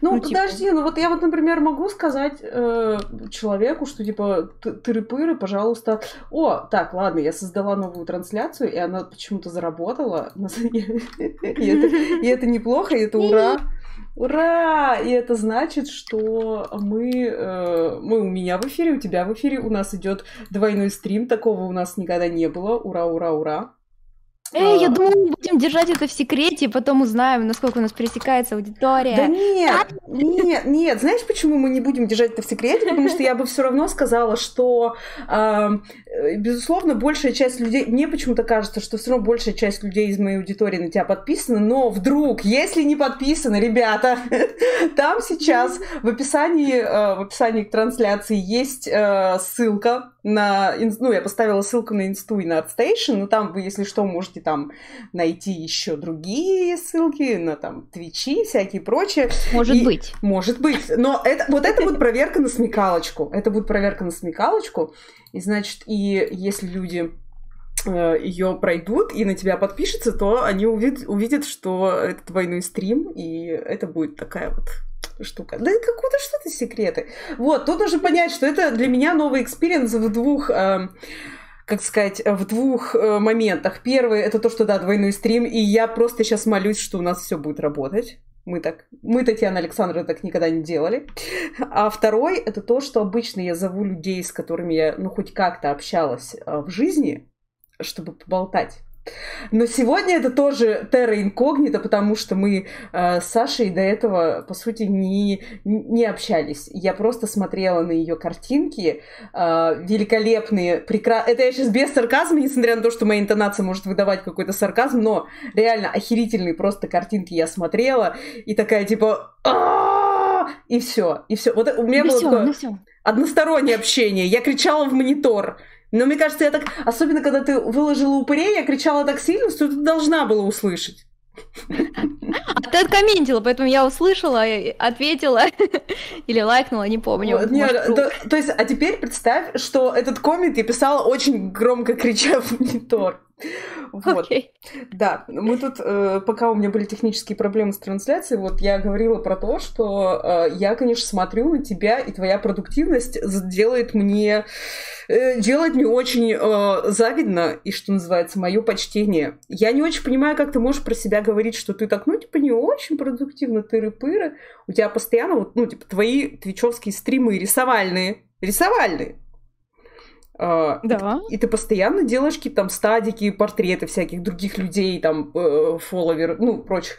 Ну, ну типа. подожди, типа... ну вот я вот, например, могу сказать э, человеку, что типа тыры-пыры, пожалуйста. О, так, ладно, я создала новую трансляцию, и она почему-то заработала. И это неплохо, и это ура. Ура! И это значит, что мы, э, мы у меня в эфире, у тебя в эфире, у нас идет двойной стрим, такого у нас никогда не было. Ура, ура, ура! Эй, я а. думаю, мы будем держать это в секрете, и потом узнаем, насколько у нас пересекается аудитория. Да нет, нет, нет. Знаешь, почему мы не будем держать это в секрете? Потому что я бы все равно сказала, что, э, безусловно, большая часть людей... Мне почему-то кажется, что все равно большая часть людей из моей аудитории на тебя подписана, но вдруг, если не подписаны, ребята, там сейчас в описании, э, в описании к трансляции есть э, ссылка на... Ну, я поставила ссылку на инсту и на ArtStation, но там вы, если что, можете там найти еще другие ссылки на там Твичи, всякие прочие. Может и... быть. Может быть. Но это, вот это будет проверка на смекалочку. Это будет проверка на смекалочку. И значит, и если люди ее пройдут и на тебя подпишутся, то они увидят, увидят, что это двойной стрим, и это будет такая вот штука. Да какую-то что-то секреты. Вот, тут нужно понять, что это для меня новый experience в двух... Э, как сказать, в двух э, моментах. Первый это то, что да, двойной стрим, и я просто сейчас молюсь, что у нас все будет работать. Мы так, мы, Татьяна Александровна, так никогда не делали. А второй это то, что обычно я зову людей, с которыми я, ну, хоть как-то общалась э, в жизни, чтобы поболтать. Но сегодня это тоже терра инкогнито, потому что мы э, с Сашей до этого, по сути, не, не общались. Я просто смотрела на ее картинки, э, великолепные, прекрасные. Это я сейчас без сарказма, несмотря на то, что моя интонация может выдавать какой-то сарказм, но реально охерительные просто картинки я смотрела, и такая типа и все, и все. Вот у меня ну было такое ну одностороннее общение. Я кричала в монитор. Но мне кажется, я так... Особенно, когда ты выложила упырей, я кричала так сильно, что ты должна была услышать. А ты откомментила, поэтому я услышала, ответила или лайкнула, не помню. Вот, нет, то, то есть, а теперь представь, что этот коммент я писала очень громко, крича в монитор. Вот. Okay. Да, мы тут, э, пока у меня были технические проблемы с трансляцией, вот я говорила про то, что э, я, конечно, смотрю на тебя, и твоя продуктивность делает мне э, делает мне очень завидно, и, что называется, мое почтение. Я не очень понимаю, как ты можешь про себя говорить, что ты так, ну, типа, не очень продуктивно, тыры-пыры. У тебя постоянно, вот, ну, типа, твои твичевские стримы рисовальные, рисовальные. Uh, да. И, и ты постоянно делаешь какие-то там стадики, портреты всяких других людей, там, э, фолловер, ну, прочих.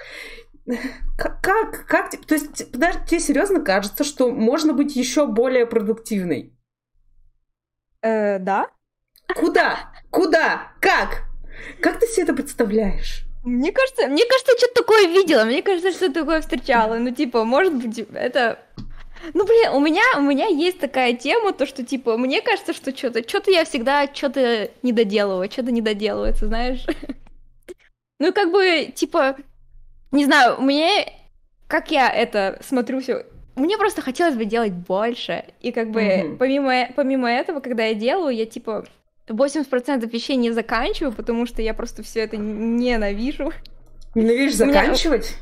Как, как, как, то есть, даже тебе серьезно кажется, что можно быть еще более продуктивной? Э, да. Куда? Куда? Как? Как ты себе это представляешь? Мне кажется, мне кажется, я что-то такое видела, мне кажется, что такое встречала. Ну, типа, может быть, это ну, блин, у меня, у меня есть такая тема, то, что, типа, мне кажется, что что-то, что-то я всегда что-то не доделываю, что-то не доделывается, знаешь. Ну, как бы, типа, не знаю, мне, как я это смотрю все, мне просто хотелось бы делать больше, и как бы, mm-hmm. помимо, помимо этого, когда я делаю, я, типа, 80% вещей не заканчиваю, потому что я просто все это ненавижу. Ненавидишь заканчивать?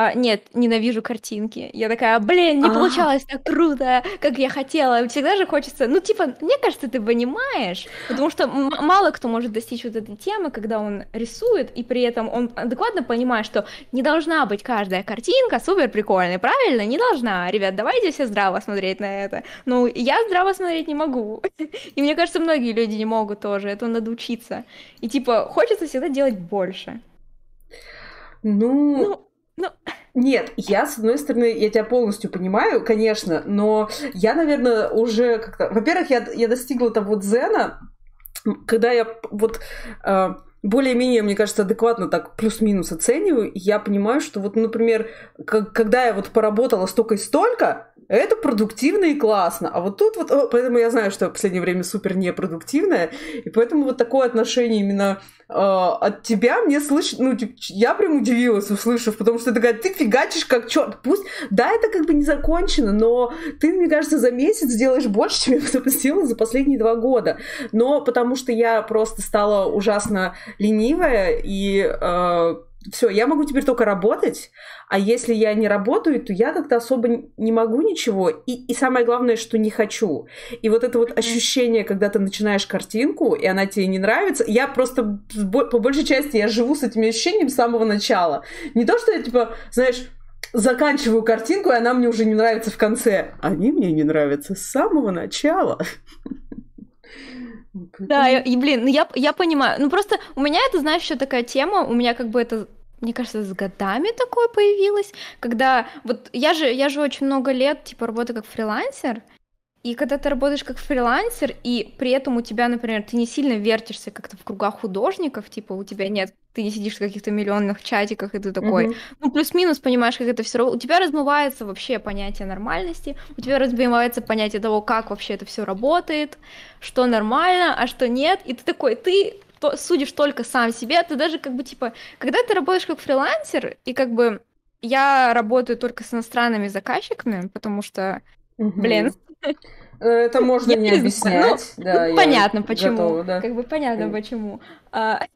А, нет, ненавижу картинки. Я такая, блин, не а. получалось так круто, как я хотела. Всегда же хочется, ну, типа, мне кажется, ты понимаешь, потому что мало кто может достичь вот этой темы, когда он рисует, и при этом он адекватно понимает, что не должна быть каждая картинка супер прикольной, правильно? Не должна. Ребят, давайте все здраво смотреть на это. Ну, я здраво смотреть не могу. И мне кажется, многие люди не могут тоже, это надо учиться. И, типа, хочется всегда делать больше. Ну, ну ну... Нет, я, с одной стороны, я тебя полностью понимаю, конечно, но я, наверное, уже как-то... Во-первых, я, я достигла того дзена, когда я вот... Э, более-менее, мне кажется, адекватно так плюс-минус оцениваю, я понимаю, что вот, например, как, когда я вот поработала столько и столько, это продуктивно и классно. А вот тут вот, поэтому я знаю, что в последнее время супер непродуктивная, и поэтому вот такое отношение именно э, от тебя мне слышать, ну, я прям удивилась, услышав, потому что ты такая, ты фигачишь как черт. Пусть, да, это как бы не закончено, но ты, мне кажется, за месяц сделаешь больше, чем я сделала за последние два года. Но потому что я просто стала ужасно ленивая и э, все, я могу теперь только работать, а если я не работаю, то я как-то особо не могу ничего, и, и самое главное, что не хочу. И вот это вот ощущение, когда ты начинаешь картинку, и она тебе не нравится, я просто, по большей части, я живу с этими ощущениями с самого начала. Не то, что я, типа, знаешь, заканчиваю картинку, и она мне уже не нравится в конце. Они мне не нравятся с самого начала. Да, и, блин, ну я, я понимаю. Ну просто у меня это, знаешь, еще такая тема, у меня как бы это мне кажется, с годами такое появилось, когда вот я же, я же очень много лет, типа, работаю как фрилансер, и когда ты работаешь как фрилансер, и при этом у тебя, например, ты не сильно вертишься как-то в кругах художников, типа у тебя нет, ты не сидишь в каких-то миллионных чатиках, и ты такой, mm-hmm. ну плюс-минус понимаешь, как это все, у тебя размывается вообще понятие нормальности, у тебя размывается понятие того, как вообще это все работает, что нормально, а что нет, и ты такой, ты то, судишь только сам себе, ты даже как бы типа, когда ты работаешь как фрилансер, и как бы я работаю только с иностранными заказчиками, потому что, mm-hmm. блин, это можно не объяснять. Ну, да, понятно почему. Готова, да. Как бы понятно mm. почему. А,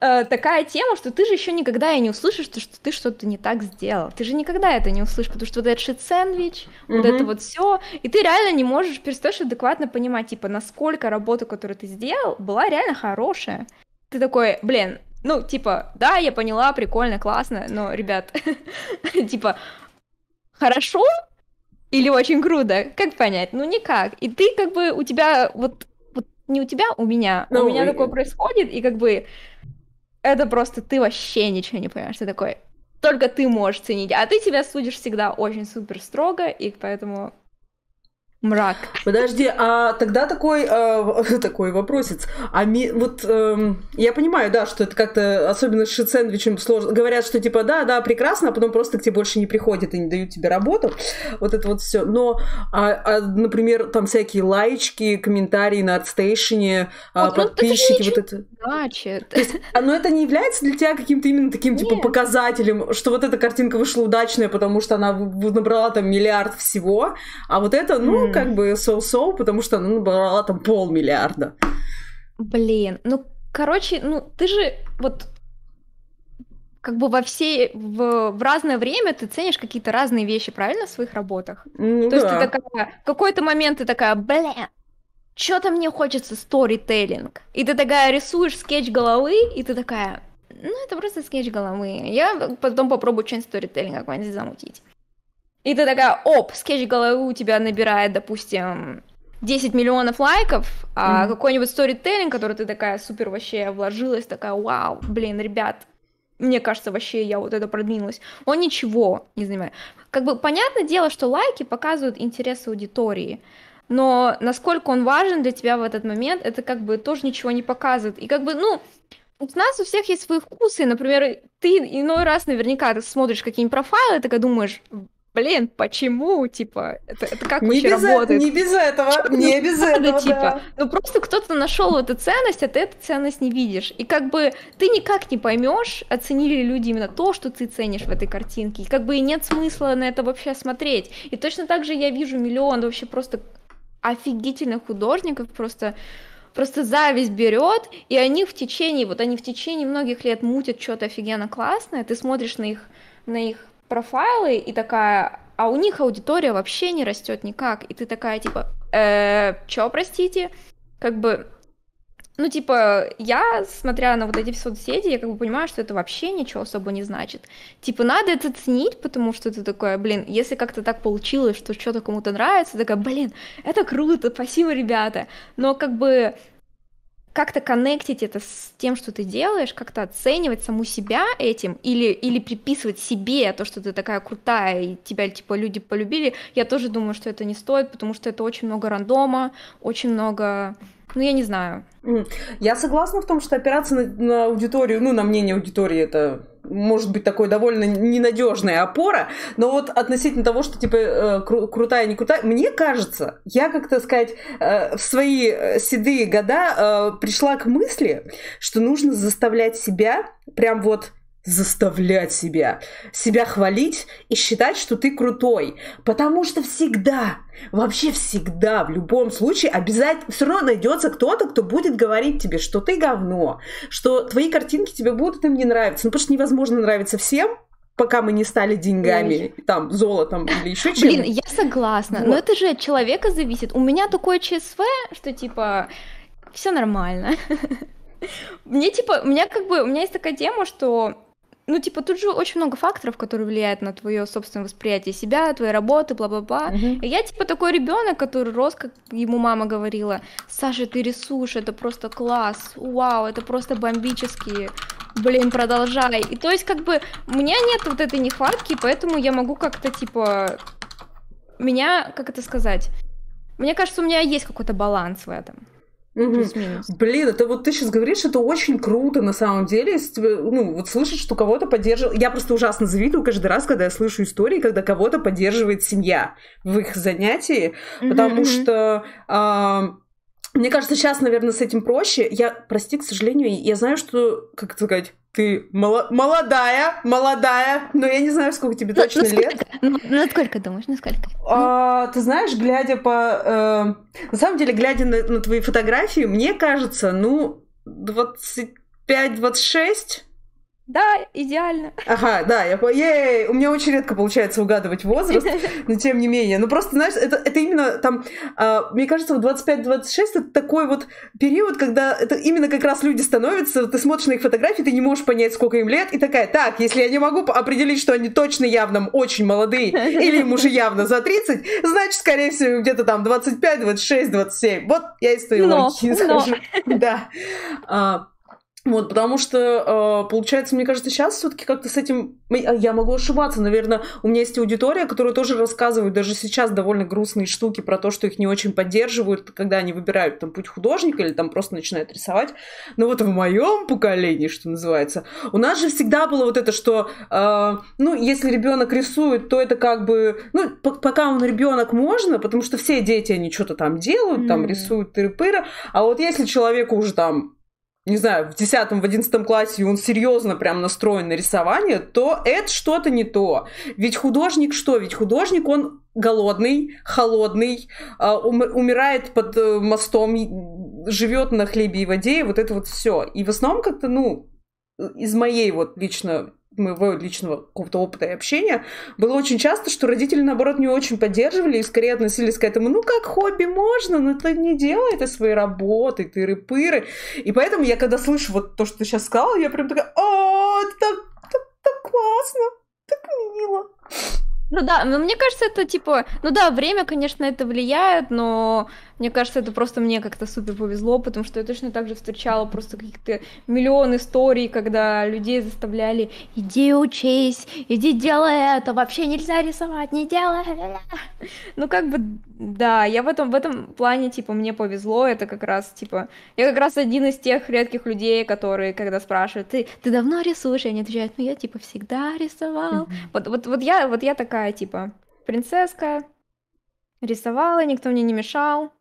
а, такая тема, что ты же еще никогда и не услышишь, что, ты что-то не так сделал. Ты же никогда это не услышишь, потому что вот этот шит сэндвич, mm-hmm. вот это вот все, и ты реально не можешь перестаешь адекватно понимать, типа, насколько работа, которую ты сделал, была реально хорошая. Ты такой, блин, ну, типа, да, я поняла, прикольно, классно, но, ребят, типа, хорошо, или очень круто? Как понять? Ну, никак. И ты как бы, у тебя вот, вот не у тебя, у меня. Ну, у меня и... такое происходит, и как бы это просто ты вообще ничего не понимаешь. Ты такой, только ты можешь ценить. А ты себя судишь всегда очень супер строго, и поэтому Мрак. Подожди, а тогда такой, э, такой вопросец. А ми, вот э, я понимаю, да, что это как-то, особенно с шит-сэндвичем сложно. Говорят, что типа, да, да, прекрасно, а потом просто к тебе больше не приходят и не дают тебе работу. Вот это вот все. Но, а, а, например, там всякие лайчки, комментарии на AdStation, а, вот, подписчики, ну, вот это. Значит. То есть, а, но это не является для тебя каким-то именно таким, типа, Нет. типа, показателем, что вот эта картинка вышла удачная, потому что она набрала там миллиард всего, а вот это, ну, mm как бы so-so, потому что она набрала там полмиллиарда. Блин, ну, короче, ну, ты же вот как бы во все в, в разное время ты ценишь какие-то разные вещи, правильно, в своих работах? Ну, То да. есть ты такая, в какой-то момент ты такая, блин, что-то мне хочется сторителлинг. И ты такая рисуешь скетч головы, и ты такая, ну, это просто скетч головы. Я потом попробую что-нибудь сторителлинг какой-нибудь замутить. И ты такая, оп, скетч головы у тебя набирает, допустим, 10 миллионов лайков, а mm-hmm. какой-нибудь сторителлинг, который ты такая супер вообще вложилась, такая, вау, блин, ребят, мне кажется, вообще я вот это продвинулась. Он ничего не занимает. Как бы понятное дело, что лайки показывают интерес аудитории, но насколько он важен для тебя в этот момент, это как бы тоже ничего не показывает. И как бы, ну, у нас у всех есть свои вкусы, например, ты иной раз наверняка ты смотришь какие-нибудь профайлы, и такая думаешь, блин, почему, типа, это, это как не вообще без работает? Не без этого, Что не без надо, этого, типа, да. ну просто кто-то нашел эту ценность, а ты эту ценность не видишь, и как бы ты никак не поймешь, оценили люди именно то, что ты ценишь в этой картинке, и как бы и нет смысла на это вообще смотреть, и точно так же я вижу миллион вообще просто офигительных художников, просто просто зависть берет, и они в течение, вот они в течение многих лет мутят что-то офигенно классное, ты смотришь на их, на их профайлы и такая, а у них аудитория вообще не растет никак, и ты такая типа, э, чё, простите, как бы, ну, типа, я, смотря на вот эти соцсети, я как бы понимаю, что это вообще ничего особо не значит. Типа, надо это ценить, потому что ты такое, блин, если как-то так получилось, что что-то кому-то нравится, такая, блин, это круто, спасибо, ребята. Но как бы как-то коннектить это с тем, что ты делаешь, как-то оценивать саму себя этим, или, или приписывать себе то, что ты такая крутая, и тебя, типа, люди полюбили, я тоже думаю, что это не стоит, потому что это очень много рандома, очень много ну, я не знаю. Я согласна в том, что опираться на, на аудиторию, ну, на мнение аудитории, это может быть такой довольно ненадежная опора, но вот относительно того, что типа э, кру- крутая, не крутая, мне кажется, я как-то сказать э, в свои э, седые года э, пришла к мысли, что нужно заставлять себя прям вот заставлять себя, себя хвалить и считать, что ты крутой. Потому что всегда, вообще всегда, в любом случае, обязательно все равно найдется кто-то, кто будет говорить тебе, что ты говно, что твои картинки тебе будут им не нравиться. Ну, потому что невозможно нравиться всем, пока мы не стали деньгами, Ой. там, золотом или еще чем-то. Блин, я согласна, вот. но это же от человека зависит. У меня такое ЧСВ, что типа все нормально. Мне типа, у меня как бы, у меня есть такая тема, что ну, типа, тут же очень много факторов, которые влияют на твое собственное восприятие себя, твоей работы, бла-бла-бла. Uh-huh. И я, типа, такой ребенок, который рос, как ему мама говорила, Саша, ты рисуешь, это просто класс, вау, это просто бомбически, блин, продолжай. И то есть, как бы, у меня нет вот этой нехватки, поэтому я могу как-то, типа, меня, как это сказать, мне кажется, у меня есть какой-то баланс в этом. Угу. Блин, это вот ты сейчас говоришь, это очень круто на самом деле, ну, вот слышать, что кого-то поддерживает. Я просто ужасно завидую каждый раз, когда я слышу истории, когда кого-то поддерживает семья в их занятии, угу, потому угу. что... А, мне кажется, сейчас, наверное, с этим проще. Я, прости, к сожалению, я знаю, что, как это сказать, ты мало- молодая, молодая, но я не знаю, сколько тебе ну, точно ну, лет. Ну, ну, сколько думаешь, ну сколько? А, ты знаешь, глядя по... Э, на самом деле, глядя на, на твои фотографии, мне кажется, ну, 25-26... Да, идеально. Ага, да, я Ей! У меня очень редко получается угадывать возраст, но тем не менее. Ну просто, знаешь, это, это именно там, э, мне кажется, вот 25-26 это такой вот период, когда это именно как раз люди становятся, ты смотришь на их фотографии, ты не можь понять, сколько им лет, и такая, так, если я не могу определить, что они точно явно очень молодые, или им уже явно за 30, значит, скорее всего, где-то там 25, 26, 27. Вот я из твоей логики исхожу. Да. А, вот, потому что, э, получается, мне кажется, сейчас все-таки как-то с этим... Я могу ошибаться, наверное, у меня есть аудитория, которая тоже рассказывает даже сейчас довольно грустные штуки про то, что их не очень поддерживают, когда они выбирают там путь художника или там просто начинают рисовать. Но вот в моем поколении, что называется, у нас же всегда было вот это, что, э, ну, если ребенок рисует, то это как бы, ну, пока он ребенок можно, потому что все дети, они что-то там делают, mm-hmm. там рисуют тыры-пыры, а вот если человеку уже там не знаю, в 10 в 11 классе, и он серьезно прям настроен на рисование, то это что-то не то. Ведь художник что? Ведь художник, он голодный, холодный, а, умирает под э, мостом, живет на хлебе и воде, и вот это вот все. И в основном как-то, ну, из моей вот лично моего личного какого-то опыта и общения, было очень часто, что родители, наоборот, не очень поддерживали и скорее относились к этому, ну, как хобби можно, но ты не делай это своей работой, ты рыпыры. И поэтому я, когда слышу вот то, что ты сейчас сказала, я прям такая, о, это так, так, так классно, так мило. Ну да, но мне кажется, это типа, ну да, время, конечно, это влияет, но мне кажется, это просто мне как-то супер повезло, потому что я точно так же встречала просто каких-то миллион историй, когда людей заставляли иди учись, иди делай это, вообще нельзя рисовать, не делай. Ну как бы, да, я в этом, в этом плане, типа, мне повезло, это как раз, типа, я как раз один из тех редких людей, которые, когда спрашивают, ты, ты давно рисуешь, и они отвечают, ну я, типа, всегда рисовал. Вот, вот, вот я, вот я такая, типа, принцесска, рисовала, никто мне не мешал,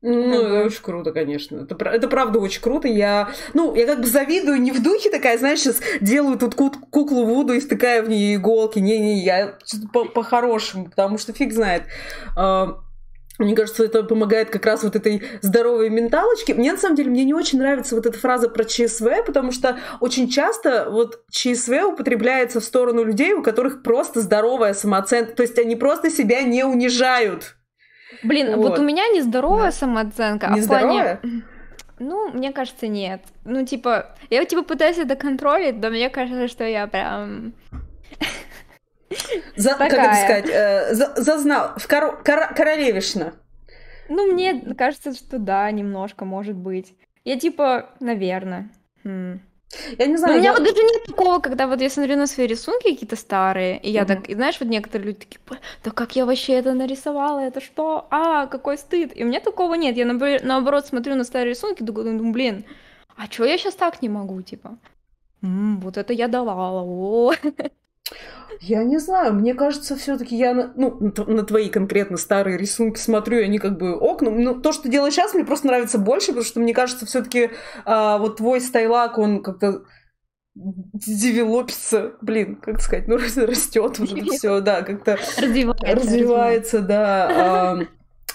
ну, это очень круто, конечно. Это, это правда очень круто. Я, ну, я как бы завидую, не в духе такая, знаешь, сейчас делаю тут куклу Вуду и втыкаю в нее иголки. Не-не, я по-хорошему, по потому что фиг знает. А, мне кажется, это помогает как раз вот этой здоровой менталочке. Мне, на самом деле, мне не очень нравится вот эта фраза про ЧСВ, потому что очень часто вот ЧСВ употребляется в сторону людей, у которых просто здоровая самооценка. То есть они просто себя не унижают. Блин, вот, вот у меня нездоровая да. самооценка. Нездоровая? А в плане... Ну, мне кажется, нет. Ну, типа, я типа пытаюсь это контролить, но мне кажется, что я прям... За, как это сказать? Э, за, зазнал. В коро, кор, королевишна. Ну, мне кажется, что да, немножко, может быть. Я типа, наверное. Хм. Я не знаю. Но у меня я... вот даже нет такого, когда вот я смотрю на свои рисунки какие-то старые, и я mm-hmm. так, и знаешь, вот некоторые люди такие, да как я вообще это нарисовала, это что? А, какой стыд. И у меня такого нет. Я наоборот смотрю на старые рисунки, думаю, блин, а чё я сейчас так не могу, типа? М-м, вот это я давала, о. Я не знаю, мне кажется, все-таки я на, ну, на твои конкретно старые рисунки смотрю, и они как бы окна. Ну, то, что делаешь сейчас, мне просто нравится больше, потому что мне кажется, все-таки а, вот твой стайлак, он как-то девелопится, блин, как сказать, ну растет это все, да, как-то Развивается. развивается, да,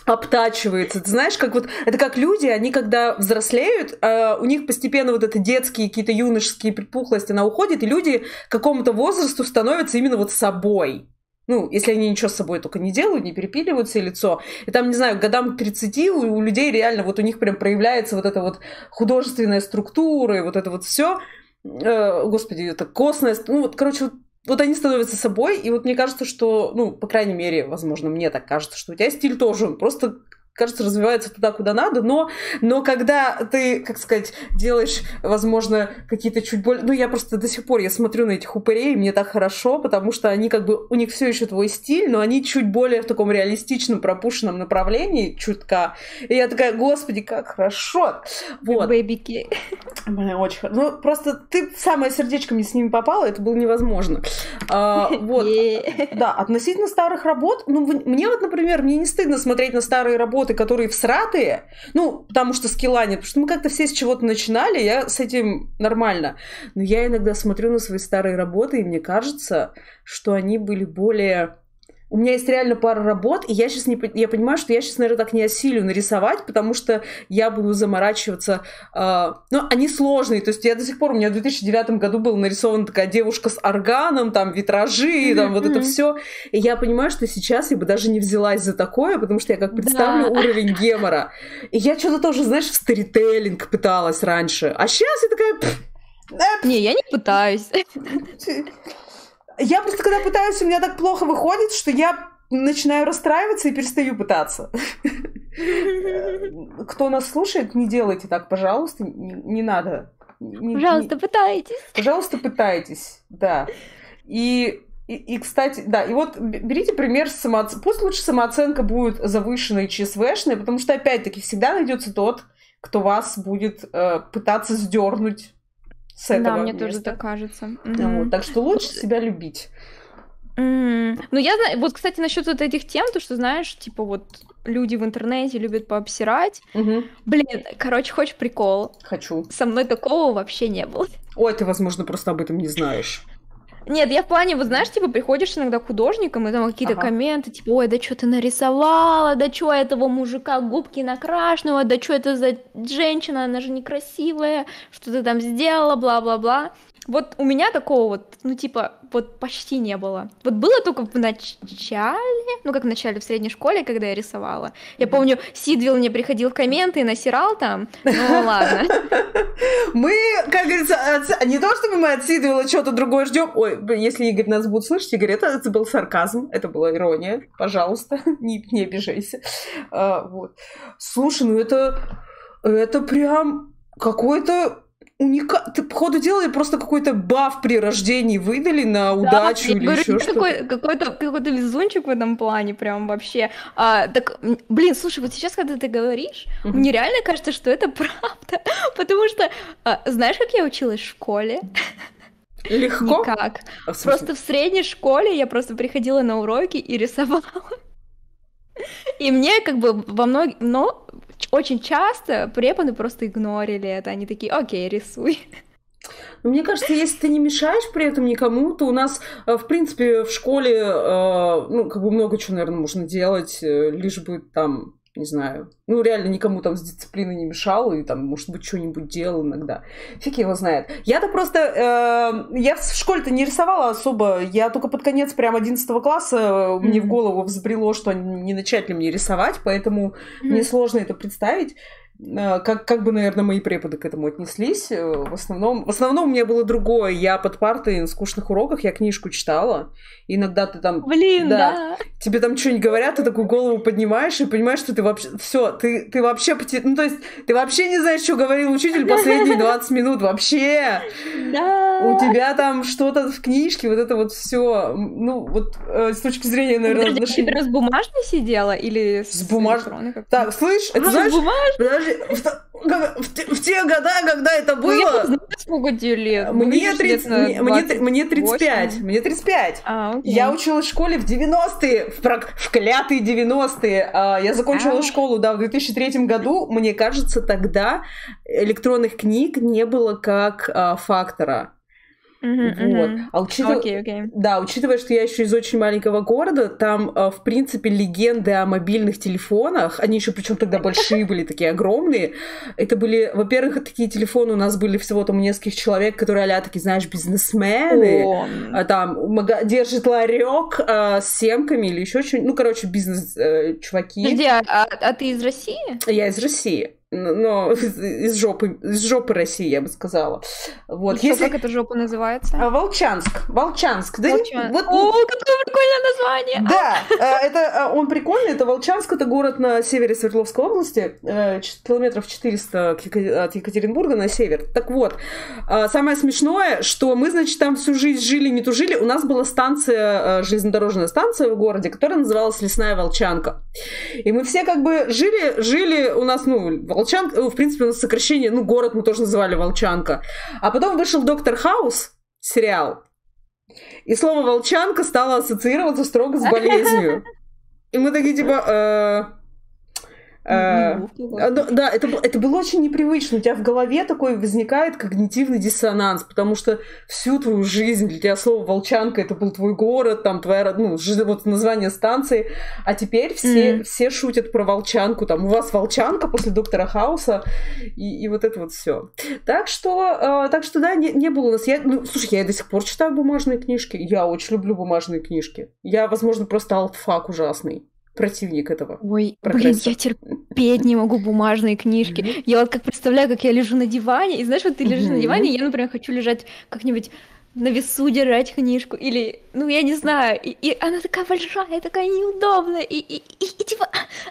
обтачивается. Ты знаешь, как вот это как люди, они когда взрослеют, а, у них постепенно вот это детские какие-то юношеские предпухлости, она уходит, и люди к какому-то возрасту становятся именно вот собой. Ну, если они ничего с собой только не делают, не перепиливают себе лицо. И там, не знаю, годам к 30 у, у людей реально вот у них прям проявляется вот эта вот художественная структура и вот это вот все. Э, господи, это косность. Ну, вот, короче, вот вот они становятся собой, и вот мне кажется, что, ну, по крайней мере, возможно, мне так кажется, что у тебя стиль тоже, он просто кажется, развивается туда, куда надо, но, но когда ты, как сказать, делаешь, возможно, какие-то чуть более... Ну, я просто до сих пор, я смотрю на этих упырей, и мне так хорошо, потому что они как бы... У них все еще твой стиль, но они чуть более в таком реалистичном, пропущенном направлении, чутка. И я такая, господи, как хорошо! Вот. Бэбики. Блин, очень хорошо. Ну, просто ты самое сердечко мне с ними попала, это было невозможно. А, вот. Да, относительно старых работ, ну, мне вот, например, мне не стыдно смотреть на старые работы, работы, которые всратые, ну, потому что скилла нет, потому что мы как-то все с чего-то начинали, я с этим нормально. Но я иногда смотрю на свои старые работы, и мне кажется, что они были более у меня есть реально пара работ, и я сейчас не, я понимаю, что я сейчас, наверное, так не осилю нарисовать, потому что я буду заморачиваться. Э, ну, они сложные, то есть я до сих пор, у меня в 2009 году была нарисована такая девушка с органом, там витражи, там вот это все, и я понимаю, что сейчас я бы даже не взялась за такое, потому что я как представлю да. уровень гемора. И я что-то тоже, знаешь, в старителлинг пыталась раньше, а сейчас я такая... Не, я не пытаюсь. Я просто, когда пытаюсь, у меня так плохо выходит, что я начинаю расстраиваться и перестаю пытаться. Кто нас слушает, не делайте так, пожалуйста, не, не надо. Не, пожалуйста, не... пытайтесь. Пожалуйста, пытайтесь, да. И, и, и, кстати, да, и вот берите пример с самооценкой. Пусть лучше самооценка будет завышенной, ЧСВшной, потому что, опять-таки, всегда найдется тот, кто вас будет э, пытаться сдернуть с этого Да, мне места. тоже так кажется. Mm-hmm. Вот, так что лучше себя любить. Mm. Ну, я знаю, вот, кстати, насчет вот этих тем, то, что, знаешь, типа вот люди в интернете любят пообсирать. Угу. Блин, короче, хочешь прикол? Хочу. Со мной такого вообще не было. Ой, ты, возможно, просто об этом не знаешь. Нет, я в плане, вот знаешь, типа, приходишь иногда к художникам, и там какие-то ага. комменты, типа, ой, да что ты нарисовала, да что этого мужика губки накрашенного, да что это за женщина, она же некрасивая, что ты там сделала, бла-бла-бла. Вот у меня такого вот, ну, типа, вот почти не было. Вот было только в начале, ну, как в начале в средней школе, когда я рисовала. Я помню, Сидвилл мне приходил в комменты и насирал там, ну, ладно. Мы, как говорится, от... не то, чтобы мы от Сидвилла что-то другое ждем. Ой, если Игорь нас будет слышать, Игорь, это, это был сарказм, это была ирония. Пожалуйста, не, не обижайся. А, вот. Слушай, ну это, это прям какой-то уника... Ты, по ходу дела, просто какой-то баф при рождении выдали на удачу да, или говорю, еще что-то. Какой, какой-то, какой-то везунчик в этом плане, прям вообще. А, так, блин, слушай, вот сейчас, когда ты говоришь, mm-hmm. мне реально кажется, что это правда. Потому что, а, знаешь, как я училась в школе? Легко? Никак. А в просто в средней школе я просто приходила на уроки и рисовала. И мне как бы во многих, но очень часто преподы просто игнорили это, они такие, окей, рисуй. Ну, мне кажется, если ты не мешаешь при этом никому, то у нас, э, в принципе, в школе, э, ну, как бы много чего, наверное, можно делать, э, лишь бы там не знаю, ну, реально никому там с дисциплиной не мешал, и там, может быть, что-нибудь делал иногда. Фиг его знает. Я-то просто... Э, я в школе-то не рисовала особо. Я только под конец прям 11 класса mm-hmm. мне в голову взбрело, что не начать ли мне рисовать, поэтому mm-hmm. мне сложно это представить. Э, как, как бы, наверное, мои преподы к этому отнеслись. Э, в основном, в основном у меня было другое. Я под партой на скучных уроках, я книжку читала. Иногда ты там... Блин, да. да. Тебе там что-нибудь говорят, ты такую голову поднимаешь и понимаешь, что ты вообще... все, ты, ты вообще... Ну, то есть, ты вообще не знаешь, что говорил учитель последние 20 минут. Вообще! Да. У тебя там что-то в книжке, вот это вот все. Ну, вот э, с точки зрения, наверное... Отношений... ты с бумажной сидела или с, с бумажной? Так, слышь, это а, знаешь... Подожди, в, в, те года, когда это было... Ну, сколько тебе лет? Мне, 30, мне, мне, мне 35. Мне 35. А, окей. Я училась в школе в 90-е, в, в клятые 90-е. А, я закончила а. школу, да, в 2003 году. Мне кажется, тогда электронных книг не было как а, фактора. Мгм, Вот. А учитывая, Окей, окей. да, учитывая, что я еще из очень маленького города, там, э, в принципе, легенды о мобильных телефонах, они еще причем тогда большие были, такие огромные. Это были, во-первых, такие телефоны у нас были всего там нескольких человек, которые а такие, знаешь, бизнесмены. А там мага- держит ларек э, с семками или еще что-нибудь. Ну, короче, бизнес-чуваки. Подожди, а, а- а ты из России? Я из России. Но из, жопы, из жопы России, я бы сказала. Вот. Что, Если... как эта жопа называется? А, Волчанск. Волчанск. Да, вот, О, какое прикольное название! да, э, это э, он прикольный. Это Волчанск, это город на севере Свердловской области, э, километров 400 к Ека- от Екатеринбурга на север. Так вот, самое смешное, что мы, значит, там всю жизнь жили, не тужили. У нас была станция, железнодорожная станция в городе, которая называлась Лесная Волчанка. И мы все как бы жили, жили у нас, ну, Волчанка, ну, в принципе, у нас сокращение, ну, город мы тоже называли Волчанка. А потом вышел Доктор Хаус, сериал, и слово «волчанка» стало ассоциироваться строго с болезнью. И мы такие, типа... э, Неловкий а, голос. ну, Да, это, б- это было очень непривычно. У тебя в голове такой возникает когнитивный диссонанс, потому что всю твою жизнь для тебя слово «волчанка» это был твой город, там твоя, ну, вот название станции, а теперь все, Мгм. все шутят про волчанку, там, у вас волчанка после Доктора Хауса, и, и вот это вот все. Так что, э, так что да, не, не было у нас. Я, ну, слушай, я до сих пор читаю бумажные книжки. Я очень люблю бумажные книжки. Я, возможно, просто алтфак ужасный. Противник этого. Ой, Прогресса. блин, я терпеть не могу бумажные книжки. Я вот как представляю, как я лежу на диване, и знаешь, вот ты лежишь на Мгм. диване, и я, например, хочу лежать как-нибудь на весу держать книжку, или, ну, я не знаю, и, и она такая большая, такая неудобная, и, и, и, и типа,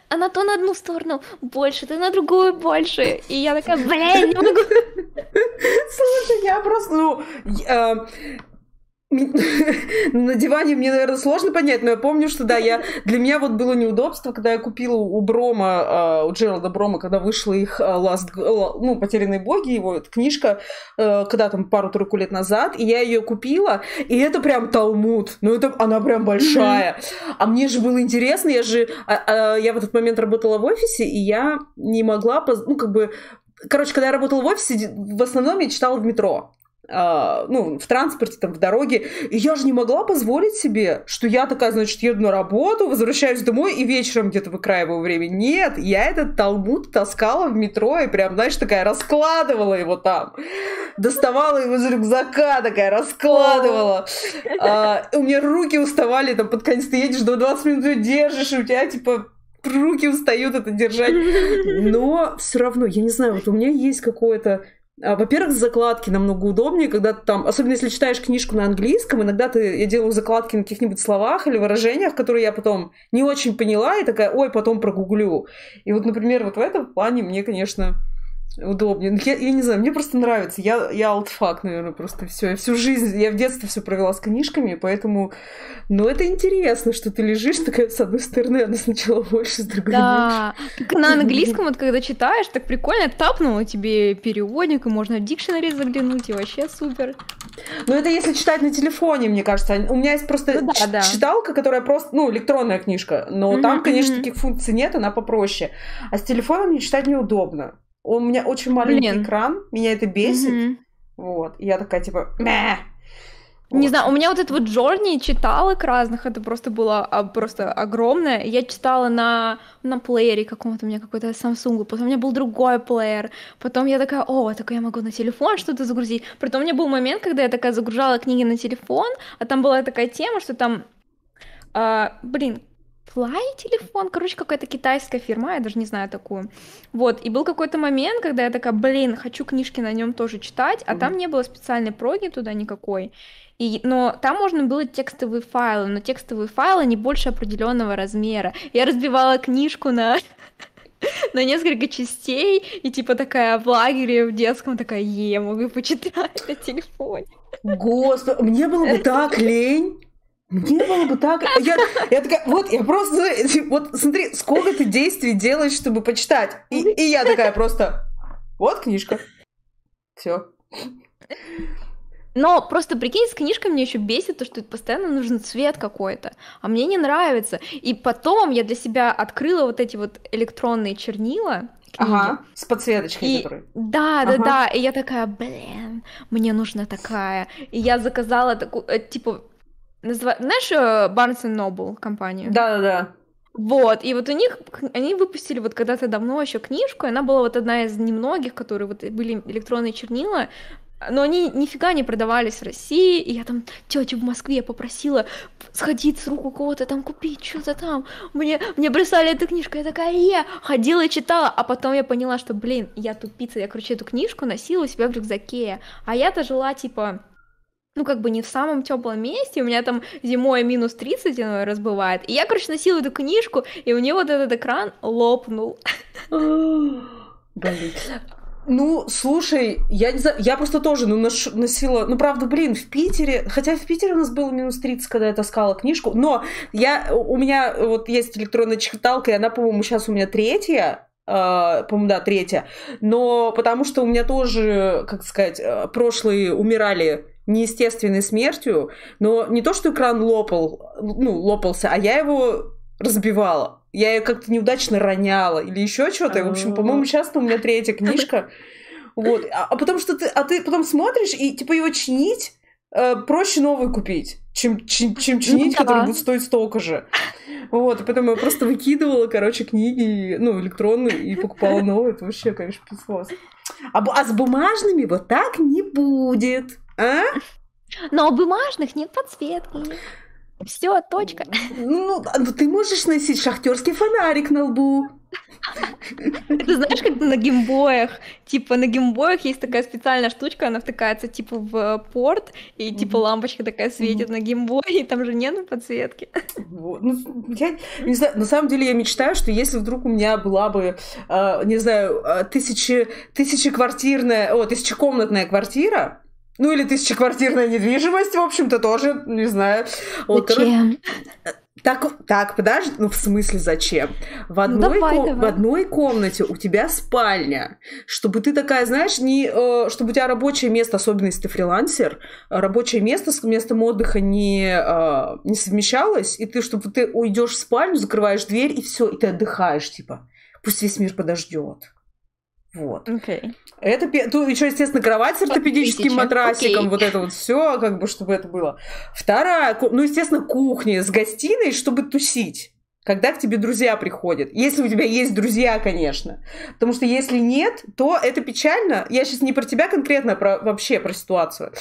она то на одну сторону больше, то на другую больше, и я такая, блин, не могу. Слушай, я просто, ну, на диване мне, наверное, сложно понять, но я помню, что да, я для меня вот было неудобство, когда я купила у Брома, а, у Джералда Брома, когда вышла их а, Last, ну, «Потерянные боги», его эта книжка, э, когда там пару-тройку лет назад, и я ее купила, и это прям Талмуд, ну, это она прям большая. А мне же было интересно, я же, а, я в этот момент работала в офисе, и я не могла, ну, как бы, Короче, когда я работала в офисе, в основном я читала в метро. А, ну, в транспорте, там, в дороге. И я же не могла позволить себе, что я такая, значит, еду на работу, возвращаюсь домой и вечером где-то выкраиваю время. Нет, я этот талмуд таскала в метро и прям, знаешь, такая раскладывала его там. Доставала его из рюкзака, такая раскладывала. А, у меня руки уставали, там, под конец ты едешь, до 20 минут держишь, и у тебя, типа, руки устают это держать. Но все равно, я не знаю, вот у меня есть какое-то Во-первых, закладки намного удобнее, когда ты там, особенно если читаешь книжку на английском, иногда ты, я делаю закладки на каких-нибудь словах или выражениях, которые я потом не очень поняла, и такая, ой, потом прогуглю. И вот, например, вот в этом плане мне, конечно, удобнее. Ну, Я, я не знаю, мне просто нравится. Я, я алтфак, наверное, просто все. Я всю жизнь, я в детстве все провела с книжками, поэтому... Ну, это интересно, что ты лежишь такая, с одной стороны, она сначала больше, с другой меньше. Да, как на английском, вот когда читаешь, так прикольно, тапнула тебе переводник, и можно в заглянуть, и вообще супер. Ну, это если читать на телефоне, мне кажется. У меня есть просто Ну да, да. читалка, которая просто, ну, электронная книжка, но Мгм, там, конечно, мгм. таких функций нет, она попроще. А с телефоном мне читать неудобно. У меня очень маленький Блин. экран, меня это бесит. Мгм. Вот. И я такая, типа, мя. Не Вот. знаю, у меня вот это вот Джорни читалок разных, это просто было а, просто огромное. Я читала на, на плеере каком-то, у меня какой-то Samsung, потом у меня был другой плеер, потом я такая, о, так я могу на телефон что-то загрузить. Потом у меня был момент, когда я такая загружала книги на телефон, а там была такая тема, что там, а, блин, Fly телефон, короче, какая-то китайская фирма, я даже не знаю такую. Вот, и был какой-то момент, когда я такая, блин, хочу книжки на нем тоже читать, а там не было специальной проги туда никакой. И, но там можно было текстовые файлы, но текстовые файлы не больше определенного размера. Я разбивала книжку на на несколько частей, и типа такая в лагере в детском такая, е, могу почитать на телефоне. Господи, мне было бы так лень. Мне было бы так... Я, я такая, вот, я просто... Вот смотри, сколько ты действий делаешь, чтобы почитать. И, и я такая просто... Вот книжка. Все. Но просто прикинь, с книжкой мне еще бесит то, что постоянно нужен цвет какой-то, а мне не нравится. И потом я для себя открыла вот эти вот электронные чернила, Ага, с подсветочкой, И которой. да, да, Ага. да, и я такая, блин, мне нужна такая. И я заказала такую, э, типа, назва- знаешь, э, Barnes Noble компанию? Да-да-да. Вот, и вот у них, они выпустили вот когда-то давно еще книжку, и она была вот одна из немногих, которые вот были электронные чернила, но они нифига не продавались в России, и я там тетю в Москве попросила сходить с рук у кого-то там купить что-то там. Мне, мне прислали эту книжку, я такая, е, ходила и читала, а потом я поняла, что, блин, я тупица, я, короче, эту книжку носила у себя в рюкзаке, а я-то жила, типа, ну, как бы не в самом теплом месте, у меня там зимой минус 30 иной раз бывает. И я, короче, носила эту книжку, и у нее вот этот экран лопнул. Ну, слушай, я не знаю, я просто тоже ну, нош- носила, ну, правда, блин, в Питере, хотя в Питере у нас было минус 30, когда я таскала книжку, но я, у меня вот есть электронная читалка, и она, по-моему, сейчас у меня третья, э, по-моему, да, третья, но потому что у меня тоже, как сказать, э, прошлые умирали неестественной смертью, но не то, что экран лопал, ну, лопался, а я его разбивала. Я ее как-то неудачно роняла или еще что-то. В общем, по-моему, сейчас у меня третья книжка. Вот. А, а потому что ты, а ты потом смотришь, и типа его чинить э, проще новый купить, чем, чем, чем чинить, да. который будет стоить столько же. Вот, и потом я просто выкидывала, короче, книги, ну, электронные, и покупала новые. Это вообще, конечно, писалось. А, а с бумажными вот так не будет. А? Но у бумажных нет подсветки. Все, точка. Ну, ну, ты можешь носить шахтерский фонарик на лбу. Ты знаешь, как на геймбоях, типа на геймбоях есть такая специальная штучка, она втыкается типа в порт, и типа лампочка такая светит на геймбое, и там же нет подсветки. Вот. Ну, я не знаю, на самом деле я мечтаю, что если вдруг у меня была бы, э, не знаю, э, тысячи, тысячеквартирная, о, тысячекомнатная квартира, ну или тысячеквартирная недвижимость, в общем-то, тоже, не знаю. Вот, Зачем? Так, так, подожди, ну в смысле зачем? В одной, давай, ко- давай. в одной комнате у тебя спальня, чтобы ты такая, знаешь, не, э, чтобы у тебя рабочее место, особенно если ты фрилансер, рабочее место с местом отдыха не, э, не совмещалось, и ты, чтобы ты уйдешь в спальню, закрываешь дверь, и все, и ты отдыхаешь, типа, пусть весь мир подождет. Вот. Окей. Это тут еще, естественно, кровать с ортопедическим матрасиком, Окей. вот это вот все, как бы, чтобы это было. Вторая, ну, естественно, кухня с гостиной, чтобы тусить. Когда к тебе друзья приходят. Если у тебя есть друзья, конечно. Потому что если нет, то это печально. Я сейчас не про тебя конкретно, а про вообще про ситуацию.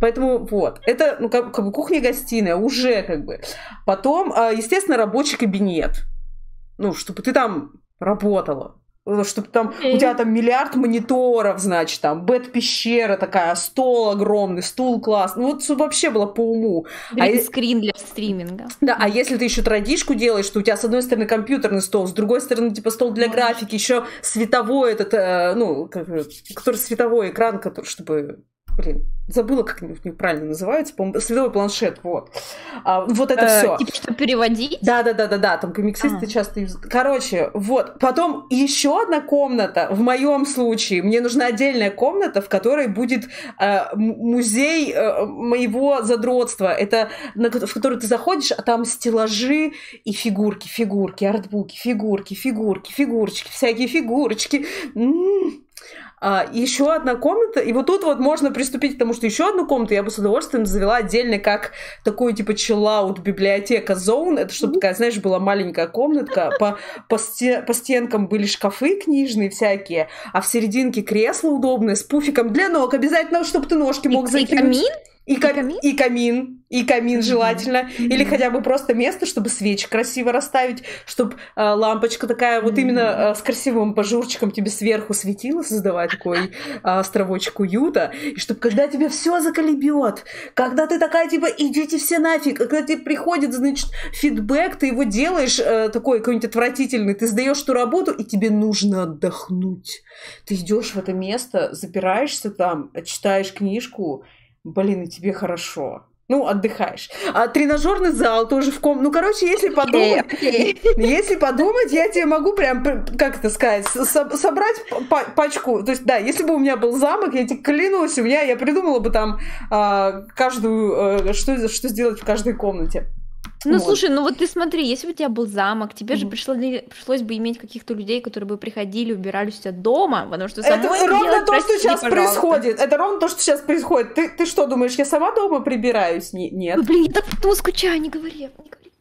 Поэтому вот. Это, ну, как, как бы кухня-гостиная уже как бы. Потом, а, естественно, рабочий кабинет. Ну, чтобы ты там работала. Чтобы там у тебя там миллиард мониторов, значит, там бэт-пещера такая, стол огромный, стул классный. Ну, вот всё вообще было по уму. А е- скрин для стриминга. Да, а если ты еще традишку делаешь, что у тебя с одной стороны компьютерный стол, с другой стороны типа стол для графики, еще световой этот, э, ну, как, который световой экран, который, чтобы, блин, забыла, как они правильно называются, по-моему, световой планшет, вот. А, вот это Э, все. Типа, что переводить? Да, да, да, да, да, там комиксисты А. часто Короче, вот. Потом еще одна комната. В моем случае мне нужна отдельная комната, в которой будет э, музей э, моего задротства. Это на, в который ты заходишь, а там стеллажи и фигурки, фигурки, артбуки, фигурки, фигурки, фигурочки, всякие фигурочки. М. А, еще одна комната, и вот тут вот можно приступить к тому, что еще одну комнату я бы с удовольствием завела отдельно как такую типа чиллаут библиотека зон. Это чтобы такая, знаешь, была маленькая комнатка, по, по, сте- по стенкам были шкафы книжные всякие, а в серединке кресло удобное с пуфиком для ног. Обязательно, чтобы ты ножки мог И- и закинуть. камин? И, ка- И камин? и камин, и камин Мгм. желательно. Или Мгм. хотя бы просто место, чтобы свечи красиво расставить, чтобы лампочка такая вот Мгм. именно э, с красивым пажурчиком тебе сверху светила, создавать такой э, островочек уюта. И чтобы когда тебе все заколебет, когда ты такая типа идите все нафиг, когда тебе приходит, значит, фидбэк, ты его делаешь э, такой какой-нибудь отвратительный, ты сдаешь ту работу, и тебе нужно отдохнуть. Ты идешь в это место, запираешься там, читаешь книжку, блин, и тебе хорошо. Ну, отдыхаешь. А тренажерный зал тоже в ком... Ну, короче, если подумать, если подумать, я тебе могу прям, как это сказать, со- собрать па- пачку. То есть, да, если бы у меня был замок, я тебе клянусь, у меня, я придумала бы там а, каждую, э, что, что сделать в каждой комнате. Ну, вот. слушай, ну вот ты смотри, если бы у тебя был замок, тебе mm-hmm. же пришло, пришлось бы иметь каких-то людей, которые бы приходили, убирали у тебя дома, потому что Это ровно делать, то, прости, что сейчас пожалуйста. происходит. Это ровно то, что сейчас происходит. Ты, ты что, думаешь, я сама дома прибираюсь? Нет. Ну, блин, я так потом скучаю, не говори, не говори.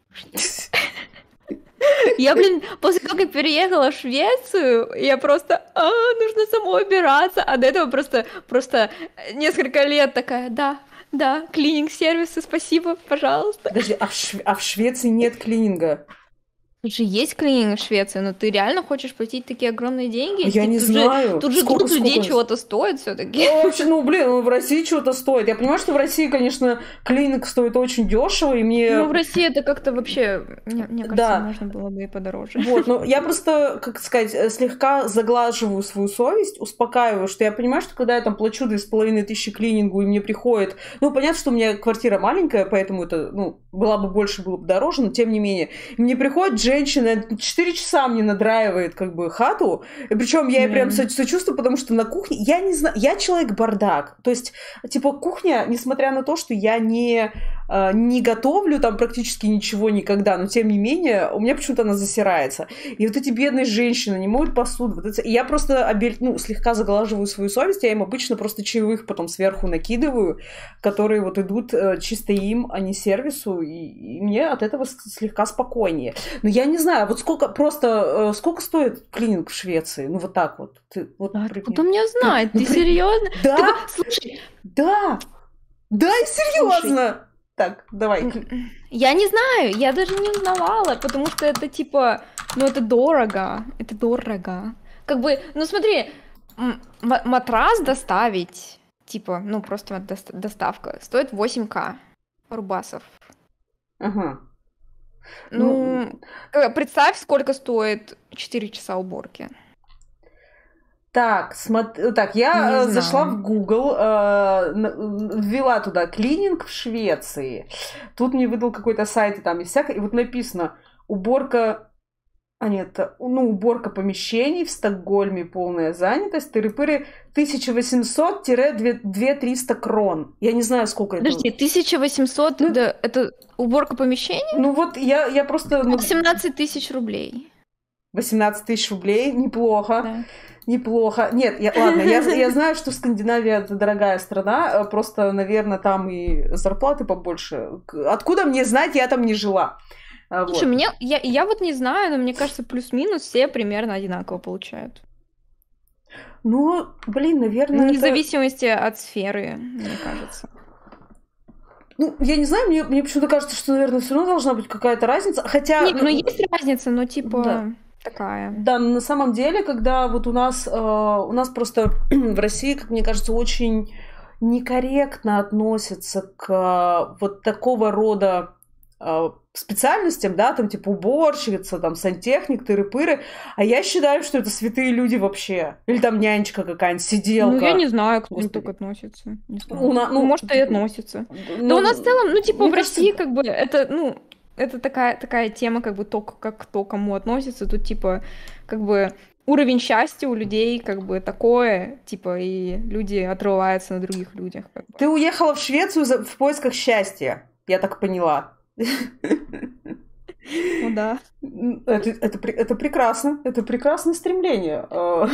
Я, блин, после того, как переехала в Швецию, я просто, а, нужно самой убираться, а до этого просто, просто несколько лет такая, да, да, клининг-сервисы, спасибо, пожалуйста. Подожди, а в, Шв... а в Швеции нет клининга? Тут же есть клининг в Швеции, но ты реально хочешь платить такие огромные деньги? Я ты, не тут знаю. Же, тут же сколько, труд людей чего-то стоит все таки Ну, вообще, ну, блин, ну, в России чего-то стоит. Я понимаю, что в России, конечно, клининг стоит очень дешево, и мне... Ну, в России это как-то вообще, мне, мне кажется, да. можно было бы и подороже. Вот, ну, я просто, как сказать, слегка заглаживаю свою совесть, успокаиваю, что я понимаю, что когда я там плачу две с половиной тысячи клинингу, и мне приходит... Ну, понятно, что у меня квартира маленькая, поэтому это, ну, была бы больше, было бы дороже, но тем не менее. мне приходит женщина, 4 часа мне надраивает как бы хату, и причем я ей прям сочувствую, потому что на кухне, я не знаю, я человек бардак, то есть, типа, кухня, несмотря на то, что я не, не готовлю там практически ничего никогда, но тем не менее, у меня почему-то она засирается. И вот эти бедные женщины не моют посуду, вот это, я просто обель, ну, слегка заглаживаю свою совесть, я им обычно просто чаевых потом сверху накидываю, которые вот идут э, чисто им, а не сервису, и, и мне от этого слегка спокойнее. Но я не знаю, вот сколько, просто, э, сколько стоит клининг в Швеции? Ну, вот так вот. Ты, вот а откуда мне знать? Ты, ты серьезно? Да, ты, слушай, да, да, серьезно. Слушай, так, давай. Я не знаю, я даже не узнавала, потому что это типа, ну это дорого, это дорого. Как бы, ну смотри, матрас доставить, типа, ну просто доставка, стоит 8к рубасов. Ага. Ну, ну, представь, сколько стоит 4 часа уборки. Так, смотри, так, я не зашла знаю. в Google, э, ввела туда клининг в Швеции. Тут мне выдал какой-то сайт, и там и всякое, и вот написано уборка а нет, ну, уборка помещений в Стокгольме, полная занятость, тыры-пыры 1800-2300 крон. Я не знаю, сколько Подожди, это. Подожди, 1800 ну, да, это уборка помещений? Ну вот я, я просто... 18 ну, тысяч рублей. 18 тысяч рублей, неплохо. Да. Неплохо. Нет, я, ладно, я, я знаю, что Скандинавия это дорогая страна, просто, наверное, там и зарплаты побольше. Откуда мне знать, я там не жила. А, Слушай, вот. мне, я, я вот не знаю, но мне кажется, плюс-минус все примерно одинаково получают. Ну, блин, наверное. Вне это... зависимости от сферы, мне кажется. Ну, я не знаю, мне, мне почему-то кажется, что, наверное, все равно должна быть какая-то разница. Хотя. Нет, ну есть разница, но типа. Да. Такая. Да, на самом деле, когда вот у нас, э, у нас просто в России, как мне кажется, очень некорректно относятся к э, вот такого рода э, специальностям, да, там типа уборщица, там сантехник, тыры-пыры, а я считаю, что это святые люди вообще. Или там нянечка какая-нибудь, сиделка. Ну, я не знаю, кто Господи. так относится. Не знаю. У на, ну, может, и относится. Ну, да у нас в целом, ну, типа, в России, кажется... как бы, это, ну, это такая, такая тема, как бы, то, как кто кому относится. Тут, типа, как бы, уровень счастья у людей как бы такое, типа, и люди отрываются на других людях. Как бы. Ты уехала в Швецию в поисках счастья, я так поняла. Ну да. Это, это, это прекрасно. Это прекрасное стремление. А,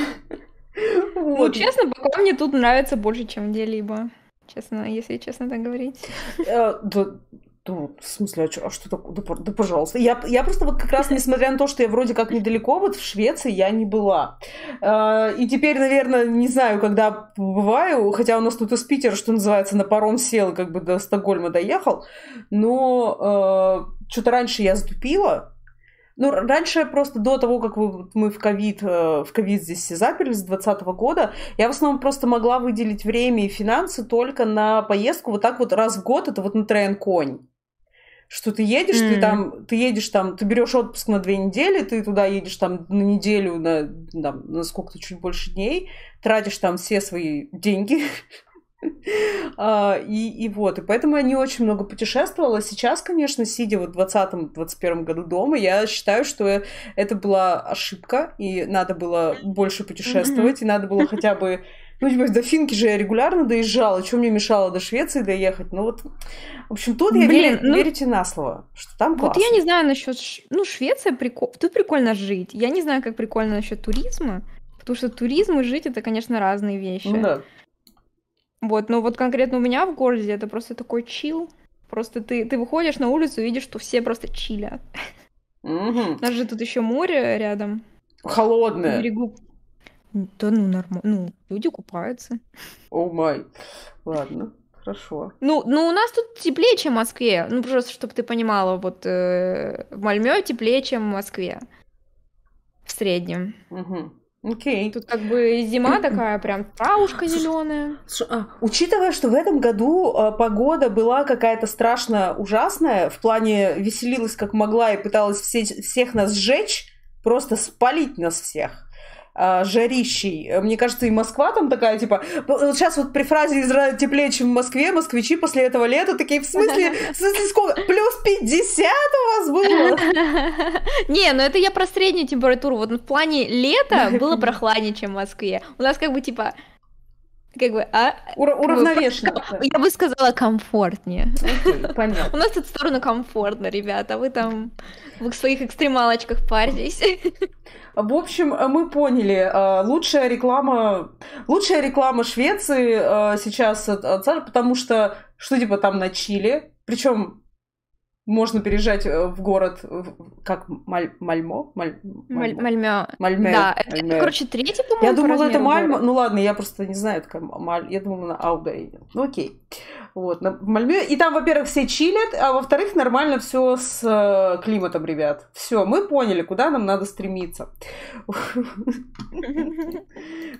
ну, вот. Ну, честно, пока мне тут нравится больше, чем где-либо. Честно, если честно так говорить. Э, да, ну, в смысле, а что, а что такое? Да, да, пожалуйста. Я, я просто вот как раз, несмотря на то, что я вроде как недалеко, вот в Швеции я не была. Э, и теперь, наверное, не знаю, когда бываю, хотя у нас тут из Питера, что называется, на паром сел, как бы до Стокгольма доехал, но э, что-то раньше я сдупила, ну, раньше просто до того, как мы в ковид, э, в ковид здесь все заперлись с 2020 года, я в основном просто могла выделить время и финансы только на поездку вот так вот раз в год, это вот на трейн-конь что ты едешь, mm. ты там, ты едешь там, ты берешь отпуск на две недели, ты туда едешь там на неделю, на, там, на сколько-то чуть больше дней, тратишь там все свои деньги, а, и, и вот, и поэтому я не очень много путешествовала. Сейчас, конечно, сидя вот в 2020-2021 году дома, я считаю, что это была ошибка, и надо было больше путешествовать, и надо было хотя бы Ну, типа, до Финки же я регулярно доезжала, что мне мешало до Швеции доехать? Ну, вот, в общем, тут я Блин, верю, ну- верите на слово, что там Вот классно. я не знаю насчет... Ну, Швеция прикольно. Тут прикольно жить. Я не знаю, как прикольно насчет туризма. Потому что туризм и жить это, конечно, разные вещи. Ну, да. Вот, но вот конкретно у меня в городе это просто такой чил. Просто ты, ты выходишь на улицу и видишь, что все просто чилят. Мгм. У нас же тут еще море рядом. На Холодная. берегу. Да ну нормально. Ну, люди купаются. О май. Ладно, хорошо. Ну, ну, у нас тут теплее, чем в Москве. Ну, просто, чтобы ты понимала, вот э, в Мальмё теплее, чем в Москве. В среднем. Мгм. Окей. Тут как бы зима такая, прям травушка зеленая. А, учитывая, что в этом году а, погода была какая-то страшно ужасная, в плане веселилась как могла и пыталась все- всех нас сжечь, просто спалить нас всех. А, жарищей. Э, Мне кажется, и Москва там такая, типа, сейчас вот при фразе Израиль теплее, чем в Москве, москвичи после этого лета такие, в смысле, в смысле сколько? Плюс 50 у вас было? Не, ну это я про среднюю температуру. Вот в плане лета было прохладнее, чем в Москве. У нас как бы типа, как бы, а, Ура- Уравновешенно. я бы сказала комфортнее. Окей, понятно. У нас тут сторону комфортно, ребята. Вы там в своих экстремалочках парьтесь. В общем, э, мы поняли, э, лучшая реклама, лучшая реклама Швеции э, сейчас Сары, потому что что типа там на Чили, причем можно переезжать э, в город как Маль- Мальмо, Маль- Маль-? Мальмё. Мальме. Да, это, Мальме. короче, третий, по-моему, Я по думала, это размеру Мальмо. Ну ладно, я просто не знаю, это как Маль. Я думала, на Ауда едет. Ну окей. Вот, на- в Мальме. И там, во-первых, все чилят, а во-вторых, нормально все с э, климатом, ребят. Все, мы поняли, куда нам надо стремиться.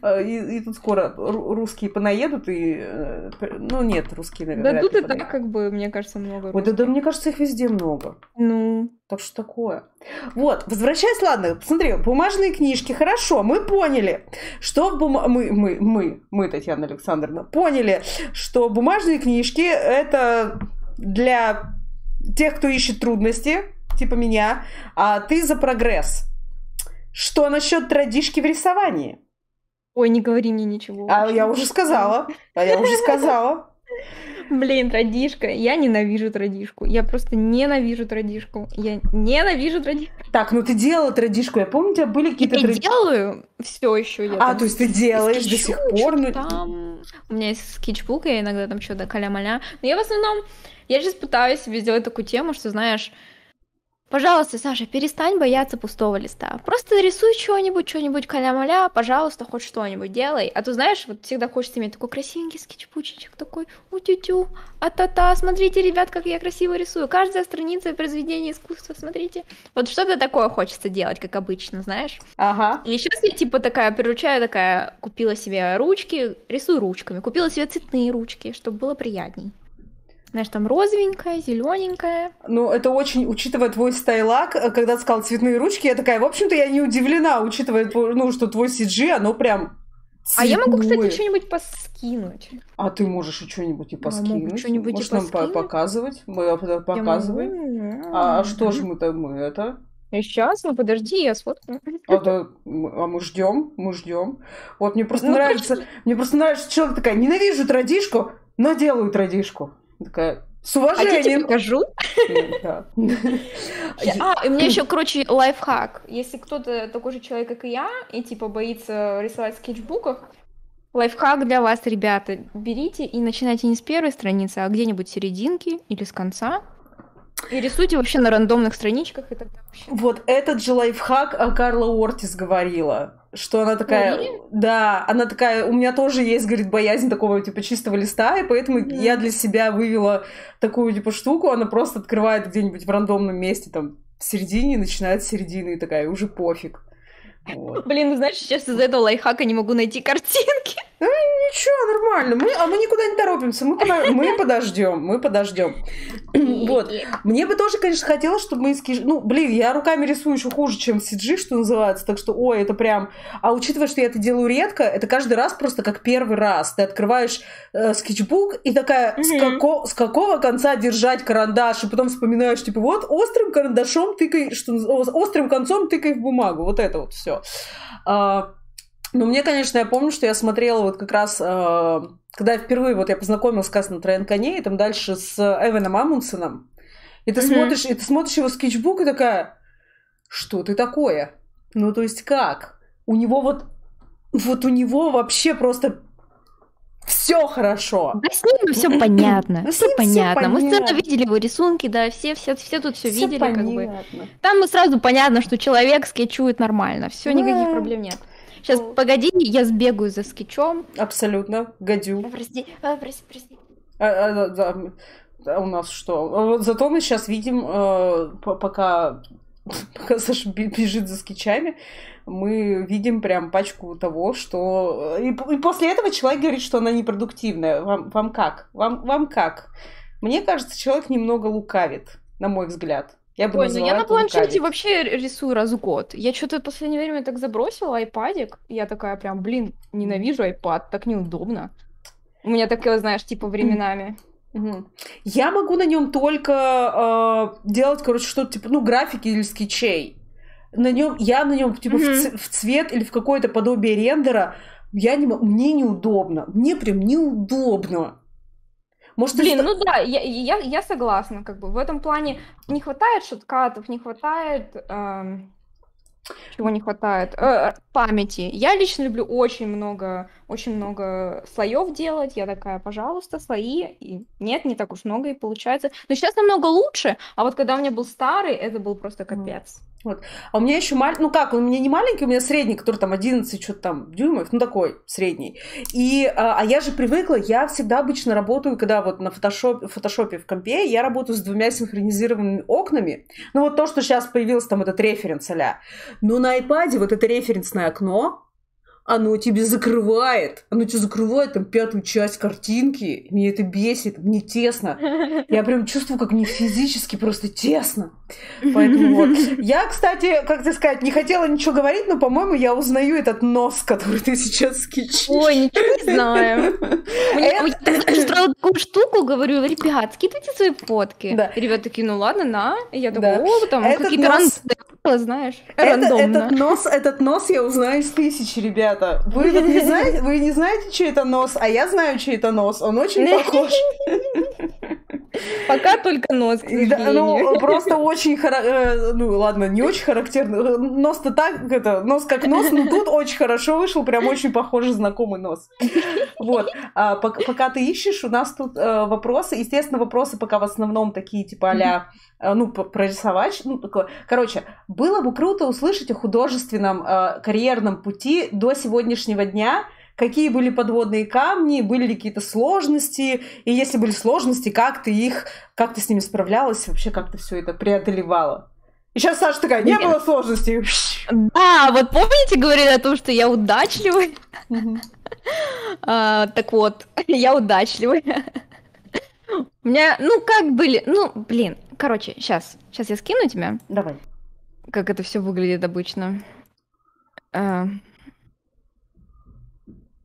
Э, И, тут скоро ру- русские понаедут, и... Ну, нет, русские, наверное, Да тут и так, как бы, мне кажется, много Ой, да, мне кажется, их везде много. Ну, Так что такое. Вот, возвращаясь, ладно, смотри, бумажные книжки, хорошо, мы поняли, что в бума- мы, мы, мы, мы, Татьяна Александровна, поняли, что бумажные книжки это для тех, кто ищет трудности, типа меня, а ты за прогресс. Что насчет традишки в рисовании? ой, не говори мне ничего. А я уже сказала, а я уже сказала. Блин, традишка. Я ненавижу традишку. Я просто ненавижу традишку. Я ненавижу традишку. Так, ну ты делала традишку, я помню, у тебя были какие-то... Я тради- делаю все еще. Я А, то есть ты делаешь до сих пор, ну... там. У меня есть скетчбук, я иногда там что-то каля-маля. Но я в основном, я сейчас пытаюсь себе сделать такую тему, что, знаешь, пожалуйста, Саша, перестань бояться пустого листа. Просто рисуй что-нибудь, что-нибудь каля-маля, пожалуйста, хоть что-нибудь делай. А то, знаешь, вот всегда хочется иметь такой красивенький скетчбучечек, такой, у-тю-тю, а-та-та, смотрите, ребят, как я красиво рисую. Каждая страница произведения искусства, смотрите. Вот что-то такое хочется делать, как обычно, знаешь. Ага. И сейчас я типа такая приручаю, такая купила себе ручки, рисую ручками, купила себе цветные ручки, чтобы было приятней. Знаешь, там розовенькая, зелененькая. Ну, это очень, учитывая твой стайлак, э, когда ты сказал цветные ручки, я такая, в общем-то, я не удивлена, учитывая, ну, что твой CG, оно прям А я могу, кстати, цветное. что-нибудь поскинуть. А ты можешь и что-нибудь и А, поскинуть. что-нибудь и Можешь нам по- поскинуть. показывать. Мы показываем. могу. А, а что же мы-то, мы это? Сейчас, ну подожди, я сфоткаю. А, да, мы, а мы ждем, мы ждем. Вот мне просто Ну, нравится, мне просто нравится, что человек такая, ненавижу традишку, но делаю традишку. Такая, с А уважением. покажу. Да. А, и у меня еще, короче, лайфхак. Если кто-то такой же человек, как и я, и типа боится рисовать в скетчбуках, лайфхак для вас, ребята. Берите и начинайте не с первой страницы, а где-нибудь с серединки или с конца. И рисуйте вообще на рандомных страничках и тогда вообще. Вот этот же лайфхак Карла Ортис говорила, что она такая, Говорили? да, она такая, у меня тоже есть, говорит, боязнь такого типа чистого листа, и поэтому Мгм. я для себя вывела такую типа штуку, она просто открывает где-нибудь в рандомном месте там в середине, начинает с середины и такая, уже пофиг. Вот. Блин, ну знаешь, сейчас из-за этого лайфхака не могу найти картинки. Ничего, нормально. Мы, а мы никуда не торопимся. Мы, подо- мы подождем, мы подождем. Вот. Мне бы тоже, конечно, хотелось, чтобы мы эскиз... Ну, блин, я руками рисую еще хуже, чем CG, что называется. Так что, ой, это прям... А учитывая, что я это делаю редко, это каждый раз просто как первый раз. Ты открываешь э, скетчбук и такая, с, како- с какого конца держать карандаш? И потом вспоминаешь, типа, вот острым карандашом тыкай, что острым концом тыкай в бумагу. Вот это вот все. Ну, мне, конечно, я помню, что я смотрела вот как раз, э, когда я впервые, вот я познакомилась с на Троен коней, и там дальше с Эваном Амундсеном, и ты mm-hmm. смотришь, и ты смотришь его скетчбук и такая, что ты такое? Ну, то есть как? У него вот, вот у него вообще просто все хорошо. Да с ним все понятно. Все понятно. Мы сразу видели его рисунки, да, все, все, все тут все видели, как бы. Там мы сразу понятно, что человек скетчует нормально. Все, никаких проблем нет. Сейчас, погоди, я сбегаю за скетчом. Абсолютно, гадю. Прости, а, прости, прости. А, а, да, да, у нас что? Зато мы сейчас видим, э, пока, пока Саша бежит за скетчами, мы видим прям пачку того, что... И, и после этого человек говорит, что она непродуктивная. Вам, вам как? Вам, вам как? Мне кажется, человек немного лукавит, на мой взгляд. Я бы Ой, ну я на планшете лукавить. вообще рисую раз в год. Я что-то в последнее время так забросила айпадик. Я такая прям, блин, ненавижу айпад, так неудобно. У меня такое, знаешь, типа временами. Угу. Я могу на нем только э, делать, короче, что-то типа, ну, графики или скетчей на нем, я на нем типа mm-hmm. в, цвет или в какое-то подобие рендера, я не мне неудобно, мне прям неудобно. Может, Блин, это... ну да, я, я, я согласна, как бы в этом плане не хватает шоткатов, не хватает эм, чего не хватает? Э, памяти. Я лично люблю очень много, очень много слоев делать. Я такая, пожалуйста, слои. И нет, не так уж много и получается. Но сейчас намного лучше. А вот когда у меня был старый, это был просто капец. Вот. А у меня еще маленький, ну как, он у меня не маленький, у меня средний, который там 11 что-то там дюймов, ну такой средний. И, а, а я же привыкла, я всегда обычно работаю, когда вот на фотошоп, фотошопе в компе, я работаю с двумя синхронизированными окнами. Ну вот то, что сейчас появился там этот референс а Но на iPad вот это референсное окно, оно тебе закрывает, оно тебе закрывает там пятую часть картинки, мне это бесит, мне тесно. Я прям чувствую, как мне физически просто тесно. Поэтому вот. Я, кстати, как тебе сказать, не хотела ничего говорить, но, по-моему, я узнаю этот нос, который ты сейчас скичишь. Ой, ничего не знаю. Я устроила такую штуку, говорю, ребят, скидывайте свои фотки. Ребята такие, ну ладно, на. Я такой, о, там какие-то знаешь, это, этот нос, этот нос я узнаю из тысячи, ребята. Вы не знаете, вы не знаете, чей это нос, а я знаю, чей это нос. Он очень похож. Пока только нос, Да, ну, просто очень, э, ну, ладно, не очень характерный. Нос-то так, это, нос как нос, но тут очень хорошо вышел, прям очень похожий знакомый нос. Вот. А, пока ты ищешь, у нас тут э, вопросы. Естественно, вопросы пока в основном такие, типа а ну, прорисовать. Ну, такое. Короче, было бы круто услышать о художественном э, карьерном пути до сегодняшнего дня, какие были подводные камни, были ли какие-то сложности, и если были сложности, как ты их, как ты с ними справлялась, вообще как ты все это преодолевала. И сейчас Саша такая, не Нет. было сложностей. Да, вот помните, говорили о том, что я удачливая? А, так вот, я удачливая. У меня, ну, как были, ну, блин, короче, сейчас, сейчас я скину тебя. Давай. Как это все выглядит обычно. А,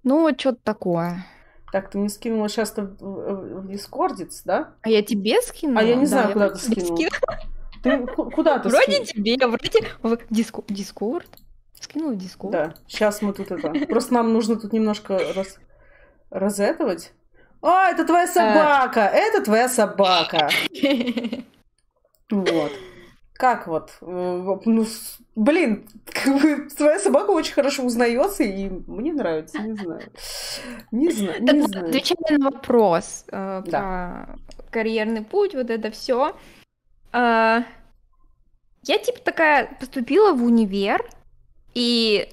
ну, вот что-то такое. Так, ты мне скинула сейчас в, в, Дискордец, да? А я тебе скинула? А я не знаю, да, куда ты скинула. скинула. Ты куда ты Вроде тебе, вроде в Дискорд. Скинула в Дискорд. Да, сейчас мы тут это... Просто нам нужно тут немножко раз... разэтовать. А, это твоя собака! Это твоя собака! Вот. Как вот? Э, ну, блин, твоя собака очень хорошо узнается, и мне нравится, не знаю. Не знаю, не знаю. Отвечая на вопрос э, да. про карьерный путь, вот это все. Э, я типа такая поступила в универ, и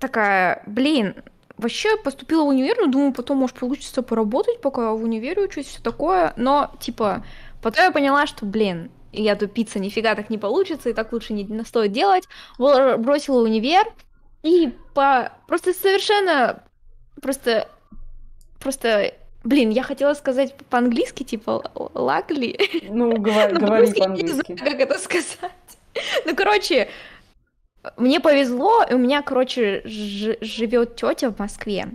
такая, блин, вообще поступила в универ, но думаю, потом, может, получится поработать, пока в универе учусь, все такое, но, типа, потом я поняла, что, блин, я тупица, нифига так не получится, и так лучше не, не стоит делать. Бросила универ, и по... просто совершенно... Просто... Просто... Блин, я хотела сказать по-английски, типа, лакли. Ну, говори, по-английски. Не знаю, как это сказать. Ну, короче, мне повезло, и у меня, короче, живет тетя в Москве.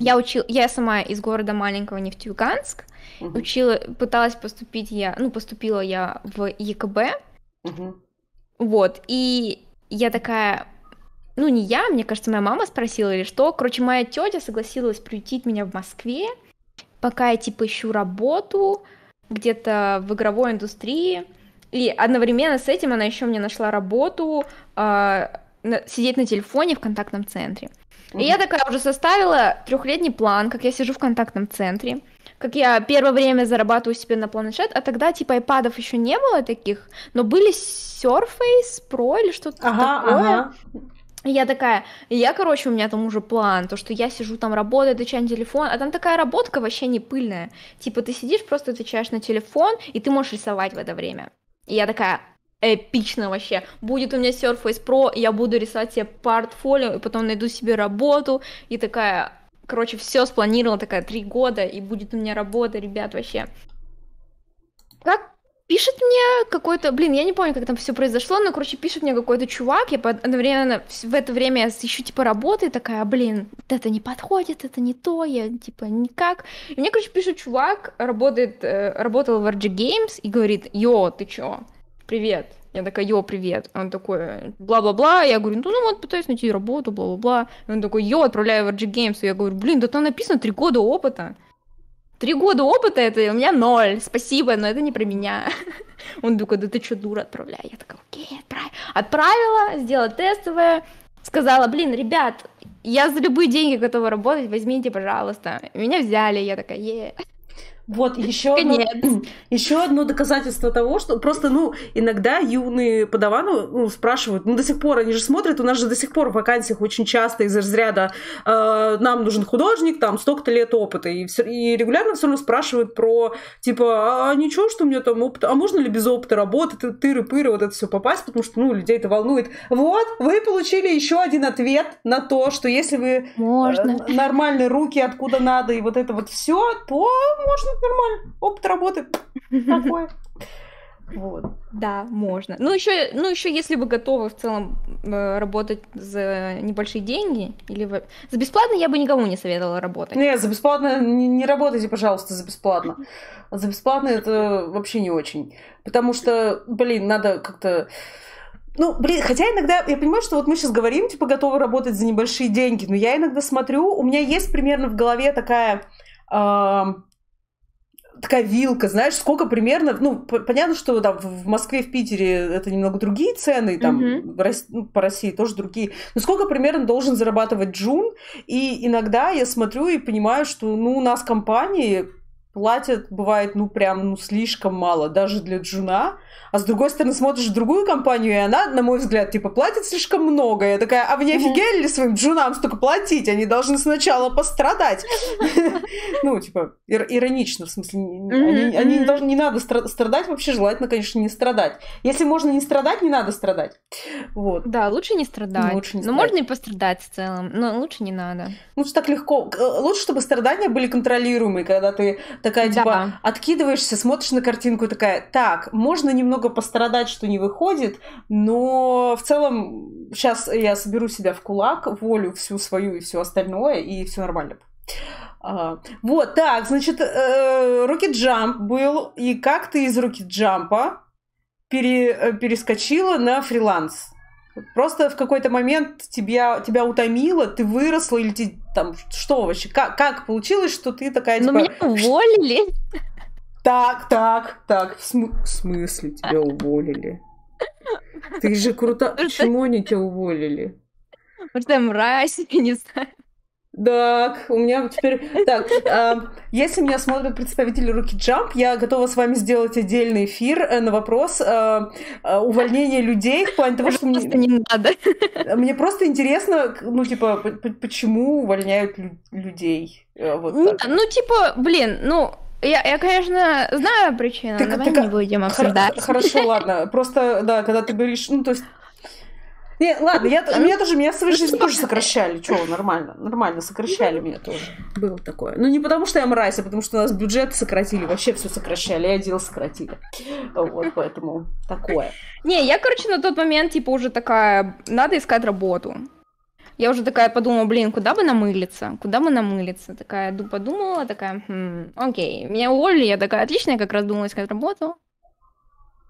Я учил, я сама из города маленького Нефтеюганск, uh-huh. учила, пыталась поступить я, ну поступила я в ЕКБ, uh-huh. вот, и я такая, ну не я, мне кажется, моя мама спросила или что. Короче, моя тетя согласилась приютить меня в Москве, пока я типа ищу работу где-то в игровой индустрии. И одновременно с этим она еще мне нашла работу э, сидеть на телефоне в контактном центре. И я такая уже составила трехлетний план, как я сижу в контактном центре, как я первое время зарабатываю себе на планшет, а тогда типа айпадов еще не было таких, но были Surface Pro или что-то ага, такое. Ага. Я такая, я, короче, у меня там уже план, то, что я сижу там, работаю, отвечаю на телефон, а там такая работка вообще не пыльная. Типа ты сидишь, просто отвечаешь на телефон, и ты можешь рисовать в это время. И я такая, эпично вообще. Будет у меня Surface Pro, я буду рисовать себе портфолио, и потом найду себе работу, и такая, короче, все спланировала, такая, три года, и будет у меня работа, ребят, вообще. Как пишет мне какой-то, блин, я не помню, как там все произошло, но, короче, пишет мне какой-то чувак, я одновременно в это время я ищу, типа, работы, такая, блин, это не подходит, это не то, я, типа, никак. И мне, короче, пишет чувак, работает, э, работал в RG Games и говорит, йо, ты чё, привет. Я такая, йо, привет. Он такой, бла-бла-бла. Я говорю, ну, ну вот, пытаюсь найти работу, бла-бла-бла. он такой, йо, отправляю в RG Games. И я говорю, блин, да там написано три года опыта. Три года опыта, это у меня ноль, спасибо, но это не про меня. Он такой, да ты что, дура, отправляй. Я такая, окей, отправь. Отправила, сделала тестовое, сказала, блин, ребят, я за любые деньги готова работать, возьмите, пожалуйста. Меня взяли, я такая, е. Вот еще одно, еще одно доказательство того, что просто, ну, иногда юные подаваны ну, спрашивают, ну, до сих пор, они же смотрят, у нас же до сих пор в вакансиях очень часто из разряда э, нам нужен художник, там, столько-то лет опыта, и, все, и регулярно все равно спрашивают про, типа, а ничего, что у меня там опыт, а можно ли без опыта работы, тыры-пыры, вот это все попасть, потому что, ну, людей это волнует. Вот, вы получили еще один ответ на то, что если вы можно. Э, нормальные руки, откуда надо, и вот это вот все, то можно нормально. Опыт работы такой. Вот. Да, можно. Ну еще, ну еще, если вы готовы в целом э, работать за небольшие деньги или вы... за бесплатно, я бы никому не советовала работать. Не, за бесплатно не, не работайте, пожалуйста, за бесплатно. За бесплатно это вообще не очень, потому что, блин, надо как-то ну, блин, хотя иногда я понимаю, что вот мы сейчас говорим, типа, готовы работать за небольшие деньги, но я иногда смотрю, у меня есть примерно в голове такая э, такая вилка, знаешь, сколько примерно, ну, понятно, что там в Москве, в Питере это немного другие цены, там mm-hmm. ну, по России тоже другие, но сколько примерно должен зарабатывать Джун, и иногда я смотрю и понимаю, что, ну, у нас компании платят, бывает, ну, прям, ну, слишком мало, даже для Джуна, а с другой стороны смотришь другую компанию, и она, на мой взгляд, типа, платит слишком много. Я такая, а вы не офигели ли своим джунам столько платить? Они должны сначала пострадать. Ну, типа, иронично, в смысле, они должны, не надо страдать вообще, желательно, конечно, не страдать. Если можно не страдать, не надо страдать. Вот. Да, лучше не страдать. Лучше не Но можно и пострадать в целом, но лучше не надо. Лучше так легко. Лучше, чтобы страдания были контролируемые, когда ты такая, типа, откидываешься, смотришь на картинку такая, так, можно немного пострадать, что не выходит, но в целом сейчас я соберу себя в кулак, волю всю свою и все остальное, и все нормально. А, вот, так, значит, э, Rocket Jump был, и как ты из Rocket Jump пере, э, перескочила на фриланс? Просто в какой-то момент тебя, тебя утомило, ты выросла, или ты там, что вообще, как, как получилось, что ты такая, типа... Ну, меня уволили. Так, так, так. В, см- в смысле тебя уволили? Ты же круто. Почему они тебя уволили? Потому что я мразь, я не знаю. Так, у меня теперь... Так, э, если меня смотрят представители Руки Jump, я готова с вами сделать отдельный эфир э, на вопрос э, увольнения людей в плане того, что мне... не надо. Мне просто интересно, ну, типа, почему увольняют лю- людей. Э, вот ну, ну, типа, блин, ну, я, я, конечно, знаю причину, так, давай так, не будем обсуждать. Хорошо, ладно. Просто, да, когда ты говоришь, ну, то есть... Не, ладно, я, меня тоже, меня в своей жизни тоже сокращали. Чего, нормально, нормально, сокращали меня тоже. Было такое. Ну, не потому что я мразь, а потому что у нас бюджет сократили, вообще все сокращали, и отдел сократили. Вот, поэтому такое. Не, я, короче, на тот момент, типа, уже такая, надо искать работу. Я уже такая подумала, блин, куда бы намылиться? Куда бы намылиться? Такая подумала, такая, хм, окей, меня уволили, я такая, отлично, я как раз думала искать работу.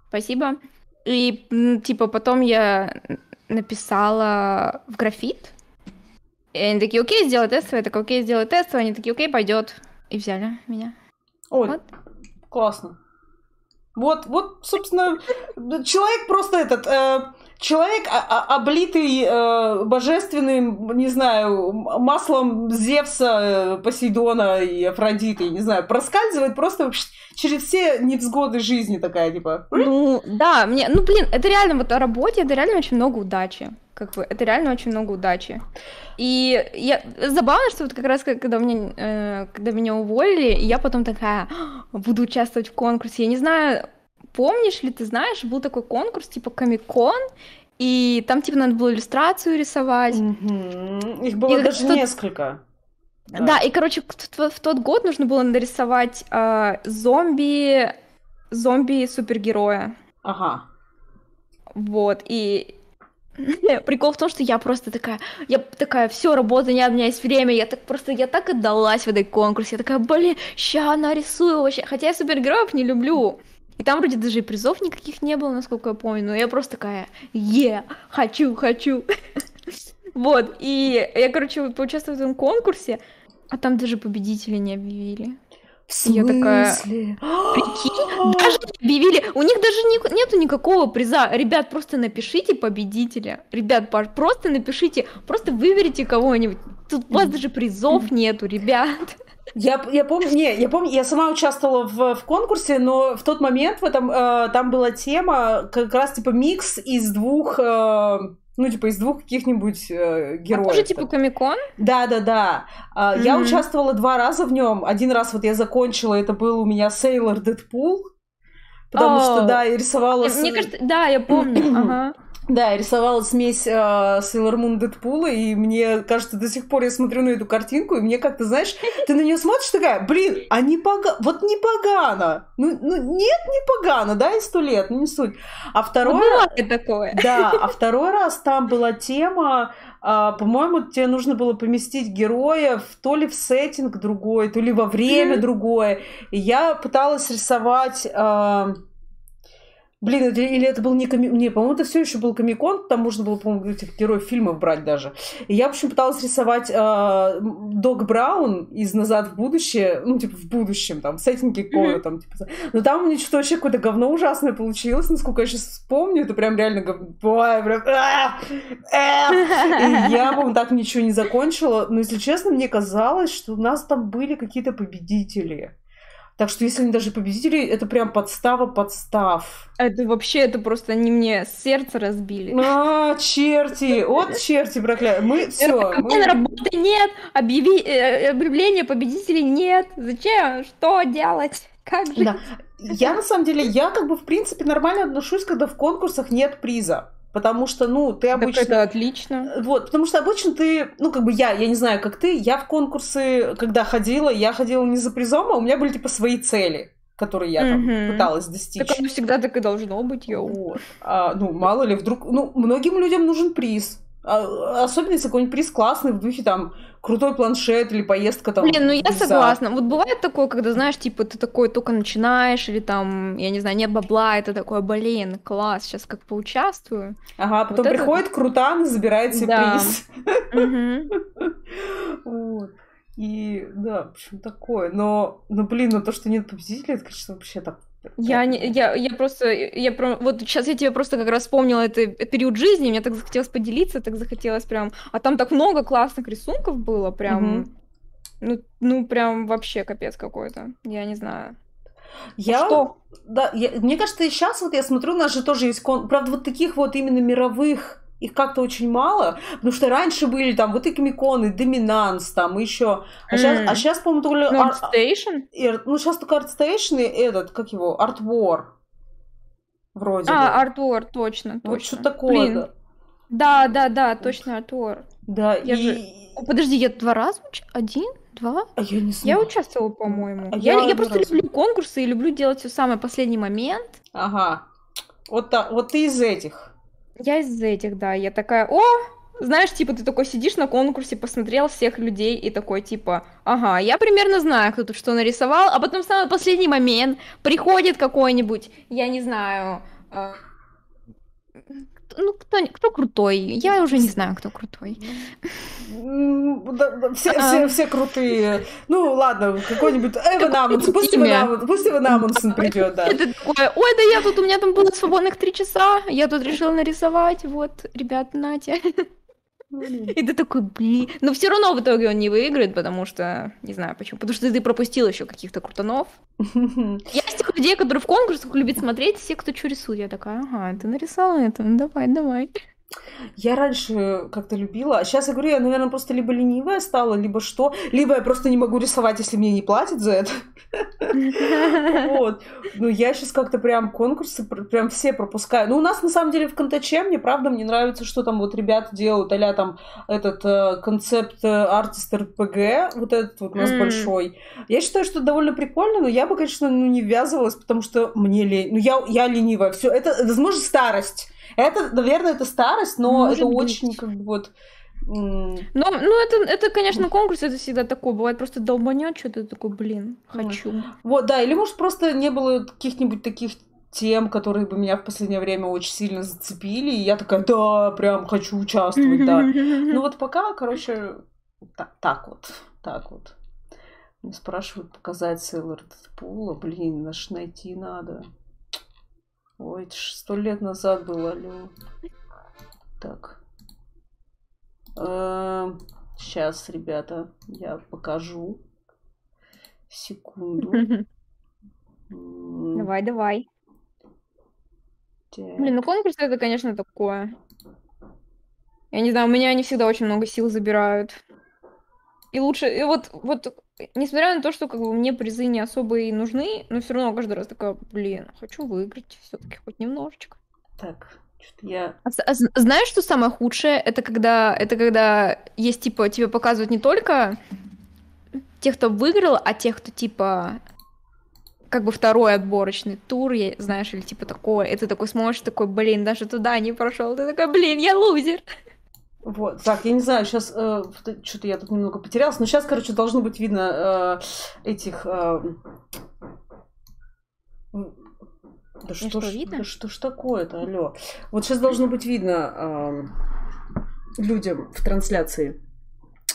Спасибо. И, типа, потом я написала в графит. И они такие, окей, сделай тестовый. Я такая, окей, сделай тестовый. Они такие, окей, пойдет. И взяли меня. Ой, Вот. классно. Вот, вот, собственно, человек просто этот, э, человек, а- а- облитый э, божественным, не знаю, маслом Зевса, э, Посейдона и Афродиты, не знаю, проскальзывает просто через все невзгоды жизни такая, типа. Ну, да, мне, ну, блин, это реально вот о работе, это реально очень много удачи. Как бы, это реально очень много удачи. И я, забавно, что вот как раз когда, мне, э, когда меня уволили, я потом такая, «А, буду участвовать в конкурсе. Я не знаю, помнишь ли ты знаешь, был такой конкурс типа Комикон, и там типа надо было иллюстрацию рисовать. Мгм. Их было И даже тут- несколько. Да. и, короче, в, в тот год нужно было нарисовать э, зомби, зомби-супергероя. Ага. Вот, и прикол в том, что я просто такая, я такая, все, работа нет, у меня есть время, я так просто, я так отдалась в этой конкурсе, я такая, блин, ща нарисую вообще, хотя я супергероев не люблю, и там вроде даже и призов никаких не было, насколько я помню, но я просто такая, е, хочу, хочу, вот, и я, короче, поучаствовала в этом конкурсе, а там даже победителей не объявили. В Я такая, смысле? Прикинь, даже не объявили, у них даже ни- нету никакого приза. Ребят, просто напишите победителя. Ребят, просто напишите, просто выберите кого-нибудь. Тут у вас даже призов нету, ребят. Я, я помню, не, я помню, я сама участвовала в, в конкурсе, но в тот момент в этом э, там была тема как раз типа микс из двух, э, ну типа из двух каких-нибудь э, А героев. тоже типа комикон? Да, да, да. А, Я участвовала два раза в нем. Один раз вот я закончила, это был у меня Сейлор Дэдпул. Потому что, О. да, я рисовала... с- Мне кажется, да, я помню. Ага. Да, я рисовала смесь э, Sailor Moon Дэдпула, и мне кажется, до сих пор я смотрю на эту картинку, и мне как-то, знаешь, ты на нее смотришь такая, блин, а не пога... вот не погано. Ну, ну, нет, не погано, да, и сто лет, ну не суть. А Ну, второй... бывает такое. Да, а второй раз там была тема, а, по-моему, тебе нужно было поместить героев то ли в сеттинг другой, то ли во время другое. И я пыталась рисовать... а, Блин, это- или это был не коми... Не, по-моему, это все еще был комикон, там можно было, по-моему, этих героев фильмов брать даже. И я, в общем, пыталась рисовать а, Дог Браун из «Назад в будущее», ну, типа, в будущем, там, сеттинге какого Мгм. там, типа, но там у меня что-то вообще какое-то говно ужасное получилось, насколько я сейчас вспомню, это прям реально говно. Ой, прям... э. И я, по-моему, так ничего не закончила. Но, если честно, мне казалось, что у нас там были какие-то победители. Так что, если они даже победители, это прям подстава подстав. Это вообще, это просто они мне сердце разбили. А, черти! Вот черти проклятые. Мы все. Мне работы нет, объяви... э, объявления победителей нет. Зачем? Что делать? Как же? Да. Я, на самом деле, я как бы, в принципе, нормально отношусь, когда в конкурсах нет приза. Потому что, ну, ты Так обычно... это отлично. Вот, потому что обычно ты, ну, как бы я, я не знаю, как ты, я в конкурсы, когда ходила, я ходила не за призом, а у меня были, типа, свои цели, которые я там Мгм. пыталась достичь. Так оно всегда так и должно быть, йоу. Вот. А, ну, мало ли, вдруг... Ну, многим людям нужен приз. А, особенно, если какой-нибудь приз классный, в духе, там, крутой планшет или поездка там... Блин, ну я леса. согласна. Вот бывает такое, когда, знаешь, типа, ты такой только начинаешь, или там, я не знаю, нет бабла, и ты такой, блин, класс, сейчас как поучаствую. Ага, потом Вот это- приходит Крутан и забирает себе Да. приз. Вот. И, да, в общем, такое. Но, ну, блин, ну то, что нет победителя, это, конечно, вообще так... Я, не, я, я просто, я про, вот сейчас я тебе просто как раз вспомнила этот период жизни, мне так захотелось поделиться, так захотелось прям, а там так много классных рисунков было, прям, Мгм. ну, ну прям вообще капец какой-то, я не знаю. Я, Что? да, я- мне кажется, и сейчас вот я смотрю, у нас же тоже есть кон... Правда, вот таких вот именно мировых их как-то очень мало, потому что раньше были там вот и комиконы, доминанс там, и еще. А сейчас, М. а сейчас, по-моему, только... Ну, ар- Station? и- ну, сейчас только ArtStation и этот, как его, Art War. Вроде бы. А, Артур, точно, Вот точно. что такое, Блин, да. Да, да, точно, Артур. Да, Я и... же- О, Подожди, я два раза уч... Один? Два? А я не Я знаю. участвовала, по-моему. А я, я я просто раз. люблю конкурсы и люблю делать все самый последний момент. Ага. Вот, так, вот ты из этих. Я из этих, да. Я такая, о, знаешь, типа ты такой сидишь на конкурсе, посмотрел всех людей и такой, типа, ага, я примерно знаю, кто тут что нарисовал, а потом в самый последний момент приходит какой-нибудь, я не знаю, э, ну, кто, кто крутой? Я уже не знаю, кто крутой. все, все, все крутые. Ну, ладно, какой-нибудь Эван Амундсен. Пусть Эван Амундсен придет, да. Это такое, ой, да я тут, у меня там было свободных три часа, я тут решила нарисовать, вот, ребят, Натя. И ты такой, блин. Но все равно в итоге он не выиграет, потому что, не знаю почему, потому что ты пропустил еще каких-то крутанов. Я из тех людей, которые в конкурсах любят смотреть, все, кто что рисует. Я такая, ага, ты нарисовал это, ну давай, давай. Я раньше как-то любила, а сейчас я говорю, я, наверное, просто либо ленивая стала, либо что, либо я просто не могу рисовать, если мне не платят за это. Вот. Ну, я сейчас как-то прям конкурсы прям все пропускаю. Ну, у нас, на самом деле, в Контаче мне, правда, мне нравится, что там вот ребята делают, а там этот э, концепт артист РПГ, вот этот вот у нас большой. Я считаю, что довольно прикольно, но я бы, конечно, ну, не ввязывалась, потому что мне лень. Ну, я, я ленивая. Все, это, возможно, старость. Это, наверное, это старость, но Может это быть. очень как бы вот... Ну, ну это, это, конечно, конкурс, это всегда такое. Бывает просто долбанет что-то такой, блин, хочу. Вот, да, или может просто не было каких-нибудь таких тем, которые бы меня в последнее время очень сильно зацепили, и я такая, да, прям хочу участвовать, да. Ну вот пока, короче, так, так вот, так вот. Мне спрашивают показать Сейлор Дэдпула, блин, наш найти надо. Ой, это сто лет назад было, алло. Так. Сейчас, эм, ребята, я покажу. Секунду. Давай, давай. Так. Блин, ну конкурс это, конечно, такое. Я не знаю, у меня они всегда очень много сил забирают. И лучше, и вот, вот, несмотря на то, что как бы мне призы не особо и нужны, но все равно каждый раз такая, блин, хочу выиграть все-таки хоть немножечко. Так, я... А, а, знаешь, что самое худшее? Это когда, это когда есть, типа, тебе показывают не только тех, кто выиграл, а тех, кто, типа, как бы второй отборочный тур, знаешь, или типа такое, и ты такой смотришь, такой, блин, даже туда не прошел, ты такой, блин, я лузер. Вот, так, я не знаю, сейчас э, что-то я тут немного потерялась, но сейчас, короче, должно быть видно э, этих... Э, да что, что, ж, видно? да что ж такое-то, алло. Вот сейчас должно быть видно э, людям в трансляции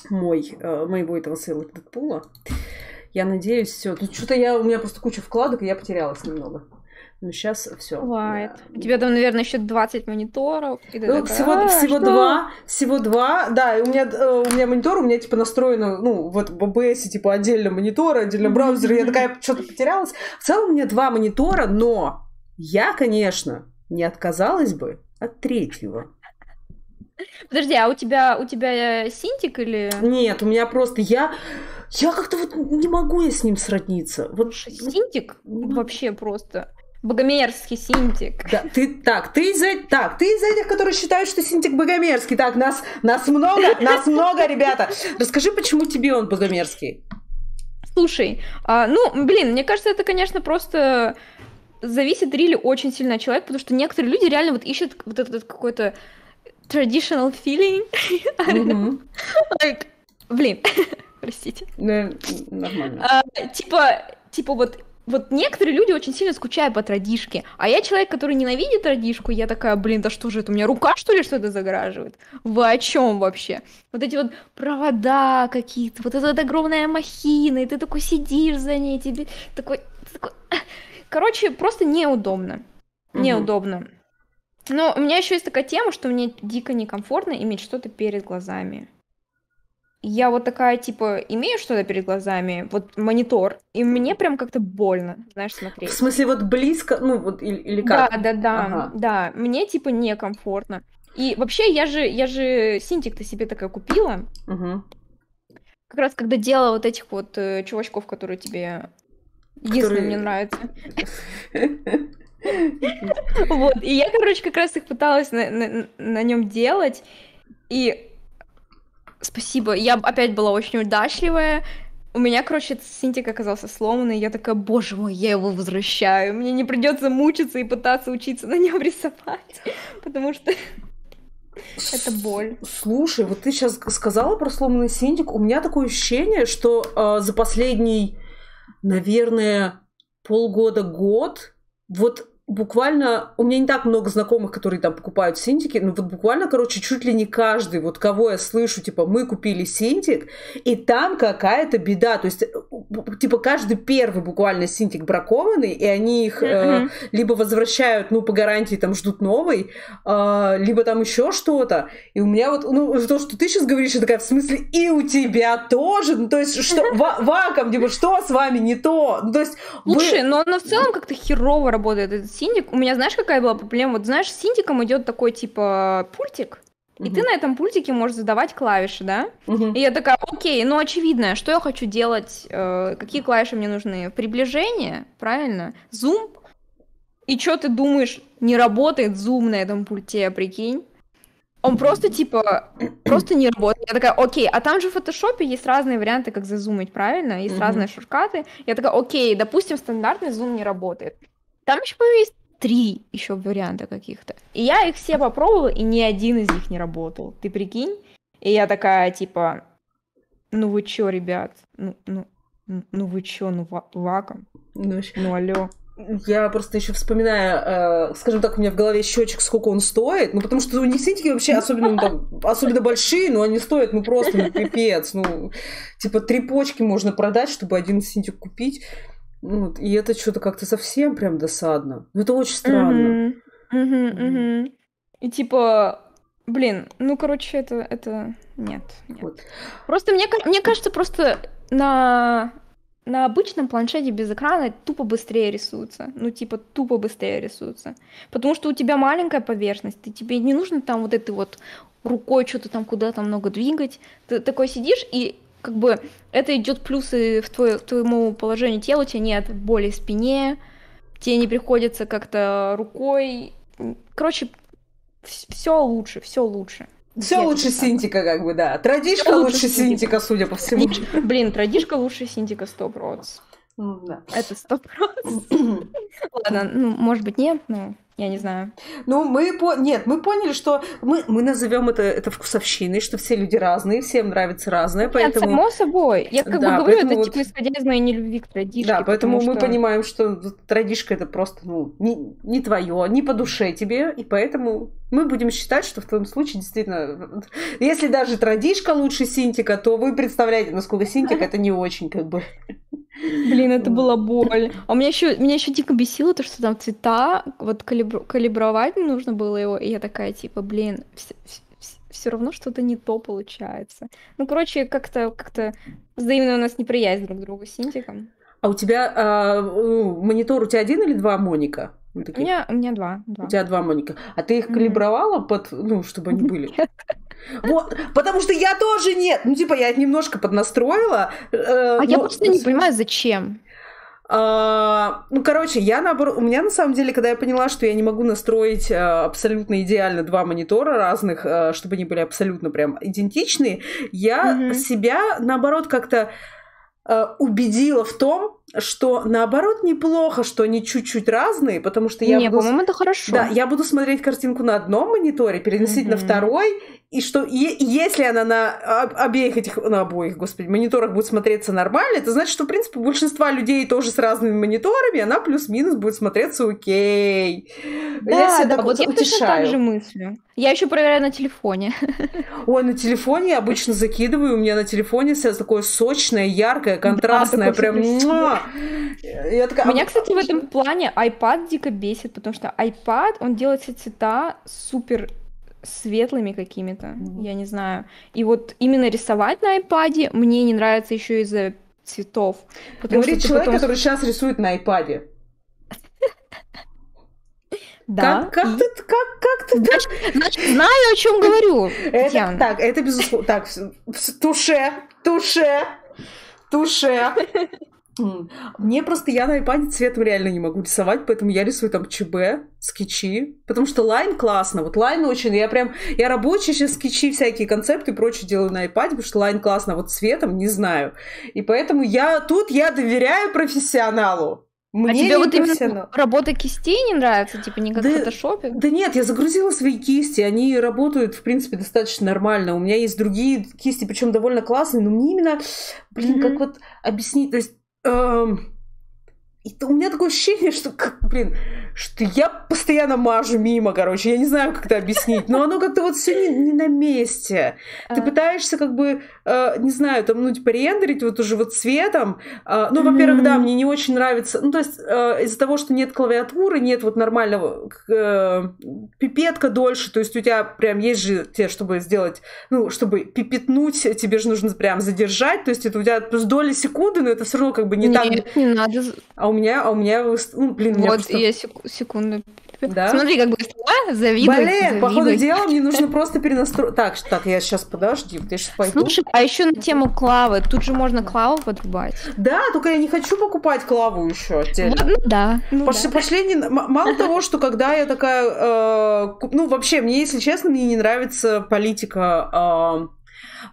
мой, э, моего этого сейла Дэдпула. Я надеюсь, все. Тут что-то я, у меня просто куча вкладок, и я потерялась немного. Ну, сейчас все. Бывает. Да. У тебя там, наверное, еще 20 мониторов. И ну, такая, всего, а, всего что? два. Всего два. Да, и у меня, э, у меня монитор, у меня типа настроено, ну, вот в OBS, типа отдельно монитор, отдельно браузер. Я такая что-то потерялась. В целом у меня два монитора, но я, конечно, не отказалась бы от третьего. Подожди, а у тебя у тебя синтик или? Нет, у меня просто я я как-то вот не могу я с ним сродниться. Вот синтик вообще просто. Богомерзкий синтик. Да, ты так, ты из этих, так, ты из этих, которые считают, что синтик богомерзкий. Так, нас, нас много, нас много, ребята. Расскажи, почему тебе он богомерзкий? Слушай, а, ну, блин, мне кажется, это, конечно, просто зависит рили очень сильно от человека, потому что некоторые люди реально вот ищут вот этот какой-то traditional feeling. Mm-hmm. like, блин, простите. Да, нормально. А, типа, типа вот вот некоторые люди очень сильно скучают по традишке, а я человек, который ненавидит традишку, я такая, блин, да что же это, у меня рука, что ли, что-то загораживает? Вы о чем вообще? Вот эти вот провода какие-то, вот эта вот огромная махина, и ты такой сидишь за ней, тебе такой... такой... Короче, просто неудобно. Неудобно. Но у меня еще есть такая тема, что мне дико некомфортно иметь что-то перед глазами я вот такая, типа, имею что-то перед глазами, вот монитор, и мне прям как-то больно, знаешь, смотреть. В смысле, вот близко, ну, вот, или, или как? Да, да, да, ага. да, мне, типа, некомфортно. И вообще, я же, я же синтик-то себе такая купила. Угу. Как раз когда делала вот этих вот э, чувачков, которые тебе единственное мне нравятся. Вот, и я, короче, как раз их пыталась на нем делать, и Спасибо. Я опять была очень удачливая. У меня, короче, синтик оказался сломанный. Я такая, боже мой, я его возвращаю. Мне не придется мучиться и пытаться учиться на нем рисовать. Потому что это боль. Слушай, вот ты сейчас сказала про сломанный синтик. У меня такое ощущение, что э, за последний, наверное, полгода-год вот буквально, у меня не так много знакомых, которые там покупают синтики, но вот буквально, короче, чуть ли не каждый, вот кого я слышу, типа, мы купили синтик, и там какая-то беда, то есть, типа, каждый первый буквально синтик бракованный, и они их э, либо возвращают, ну, по гарантии, там, ждут новый, э, либо там еще что-то, и у меня вот, ну, то, что ты сейчас говоришь, я такая, в смысле, и у тебя тоже, ну, то есть, что, ваком, типа, что с вами не то, ну, то есть... Слушай, вы... но, но в целом как-то херово работает синдик. У меня знаешь, какая была проблема? Вот знаешь, с синдиком идет такой типа пультик, и угу. ты на этом пультике можешь задавать клавиши, да? Угу. И я такая, окей, ну очевидно, что я хочу делать, э, какие клавиши мне нужны? Приближение, правильно? Зум. И что ты думаешь, не работает зум на этом пульте, прикинь? Он просто, типа, просто не работает. Я такая, окей, а там же в фотошопе есть разные варианты, как зазумить, правильно? Есть mm-hmm. разные шорткаты. Я такая, окей, допустим, стандартный зум не работает. Там еще есть три еще варианта каких-то. И я их все попробовала, и ни один из них не работал. Ты прикинь? И я такая, типа, ну вы чё, ребят? Ну, ну, ну вы чё, ну ваком? Ну, ну алло. Я просто еще вспоминаю, э, скажем так, у меня в голове счетчик, сколько он стоит. Ну, потому что у них синтики вообще особенно, ну, там, особенно большие, но они стоят, ну, просто, ну, пипец. Ну, типа, три почки можно продать, чтобы один синтик купить. Ну, и это что-то как-то совсем прям досадно. Ну, это очень странно. И типа, блин, ну, короче, это, это... Нет, нет. Вот. Просто мне, мне кажется, просто на на обычном планшете без экрана тупо быстрее рисуются. Ну, типа, тупо быстрее рисуются. Потому что у тебя маленькая поверхность, и тебе не нужно там вот этой вот рукой что-то там куда-то много двигать. Ты такой сидишь, и как бы это идет плюсы в, твой, в твоему положению тела, у тебя нет боли в спине, тебе не приходится как-то рукой. Короче, все лучше, все лучше. Все лучше Синтика, как бы, да. Традишка лучше Синтика, судя по всему. Блин, традишка лучше Синтика 100%. Ну, да. Это 100%. Ладно, ну, может быть, нет, но... Я не знаю. Ну, мы по... Нет, мы поняли, что мы, мы назовем это, это вкусовщиной, что все люди разные, всем нравится разное, поэтому... Нет, само собой. Я как да, бы говорю, это вот... типа исходя из моей нелюбви к традишке. Да, поэтому мы что... понимаем, что традишка это просто, ну, не, не твое, не по душе тебе, и поэтому мы будем считать, что в твоем случае действительно, если даже традишка лучше Синтика, то вы представляете, насколько Синтик это не очень, как бы. Блин, это была боль. А у меня еще меня еще дико бесило то, что там цвета, вот калибр, калибровать нужно было его, и я такая типа, блин, все равно что-то не то получается. Ну, короче, как-то как-то взаимно у нас неприязнь друг к другу с Синтиком. А у тебя а, монитор у тебя один или два Моника? У меня, у меня два, два. У тебя два Моника. А ты их калибровала под, ну, чтобы они были? Вот, потому что я тоже нет. Ну, типа, я их немножко поднастроила. Э, а но... я просто не понимаю, зачем. А, ну, короче, я наоборот, у меня на самом деле, когда я поняла, что я не могу настроить а, абсолютно идеально два монитора разных, а, чтобы они были абсолютно прям идентичные, я mm-hmm. себя наоборот как-то убедила в том, что наоборот неплохо, что они чуть-чуть разные, потому что я не, буду... по-моему, это хорошо. Да, я буду смотреть картинку на одном мониторе, переносить mm-hmm. на второй, и что е- если она на обеих этих, на обоих, господи, мониторах будет смотреться нормально, это значит, что, в принципе, у большинства людей тоже с разными мониторами, она плюс-минус будет смотреться окей. Да, я себя да, так вот, я точно так же мыслю. Я еще проверяю на телефоне. Ой, на телефоне я обычно закидываю, у меня на телефоне все такое сочное, яркое, контрастное, да, прям... Я такая... Меня, кстати, в этом плане iPad дико бесит, потому что iPad, он делает все цвета супер светлыми какими-то, mm-hmm. я не знаю. И вот именно рисовать на iPad мне не нравится еще из-за цветов. Говорит человек, потом... который сейчас рисует на iPad. Да. Как, как ты, как, как ты значит, значит, знаю, о чем говорю. Это, так, это безусловно. Так, туше, туше, туше. Мне просто я на iPad цветом реально не могу рисовать, поэтому я рисую там ЧБ, скетчи, потому что line классно. Вот line очень, я прям, я рабочие сейчас скетчи, всякие концепты и прочее делаю на iPad, потому что line классно, вот цветом не знаю. И поэтому я тут я доверяю профессионалу. Мне а тебе вот именно работа кистей не нравится, типа не как да, в фотошопе? Да нет, я загрузила свои кисти, они работают, в принципе, достаточно нормально. У меня есть другие кисти, причем довольно классные, но мне именно, блин, mm-hmm. как вот объяснить, то есть Эм, и у меня такое ощущение, что, как, блин, что я постоянно мажу мимо, короче, я не знаю, как это объяснить, но оно как-то вот все не, не на месте. Ты а. пытаешься как бы, э, не знаю, там, ну, типа, рендерить вот уже вот цветом. Э, ну, во-первых, да, мне не очень нравится, ну, то есть э, из-за того, что нет клавиатуры, нет вот нормального, э, пипетка дольше, то есть у тебя прям есть же те, чтобы сделать, ну, чтобы пипетнуть, тебе же нужно прям задержать, то есть это у тебя плюс доли секунды, но это все равно как бы не Нет, так. не надо. А у меня, а у меня, ну, блин, вот, просто... я секунду. Да? Смотри, как быстро завидуй. Блин, завидуй. по ходу дела мне нужно просто перенастроить. Так, так, я сейчас, подожди, я сейчас пойду. Слушай, а еще на тему клавы. Тут же можно клаву подрубать. Да, только я не хочу покупать клаву еще отдельно. Вот, ну, да. Ну, Пош... да. Пошли, мало того, что когда я такая... Э, ну, вообще, мне, если честно, мне не нравится политика... Э,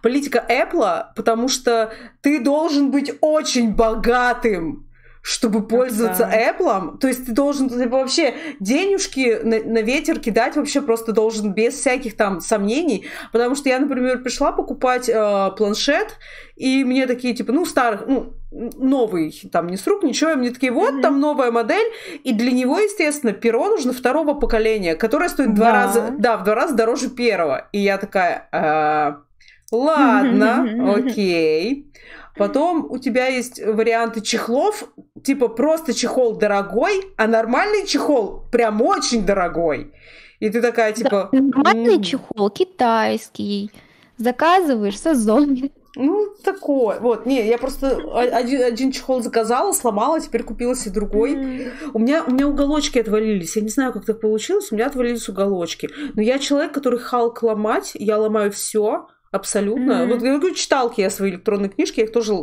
политика Apple, потому что ты должен быть очень богатым, чтобы пользоваться да. Apple. То есть ты должен ты вообще денежки на, на ветер кидать вообще просто должен без всяких там сомнений. Потому что я, например, пришла покупать э, планшет, и мне такие, типа, ну, старых, ну, новый, там, не с рук, ничего, и мне такие, вот, mm-hmm. там новая модель, и для него, естественно, перо нужно второго поколения, которое стоит два раза, да, в два раза дороже первого. И я такая, э, ладно, окей. Потом у тебя есть варианты чехлов, типа просто чехол дорогой, а нормальный чехол прям очень дорогой. И ты такая, типа... Да, нормальный чехол, китайский. Заказываешь сезон. Ну, такое. Вот, не, я просто один, один чехол заказала, сломала, теперь купила себе другой. Mm. У, меня, у меня уголочки отвалились. Я не знаю, как так получилось, у меня отвалились уголочки. Но я человек, который халк ломать, я ломаю все Абсолютно. Mm-hmm. Вот я говорю, читалки я свои электронные книжки, я их тоже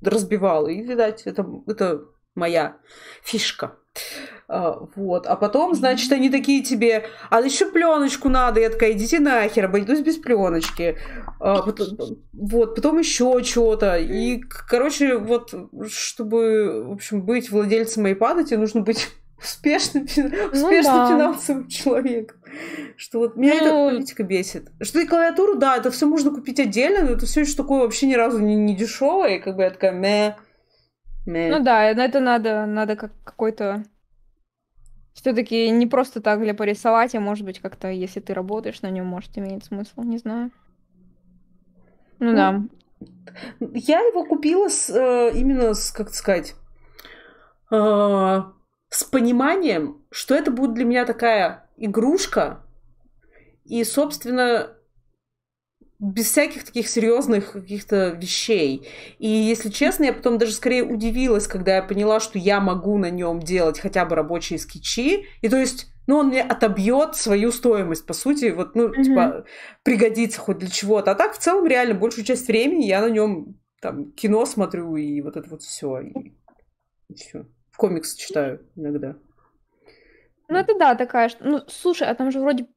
разбивала. И, видать, это, это моя фишка. А, вот. А потом, значит, они такие тебе, а еще пленочку надо. Я такая, идите нахер, обойдусь без пленочки. А, потом, вот, потом еще что-то. И, короче, вот, чтобы, в общем, быть владельцем iPad, тебе нужно быть успешным, ну, успешным да. финансовым человеком. Что вот меня ну... эта политика бесит. Что и клавиатуру, да, это все можно купить отдельно, но это все еще такое вообще ни разу не, не дешевое, и как бы я такая мэ. мэ. Ну да, на это надо, надо как какой-то все-таки не просто так для порисовать, а может быть как-то, если ты работаешь на нем, может иметь смысл, не знаю. Ну, ну да. Я его купила с, э, именно с, как сказать, э, с пониманием, что это будет для меня такая игрушка, и, собственно, без всяких таких серьезных каких-то вещей. И, если честно, я потом даже скорее удивилась, когда я поняла, что я могу на нем делать хотя бы рабочие скетчи. И то есть, ну, он мне отобьет свою стоимость, по сути, вот, ну, mm-hmm. типа, пригодится хоть для чего-то. А так, в целом, реально, большую часть времени я на нем там кино смотрю и вот это вот все. И, и все. В комикс читаю иногда. Ну, это да, такая. Ну, слушай, а там же вроде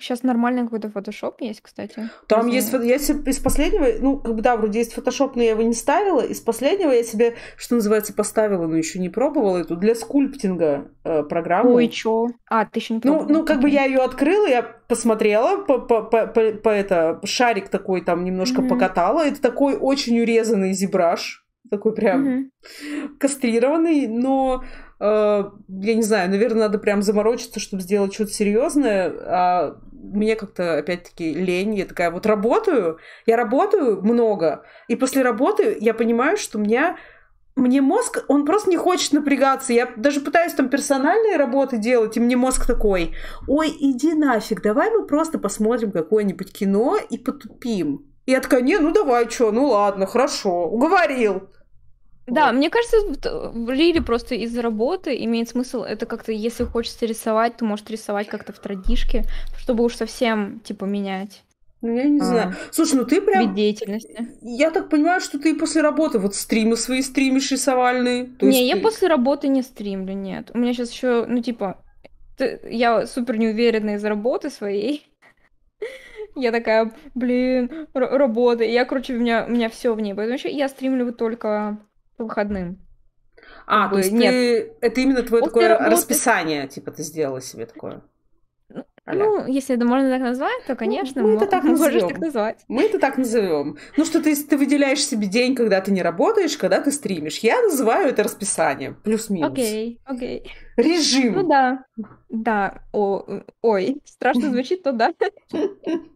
Сейчас нормальный какой-то фотошоп есть, кстати. Там есть, есть из последнего, ну, как бы да, вроде есть фотошоп, но я его не ставила. Из последнего я себе, что называется, поставила, но еще не пробовала эту для скульптинга э, программу. Ой, чё? А, ты еще не пробовала? Ну, ну как бы я ее открыла, я посмотрела, по, по, по, по, по это, шарик такой там немножко mm-hmm. покатала. Это такой очень урезанный зебраж, такой прям mm-hmm. кастрированный, но Э, я не знаю, наверное, надо прям заморочиться, чтобы сделать что-то серьезное. А мне как-то, опять-таки, лень. Я такая вот работаю, я работаю много, и после работы я понимаю, что у меня мне мозг, он просто не хочет напрягаться. Я даже пытаюсь там персональные работы делать, и мне мозг такой, ой, иди нафиг, давай мы просто посмотрим какое-нибудь кино и потупим. И я такая, не, ну давай, что, ну ладно, хорошо, уговорил. Да, вот. мне кажется, Лили просто из-за работы имеет смысл, это как-то, если хочется рисовать, то может рисовать как-то в традишке, чтобы уж совсем, типа, менять. Ну, я не а, знаю. Слушай, ну ты прям... Вид деятельности. Я так понимаю, что ты после работы вот стримы свои стримишь рисовальные. То не, я ты... после работы не стримлю, нет. У меня сейчас еще, ну, типа, я супер неуверенная из работы своей. Я такая, блин, работа. Я, короче, у меня, у меня все в ней. Поэтому я стримлю только по выходным. А, то есть нет. Ты... это именно твое После такое работы... расписание, типа ты сделала себе такое? а-ля. Ну, если это можно так назвать, то, конечно, мы это мо- так можешь назовем. так назвать. Мы это так назовем. Ну, что ты, ты выделяешь себе день, когда ты не работаешь, когда ты стримишь. Я называю это расписание. Плюс-минус. Окей, окей. Режим. Ну да, да. О, ой, страшно звучит, то да.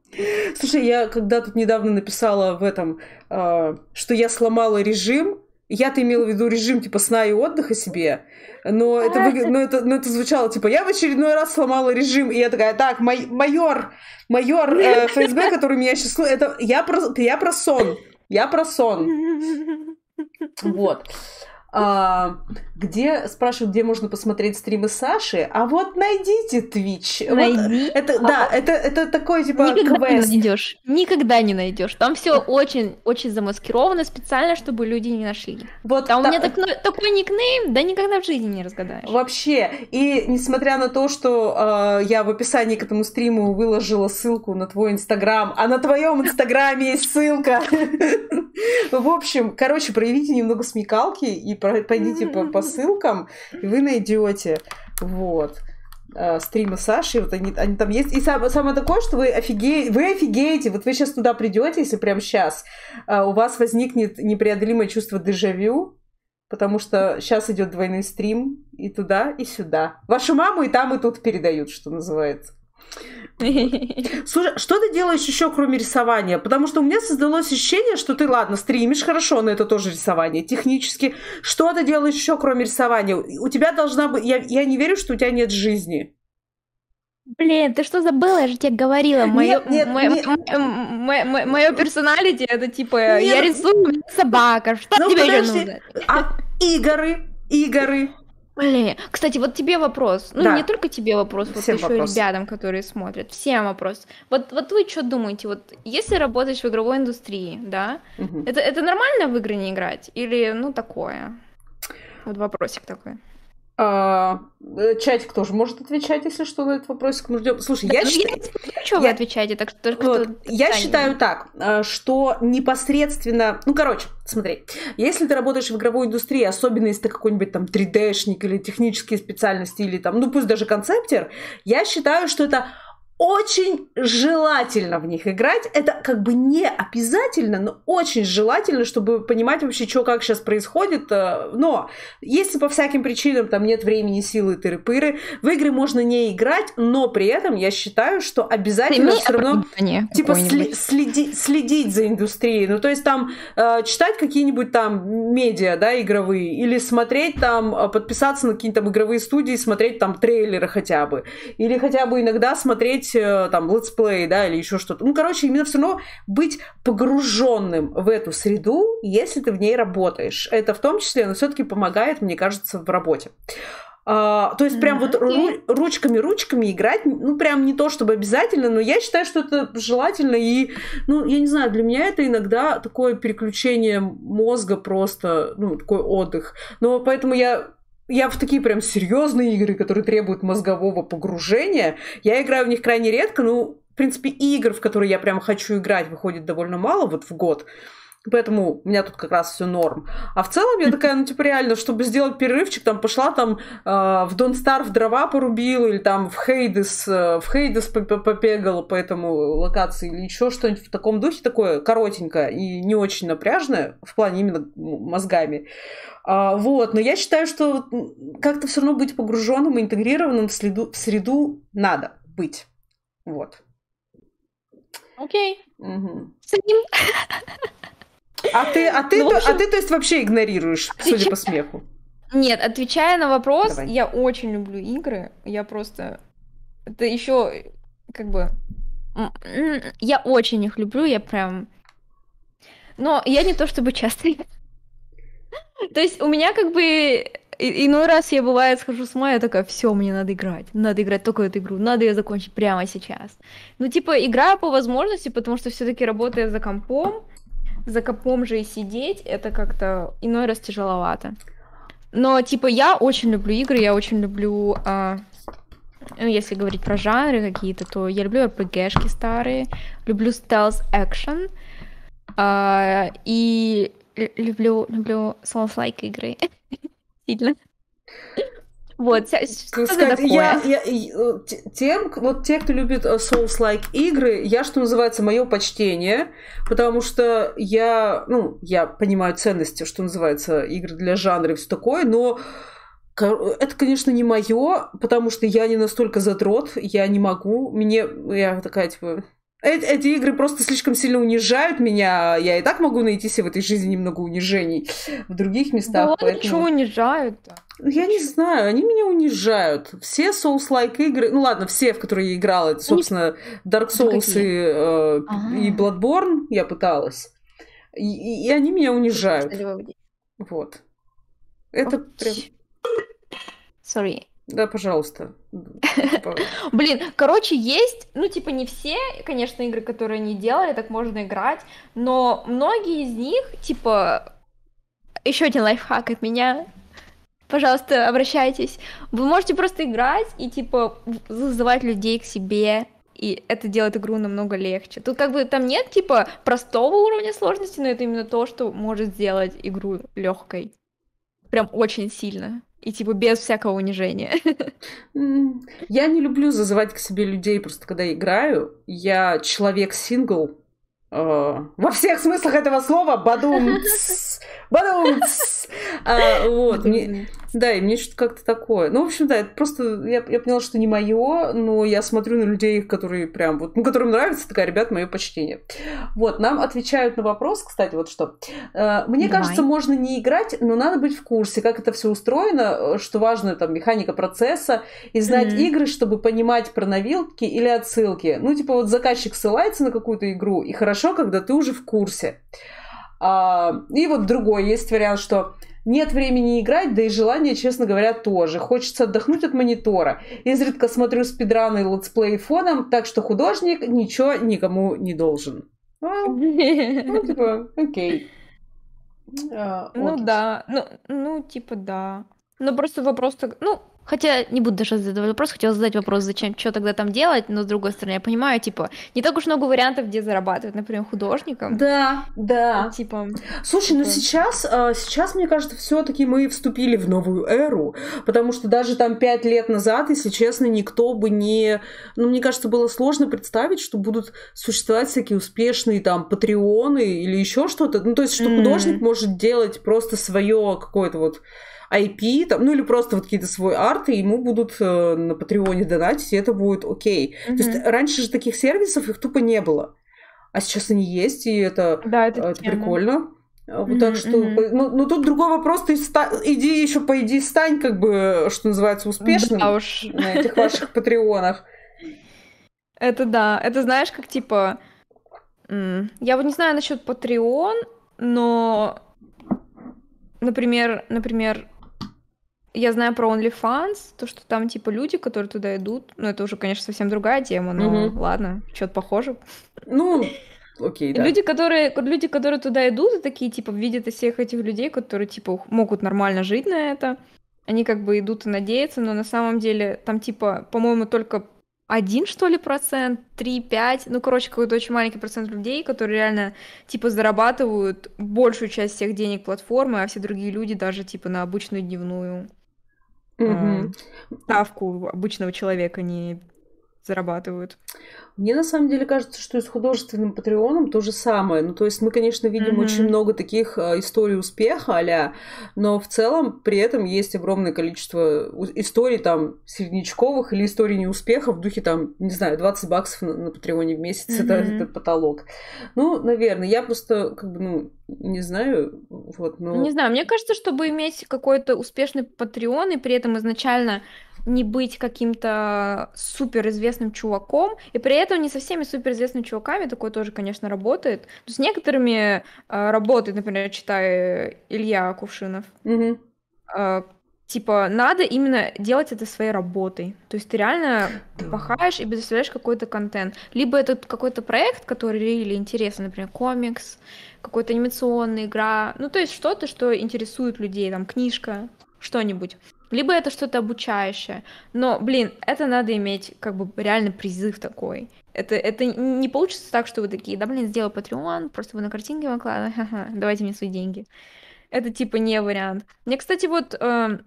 Слушай, я когда тут недавно написала в этом, э, что я сломала режим, я-то имела в виду режим типа сна и отдыха себе, но это, но это, но это звучало типа я в очередной раз сломала режим, и я такая, так, май- майор, майор э, ФСБ, который меня сейчас... Это я про, я про сон, я про сон. Вот. А, где, спрашивают, где можно посмотреть стримы Саши, а вот найдите Twitch. Вот Найди. это, да, это, это такой, типа, Никогда не квест. найдешь. Никогда не найдешь. Там все очень, очень замаскировано специально, чтобы люди не нашли. Вот А у та- меня так- ну, такой никнейм, да никогда в жизни не разгадаешь. Вообще. И несмотря на то, что э, я в описании к этому стриму выложила ссылку на твой инстаграм, а на твоем инстаграме есть ссылка. В общем, короче, проявите немного смекалки и пойдите по, по ссылкам, и вы найдете. Вот. э, стримы Саши, вот они, они там есть. И сам- самое такое, что вы, офиге... вы офигеете, вот вы сейчас туда придете, если прямо сейчас, у вас возникнет непреодолимое чувство дежавю, потому что сейчас идет двойной стрим и туда, и сюда. Вашу маму и там, и тут передают, что называется. Слушай, что ты делаешь еще, кроме рисования? Потому что у меня создалось ощущение, что ты, ладно, стримишь хорошо, но это тоже рисование. Технически. Что ты делаешь еще, кроме рисования? У тебя должна быть... Я, я не верю, что у тебя нет жизни. Блин, ты что забыла? Я же тебе говорила. Мое, Нет, нет, нет. мое персоналити это типа я Нет. рисую, у меня собака. Что Ну, тебе еще подожди. нужно? А игры? Игры? Блин, кстати, вот тебе вопрос. Ну, Да. не только тебе вопрос, вот Всем еще вопрос. ребятам, которые смотрят. Всем вопрос. Вот, вот вы что думаете? Вот если работаешь в игровой индустрии, да, Мгм. это, это нормально в игры не играть? Или, ну, такое? Вот вопросик такой. А, э, чатик тоже может отвечать, если что, на этот вопросик мы ждем. Слушай, я Ну, считаю... что вы я- отвечаете? Так что только Вот, что я считаю так, э, что непосредственно, ну, короче, смотри, если ты работаешь в игровой индустрии, особенно если ты какой-нибудь там 3D-шник или технические специальности, или там, ну, пусть даже концептер, я считаю, что это очень желательно в них играть. Это как бы не обязательно, но очень желательно, чтобы понимать вообще, что как сейчас происходит. э, Но если по всяким причинам там нет времени, силы, тыры-пыры, в игры можно не играть, но при этом я считаю, что обязательно Прими все равно типа сли- следи- следить за индустрией. Ну, то есть там э, читать какие-нибудь там медиа, да, игровые, или смотреть там, э, подписаться на какие-то там игровые студии, смотреть там трейлеры хотя бы. Или хотя бы иногда смотреть э, там летсплей, да, или еще что-то. Ну, короче, именно все равно быть погруженным в эту среду, если ты в ней работаешь. Это в том числе, но все-таки помогает, мне кажется, в работе. А, то есть прям Мгм, вот ру- ручками-ручками играть, ну прям не то чтобы обязательно, но я считаю, что это желательно и, ну, я не знаю, для меня это иногда такое переключение мозга просто, ну, такой отдых. Но поэтому я я в такие прям серьезные игры, которые требуют мозгового погружения, я играю в них крайне редко, ну, в принципе, игр, в которые я прям хочу играть, выходит довольно мало вот в год. Поэтому у меня тут как раз все норм. А в целом я такая, ну, типа, реально, чтобы сделать перерывчик, там, пошла там э, в Don't Starve дрова порубила, или там в Хейдес, э, в Хейдес попегала по этому локации, или еще что-нибудь в таком духе, такое коротенькое и не очень напряжное, в плане именно м- мозгами. А, вот, но я считаю, что как-то все равно быть погруженным и интегрированным в, следу- в среду надо быть. Вот. Окей. С ним. А ты, а ты, Ну, то- общем- а ты, то есть, вообще игнорируешь, судя Отвечай. по смеху. Нет, отвечая на вопрос, Давай. я очень люблю игры. Я просто... Это еще как бы... Я очень их люблю, я прям... Но я не то чтобы часто... То есть у меня как бы... и- Иной раз я бывает схожу с ума, я такая, все, мне надо играть, надо играть только эту игру, надо ее закончить прямо сейчас. Ну, типа, играю по возможности, потому что все-таки работая за компом, за компом же и сидеть, это как-то иной раз тяжеловато. Но, типа, я очень люблю игры, я очень люблю, а, ну, если говорить про жанры какие-то, то я люблю RPG-шки старые, люблю stealth action, а, и лю- люблю, люблю Souls-like игры. Сильно. Вот, что сказать, я, я- э, тем, вот те, кто любит э, Souls-like игры, я, что называется, мое почтение, потому что я, ну, я понимаю ценности, что называется, игры для жанра и все такое, но это, конечно, не мое, потому что я не настолько задрот, я не могу, мне, я такая, типа, «Э- эти игры просто слишком сильно унижают меня, я и так могу найти себе в этой жизни немного унижений в других Да местах, ладно, поэтому... чего унижают-то? Ну, Я не знаю, они меня унижают. Все Souls-like игры, ну ладно, все, в которые я играла, это, собственно, Dark Souls и, э, А. и Bloodborne я пыталась. И, и- и они меня унижают. Вот. Это прям... Sorry. Да, пожалуйста. Типа, Блин, короче, есть, ну, типа, не все, конечно, игры, которые они делали, так можно играть, но многие из них, типа, еще один лайфхак от меня. Пожалуйста, обращайтесь. Вы можете просто играть и, типа, в- зазывать людей к себе, и это делает игру намного легче. Тут как бы там нет, типа, простого уровня сложности, но это именно то, что может сделать игру легкой. Прям очень сильно. И, типа, без всякого унижения. Я не люблю зазывать к себе людей, просто когда я играю. Я человек-сингл. э, во всех смыслах этого слова. Бадум. Бадум. Вот. мне- Да, и мне что-то как-то такое. Ну, в общем, да, это просто... Я, я поняла, что не мое, но я смотрю на людей, которые прям вот... Ну, которым нравится, такая, ребят, мое почтение. Вот, нам отвечают на вопрос, кстати, вот что. Э, Мне Давай. кажется, можно не играть, но надо быть в курсе, как это все устроено, э, что важно, там, механика процесса, и знать Мгм. игры, чтобы понимать про новинки или отсылки. Ну, типа, вот заказчик ссылается на какую-то игру, и хорошо, когда ты уже в курсе. А, и вот другой есть вариант, что нет времени играть, да и желания, честно говоря, тоже. Хочется отдохнуть от монитора. Изредка смотрю спидраны и летсплей фоном, так что художник ничего никому не должен. Well, ну, типа, окей. А, Ну да, ну, ну, типа да. Но просто вопрос так, ну, хотя не буду даже задавать вопрос, хотела задать вопрос, зачем, что тогда там делать, но с другой стороны, я понимаю, типа, не так уж много вариантов, где зарабатывать, например, художником. Да, да. Типа, Слушай, ну Такое. сейчас, а, сейчас, мне кажется, все-таки мы вступили в новую эру, потому что даже там пять лет назад, если честно, никто бы не... Ну, мне кажется, было сложно представить, что будут существовать всякие успешные там патреоны или еще что-то. Ну, то есть, что Мгм. художник может делать просто свое какое-то вот IP, там, ну или просто вот какие-то свой арт, и ему будут э, на Патреоне донатить, и это будет окей. То есть раньше же таких сервисов их тупо не было. А сейчас они есть, и это да, это, это тема. прикольно. Вот Мгм, так что, по- ну, ну тут другой вопрос, ты ста- иди еще поиди, стань как бы, что называется, успешным Да уж. на этих ваших патреонах. Это да, это знаешь, как типа, я вот не знаю насчет Patreon, но, например, например, я знаю про OnlyFans, то, что там типа люди, которые туда идут, ну это уже, конечно, совсем другая тема, но Мгм. ладно, что-то похоже. Ну, окей, да. Люди, которые, люди, которые туда идут, и такие, типа, видят из всех этих людей, которые, типа, могут нормально жить на это, они как бы идут и надеются, но на самом деле там, типа, по-моему, только один, что ли, процент, 3-5, ну, короче, какой-то очень маленький процент людей, которые реально, типа, зарабатывают большую часть всех денег платформы, а все другие люди даже, типа, на обычную дневную Мгм. ставку обычного человека не зарабатывают. Мне на самом деле кажется, что и с художественным патреоном то же самое. Ну, то есть мы, конечно, видим Мгм. очень много таких а, историй успеха а но в целом при этом есть огромное количество историй там среднячковых или историй неуспеха в духе там, не знаю, 20 баксов на, на патреоне в месяц, это, Мгм. это потолок. Ну, наверное, я просто как бы, ну, не знаю, вот, но... Не знаю, мне кажется, чтобы иметь какой-то успешный Patreon и при этом изначально не быть каким-то суперизвестным чуваком, и при этом не со всеми суперизвестными чуваками, такое тоже, конечно, работает. Есть с некоторыми э, работает, например, читаю Илья Кувшинов, Мгм. э, типа, надо именно делать это своей работой. То есть ты реально пахаешь и предоставляешь какой-то контент. Либо это какой-то проект, который really интересен, например, комикс, какой-то анимационная игра, ну, то есть что-то, что интересует людей, там, книжка, что-нибудь. Либо это что-то обучающее. Но, блин, это надо иметь как бы реально призыв такой. Это, это не получится так, что вы такие, да, блин, сделал Patreon, просто вы на картинке выкладываете, давайте мне свои деньги. Это типа не вариант. Мне, кстати, вот э,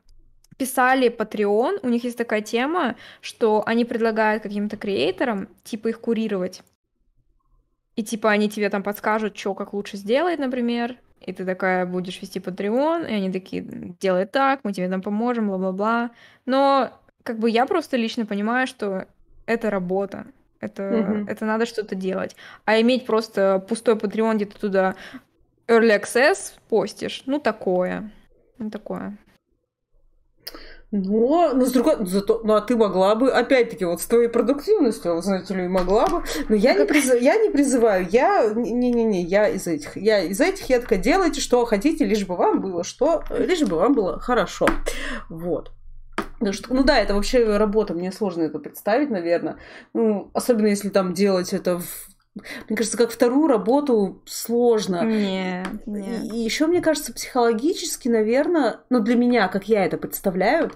писали Patreon, у них есть такая тема, что они предлагают каким-то креаторам, типа, их курировать. И типа они тебе там подскажут, что как лучше сделать, например. И ты такая будешь вести Patreon, и они такие, делай так, мы тебе там поможем, бла-бла-бла. Но как бы я просто лично понимаю, что это работа. Это, mm-hmm. это надо что-то делать. А иметь просто пустой Patreon, где ты туда Early Access постишь, ну такое. Ну такое. Но, но с другой, зато, ну а ты могла бы, опять-таки, вот с твоей продуктивностью, знаете ли, могла бы. Но я не, призыв, я не призываю, я, не-не-не, я из этих, я из этих, я такая, делайте, что хотите, лишь бы вам было что, лишь бы вам было хорошо. Вот. Ну да, это вообще работа, мне сложно это представить, наверное. Ну, особенно если там делать это мне кажется, как вторую работу сложно. Нет, нет. И еще, мне кажется, психологически, наверное, ну для меня, как я это представляю,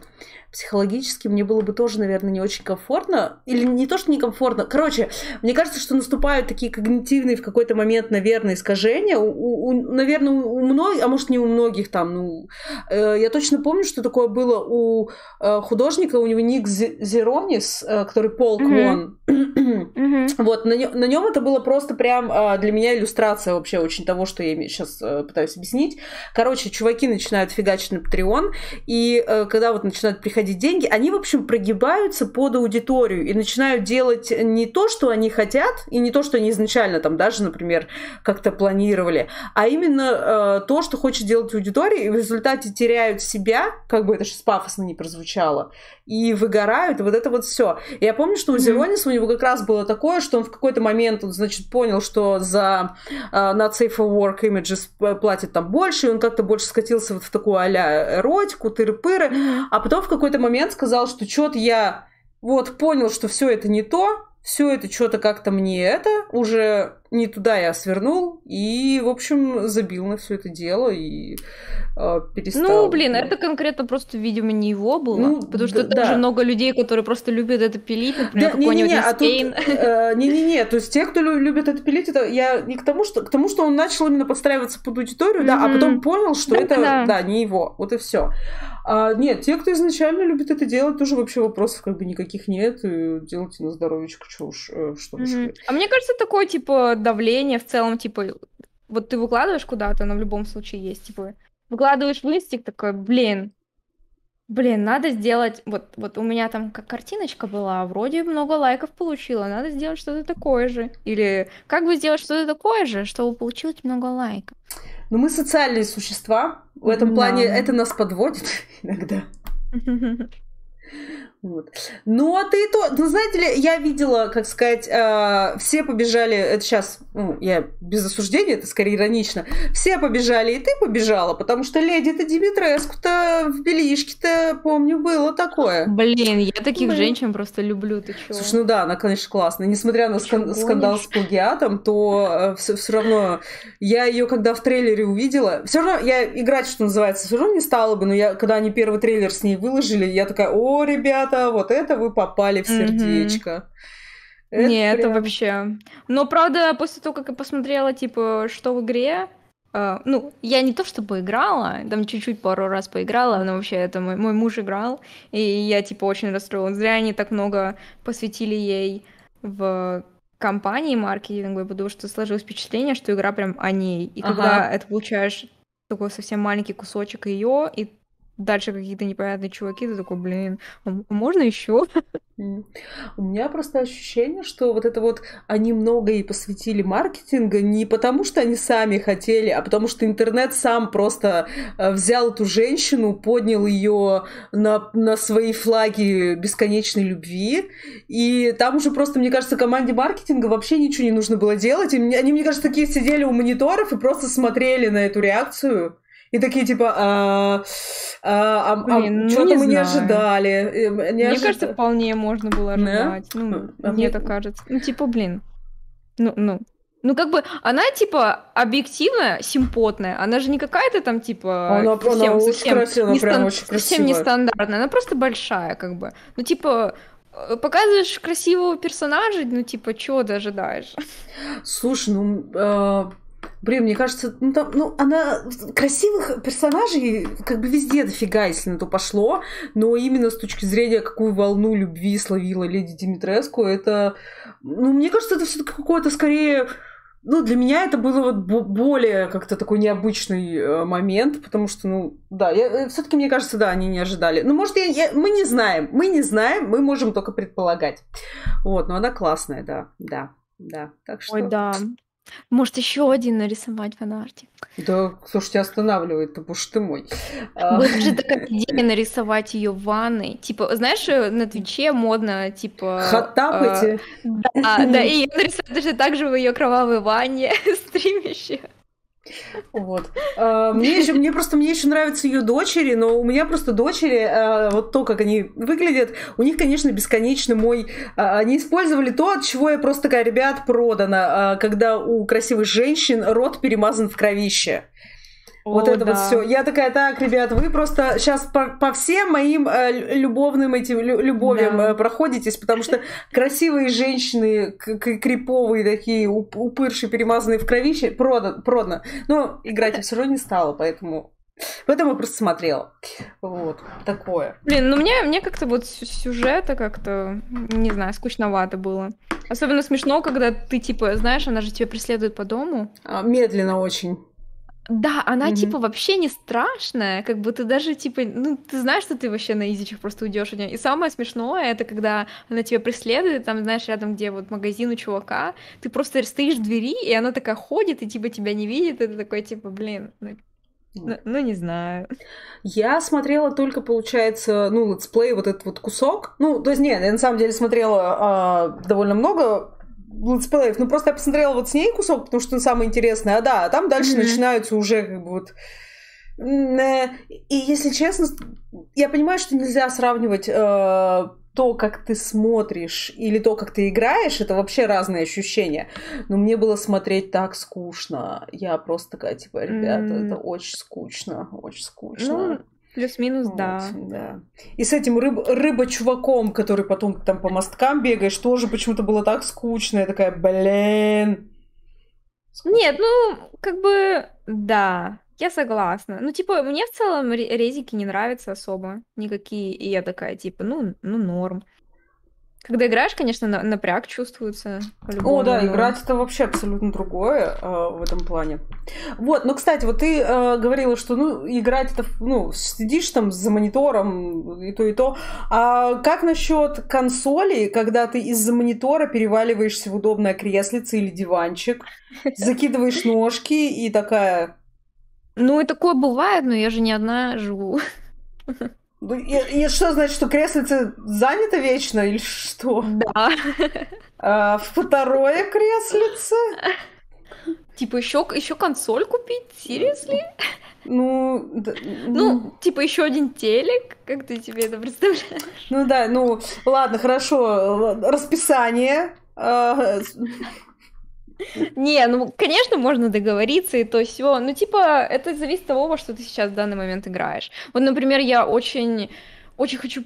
психологически мне было бы тоже, наверное, не очень комфортно. Или не то, что некомфортно. Короче, мне кажется, что наступают такие когнитивные в какой-то момент, наверное, искажения. У, у, наверное, у многих, а может не у многих там, ну... Э, я точно помню, что такое было у э, художника, у него ник Зеронис, э, который Пол Квон. Mm-hmm. Вот, на, нем, на нем это было просто прям э, для меня иллюстрация вообще очень того, что я сейчас э, пытаюсь объяснить. Короче, чуваки начинают фигачить на Patreon, и э, когда вот начинают приходить приходить деньги, они, в общем, прогибаются под аудиторию и начинают делать не то, что они хотят, и не то, что они изначально там даже, например, как-то планировали, а именно э, то, что хочет делать аудитория, и в результате теряют себя, как бы это сейчас пафосно не прозвучало, и выгорают, и вот это вот все. Я помню, что у Зерониса mm-hmm. у него как раз было такое, что он в какой-то момент, он, значит, понял, что за uh, Not Safe for Work Images платит там больше, и он как-то больше скатился вот в такую а-ля эротику, тыры-пыры, а потом в какой-то момент сказал, что что-то я вот понял, что все это не то, все это что-то как-то мне это, уже не туда я свернул, и, в общем, забил на все это дело и э, перестал. Ну, блин, да. это конкретно просто, видимо, не его было, ну, потому что да, также много людей, которые просто любят это пилить, например, да, какой-нибудь не, не, а тут, э, Не-не-не, то есть те, кто любит это пилить, это я не к тому, что, к тому, что он начал именно подстраиваться под аудиторию, mm-hmm. да, а потом понял, что да, это, да. да, не его, вот и все. А, нет, те, кто изначально любит это делать, тоже вообще вопросов как бы никаких нет. И делайте на здоровечко, что уж, э, что уж. Mm-hmm. А мне кажется, такое, типа, давление в целом, типа, вот ты выкладываешь куда-то, но в любом случае есть, типа, выкладываешь в листик такой, блин, блин, надо сделать, вот, вот у меня там как картиночка была, вроде много лайков получила, надо сделать что-то такое же. Или как бы сделать что-то такое же, чтобы получилось много лайков. Но мы социальные существа. В этом да. плане это нас подводит иногда. Вот. Ну, а ты то... Ну, знаете ли, я видела, как сказать, э, все побежали... Это сейчас, ну, я без осуждения, это скорее иронично. Все побежали, и ты побежала, потому что леди-то Димитреску-то в белишке-то, помню, было такое. Блин, я таких ну, женщин просто люблю, ты чё? Слушай, ну да, она, конечно, классная. Несмотря на скан- скандал с плагиатом, то э, все, все равно я ее, когда в трейлере увидела, все равно я играть, что называется, все равно не стала бы, но я, когда они первый трейлер с ней выложили, я такая, о, ребята, это, вот это вы попали в сердечко. Это Не, прям... это вообще. Но правда, после того, как я посмотрела, типа, что в игре, Uh, ну, я не то чтобы играла, там чуть-чуть пару раз поиграла, но вообще это мой, мой муж играл, и я, типа, очень расстроилась. Зря они так много посвятили ей в компании маркетинговой, потому что сложилось впечатление, что игра прям о ней. И ага. когда это получаешь такой совсем маленький кусочек ее, и дальше какие-то непонятные чуваки, ты такой, блин, а можно еще? У меня просто ощущение, что вот это вот они много и посвятили маркетинга не потому, что они сами хотели, а потому что интернет сам просто э, взял эту женщину, поднял ее на, на свои флаги бесконечной любви, и там уже просто, мне кажется, команде маркетинга вообще ничего не нужно было делать, и они, мне кажется, такие сидели у мониторов и просто смотрели на эту реакцию, и такие типа, а, а, а, Блин, ну, что-то мы знаю. не ожидали. Э, не мне ожид... кажется, вполне можно было ожидать. Да? Ну, а мне так кажется. Ну, типа, блин. Ну, ну. Ну, как бы, она, типа, объективно симпотная. Она же не какая-то там, типа, она, совсем, она совсем, красивая, не прям очень совсем нестандартная. Она просто большая, как бы. Ну, типа, э, показываешь красивого персонажа, ну, типа, чего ты ожидаешь? Слушай, ну, э, Блин, мне кажется, ну, там, ну, она красивых персонажей как бы везде дофига, если на то пошло, но именно с точки зрения, какую волну любви словила леди Димитреску, это, ну, мне кажется, это все-таки какое-то скорее ну, для меня это было вот более как-то такой необычный э, момент, потому что, ну, да, я, все-таки мне кажется, да, они не ожидали. Ну, может, я, я, мы не знаем, мы не знаем, мы можем только предполагать. Вот, но она классная, да, да, да. Так что... Ой, да. Может, еще один нарисовать фанартик. Да, кто ж тебя останавливает, ты боже ты мой. Вот же такая идея нарисовать ее в ванной. Типа, знаешь, э, на Твиче модно, типа... Хаттапайте. Да, да, и нарисовать точно так же в ее кровавой ванне стримящей. Вот. А, мне еще, мне просто, мне еще нравятся ее дочери, но у меня просто дочери, а, вот то, как они выглядят, у них, конечно, бесконечно мой... А, они использовали то, от чего я просто такая, ребят, продана, когда у красивых женщин рот перемазан в кровище. Вот О, это да. вот все. Я такая, так, ребят, вы просто сейчас по, по всем моим э, любовным этим лю, любовям да. э, проходитесь, потому что красивые женщины, криповые такие, упыршие, перемазанные в кровище, продано. продано. Но играть я все равно не стала, поэтому Поэтому я просто смотрела. Вот, такое. Блин, ну мне, мне как-то вот сюжета как-то, не знаю, скучновато было. Особенно смешно, когда ты, типа, знаешь, она же тебя преследует по дому. А, медленно очень. Да, она mm-hmm. типа вообще не страшная, как бы ты даже типа, ну ты знаешь, что ты вообще на изичах просто уйдешь от нее. И самое смешное это когда она тебя преследует, там знаешь рядом где вот магазин у чувака, ты просто стоишь в двери и она такая ходит и типа тебя не видит, и ты такой типа, блин, ну, ну, ну не знаю. Я смотрела только, получается, ну, летсплей, вот этот вот кусок. Ну, то есть, нет, я на самом деле смотрела э, довольно много летсплеев. Ну, просто я посмотрела вот с ней кусок, потому что он самый интересный. А да, а там дальше mm-hmm. начинаются уже как бы вот... Э, и если честно, я понимаю, что нельзя сравнивать э, то, как ты смотришь, или то, как ты играешь, это вообще разные ощущения. Но мне было смотреть так скучно. Я просто такая, типа, ребята, mm. это очень скучно, очень скучно. Ну, Плюс-минус, вот, да. да. И с этим рыб, рыба-чуваком, который потом там по мосткам бегаешь, тоже почему-то было так скучно. Я такая, блин. Скучно. Нет, ну, как бы, да, я согласна. Ну, типа, мне в целом резики не нравятся особо никакие. И я такая, типа, ну, ну норм. Когда играешь, конечно, напряг чувствуется. О, да, но... играть это вообще абсолютно другое э, в этом плане. Вот, ну, кстати, вот ты э, говорила, что, ну, играть это, ну, сидишь там за монитором и то, и то. А как насчет консоли, когда ты из-за монитора переваливаешься в удобное креслице или диванчик, закидываешь ножки и такая... Ну, и такое бывает, но я же не одна живу. Ну, и, и что значит, что креслице занято вечно или что? Да. А, второе креслице? Типа еще, еще консоль купить? Seriously? Ну, да, ну, ну, типа еще один телек, как ты себе это представляешь? Ну да, ну, ладно, хорошо, расписание. Не, ну, конечно, можно договориться и то все. Ну, типа, это зависит от того, во что ты сейчас в данный момент играешь. Вот, например, я очень, очень хочу...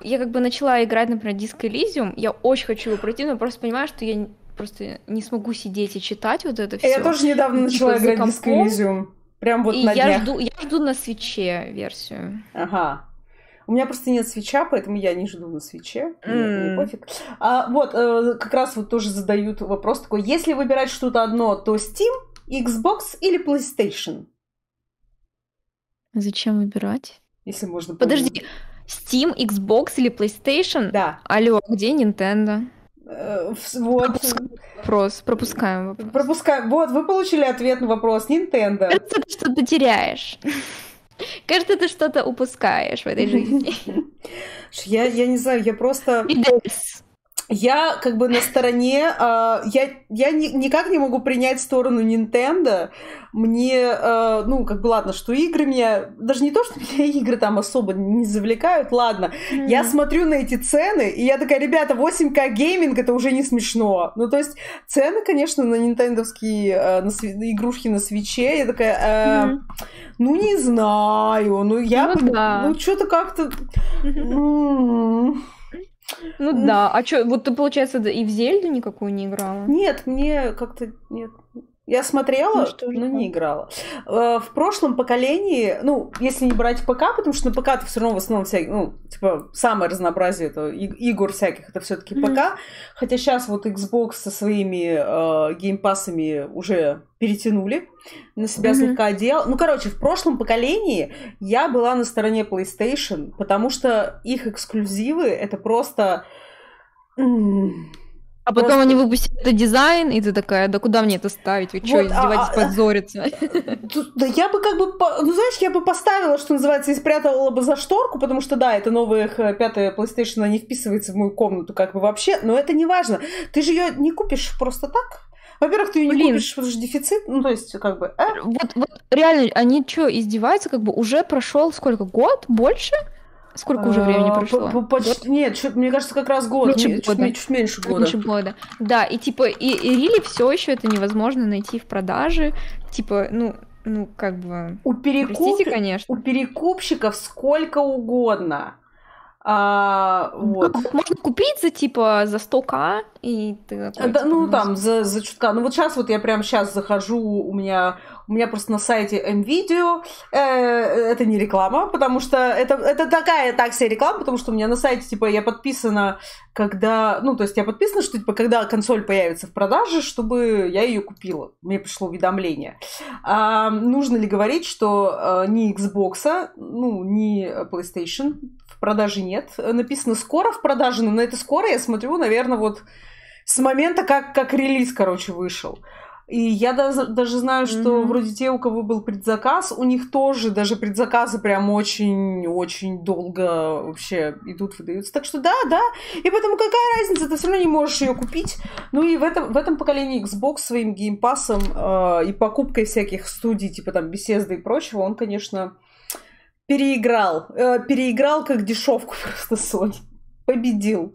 Я как бы начала играть, например, Disco Elysium, я очень хочу его пройти, но просто понимаю, что я просто не смогу сидеть и читать вот это все. Я тоже недавно начала типа, играть Disco Elysium. Прям вот и на я днях. жду, я жду на свече версию. Ага. У меня просто нет свеча, поэтому я не жду на свече. Mm. Мне, пофиг. А, вот, э, как раз вот тоже задают вопрос такой. Если выбирать что-то одно, то Steam, Xbox или PlayStation? Зачем выбирать? Если можно. Подожди, Steam, Xbox или PlayStation? Да. Алло, где Nintendo? Э, вот. вопрос, пропускаем вопрос. Пропускаем. Вот, вы получили ответ на вопрос Nintendo. Это что ты теряешь. Кажется, ты что-то упускаешь в этой жизни. Я, я не знаю, я просто... Я как бы на стороне, э, я, я ни, никак не могу принять сторону Nintendo. Мне, э, ну, как бы, ладно, что игры меня, даже не то, что меня игры там особо не завлекают, ладно. Mm-hmm. Я смотрю на эти цены, и я такая, ребята, 8К гейминг, это уже не смешно. Ну, то есть, цены, конечно, на нинтендовские э, на сви- игрушки на свече, я такая, э, mm-hmm. ну, не знаю, ну, я, ну, да. ну что-то как-то... Ну да, а что, вот ты, получается, и в Зельду никакую не играла? Нет, мне как-то нет. Я смотрела, Ну, что но там? не играла. Э, В прошлом поколении, ну, если не брать ПК, потому что на ПК ты все равно в основном всякие, ну, типа, самое разнообразие это игр всяких, это все-таки Мгм. ПК. Хотя сейчас вот Xbox со своими э, геймпасами уже перетянули, на себя Мгм. слегка одеял. Ну, короче, в прошлом поколении я была на стороне PlayStation, потому что их эксклюзивы это просто... м, А потом Просто- они выпустили этот дизайн, и ты такая, да куда мне это ставить? Вы что, Вот, а- издеваетесь, а- позориться? Тут- Да я бы как бы, ну знаешь, я бы поставила, что называется, и спрятала бы за шторку, потому что да, это новая их, пятая PlayStation, она не вписывается в мою комнату как бы вообще, но это не важно. Ты же ее не купишь просто так. Во-первых, ты ее не Блин. купишь, потому что дефицит, ну то есть как бы, э, Вот, вот реально, они что, издеваются? Как бы уже прошел сколько? Год? Больше? Сколько уже времени а, прошло? по- по- почти- Нет, чё- мне кажется, как раз год, Меньше не- чуть, года. ме- чуть меньше года. Меньше года. Да, и типа, и, и Рили все еще это невозможно найти в продаже. Типа, ну, ну, как бы. У, Простите, перекуп... конечно. у перекупщиков сколько угодно. А, вот. Ну, Можно купить за типа за 100к, и ты такой, Да, типа, ну, там, за, за чутка. Ну, вот сейчас вот я прямо сейчас захожу, у меня, у меня просто на сайте MVideo, э, это не реклама, потому что это, это такая так себе реклама, потому что у меня на сайте, типа, я подписана, когда, ну, то есть я подписана, что, типа, когда консоль появится в продаже, чтобы я ее купила. Мне пришло уведомление. А, нужно ли говорить, что а, ни Xbox, ну, ни PlayStation в продаже нет. Написано скоро в продаже, но на это скоро я смотрю, наверное, вот с момента, как, как релиз, короче, вышел. И я даже, даже знаю, что Мгм. вроде те, у кого был предзаказ, у них тоже даже предзаказы прям очень-очень долго вообще идут, выдаются. Так что да, да. И поэтому какая разница, ты все равно не можешь ее купить. Ну и в этом, в этом поколении Xbox своим геймпасом э, и покупкой всяких студий, типа там Bethesda и прочего, он, конечно, переиграл. Э, переиграл как дешевку просто Sony. Победил.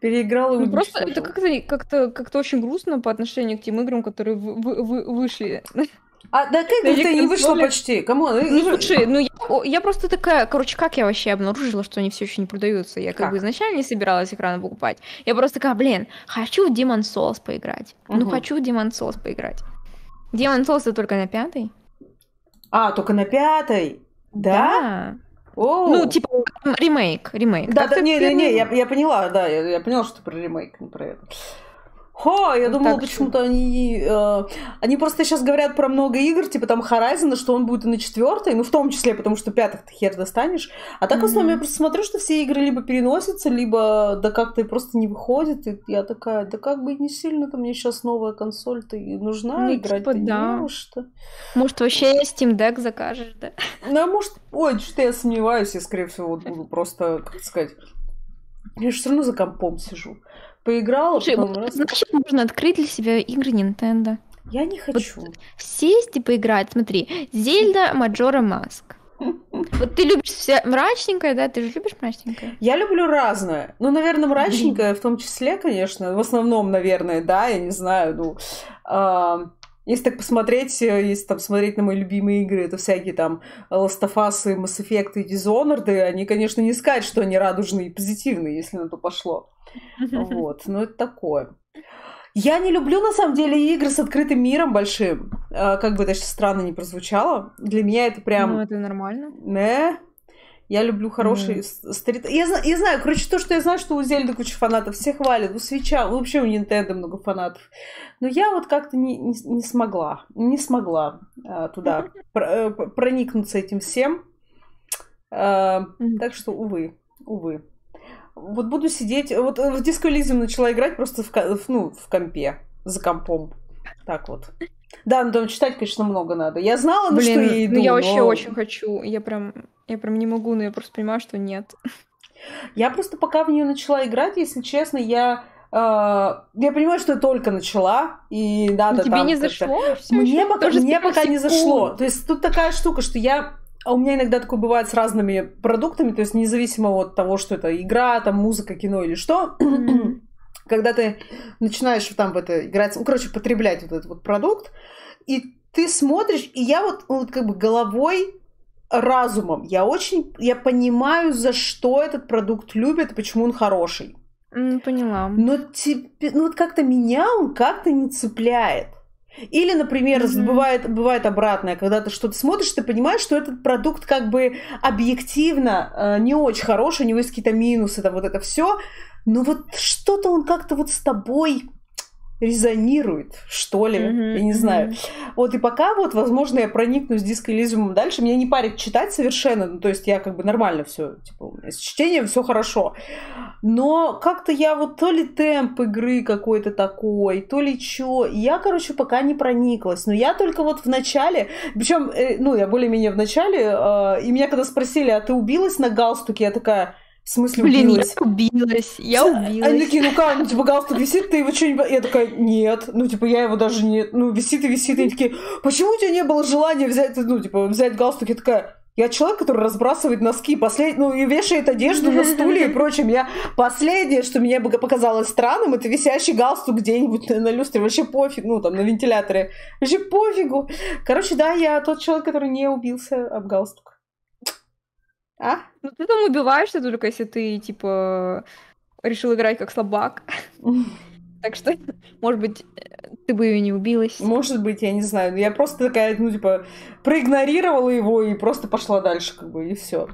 Переиграл и Ну, просто это как-то как-то как-то очень грустно по отношению к тем играм, которые вы- вы- вы- вышли. А, да как это не вышло почти? Кому? Ну, слушай, ну я, я просто такая, короче, как я вообще обнаружила, что они все еще не продаются? Я как, Как? бы изначально не собиралась экраны покупать. Я просто такая, блин, хочу в Demon Souls поиграть. Ну, Мгм. хочу в Demon Souls поиграть. Demon Souls это только на пятой? А, только на пятой? Да? О. Ну, типа, ремейк, ремейк. Да, да, ты не, не, не, я, я поняла, да, я, я поняла, что ты про ремейк, не про это. Хо, я Вот думала, почему-то они... э, они просто сейчас говорят про много игр, типа там Horizon, что он будет и на четвертой, ну, в том числе, потому что пятых ты хер достанешь. А так, в основном, я просто смотрю, что все игры либо переносятся, либо да как-то просто не выходят, и я такая, да как бы не сильно-то мне сейчас новая консоль-то и нужна, Ну, играть-то типа, не да. во что. Может, вообще Steam Deck закажешь, да? Ну, а может, ой, что-то я сомневаюсь, я, скорее всего, буду просто, как сказать, я же все равно за компом сижу. Поиграла, Слушай, потом вот, раз- значит, можно открыть для себя игры Nintendo. Я не хочу. Сесть и поиграть, смотри. Зельда Маджора Маск. Вот ты любишь все мрачненькое, да? Ты же любишь мрачненькое? Я люблю разное. Ну, наверное, мрачненькое в том числе, конечно. В основном, наверное, да, я не знаю, ну... если так посмотреть, э, если там смотреть на мои любимые игры, это всякие там и Mass Effect и Dishonored, они, конечно, не сказать, что они радужные и позитивные, если на то пошло. Вот, ну это такое. Я не люблю, на самом деле, игры с открытым миром большим. А, Как бы это сейчас странно не прозвучало. Для меня это прям... Ну, это нормально. Не. Я люблю хороший с- стрит... Я, зна- я знаю, короче, то, что я знаю, что у Зельды куча фанатов, все хвалят, у Свеча, вообще у Nintendo много фанатов. Но я вот как-то не, не, не смогла, не смогла а, туда э, проникнуться этим всем. А, Мгм. так что, увы, увы. Вот буду сидеть... Вот э, в Disco Elysium начала играть просто в, ну, в компе, за компом. Так вот. Да, ну там читать, конечно, много надо. Я знала, на Блин, что я иду, ну я вообще но- очень хочу. Я прям, я прям не могу, но я просто понимаю, что нет. Я просто пока в нее начала играть, если честно, я э, я понимаю, что я только начала и надо тебе там не зашло? Мне пока мне пока не зашло. То есть тут такая штука, что я а у меня иногда такое бывает с разными продуктами, то есть независимо от того, что это игра, там музыка, кино или что, когда ты начинаешь там в это играть, ну, короче, потреблять вот этот вот продукт, и ты смотришь, и я вот, вот как бы головой разумом. Я очень, я понимаю, за что этот продукт любят и почему он хороший. М, Поняла. Но тебе, ну вот как-то меня он как-то не цепляет. Или, например, mm-hmm. бывает, бывает обратное, когда ты что-то смотришь, ты понимаешь, что этот продукт как бы объективно э, не очень хороший, у него есть какие-то минусы, там вот это все, но вот что-то он как-то вот с тобой резонирует, что ли, mm-hmm, я не mm-hmm. знаю. Вот и пока вот, возможно, я проникну с Элизиума дальше, меня не парит читать совершенно, ну, то есть я как бы нормально все, типа, с чтением все хорошо. Но как-то я вот то ли темп игры какой-то такой, то ли чё, я, короче, пока не прониклась. Но я только вот в начале, причем, э, ну, я более-менее в начале, э, и меня когда спросили, а ты убилась на галстуке, я такая, в смысле Блин, убилась? я убилась, я убилась. Они такие, ну как, ну типа галстук висит, ты его что-нибудь... Я такая, нет, ну типа я его даже не... Ну висит и висит, и они такие, почему у тебя не было желания взять, ну типа взять галстук? Я такая, я человек, который разбрасывает носки, послед... ну, и вешает одежду на стуле и прочее. Я последнее, что мне бы показалось странным, это висящий галстук где-нибудь на, на люстре. Вообще пофиг, ну, там, на вентиляторе. Вообще пофигу. Короче, да, я тот человек, который не убился об галстук. А? Ну ты там убиваешься только, если ты, типа, решил играть как слабак. Так что, может быть, ты бы ее не убилась. Может быть, я не знаю. Я просто такая, ну, типа, проигнорировала его и просто пошла дальше, как бы, и все.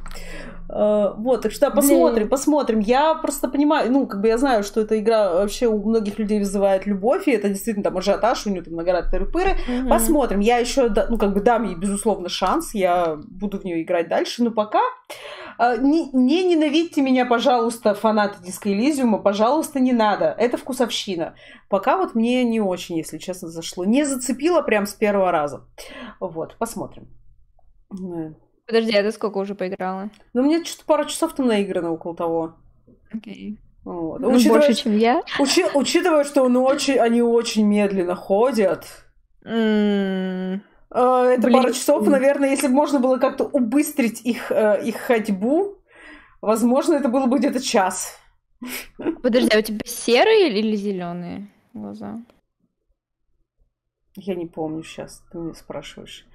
Uh, вот, так что посмотрим, посмотрим. Я просто понимаю, ну, как бы я знаю, что эта игра вообще у многих людей вызывает любовь, и это действительно там ажиотаж, у нее там наград тыры-пыры. Mm-hmm. Посмотрим. Я еще, ну, как бы дам ей, безусловно, шанс, я буду в нее играть дальше, но пока не, не ненавидьте меня, пожалуйста, фанаты Диска Элизиума, пожалуйста, не надо. Это вкусовщина. Пока вот мне не очень, если честно, зашло. Не зацепило прям с первого раза. Вот, посмотрим. Подожди, а ты сколько уже поиграла? Ну, мне что-то пару часов там наиграно около того. Окей. Вот. Ну, учитывая, больше, чем я. Учи, учитывая, что он очень, они очень медленно ходят. Mm. Это Блин. пара часов, наверное, если бы можно было как-то убыстрить их, э, их ходьбу, возможно, это было бы где-то час. Подожди, а у тебя серые или зеленые глаза? Я не помню сейчас, ты меня спрашиваешь.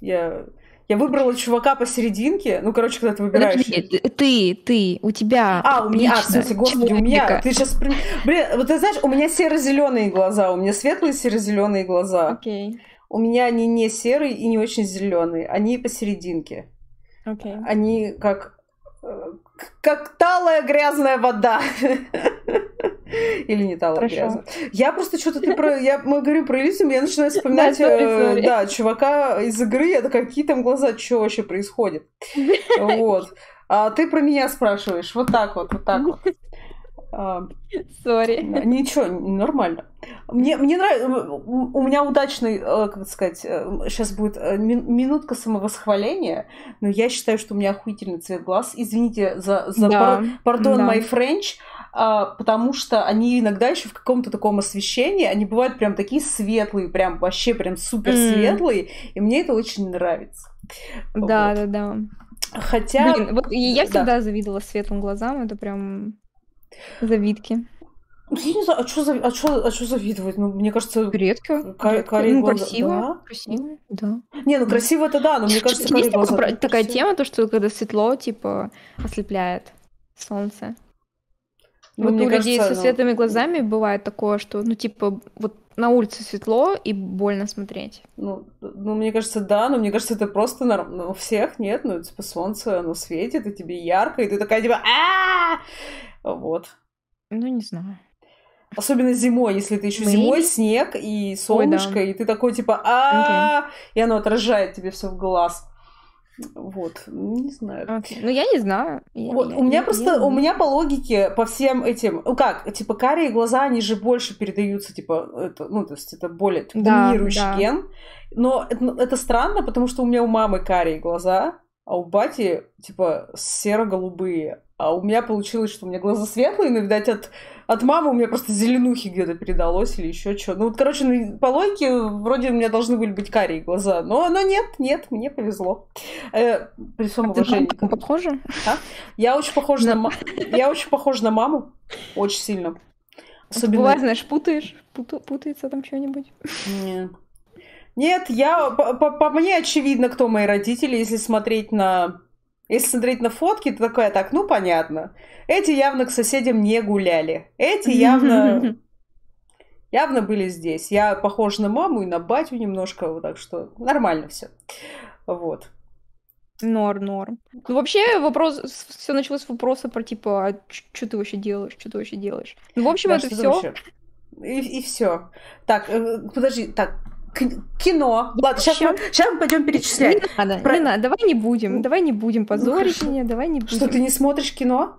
Я я выбрала чувака посерединке. Ну, короче, когда ты выбираешь... Подожди, ты, ты, у тебя... А, у меня, а, в смысле, господи, человека. у меня... Ты сейчас... Блин, вот ты знаешь, у меня серо-зеленые глаза, у меня светлые серо-зеленые глаза. Окей. Okay. У меня они не серые и не очень зеленые, они посерединке. Okay. Они как как талая грязная вода. Или не талая Хорошо. грязная. Я просто что-то ты про... Я, мы говорим про Элизиум, я начинаю вспоминать, э, да, чувака из игры, такая, какие там глаза, что вообще происходит? Вот. А ты про меня спрашиваешь, вот так вот, вот так вот. Сори. Ничего, нормально. Мне, мне нравится, у меня удачный, э, как сказать, сейчас э, будет э, минутка самовосхваления, но я считаю, что у меня охуительный цвет глаз. Извините за, за да. пардон, да. my French, а, потому что они иногда еще в каком-то таком освещении, они бывают прям такие светлые, прям вообще прям супер светлые, mm. и мне это очень нравится. Да, вот. да, да. Хотя... Блин, вот я всегда да. завидовала светлым глазам, это прям завидки. Я не знаю, а что, а что, а что завидовать? Ну, мне кажется... Редко. Ка- карие ну, глаза... красиво. Да? Красиво, да. Не, ну красиво это да, но мне кажется, Есть глаза... такая, такая тема, то, что когда светло, типа, ослепляет солнце. Ну, вот у кажется, людей со ну, светлыми глазами бывает такое, что, ну, типа, вот на улице светло и больно смотреть. Ну, ну мне кажется, да, но мне кажется, это просто норм... ну, у всех нет, ну, типа, солнце, оно светит, и тебе ярко, и ты такая, типа, а Вот. Ну, не знаю. Особенно зимой, если ты еще зимой снег и солнышко, и ты такой типа а и оно отражает тебе все в глаз. Вот, не знаю. Okay. Ну, я не знаю. вот, у меня просто, у меня по логике, по всем этим, ну как, типа, карие глаза, они же больше передаются, типа, это, ну, то есть это более типа, да, доминирующий да. ген. Но это, ну, это странно, потому что у меня у мамы карие глаза, а у бати, типа, серо-голубые. А у меня получилось, что у меня глаза светлые, но, видать, от, от мамы у меня просто зеленухи где-то передалось или еще что. Ну, вот, короче, по логике, вроде у меня должны были быть карие глаза, но, но нет, нет, мне повезло. Э, при всем уважении. Ты похожа? А? Я очень похожа на, я очень похожа на маму, очень сильно. Особенно... Бывает, знаешь, путаешь, Пута... путается там что-нибудь. Нет. Я по, по, по мне очевидно, кто мои родители, если смотреть на если смотреть на фотки, то такое, так, ну понятно. Эти явно к соседям не гуляли. Эти явно явно были здесь. Я похожа на маму и на батю немножко, вот так что нормально все. Вот. Норм, норм. Ну, вообще, вопрос, все началось с вопроса про, типа, а что ты вообще делаешь, что ты вообще делаешь? Ну, в общем, Да, это все. вообще? И, все. Так, э, подожди, так, кино. Ладно, сейчас мы, сейчас мы пойдем перечислять. Не надо, Про- не надо, давай не будем, давай не будем позорить хорошо. меня, давай не будем. Что, ты не смотришь кино?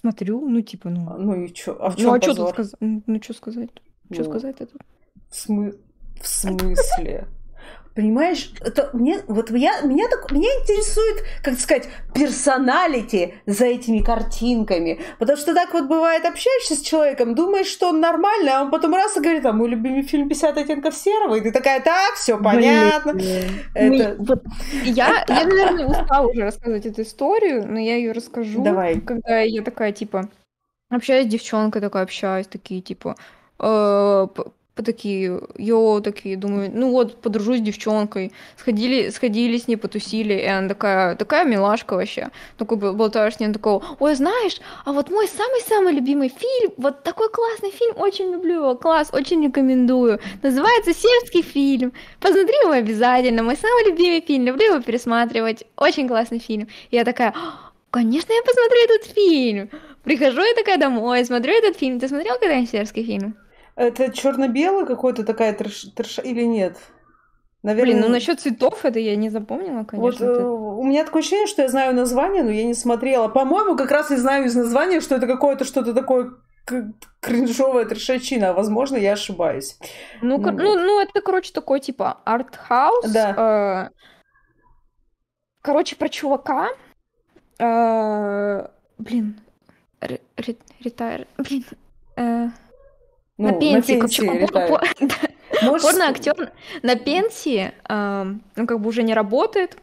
Смотрю, ну, типа, ну... Ну и что? А в чем Ну, а что позор? тут сказать? Ну, что сказать? Что Ну, сказать это? В, смы- в смысле? Понимаешь, это мне, вот я, меня, так, меня интересует, как сказать, персоналити за этими картинками. Потому что так вот бывает, общаешься с человеком, думаешь, что он нормальный, а он потом раз и говорит, а мой любимый фильм «50 оттенков серого», и ты такая, так, все понятно. Это- Мы- вот я, я, наверное, устала уже рассказывать эту историю, но я ее расскажу. Давай. Когда я такая, типа, общаюсь с девчонкой, такая общаюсь, такие, типа, э, такие, йоу, такие, думаю, ну вот, подружусь с девчонкой, сходили, сходили с ней, потусили, и она такая, такая милашка вообще, такой бо- болтаешь с ней, такого, ой, знаешь, а вот мой самый-самый любимый фильм, вот такой классный фильм, очень люблю его, класс, очень рекомендую, называется «Сербский фильм», посмотри его обязательно, мой самый любимый фильм, люблю его пересматривать, очень классный фильм. И я такая, «А, конечно, я посмотрю этот фильм. Прихожу я такая домой, смотрю этот фильм. Ты смотрел когда-нибудь сербский фильм? Это черно-белый какой-то такая трэш, трэш- или нет? Наверное, Блин, ну насчет цветов это я не запомнила, Вот конечно. э, это- у меня такое ощущение, что я знаю название, но я не смотрела. По-моему, как раз я знаю из названия, что это какое-то что-то такое кринжовая трешачина. а Возможно, я ошибаюсь. Ну, ну, ну, ну, это, короче, такой типа арт-хаус. Да. э, Короче, про чувака. э, Блин. ре- ре- Ретайр. Блин. э, Ну, на пенсии, короче, пенсии летает. Можешь Порно ск- актер на пенсии, ам, ну, как бы уже не работает.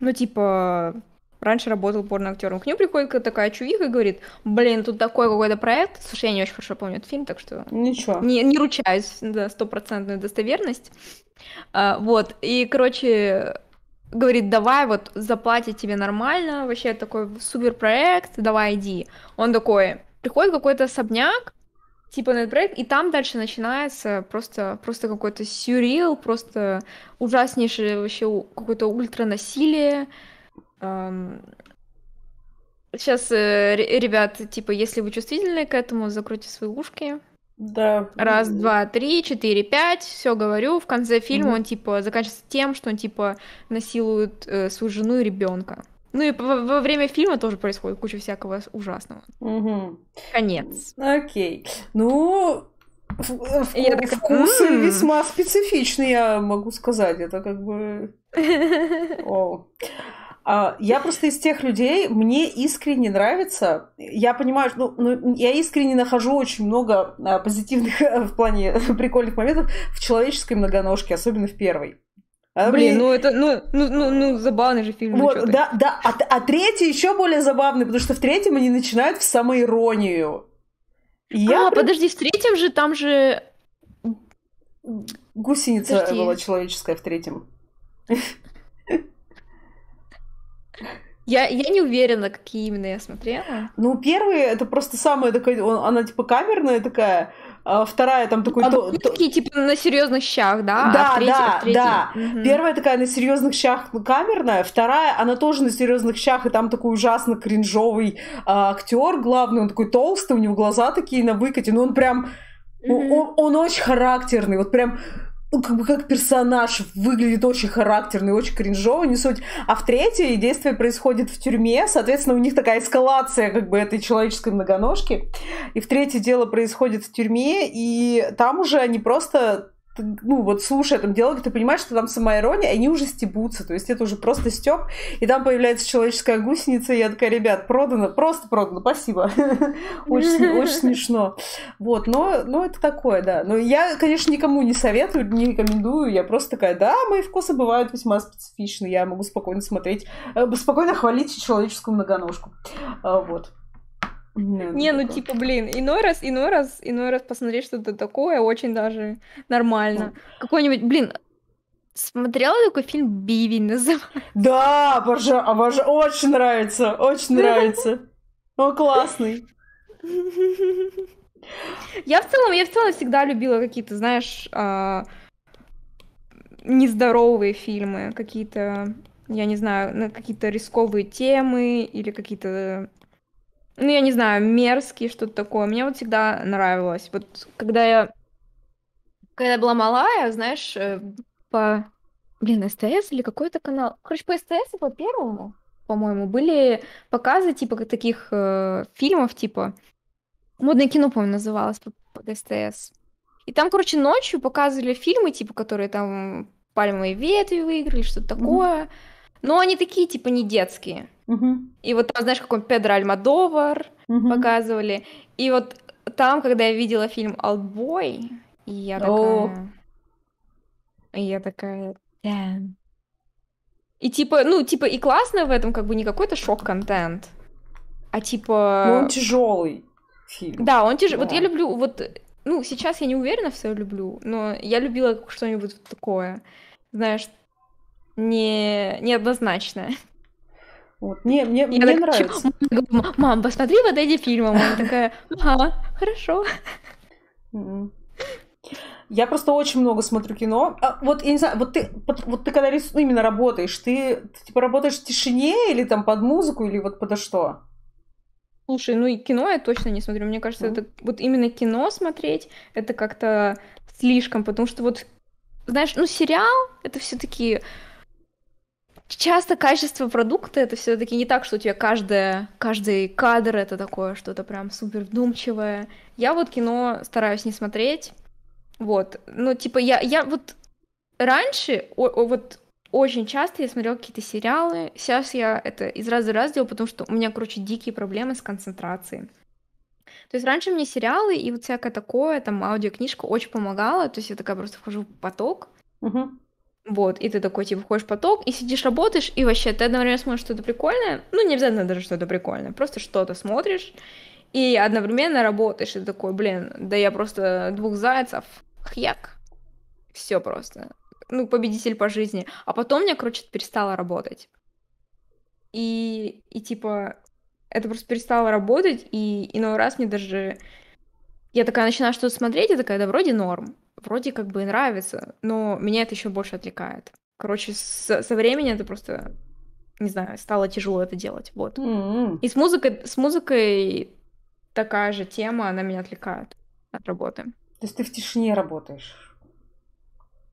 Ну, типа, раньше работал порно актером. К нему приходит такая чувиха и говорит: Блин, тут такой какой-то проект. Слушай, я не очень хорошо помню этот фильм, так что Ничего. не, не ручаюсь за стопроцентную достоверность. А, вот, и, короче, говорит, давай, вот, заплатить тебе нормально, вообще такой супер проект, давай иди. Он такой, приходит какой-то особняк, типа на этот проект, и там дальше начинается просто, просто какой-то сюрил, просто ужаснейшее вообще какое-то ультранасилие. Сейчас, ребят, типа, если вы чувствительны к этому, закройте свои ушки. Да. Раз, два, три, четыре, пять, все говорю. В конце фильма Мгм. он типа заканчивается тем, что он типа насилует э, свою жену и ребенка. Ну и во, время фильма тоже происходит куча всякого ужасного. Мгм. Конец. Окей. Ну, Я вкусы «М». весьма специфичные, я могу сказать. Это как бы... О. А, Я просто из тех людей, мне искренне нравится. Я понимаю, что ну, ну, я искренне нахожу очень много а, позитивных в плане прикольных моментов в человеческой многоножке, особенно в первой. Она Блин, мне- ну это, ну, ну, ну, ну забавный же фильм. ну вот, да, да. А, а третий еще более забавный, потому что в третьем они начинают в самоиронию. Я А, подожди, в третьем же там же... Гусеница Подожди. была человеческая в третьем. Я, я не уверена, какие именно я смотрела. Ну, первый это просто самая такая, он- она типа камерная такая, а вторая там такой... А то- другие то- такие, типа, на серьезных щах, да? Да, а в третьей- да, в третьей- да. Мгм. Первая такая на серьезных щах камерная, вторая, она тоже на серьезных щах, и там такой ужасно кринжовый а, актер главный, он такой толстый, у него глаза такие на выкате, но он прям, Мгм. он, он очень характерный, вот прям как бы как персонаж выглядит очень характерный, очень кринжовый, не суть. А в третьей действие происходит в тюрьме, соответственно, у них такая эскалация как бы этой человеческой многоножки. И в третье дело происходит в тюрьме, и там уже они просто ну, вот слушая там диалоги, ты понимаешь, что там самоирония, они уже стебутся, то есть это уже просто стёб, и там появляется человеческая гусеница, и я такая, ребят, продано, просто продано, спасибо. Очень смешно. Вот, но, но это такое, да. Но я, конечно, никому не советую, не рекомендую, я просто такая, да, мои вкусы бывают весьма специфичны, я могу спокойно смотреть, э, спокойно хвалить человеческую многоножку. А, Вот. Не, ну типа, блин, иной раз, иной раз, иной раз посмотреть что-то такое очень даже нормально. Какой-нибудь, блин, смотрела такой фильм «Бивень» называется? Да, обожаю, обожаю, очень нравится, очень нравится. Он классный. Я в целом, я в целом всегда любила какие-то, знаешь, а, нездоровые фильмы, какие-то, я не знаю, на какие-то рисковые темы или какие-то, ну, я не знаю, мерзкие, что-то такое. Мне вот всегда нравилось. Вот когда я, когда я была малая, знаешь, э, по, блин, СТС или какой-то канал, короче, по СТС по первому, по-моему, были показы типа таких э, фильмов, типа Модное кино, по-моему, называлось под, под СТС. И там, короче, ночью показывали фильмы, типа, которые там пальмовые ветви выиграли, что-то такое. Mm-hmm. Но они такие, типа, не детские. Mm-hmm. И вот там, знаешь, какой Педро Альмадовар mm-hmm. показывали. И вот там, когда я видела фильм «Алтбой», и я такая... Oh. И я такая... Damn. И типа, ну, типа, и классно в этом, как бы не какой-то шок-контент, а типа... Ну, он тяжелый фильм. Да, он тяжелый. Да. Вот я люблю, вот, ну, сейчас я не уверена, что я люблю, но я любила что-нибудь такое, знаешь, не неоднозначное. Вот. Мне, мне, мне так, нравится. Мам, посмотри вот эти фильмы. Мама такая, ага, хорошо. М-м. Я просто очень много смотрю кино. А, вот, я не знаю, вот ты, вот ты когда рис... именно работаешь, ты, ты типа работаешь в тишине или там под музыку, или вот подо что? Слушай, ну и кино я точно не смотрю. Мне кажется, mm. это вот именно кино смотреть, это как-то слишком, потому что вот, знаешь, ну сериал это все-таки часто качество продукта это все-таки не так, что у тебя каждая, каждый кадр это такое что-то прям супер вдумчивое. Я вот кино стараюсь не смотреть. Вот. Ну, типа, я, я вот раньше, о, о, вот очень часто я смотрела какие-то сериалы. Сейчас я это из раза в раз делаю, потому что у меня, короче, дикие проблемы с концентрацией. То есть раньше мне сериалы и вот всякое такое, там аудиокнижка очень помогала. То есть я такая просто вхожу в поток. Угу. Вот, и ты такой, типа, входишь в поток, и сидишь, работаешь, и вообще ты одновременно смотришь что-то прикольное, ну, не обязательно даже что-то прикольное, просто что-то смотришь, и одновременно работаешь, и ты такой, блин, да я просто двух зайцев, хьяк, все просто. Ну, победитель по жизни. А потом мне, короче, перестало работать. И, и типа, это просто перестало работать, и иной раз мне даже... Я такая начинаю что-то смотреть, и такая, да вроде норм, вроде как бы нравится, но меня это еще больше отвлекает. Короче, с, со временем это просто, не знаю, стало тяжело это делать, вот. Mm-hmm. И с музыкой, с музыкой такая же тема, она меня отвлекает от работы. То есть ты в тишине работаешь?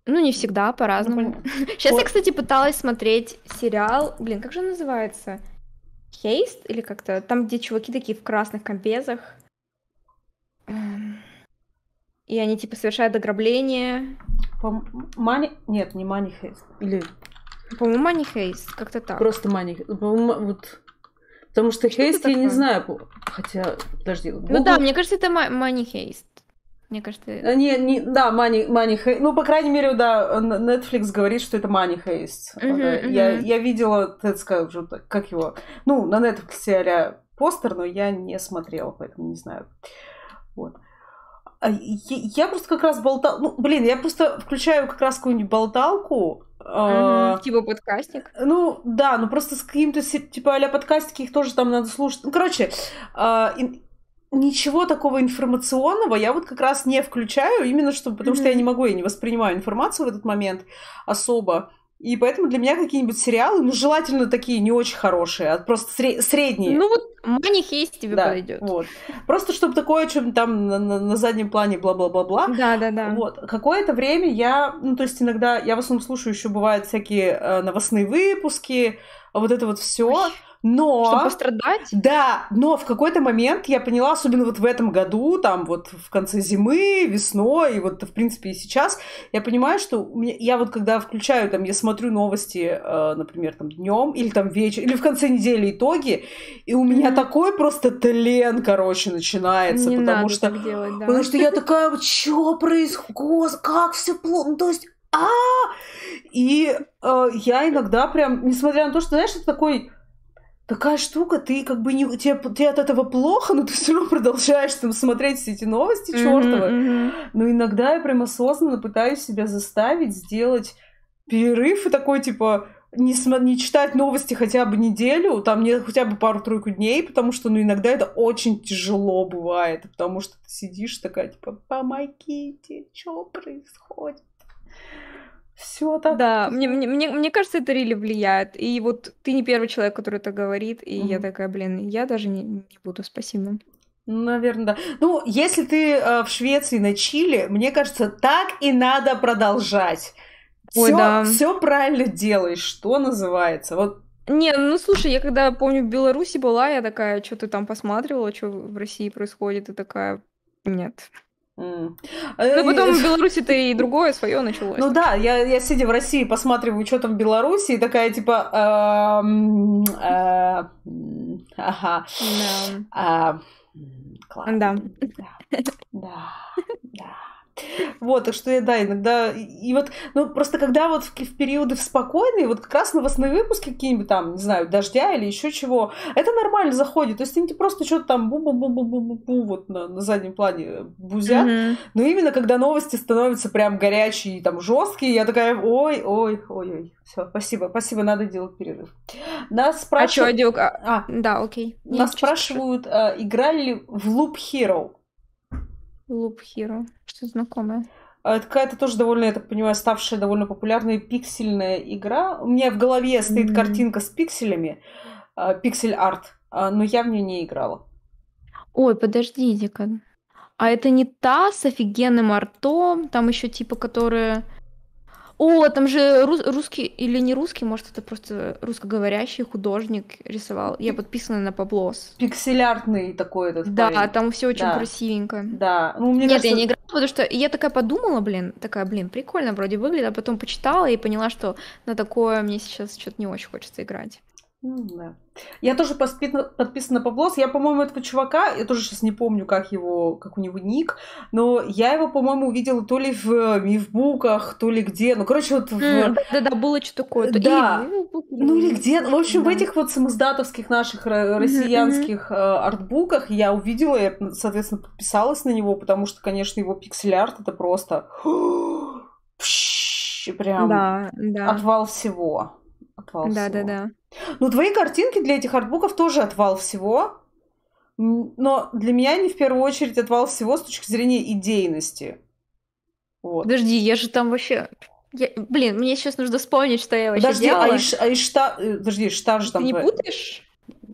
Ну, не всегда, по-разному. Ну, Сейчас я, кстати, пыталась смотреть сериал. Блин, как же он называется? Хейст или как-то? Там, где чуваки такие в красных комбезах. И они, типа, совершают ограбление. Мани... Нет, не Money Heist. Или... По-моему, Money Heist. Как-то так. Просто Money По-моему, вот... Потому что, что Heist я не знаю. Хотя, подожди. Google... Ну да, мне кажется, это Money Heist. Мне кажется... Э, не, не, да, Money, money Heist. Ну, по крайней мере, да, Netflix говорит, что это Money Heist. Uh-huh, uh-huh. Я, я видела, так скажем, как его... Ну, на Netflix а постер, но я не смотрела, поэтому не знаю. Вот. А я, я просто как раз болтал... Ну, блин, я просто включаю как раз какую-нибудь болталку, Uh-huh, uh, типа подкастик? Ну, да, ну просто с каким-то, типа, а подкастики, их тоже там надо слушать. Ну, короче, uh, ничего такого информационного я вот как раз не включаю, именно чтобы, потому mm-hmm. что я не могу, я не воспринимаю информацию в этот момент особо. И поэтому для меня какие-нибудь сериалы, ну, желательно такие не очень хорошие, а просто сре- средние. Ну, вот Money Heist тебе да, подойдет. Вот. Просто чтобы такое, что там на, на, на заднем плане бла-бла-бла-бла. Да, да, да. Вот. Какое-то время я, ну, то есть иногда, я в основном слушаю еще бывают всякие э, новостные выпуски, вот это вот все. Но... Чтобы пострадать? Да, но в какой-то момент я поняла, особенно вот в этом году, там вот в конце зимы, весной, и вот в принципе и сейчас, я понимаю, что меня, я вот когда включаю, там, я смотрю новости, э, например, там днем или там вечером, или в конце недели итоги, и у меня mm-hmm. такой просто тлен, короче, начинается, Не потому что... Делать, да. Потому что я такая, что происходит, как все плохо, ну, то есть а И э, я иногда прям, несмотря на то, что, знаешь, это такой такая штука, ты как бы не, тебе, тебе от этого плохо, но ты все равно продолжаешь там смотреть все эти новости чертовы. Mm-hmm, mm-hmm. Но иногда я прям осознанно пытаюсь себя заставить сделать перерыв и такой типа не, см- не читать новости хотя бы неделю, там не хотя бы пару-тройку дней, потому что, ну, иногда это очень тяжело бывает, потому что ты сидишь такая, типа, помогите, что происходит? Все так. Да, мне, мне, мне, мне кажется, это рели влияет. И вот ты не первый человек, который это говорит, и я Мгм. такая, блин, я даже не, не буду, спасибо. Наверное, да. Ну, если ты э, в Швеции на Чили, мне кажется, так и надо продолжать. Ой, Все, да. все правильно делаешь, что называется. Вот Не, ну слушай, я когда, помню, в Беларуси была, я такая, что ты там посматривала, что в России происходит, и такая, нет. М. Ну, потом в Беларуси-то и другое свое началось. Ну да, я, я сидя в России, посматриваю, что там в Беларуси, и такая типа, эм, э, ага, Да. а, м, классно. Да, да, да. Вот, так что я, да, иногда... И вот, ну, просто когда вот в, в периоды в спокойные, вот как раз новостные выпуски какие-нибудь там, не знаю, дождя или еще чего, это нормально заходит. То есть они просто что-то там бу-бу-бу-бу-бу-бу вот на, на заднем плане бузят. Мгм. Но именно когда новости становятся прям горячие и там жесткие, я такая, ой, ой, ой, ой. Все, спасибо, спасибо, надо делать перерыв. Нас А что, спрашивают... А- А, Да, окей. Нас спрашивают, а, играли ли в Loop Hero. Loop Hero. Что знакомое? А, Это какая-то тоже довольно, я так понимаю, ставшая довольно популярной пиксельная игра. У меня в голове стоит Мгм. картинка с пикселями, а, пиксель-арт, а, но я в нее не играла. Ой, подождите-ка. А это не та с офигенным артом, там еще типа, которые... О, там же рус- русский или не русский, может, это просто русскоговорящий художник рисовал. Я подписана на Паблос. Пиксель-артный такой этот Да, парень. там все очень Да. красивенько. Да, ну мне Нет, кажется... я не играла, потому что я такая подумала, блин, такая, блин, прикольно вроде выглядит, а потом почитала и поняла, что на такое мне сейчас что-то не очень хочется играть. Ну, да. Я тоже подписана на Паблос. Я, по-моему, этого чувака, я тоже сейчас не помню, как его, как у него ник, но я его, по-моему, увидела то ли в мифбуках, то ли где. Ну, короче, вот в... М, Да-да, было что такое. Да. Или в- Ну или где, в общем, в Да. этих вот самоздатовских наших ро- россиянских э, артбуках я увидела, я, соответственно, подписалась на него, потому что, конечно, его пиксель-арт это просто прям Да, да. отвал всего. Отвал всего. Да-да-да. Ну, твои картинки для этих артбуков тоже отвал всего. Но для меня они в первую очередь отвал всего с точки зрения идейности. Вот. Подожди, я же там вообще... Я- Блин, мне сейчас нужно вспомнить, что я вообще Подожди, делала. а Иш- а Ишта... э, Подожди, Иштар же Ты там... не твоя- путаешь?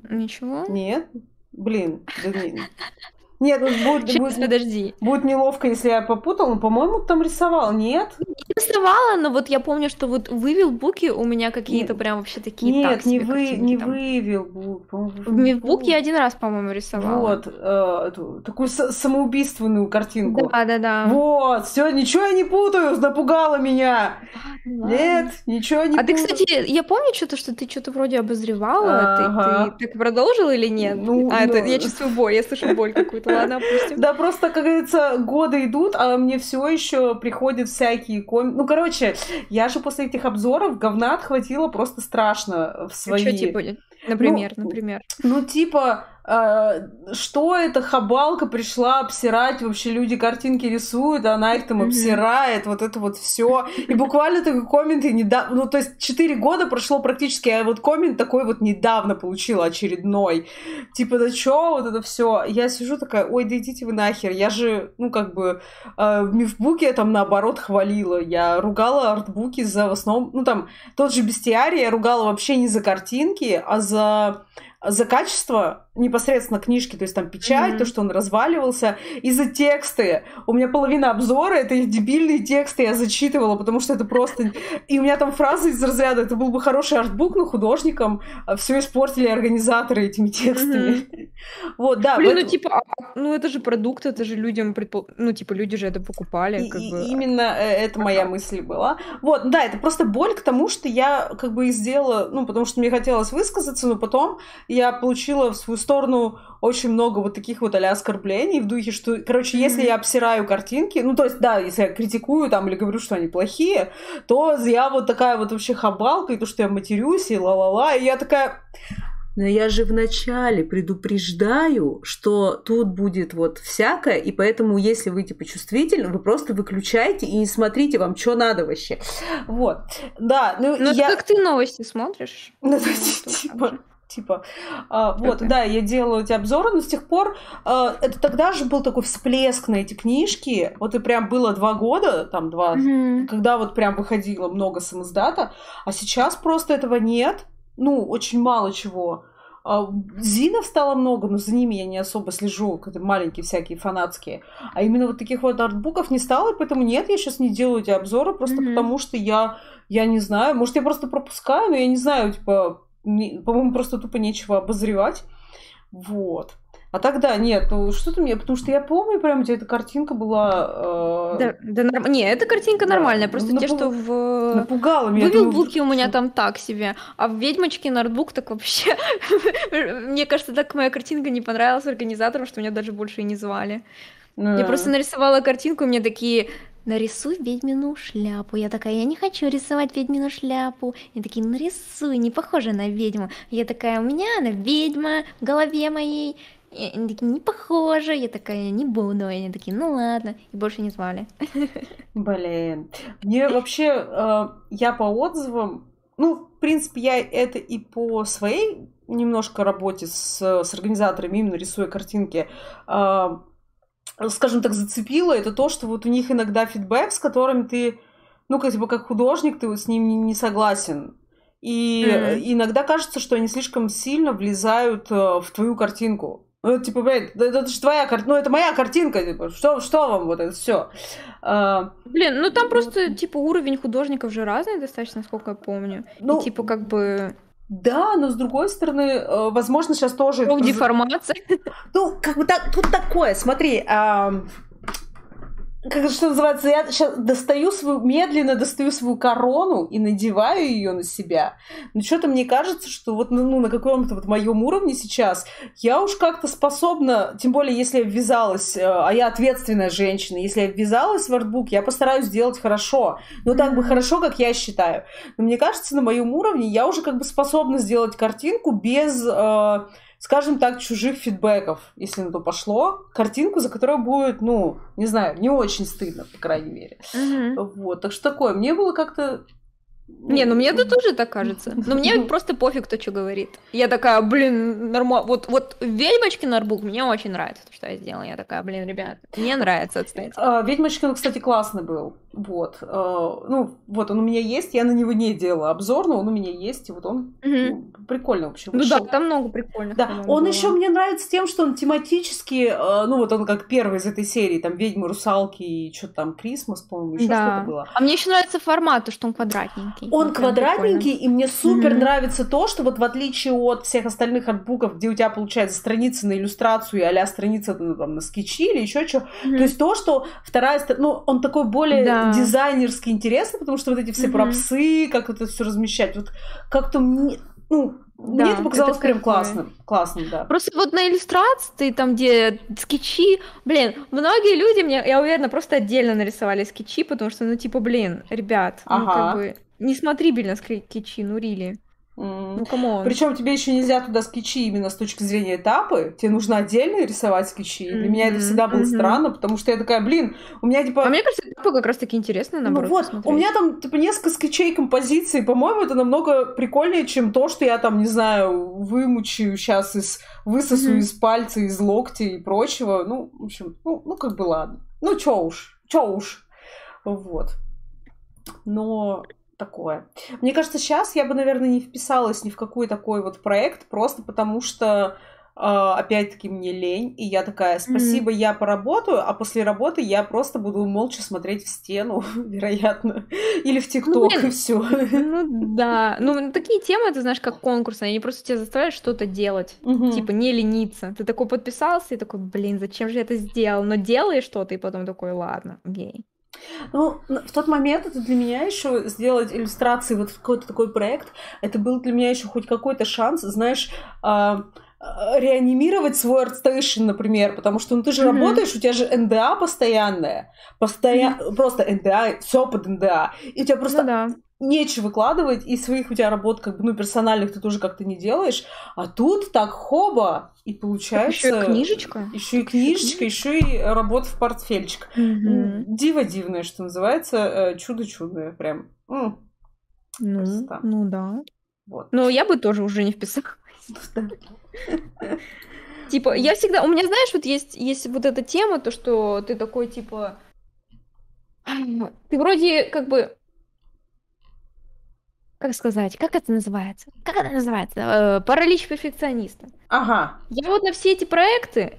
Ничего? Нет? Блин, да не... Нет, ну, будет, Сейчас, будет, подожди. будет неловко, если я попутал, но, по-моему, там рисовал, нет? Не рисовала, но вот я помню, что вот вывел буки у меня какие-то прям вообще такие Нет, так не, вы, не там. вывел бук. В бук. я один раз, по-моему, рисовала. Вот, э, такую самоубийственную картинку. Да-да-да. Вот, все, ничего я не путаю, напугала меня. Ладно. Нет, ничего не А ты, путаю. кстати, я помню что-то, что ты что-то вроде обозревала. Ты- Ага. Ты, так продолжил или нет? Ну, а, это ну. я чувствую боль, я слышу боль какую-то. Ладно, опустим. Да, просто, как говорится, годы идут, а мне все еще приходят всякие ком... Ну, короче, я же после этих обзоров говна отхватила просто страшно в свои... Что типа, например, Ну, например. Ну, типа, э, что эта хабалка пришла обсирать, вообще люди картинки рисуют, а она их там обсирает, вот это вот все. И буквально такой комменты недавно, ну, то есть 4 года прошло практически, а вот коммент такой вот недавно получила очередной. Типа, да чё, вот это все. Я сижу такая, ой, да идите вы нахер, я же, ну, как бы, э, в мифбуке я там наоборот хвалила, я ругала артбуки за в основном, ну, там, тот же бестиарий я ругала вообще не за картинки, а за за качество непосредственно книжки, то есть там печать, Мгм. то, что он разваливался, и за тексты. У меня половина обзора — это их дебильные тексты, я зачитывала, потому что это просто... И у меня там фразы из разряда, это был бы хороший артбук, но художникам все испортили организаторы этими текстами. Вот, да. Блин, ну этом- типа, а, ну это же продукт, это же людям, предпо- ну типа люди же это покупали, И- как и- бы. Именно э, это моя мысль была. Вот, да, это просто боль к тому, что я как бы и сделала, ну, потому что мне хотелось высказаться, но потом я получила в свою сторону очень много вот таких вот а оскорблений в духе, что, короче, если Мгм. я обсираю картинки, ну, то есть, да, если я критикую там или говорю, что они плохие, то я вот такая вот вообще хабалка, и то, что я матерюсь, и ла-ла-ла, и я такая... но я же вначале предупреждаю, что тут будет вот всякое, и поэтому, если вы типа чувствительны, вы просто выключайте и не смотрите, вам что надо вообще. Вот. Да, ну, ну я... как ты новости смотришь? Ну, типа, Типа, а, вот, да, я делала эти обзоры, но с тех пор а, это тогда же был такой всплеск на эти книжки. Вот и прям было два года, там два, mm-hmm. когда вот прям выходило много самоздата, а сейчас просто этого нет. Ну, очень мало чего. А, Зинов стало много, но за ними я не особо слежу, когда маленькие всякие фанатские. А именно вот таких вот артбуков не стало, и поэтому нет, я сейчас не делаю эти обзоры, просто mm-hmm. потому что я, я не знаю, может, я просто пропускаю, но я не знаю, типа, по-моему, просто тупо нечего обозревать. Вот. А тогда нет, ну что-то мне, потому что я помню, прям где эта картинка была. Э... Да, да норм... Не, эта картинка да. нормальная, просто Напу... те, что в. Напугала меня. В Вивилбуке у меня там так себе, а в Ведьмочке ноутбук так вообще. Мне кажется, так моя картинка не понравилась организаторам, что меня даже больше и не звали. Я просто нарисовала картинку, у меня такие нарисуй ведьмину шляпу. Я такая, я не хочу рисовать ведьмину шляпу. И такие, нарисуй, не похоже на ведьму. Я такая, у меня она ведьма в голове моей. Они такие, не похоже. Я такая, не буду. Они такие, ну ладно. И больше не звали. Блин. Мне вообще, э, я по отзывам, ну, в принципе, я это и по своей немножко работе с, с организаторами, именно рисуя картинки, э, скажем так, зацепило, это то, что вот у них иногда фидбэк, с которым ты, ну, как, типа, как художник, ты вот с ним не согласен. И mm-hmm. иногда кажется, что они слишком сильно влезают э, в твою картинку. Ну, типа, блядь, это, это же твоя картинка, ну, это моя картинка, типа, что, что вам вот это все? А, Блин, ну там просто, типа, уровень художников же разный достаточно, насколько я помню. Ну, И, типа, как бы... Да, но с другой стороны, э, возможно, сейчас тоже... Деформация. Ну, как бы так, тут такое, смотри, как что называется, я сейчас достаю свою, медленно достаю свою корону и надеваю ее на себя. Но что-то мне кажется, что вот ну, ну на каком-то вот моем уровне сейчас я уж как-то способна, тем более если я ввязалась, э, а я ответственная женщина, если я ввязалась в артбук, я постараюсь сделать хорошо. Ну так бы хорошо, как я считаю. Но мне кажется, на моем уровне я уже как бы способна сделать картинку без... Э, скажем так, чужих фидбэков, если на то пошло, картинку, за которую будет, ну, не знаю, не очень стыдно, по крайней мере. Mm-hmm. Вот, так что такое, мне было как-то не, ну мне это тоже так кажется. Но мне просто пофиг, кто что говорит. Я такая, блин, нормально. Вот, вот Ведьмочкин арбук мне очень нравится, то, что я сделала. Я такая, блин, ребят, мне нравится, кстати. А, Ведьмочкин, кстати, классный был. Вот. А, ну, вот он у меня есть, я на него не делала обзор, но он у меня есть, и вот он угу. ну, прикольно вообще вышел. Ну да, там много прикольных. Да, он еще мне нравится тем, что он тематически, а, ну вот он как первый из этой серии, там ведьмы, русалки и что-то там Крисмас, по-моему, еще да. что-то было. А мне еще нравится формат, то, что он квадратненький. Он квадратненький, прикольно. и мне супер угу. нравится то, что вот в отличие от всех остальных артбуков, где у тебя получается страница на иллюстрацию, а страница ну, там, на скетчи или еще что, угу. то есть то, что вторая, ну он такой более да дизайнерски интересно, потому что вот эти все mm-hmm. пропсы, как это все размещать, вот как-то мне, ну, да, мне это показалось это прям классным, классным, да. Просто вот на иллюстрации, там, где скетчи, блин, многие люди, мне, я уверена, просто отдельно нарисовали скетчи, потому что, ну, типа, блин, ребят, ага. ну, как бы, несмотрибельно скетчи, ну, really. Ну, come on. Причем тебе еще нельзя туда скетчи именно с точки зрения этапы. Тебе нужно отдельно рисовать скетчи. Mm-hmm. Для меня это всегда было mm-hmm. странно, потому что я такая, блин, у меня типа... А мне кажется, этапы как раз-таки интересно, наоборот, Ну вот, посмотреть. у меня там типа несколько скетчей композиций. По-моему, это намного прикольнее, чем то, что я там, не знаю, вымучаю сейчас из... Высосу mm-hmm. из пальца, из локтя и прочего. Ну, в общем, ну, ну как бы ладно. Ну, чё уж, чё уж. Вот. Но такое. Мне кажется, сейчас я бы, наверное, не вписалась ни в какой такой вот проект, просто потому что Uh, опять-таки мне лень, и я такая, спасибо, mm-hmm. я поработаю, а после работы я просто буду молча смотреть в стену, вероятно, или в ТикТок, ну, и все. Ну да, ну такие темы, ты знаешь, как конкурсы, они просто тебя заставляют что-то делать, mm-hmm. типа не лениться. Ты такой подписался и такой, блин, зачем же я это сделал? Но делаешь что-то, и потом такой, ладно, окей. Ну, в тот момент это для меня еще сделать иллюстрации, вот какой-то такой проект, это был для меня еще хоть какой-то шанс, знаешь, э, э, реанимировать свой ArtStation, например, потому что ну, ты же mm-hmm. работаешь, у тебя же НДА постоянная, постоянно, mm-hmm. просто НДА, все под НДА, и у тебя просто ну, да. Нечего выкладывать, и своих у тебя работ, как бы, ну, персональных ты тоже как-то не делаешь, а тут так хоба, и получается... Еще и книжечка. Еще и книжечка, еще и работа в портфельчик. Диво дивное, что называется, э, чудо чудное, прям. Ну, ну да. Вот. Но я бы тоже уже не вписалась. Типа, я всегда... У меня, знаешь, вот есть, есть вот эта тема, то, что ты такой, типа... Ты вроде как бы... Как сказать? Как это называется? Как это называется? Э, паралич перфекциониста. Ага. Я вот на все эти проекты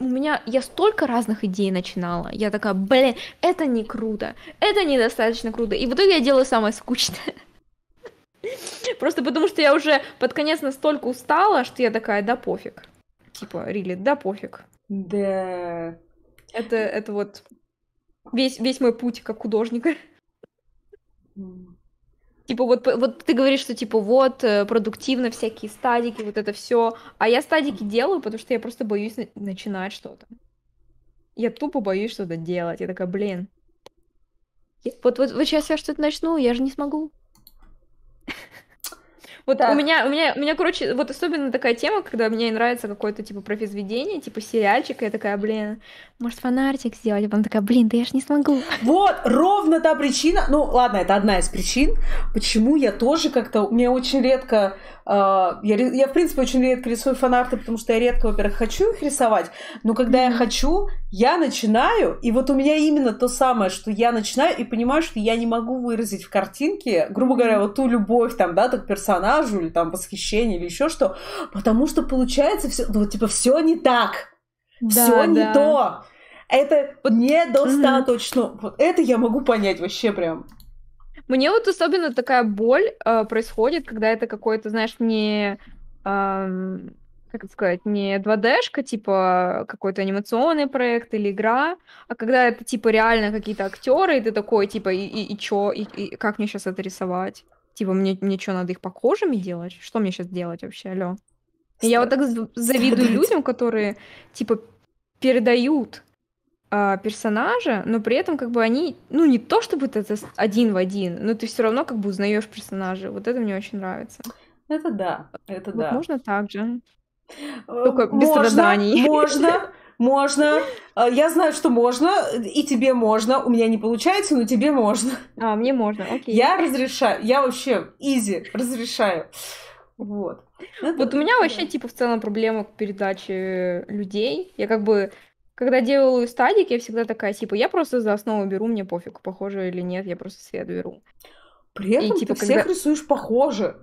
у меня я столько разных идей начинала. Я такая, блин, это не круто, это недостаточно круто. И в итоге я делаю самое скучное. Просто потому что я уже под конец настолько устала, что я такая, да пофиг. Типа, Рили, да пофиг. Да. Это, это вот весь, весь мой путь как художника. Типа вот, вот ты говоришь, что типа вот э, продуктивно всякие стадики, вот это все, а я стадики делаю, потому что я просто боюсь на- начинать что-то. Я тупо боюсь что-то делать. Я такая, блин. Вот, вот, вот сейчас я что-то начну, я же не смогу. Вот так. у меня, у меня, у меня, короче, вот особенно такая тема, когда мне нравится какое-то типа произведение, типа сериальчик, и я такая, блин, может фанартик сделать? Потом такая, блин, да я ж не смогу. Вот, ровно та причина, ну ладно, это одна из причин, почему я тоже как-то, мне очень редко а, я, я, в принципе, очень редко рисую фанарты, потому что я редко, во-первых, хочу их рисовать, но когда я хочу, я начинаю, и вот у меня именно то самое, что я начинаю и понимаю, что я не могу выразить в картинке, грубо говоря, вот ту любовь там, да, так к персонажу, или там восхищение, или еще что, потому что получается все, ну, типа, все не так, да, все да. не то. Это вот недостаточно. Mm-hmm. Вот это я могу понять вообще прям. Мне вот особенно такая боль э, происходит, когда это какой-то, знаешь, не... Э, как это сказать, не 2D-шка, типа какой-то анимационный проект или игра, а когда это типа реально какие-то актеры, и ты такой, типа, и, и, и чё, и, и как мне сейчас это рисовать? Типа, мне, мне что, надо их похожими делать? Что мне сейчас делать вообще, алло? И я вот так завидую людям, которые, типа, передают а, персонажа, но при этом как бы они, ну не то чтобы это один в один, но ты все равно как бы узнаешь персонажа. Вот это мне очень нравится. Это да, это вот да. Можно так же. Только без можно, страданий. Можно, можно. Э, я знаю, что можно, и тебе можно. У меня не получается, но тебе можно. А, мне можно, окей. Я разрешаю. Я вообще изи разрешаю. Вот. Это, вот у меня вообще, типа, в целом проблема к передаче людей. Я как бы когда делаю стадик, я всегда такая, типа, я просто за основу беру, мне пофиг, похоже или нет, я просто свет беру. При этом и, типа, ты когда... всех рисуешь похоже.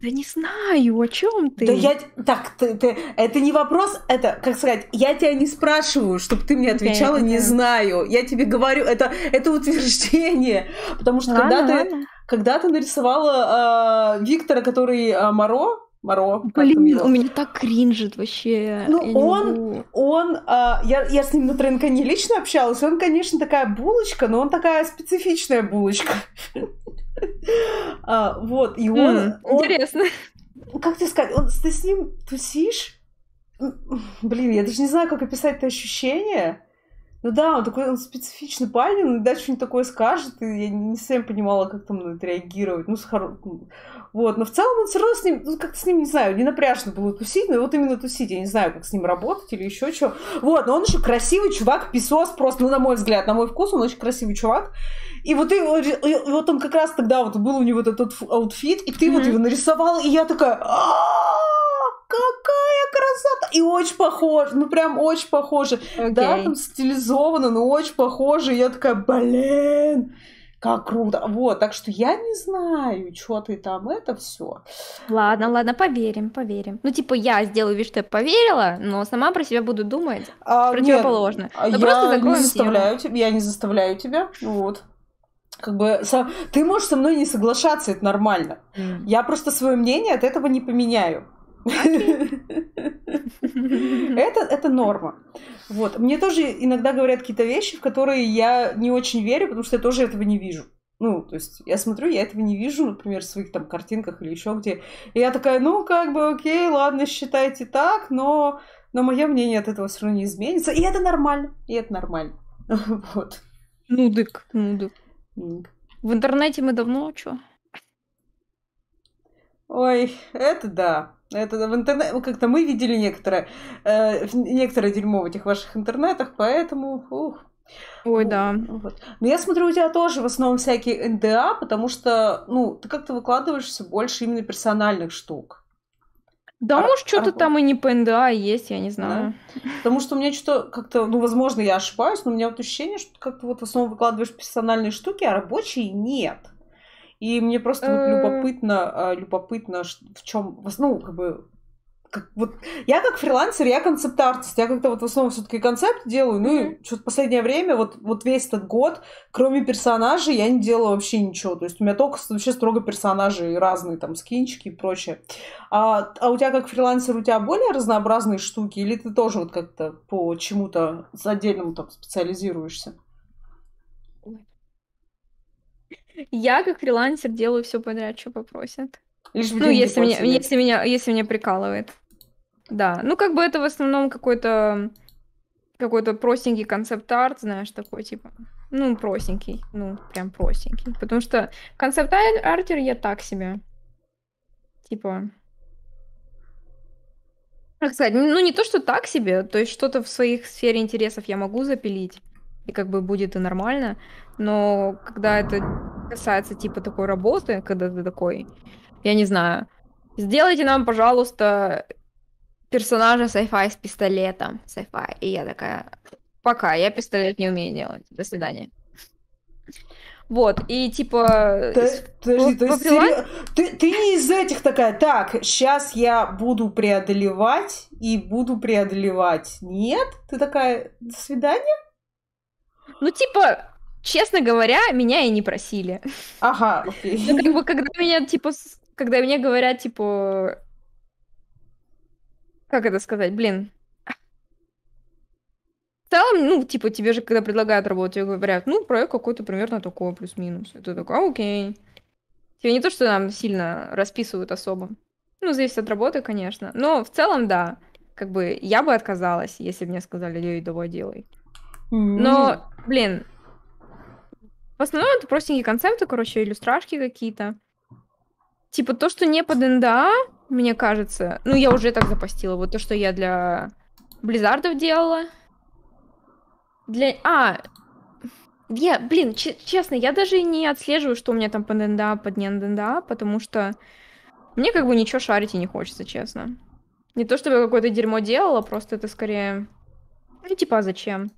Да не знаю, о чем ты? Да я... Так, ты, ты... это не вопрос, это, как сказать, я тебя не спрашиваю, чтобы ты мне отвечала, okay. не знаю. Я тебе говорю, это, это утверждение. Потому что ладно, когда, ладно. Ты, когда ты нарисовала э, Виктора, который э, Моро, Моро. Блин, у меня так кринжит вообще. Ну, он, он, а, я, я с ним на ТРНК не лично общалась, он, конечно, такая булочка, но он такая специфичная булочка. а, вот, и он, mm, он... Интересно. Как тебе сказать, он, ты с ним тусишь? Блин, я даже не знаю, как описать это ощущение. Ну да, он такой, он специфичный парень, он дальше что-нибудь такое скажет, и я не совсем понимала, как там на это реагировать. Ну, с хоро... Вот, но в целом он все равно с ним, ну, как-то с ним, не знаю, не напряжно было тусить, но вот именно тусить, я не знаю, как с ним работать или еще что. Вот, но он еще красивый чувак, писос просто, ну, на мой взгляд, на мой вкус, он очень красивый чувак. И вот, и, и вот он как раз тогда вот был у него этот outfit, и ты mm-hmm. вот его нарисовал, и я такая, какая красота! И очень похоже, ну прям очень похоже. Okay. Да, там стилизовано, но очень похоже. И я такая, блин, как круто. Вот, так что я не знаю, что ты там, это все. Ладно, ладно, поверим, поверим. Ну, типа, я сделаю вид, что я поверила, но сама про себя буду думать а, противоположно. Нет, но я просто не заставляю тебя, я не заставляю тебя, вот. Как бы со... ты можешь со мной не соглашаться, это нормально. Mm. Я просто свое мнение от этого не поменяю. Это, это норма. Вот. Мне тоже иногда говорят какие-то вещи, в которые я не очень верю, потому что я тоже этого не вижу. Ну, то есть я смотрю, я этого не вижу, например, в своих там картинках или еще где. И я такая, ну, как бы, окей, ладно, считайте так, но, но мое мнение от этого все равно не изменится. И это нормально, и это нормально. Вот. Нудык, нудык. В интернете мы давно что? Ой, это да. Это в интернете, ну, как-то мы видели некоторое, э, некоторое дерьмо в этих ваших интернетах, поэтому, ух. Ой, да. Вот. Но я смотрю, у тебя тоже в основном всякие НДА, потому что, ну, ты как-то выкладываешь все больше именно персональных штук. Да, а, может, что-то там и не по НДА есть, я не знаю. Да. Потому что у меня что-то как-то, ну, возможно, я ошибаюсь, но у меня вот ощущение, что как-то вот в основном выкладываешь персональные штуки, а рабочие нет. И мне просто вот э. любопытно, а, любопытно, в чем, ну, как бы, как, вот я как фрилансер, я концепт-артист, я как-то вот в основном все-таки концепт делаю, ну и что-то последнее время, вот, вот весь этот год, кроме персонажей, я не делала вообще ничего, то есть у меня только вообще строго персонажи разные, там, скинчики и прочее. А, а у тебя как фрилансер, у тебя более разнообразные штуки, или ты тоже вот как-то по чему-то отдельному там специализируешься? Я как фрилансер делаю все подряд, что попросят. Лишь ну, если меня, если меня, если меня прикалывает. Да. Ну, как бы это в основном какой-то какой-то простенький концепт-арт, знаешь, такой, типа, ну, простенький, ну, прям простенький. Потому что концепт-артер я так себе. Типа, как сказать, ну, не то, что так себе, то есть что-то в своих сфере интересов я могу запилить, и как бы будет и нормально, но когда это касается типа такой работы, когда ты такой, я не знаю, сделайте нам, пожалуйста, персонажа sci-fi с пистолетом, sci-fi. И я такая, пока, я пистолет не умею делать, до свидания. Вот, и типа... Подожди, то есть ты, ты не из этих такая, так, сейчас я буду преодолевать и буду преодолевать. Нет? Ты такая, до свидания? Ну, типа, честно говоря, меня и не просили. Ага, окей. Ну, как бы, когда меня, типа, когда мне говорят, типа... Как это сказать? Блин. В целом, ну, типа, тебе же, когда предлагают работу, тебе говорят, ну, проект какой-то примерно такой, плюс-минус. Ты такой, а, окей. Тебе не то, что нам сильно расписывают особо. Ну, зависит от работы, конечно. Но в целом, да. Как бы я бы отказалась, если бы мне сказали, ей давай делай. Но, блин, в основном это простенькие концепты, короче, иллюстрашки какие-то. Типа то, что не под NDA, мне кажется, ну, я уже так запостила, вот то, что я для Blizzard ов делала. Для... А, я, блин, честно, я даже не отслеживаю, что у меня там под NDA, под не NDA, потому что мне как бы ничего шарить и не хочется, честно. Не то, чтобы я какое-то дерьмо делала, просто это скорее... Ну, типа, а зачем?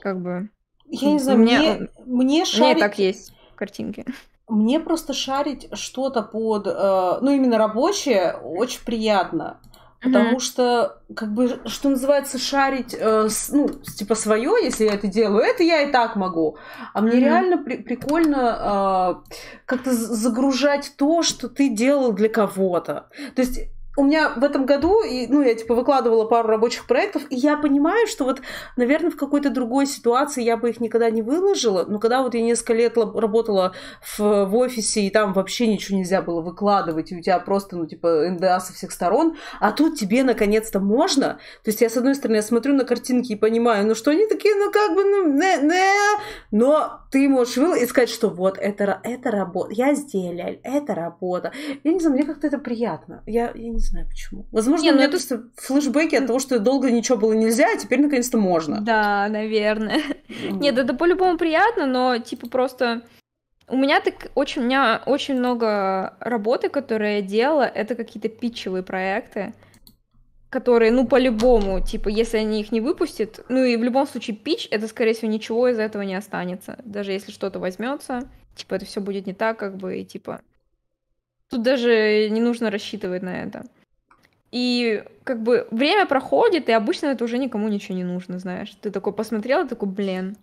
Как бы... Я не знаю, мне, мне, мне шарить... Мне так есть картинки. Мне просто шарить что-то под, э, ну, именно рабочее очень приятно. Потому mm-hmm. что, как бы, что называется, шарить, э, с, ну, типа свое, если я это делаю, это я и так могу. А мне mm-hmm. реально при- прикольно э, как-то загружать то, что ты делал для кого-то. То есть у меня в этом году, и, ну, я, типа, выкладывала пару рабочих проектов, и я понимаю, что вот, наверное, в какой-то другой ситуации я бы их никогда не выложила, но когда вот я несколько лет работала в, в офисе, и там вообще ничего нельзя было выкладывать, и у тебя просто, ну, типа, НДА со всех сторон, а тут тебе наконец-то можно. То есть я, с одной стороны, я смотрю на картинки и понимаю, ну, что они такие, ну, как бы, ну, не, не, но ты можешь выложить и сказать, что вот, это, это работа, я сделал, это работа. Я не знаю, мне как-то это приятно. Я, я не не знаю почему. Возможно, не, ну это просто флешбеки от того, что долго ничего было нельзя, а теперь наконец-то можно. Да, наверное. Нет, это по-любому приятно, но типа просто у меня так очень, у меня очень много работы, которые я делала, это какие-то питчевые проекты, которые, ну, по-любому, типа, если они их не выпустят, ну, и в любом случае пич, это, скорее всего, ничего из этого не останется. Даже если что-то возьмется, типа, это все будет не так, как бы, и, типа, Тут даже не нужно рассчитывать на это. И как бы время проходит, и обычно это уже никому ничего не нужно, знаешь. Ты такой посмотрел, такой, блин,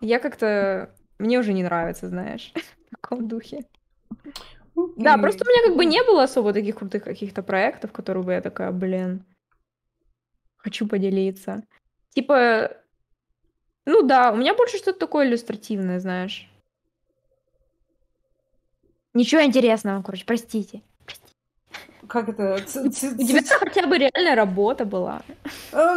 я как-то... Мне уже не нравится, знаешь, в таком духе. Да, просто у меня как бы не было особо таких крутых каких-то проектов, которые бы я такая, блин, хочу поделиться. Типа, ну да, у меня больше что-то такое иллюстративное, знаешь. Ничего интересного, короче, простите. Как это? У тебя хотя бы реальная работа была. Э,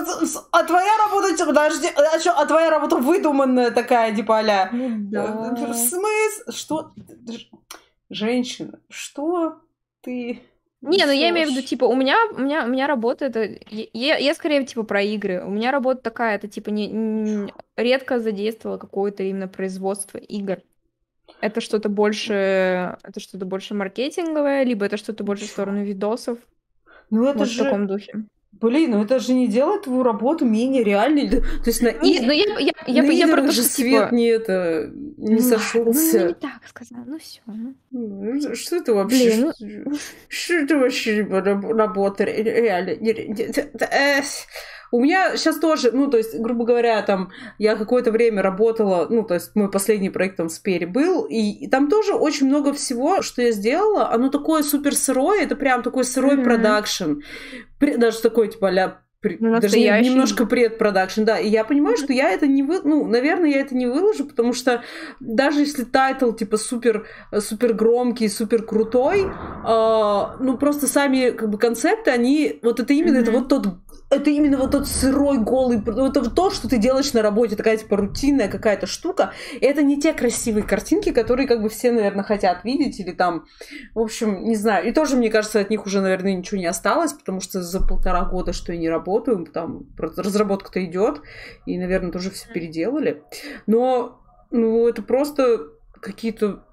а твоя работа, типа, подожди, а, что, а твоя работа выдуманная такая, типа, а Ну да. В смысле? Что? Женщина, что ты... Не, ну я имею в виду, типа, у меня, у меня, у меня работа это, я, я скорее типа про игры. У меня работа такая, это типа не, не редко задействовала какое-то именно производство игр. Это что-то больше, это что-то больше маркетинговое, либо это что-то больше в сторону видосов. Ну это вот же... в таком духе. Блин, ну это же не делает твою работу менее реальной. То есть на Нет, ну я, я, я, на я про же что свет типа... не это не Ну, сошелся. Ну, не так сказала, ну все. Ну. Ну, Что это вообще? Блин, Что- Что это вообще раб- работа? Ре- Реально. Э, У меня сейчас тоже, ну, то есть, грубо говоря, там, я какое-то время работала, ну, то есть, мой последний проект там в Спере был, и, и там тоже очень много всего, что я сделала, оно такое супер сырое, это прям такой сырой Мгм. продакшн. Даже такой, типа, при- Ну, даже настоящий. немножко предпродакшн, да. И я понимаю, что я это не вы, ну, наверное, я это не выложу, потому что даже если title типа супер, супер громкий, супер крутой, а, ну просто сами как бы концепты, они вот это именно это Мгм. вот тот это именно вот тот сырой, голый, вот это то, что ты делаешь на работе, такая типа рутинная какая-то штука. И это не те красивые картинки, которые как бы все, наверное, хотят видеть или там, в общем, не знаю. И тоже, мне кажется, от них уже, наверное, ничего не осталось, потому что за полтора года, что я не работаю, там разработка-то идет, и, наверное, тоже все переделали. Но, ну, это просто какие-то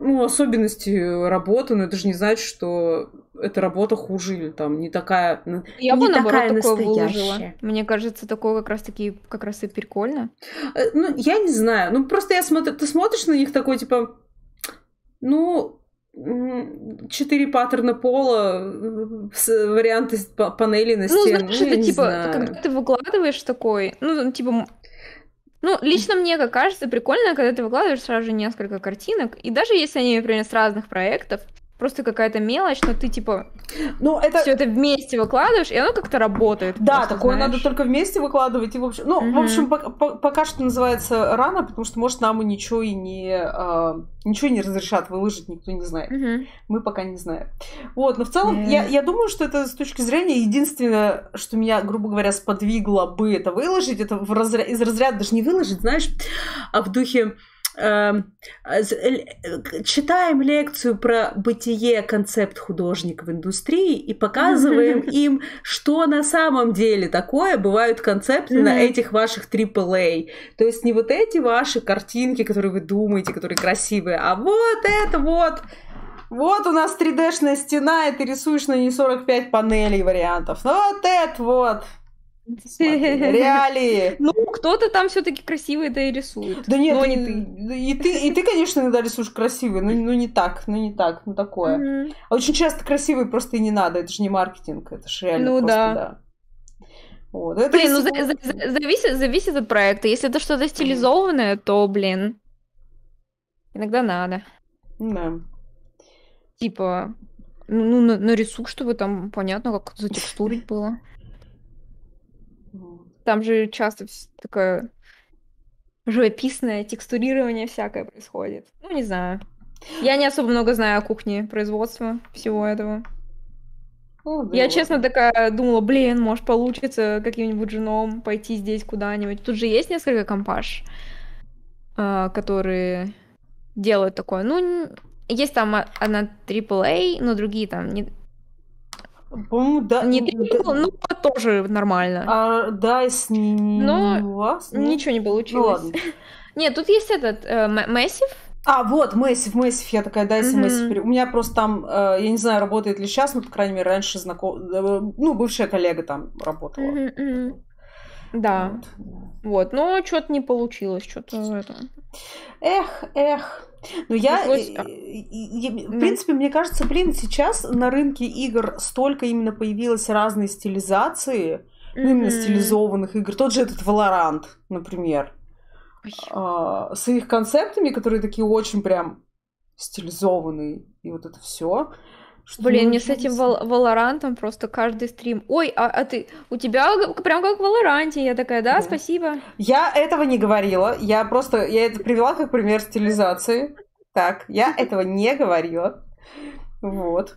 ну, особенности работы, но это же не значит, что эта работа хуже или там не такая... ну, Я не бы наоборот такая такое выложила. настоящая. Мне кажется, такое как раз таки как раз и прикольно. Э, Ну, я не знаю. Ну, просто я смотрю... Ты смотришь на них такой, типа... Ну, четыре паттерна пола, с- варианты панелей на Ну, стене. знаешь, я это типа, знаю. когда ты выкладываешь такой, ну, типа, ну, лично мне, как кажется, прикольно, когда ты выкладываешь сразу же несколько картинок, и даже если они, например, с разных проектов, просто какая-то мелочь, но ты, типа, Ну, это... все это вместе выкладываешь, и оно как-то работает. Да, просто, такое надо знаешь. только вместе выкладывать. И, в общем, ну, в Мгм. общем, пока, по- пока что называется рано, потому что, может, нам и ничего и не, а, ничего не разрешат выложить, никто не знает. Мгм. Мы пока не знаем. Вот, но в целом, Мгм. я, я думаю, что это с точки зрения единственное, что меня, грубо говоря, сподвигло бы это выложить, это в разря- из разряда даже не выложить, знаешь, а в духе читаем лекцию про бытие концепт художника в индустрии и показываем им, что на самом деле такое бывают концепты на этих ваших AAA. То есть не вот эти ваши картинки, которые вы думаете, которые красивые, а вот это вот. Вот у нас 3D-шная стена, и ты рисуешь на ней 45 панелей вариантов. Ну вот это вот. Реалии. Ну, кто-то там все-таки красивый да и рисует. Да нет, но и, не ты. И ты, и ты, конечно, иногда рисуешь красивые, но, ну не так, ну не так, ну такое. А очень часто красивые просто и не надо, это же не маркетинг, это же реально Ну просто, да. да. Вот. Это Блин, ну за- за- за- зависит, зависит от проекта. Если это что-то стилизованное, то, блин, иногда надо. Да. Типа, ну, ну, на- нарисуй, чтобы там понятно, как затекстурить было. Там же часто такое живописное текстурирование всякое происходит. Ну, не знаю. Я не особо много знаю о кухне производства всего этого. Ну, да Я, честно, такая думала, блин, может получится каким-нибудь женом пойти здесь куда-нибудь. Тут же есть несколько компаш, а, которые делают такое. Ну, есть там одна AAA, но другие там не, По-моему, да. не AAA, да- ну, тоже нормально. А DICE не, Но у вас? нет? Ничего не Ну получилось. ладно. Нет, тут есть этот э. А, вот, Massive, Massive, я такая, DICE Мгм. Massive. У меня просто там, э, я не знаю, работает ли сейчас, но, по крайней мере, раньше знаком... э, Ну, бывшая коллега там работала. Мгм. Да, Вот. вот, но что-то не получилось, что-то это. Эх, эх. Ну, я, Пришлось- э, и- в Ну. принципе, мне кажется, блин, сейчас на рынке игр столько именно появилось разной стилизации, ну, именно стилизованных игр. Тот же этот Valorant, например, а, с их концептами, которые такие очень прям стилизованные, и вот это все. Блин, мне с этим Вал- Валорантом просто каждый стрим. Ой, а, а ты, у тебя прям как в Валоранте. Я такая, да, Да. спасибо. Я этого не говорила, я просто, я это привела как пример стилизации. Так, я этого не говорила. Вот.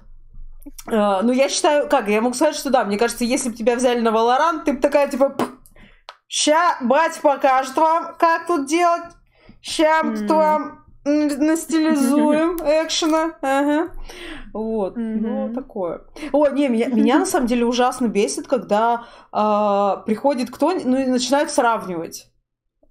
Uh, ну, я считаю, как, я могу сказать, что да, мне кажется, если бы тебя взяли на Valorant, ты бы такая, типа, ща, бать покажет вам, как тут делать, ща mm. вам настилизуем экшена, ага. Вот, mm-hmm. ну, такое. О, не, меня, меня на самом деле ужасно бесит, когда э, приходит кто ну, и начинают сравнивать.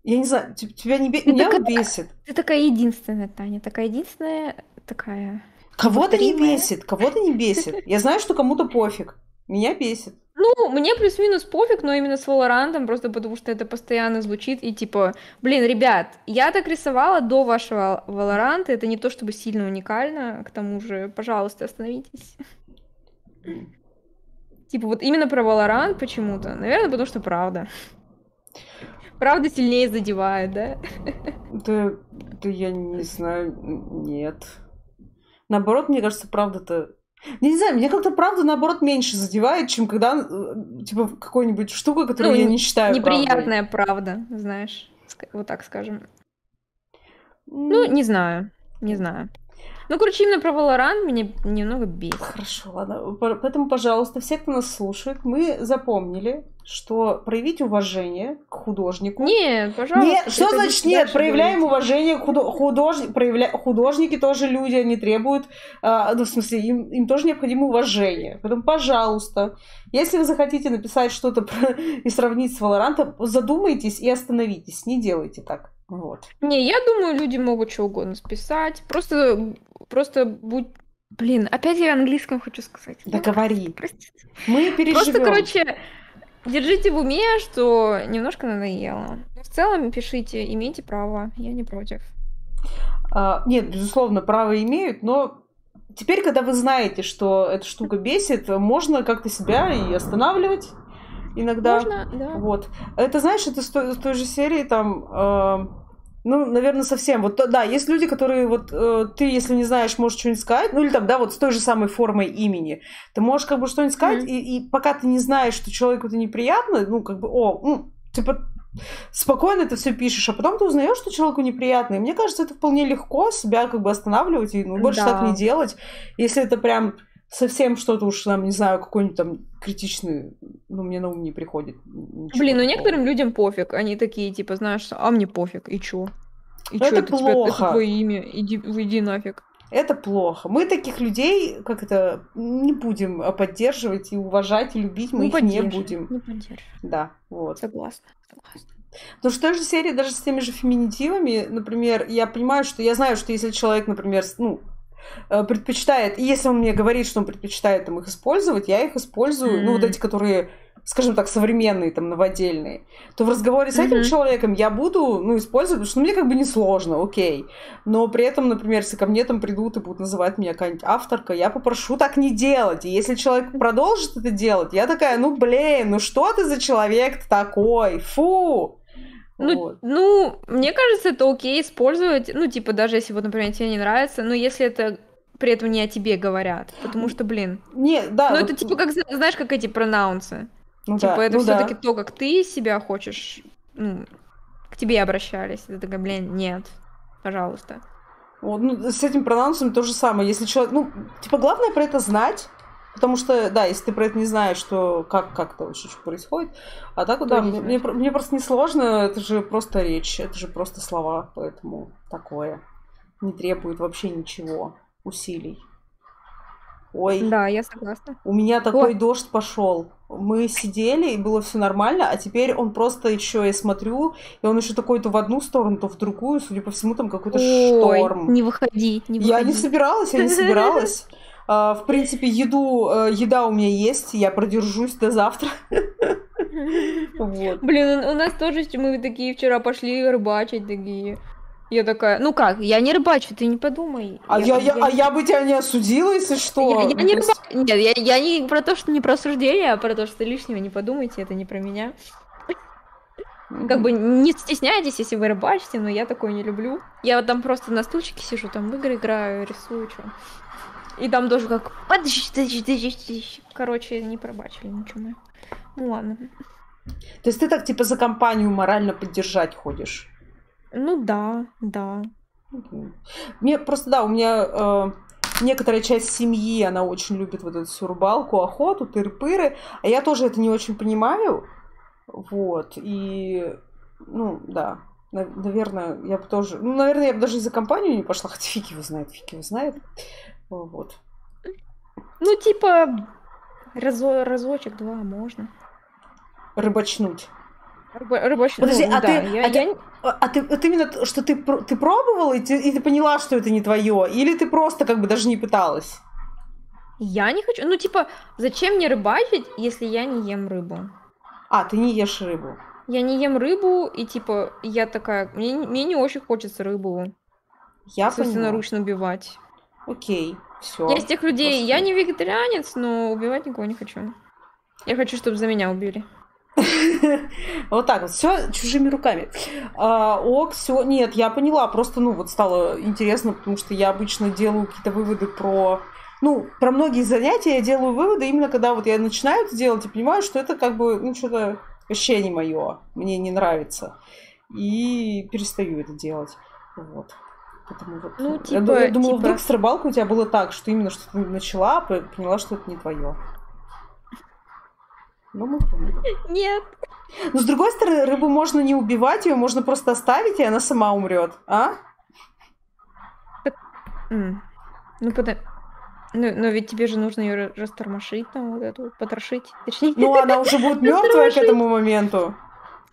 Я не знаю, тебя не бесит? Меня такая, бесит. Ты такая единственная, Таня, такая единственная, такая... Кого-то не бесит, кого-то не бесит. Я знаю, что кому-то пофиг. Меня бесит. Ну, мне плюс-минус пофиг, но именно с Valorant, просто потому что это постоянно звучит, и типа, блин, ребят, я так рисовала до вашего Valorant, это не то чтобы сильно уникально, к тому же, пожалуйста, остановитесь. Типа, вот именно про Valorant почему-то, наверное, потому что правда. Правда сильнее задевает, да? Да, да я не знаю, нет. Наоборот, мне кажется, правда-то не знаю, меня как-то правда наоборот меньше задевает, чем когда э, типа какой-нибудь штука, которую ну, я не считаю неприятная правдой. правда, знаешь, вот так скажем. Ну, не знаю, не знаю. Ну, короче, именно про Valorant меня немного бесит. Хорошо, ладно. Поэтому, пожалуйста, все, кто нас слушает, мы запомнили, что проявить уважение к художнику. Нет, пожалуйста. Нет, что значит нет? Проявляем говорить. уважение к худо- художнику. Проявля... Художники тоже люди, они требуют, а, ну, в смысле, им, им тоже необходимо уважение. Поэтому, пожалуйста, если вы захотите написать что-то про... и сравнить с Valorant, задумайтесь и остановитесь. Не делайте так. Вот. Не, я думаю, люди могут что угодно списать. Просто, просто будь Блин, опять я английском хочу сказать. Да говори. Простите. Мы переживем. Просто, короче, Держите в уме, что немножко надоело. В целом пишите, имейте право, я не против. А, нет, безусловно, право имеют, но теперь, когда вы знаете, что эта штука бесит, можно как-то себя и останавливать иногда. Можно, да. Вот. Это, знаешь, это с той, с той же серии там... Э, ну, наверное, совсем. Вот, да, есть люди, которые вот э, ты, если не знаешь, можешь что-нибудь сказать, ну или там, да, вот с той же самой формой имени, ты можешь как бы что-нибудь сказать, mm-hmm. и, и пока ты не знаешь, что человеку это неприятно, ну как бы, о, ну, типа спокойно это все пишешь, а потом ты узнаешь, что человеку неприятно. И мне кажется, это вполне легко себя как бы останавливать и ну, больше да. так не делать. Если это прям совсем что-то уж, там, не знаю, какой-нибудь там критичный, ну, мне на ум не приходит. Блин, ну некоторым людям пофиг. Они такие, типа, знаешь, а мне пофиг, и чё? И это чё, это плохо. Тебя, это твое имя, иди, иди нафиг. Это плохо. Мы таких людей, как это, не будем поддерживать и уважать, и любить, мы ну, их не будем. Не поддерживаем. Да, вот. Согласна, согласна. Потому что в той же серии, даже с теми же феминитивами, например, я понимаю, что я знаю, что если человек, например, ну, предпочитает, и если он мне говорит, что он предпочитает там, их использовать, я их использую, mm-hmm. ну, вот эти, которые скажем так, современные, там, новодельные, то в разговоре с mm-hmm. этим человеком я буду, ну, использовать, потому что ну, мне как бы несложно, окей. Но при этом, например, если ко мне там придут и будут называть меня какая-нибудь авторка, я попрошу так не делать. И если человек продолжит это делать, я такая, ну, блин, ну что ты за человек такой? Фу! Ну, вот. ну, мне кажется, это окей использовать, ну, типа, даже если вот, например, тебе не нравится, но если это при этом не о тебе говорят, потому что, блин. Не, да. Ну, вот... это типа как, знаешь, как эти пронаунсы. Ну, типа, да, это ну, все-таки да. то, как ты себя хочешь, ну, к тебе обращались. Ты такая, блин, нет, пожалуйста. Вот, ну, с этим пронаунсом то же самое. Если человек, ну, типа, главное про это знать, Потому что, да, если ты про это не знаешь, что как, как это вообще что происходит. А так, да, мне, мне, мне просто не сложно, это же просто речь, это же просто слова, поэтому такое. Не требует вообще ничего, усилий. Ой. Да, я согласна. У меня такой О. дождь пошел. Мы сидели, и было все нормально, а теперь он просто еще, я смотрю, и он еще такой то в одну сторону, то в другую, судя по всему, там какой-то шторм. Не выходи, не выходи. Я не собиралась, я не собиралась. А, в принципе, еду, э, еда у меня есть, я продержусь до завтра. Вот. Блин, у нас тоже мы такие вчера пошли рыбачить такие. Я такая, ну как, я не рыбачу, ты не подумай. А я, я, я, а я бы тебя не осудила, если что. Я, я не рыба... Нет, я, я не про то, что не про осуждение, а про то, что лишнего не подумайте, это не про меня. Как бы не стесняйтесь, если вы рыбачите, но я такое не люблю. Я вот там просто на стульчике сижу, там в игры играю, рисую, что. И там тоже как... Короче, не пробачили ничего мы. Ну ладно. То есть ты так типа за компанию морально поддержать ходишь? Ну да, да. Мне просто, да, у меня э, некоторая часть семьи, она очень любит вот эту всю рыбалку, охоту, тыры-пыры, а я тоже это не очень понимаю, вот, и, ну, да, наверное, я бы тоже, ну, наверное, я бы даже за компанию не пошла, хотя фиг его знает, фиг его знает, вот. Ну, типа, разо разочек, два, можно. Рыбачнуть. Рыбачить. Подожди, ну, а, да, ты, я, а, я... ты, а ты, вот именно, что ты, ты пробовала, и ты, и ты поняла, что это не твое? Или ты просто как бы даже не пыталась? Я не хочу. Ну, типа, зачем мне рыбачить, если я не ем рыбу? А, ты не ешь рыбу. Я не ем рыбу, и типа, я такая, мне, мне не очень хочется рыбу. Я ручно убивать. Окей, все. Я из тех людей, Просто... я не вегетарианец, но убивать никого не хочу. Я хочу, чтобы за меня убили. Вот так вот, все чужими руками. А, ок, все, нет, я поняла, просто, ну, вот стало интересно, потому что я обычно делаю какие-то выводы про ну, про многие занятия я делаю выводы именно когда вот я начинаю это делать и понимаю, что это как бы, ну, что-то вообще не мое, мне не нравится. И перестаю это делать. Вот. Поэтому вот. Ну, типа, я, я думала, типа... вдруг с рыбалкой у тебя было так, что именно что ты начала, поняла, что это не твое. Ну, мы помним. Нет. Но с другой стороны, рыбу можно не убивать, ее можно просто оставить, и она сама умрет, а? Mm. Ну, под... ну, но ведь тебе же нужно ее растормошить, там, вот эту, потрошить, точнее. Ну, она уже будет мертвая к этому моменту.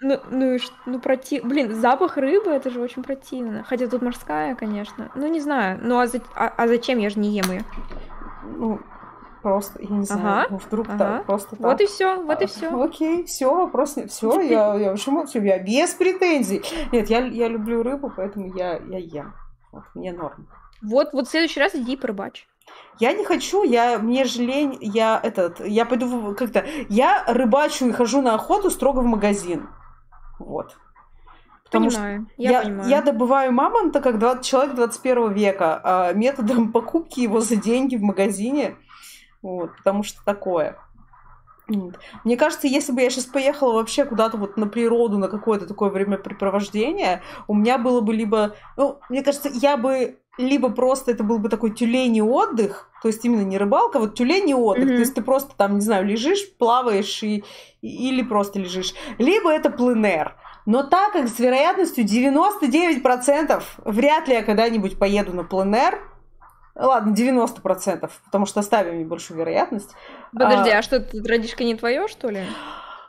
Ну, ну, ну против... Блин, запах рыбы, это же очень противно. Хотя тут морская, конечно. Ну, не знаю. Ну, а, за... а, а зачем? Я же не ем ее. Ну, Просто, я не знаю, ага, ну, вдруг ага. так, просто так. Вот и все, вот и все. Окей, все, вопрос нет. Все, я, я вообще молчу, я без претензий. Нет, я, я люблю рыбу, поэтому я, я ем. Вот, мне норм. Вот, вот в следующий раз иди порыбачь. Я не хочу, я, мне же лень, я этот, я пойду как-то, я рыбачу и хожу на охоту строго в магазин. Вот. Потому понимаю, что я, я, понимаю. я добываю мамонта как 20, человек 21 века, а методом покупки его за деньги в магазине. Вот, потому что такое. Мне кажется, если бы я сейчас поехала вообще куда-то вот на природу, на какое-то такое времяпрепровождение, у меня было бы либо... Ну, мне кажется, я бы либо просто это был бы такой тюленей отдых, то есть именно не рыбалка, вот тюленей отдых, mm-hmm. то есть ты просто там, не знаю, лежишь, плаваешь и, или просто лежишь, либо это пленэр. Но так как с вероятностью 99% вряд ли я когда-нибудь поеду на пленэр, Ладно, 90%, потому что оставим небольшую вероятность. Подожди, а, а что, радишка не твое, что ли?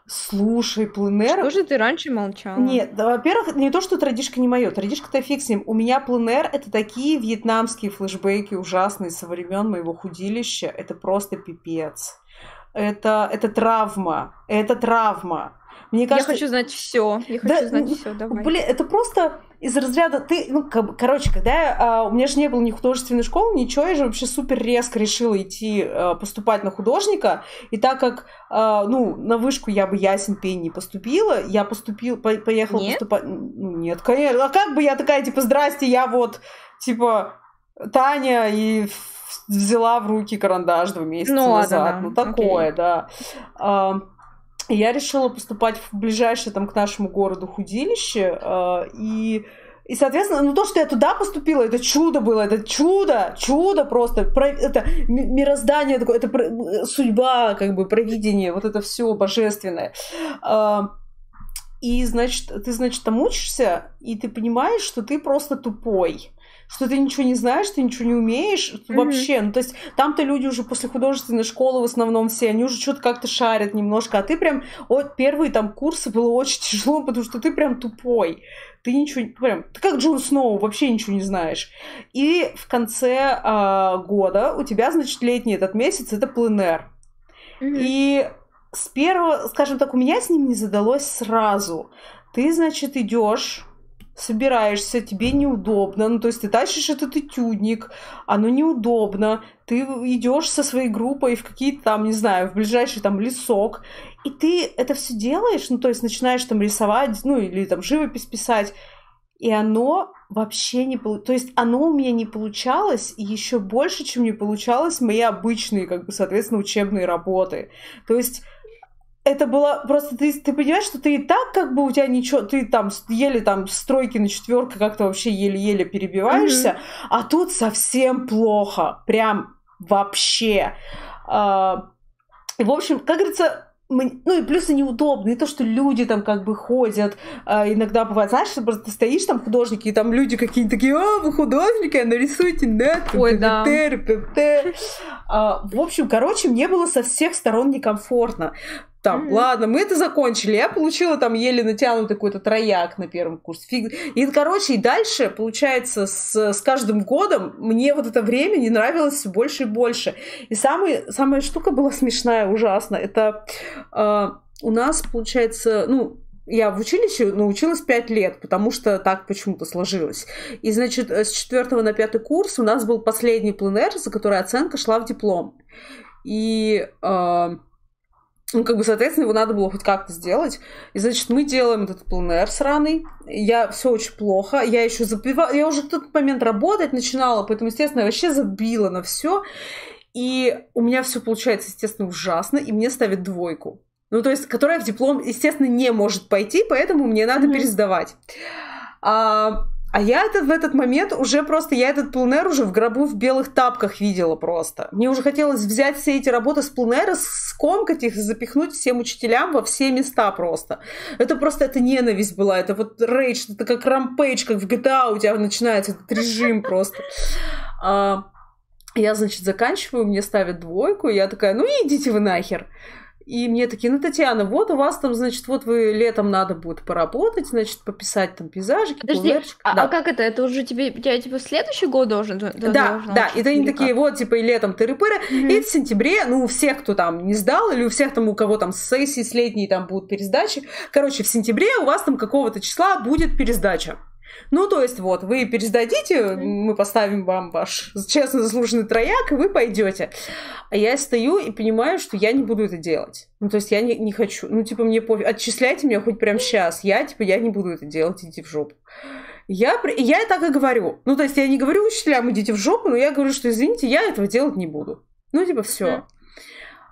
Слушай, пленер... Что же ты раньше молчала? Нет, да, во-первых, не то, что традишка не мое. Традишка-то фиг с ним. У меня пленер — это такие вьетнамские флешбеки ужасные со времен моего худилища. Это просто пипец. Это, это травма. Это травма. Мне кажется... Я хочу знать все. Я хочу да, знать все. Давай. Блин, это просто из разряда ты, ну, как, короче, когда а, у меня же не было ни художественной школы, ничего, я же вообще супер резко решила идти а, поступать на художника, и так как, а, ну, на вышку я бы ясен пень не поступила, я поступила, по, поехала нет? поступать, ну, нет, конечно, а как бы я такая, типа, здрасте, я вот, типа, Таня, и взяла в руки карандаш два месяца ну, назад, да, да. ну, такое, okay. да. А, я решила поступать в ближайшее там к нашему городу худилище, э, и и, соответственно, ну то, что я туда поступила, это чудо было, это чудо, чудо просто, это мироздание такое, это судьба, как бы, провидение, вот это все божественное. А, и, значит, ты, значит, там учишься, и ты понимаешь, что ты просто тупой что ты ничего не знаешь, ты ничего не умеешь mm-hmm. вообще. Ну, то есть там-то люди уже после художественной школы в основном все, они уже что-то как-то шарят немножко, а ты прям, вот первые там курсы было очень тяжело, потому что ты прям тупой. Ты ничего, прям, ты как Джон Сноу, вообще ничего не знаешь. И в конце э, года у тебя, значит, летний этот месяц, это пленэр. Mm-hmm. И с первого, скажем так, у меня с ним не задалось сразу. Ты, значит, идешь собираешься, тебе неудобно, ну то есть ты тащишь этот этюдник, оно неудобно, ты идешь со своей группой в какие-то там, не знаю, в ближайший там лесок, и ты это все делаешь, ну то есть начинаешь там рисовать, ну или там живопись писать, и оно вообще не получалось. То есть оно у меня не получалось еще больше, чем не получалось мои обычные, как бы, соответственно, учебные работы. То есть это было просто ты, ты понимаешь, что ты и так как бы у тебя ничего, ты там еле там стройки на четверка как-то вообще еле-еле перебиваешься, mm-hmm. а тут совсем плохо, прям вообще. А, в общем, как говорится, ну и плюс и неудобно, и то, что люди там как бы ходят, а, иногда бывает, знаешь, что просто ты стоишь там художники, и там люди какие-то такие, а, вы художники, а нарисуйте, да, Ой, да. А, в общем, короче, мне было со всех сторон некомфортно. Там, mm-hmm. ладно, мы это закончили. Я получила там еле натянутый какой-то трояк на первом курсе. Фиг. И, короче, и дальше, получается, с, с каждым годом мне вот это время не нравилось все больше и больше. И самый, самая штука была смешная, ужасно. Это э, у нас, получается, ну, я в училище научилась пять лет, потому что так почему-то сложилось. И, значит, с четвертого на пятый курс у нас был последний пленэр, за который оценка шла в диплом. И э, ну, как бы, соответственно, его надо было хоть как-то сделать. И, значит, мы делаем этот пленер сраный. Я все очень плохо. Я еще забивала... Я уже в тот момент работать начинала, поэтому, естественно, я вообще забила на все. И у меня все получается, естественно, ужасно, и мне ставят двойку. Ну, то есть, которая в диплом, естественно, не может пойти, поэтому мне надо mm-hmm. пересдавать. А, а я это, в этот момент уже просто, я этот планер уже в гробу в белых тапках видела просто. Мне уже хотелось взять все эти работы с планера, скомкать их, запихнуть всем учителям во все места просто. Это просто, это ненависть была, это вот рейдж, это как рампейдж, как в GTA у тебя начинается этот режим просто. А, я, значит, заканчиваю, мне ставят двойку, и я такая, ну идите вы нахер. И мне такие, ну, Татьяна, вот у вас там, значит, вот вы летом надо будет поработать, значит, пописать там пейзажики, Подожди, а, да. а как это? Это уже тебе, тебя, типа, следующий год должен? Да, да, и они такие, вот, типа, и летом тыры-пыры, mm-hmm. и в сентябре, ну, у всех, кто там не сдал, или у всех там, у кого там сессии с летней там будут пересдачи, короче, в сентябре у вас там какого-то числа будет пересдача. Ну, то есть, вот, вы пересдадите, мы поставим вам ваш честно заслуженный трояк, и вы пойдете. А я стою и понимаю, что я не буду это делать. Ну, то есть, я не, не хочу. Ну, типа, мне пофиг. Отчисляйте меня хоть прямо сейчас. Я, типа, я не буду это делать, идите в жопу. Я, я так и говорю. Ну, то есть, я не говорю учителям, идите в жопу, но я говорю, что, извините, я этого делать не буду. Ну, типа, все.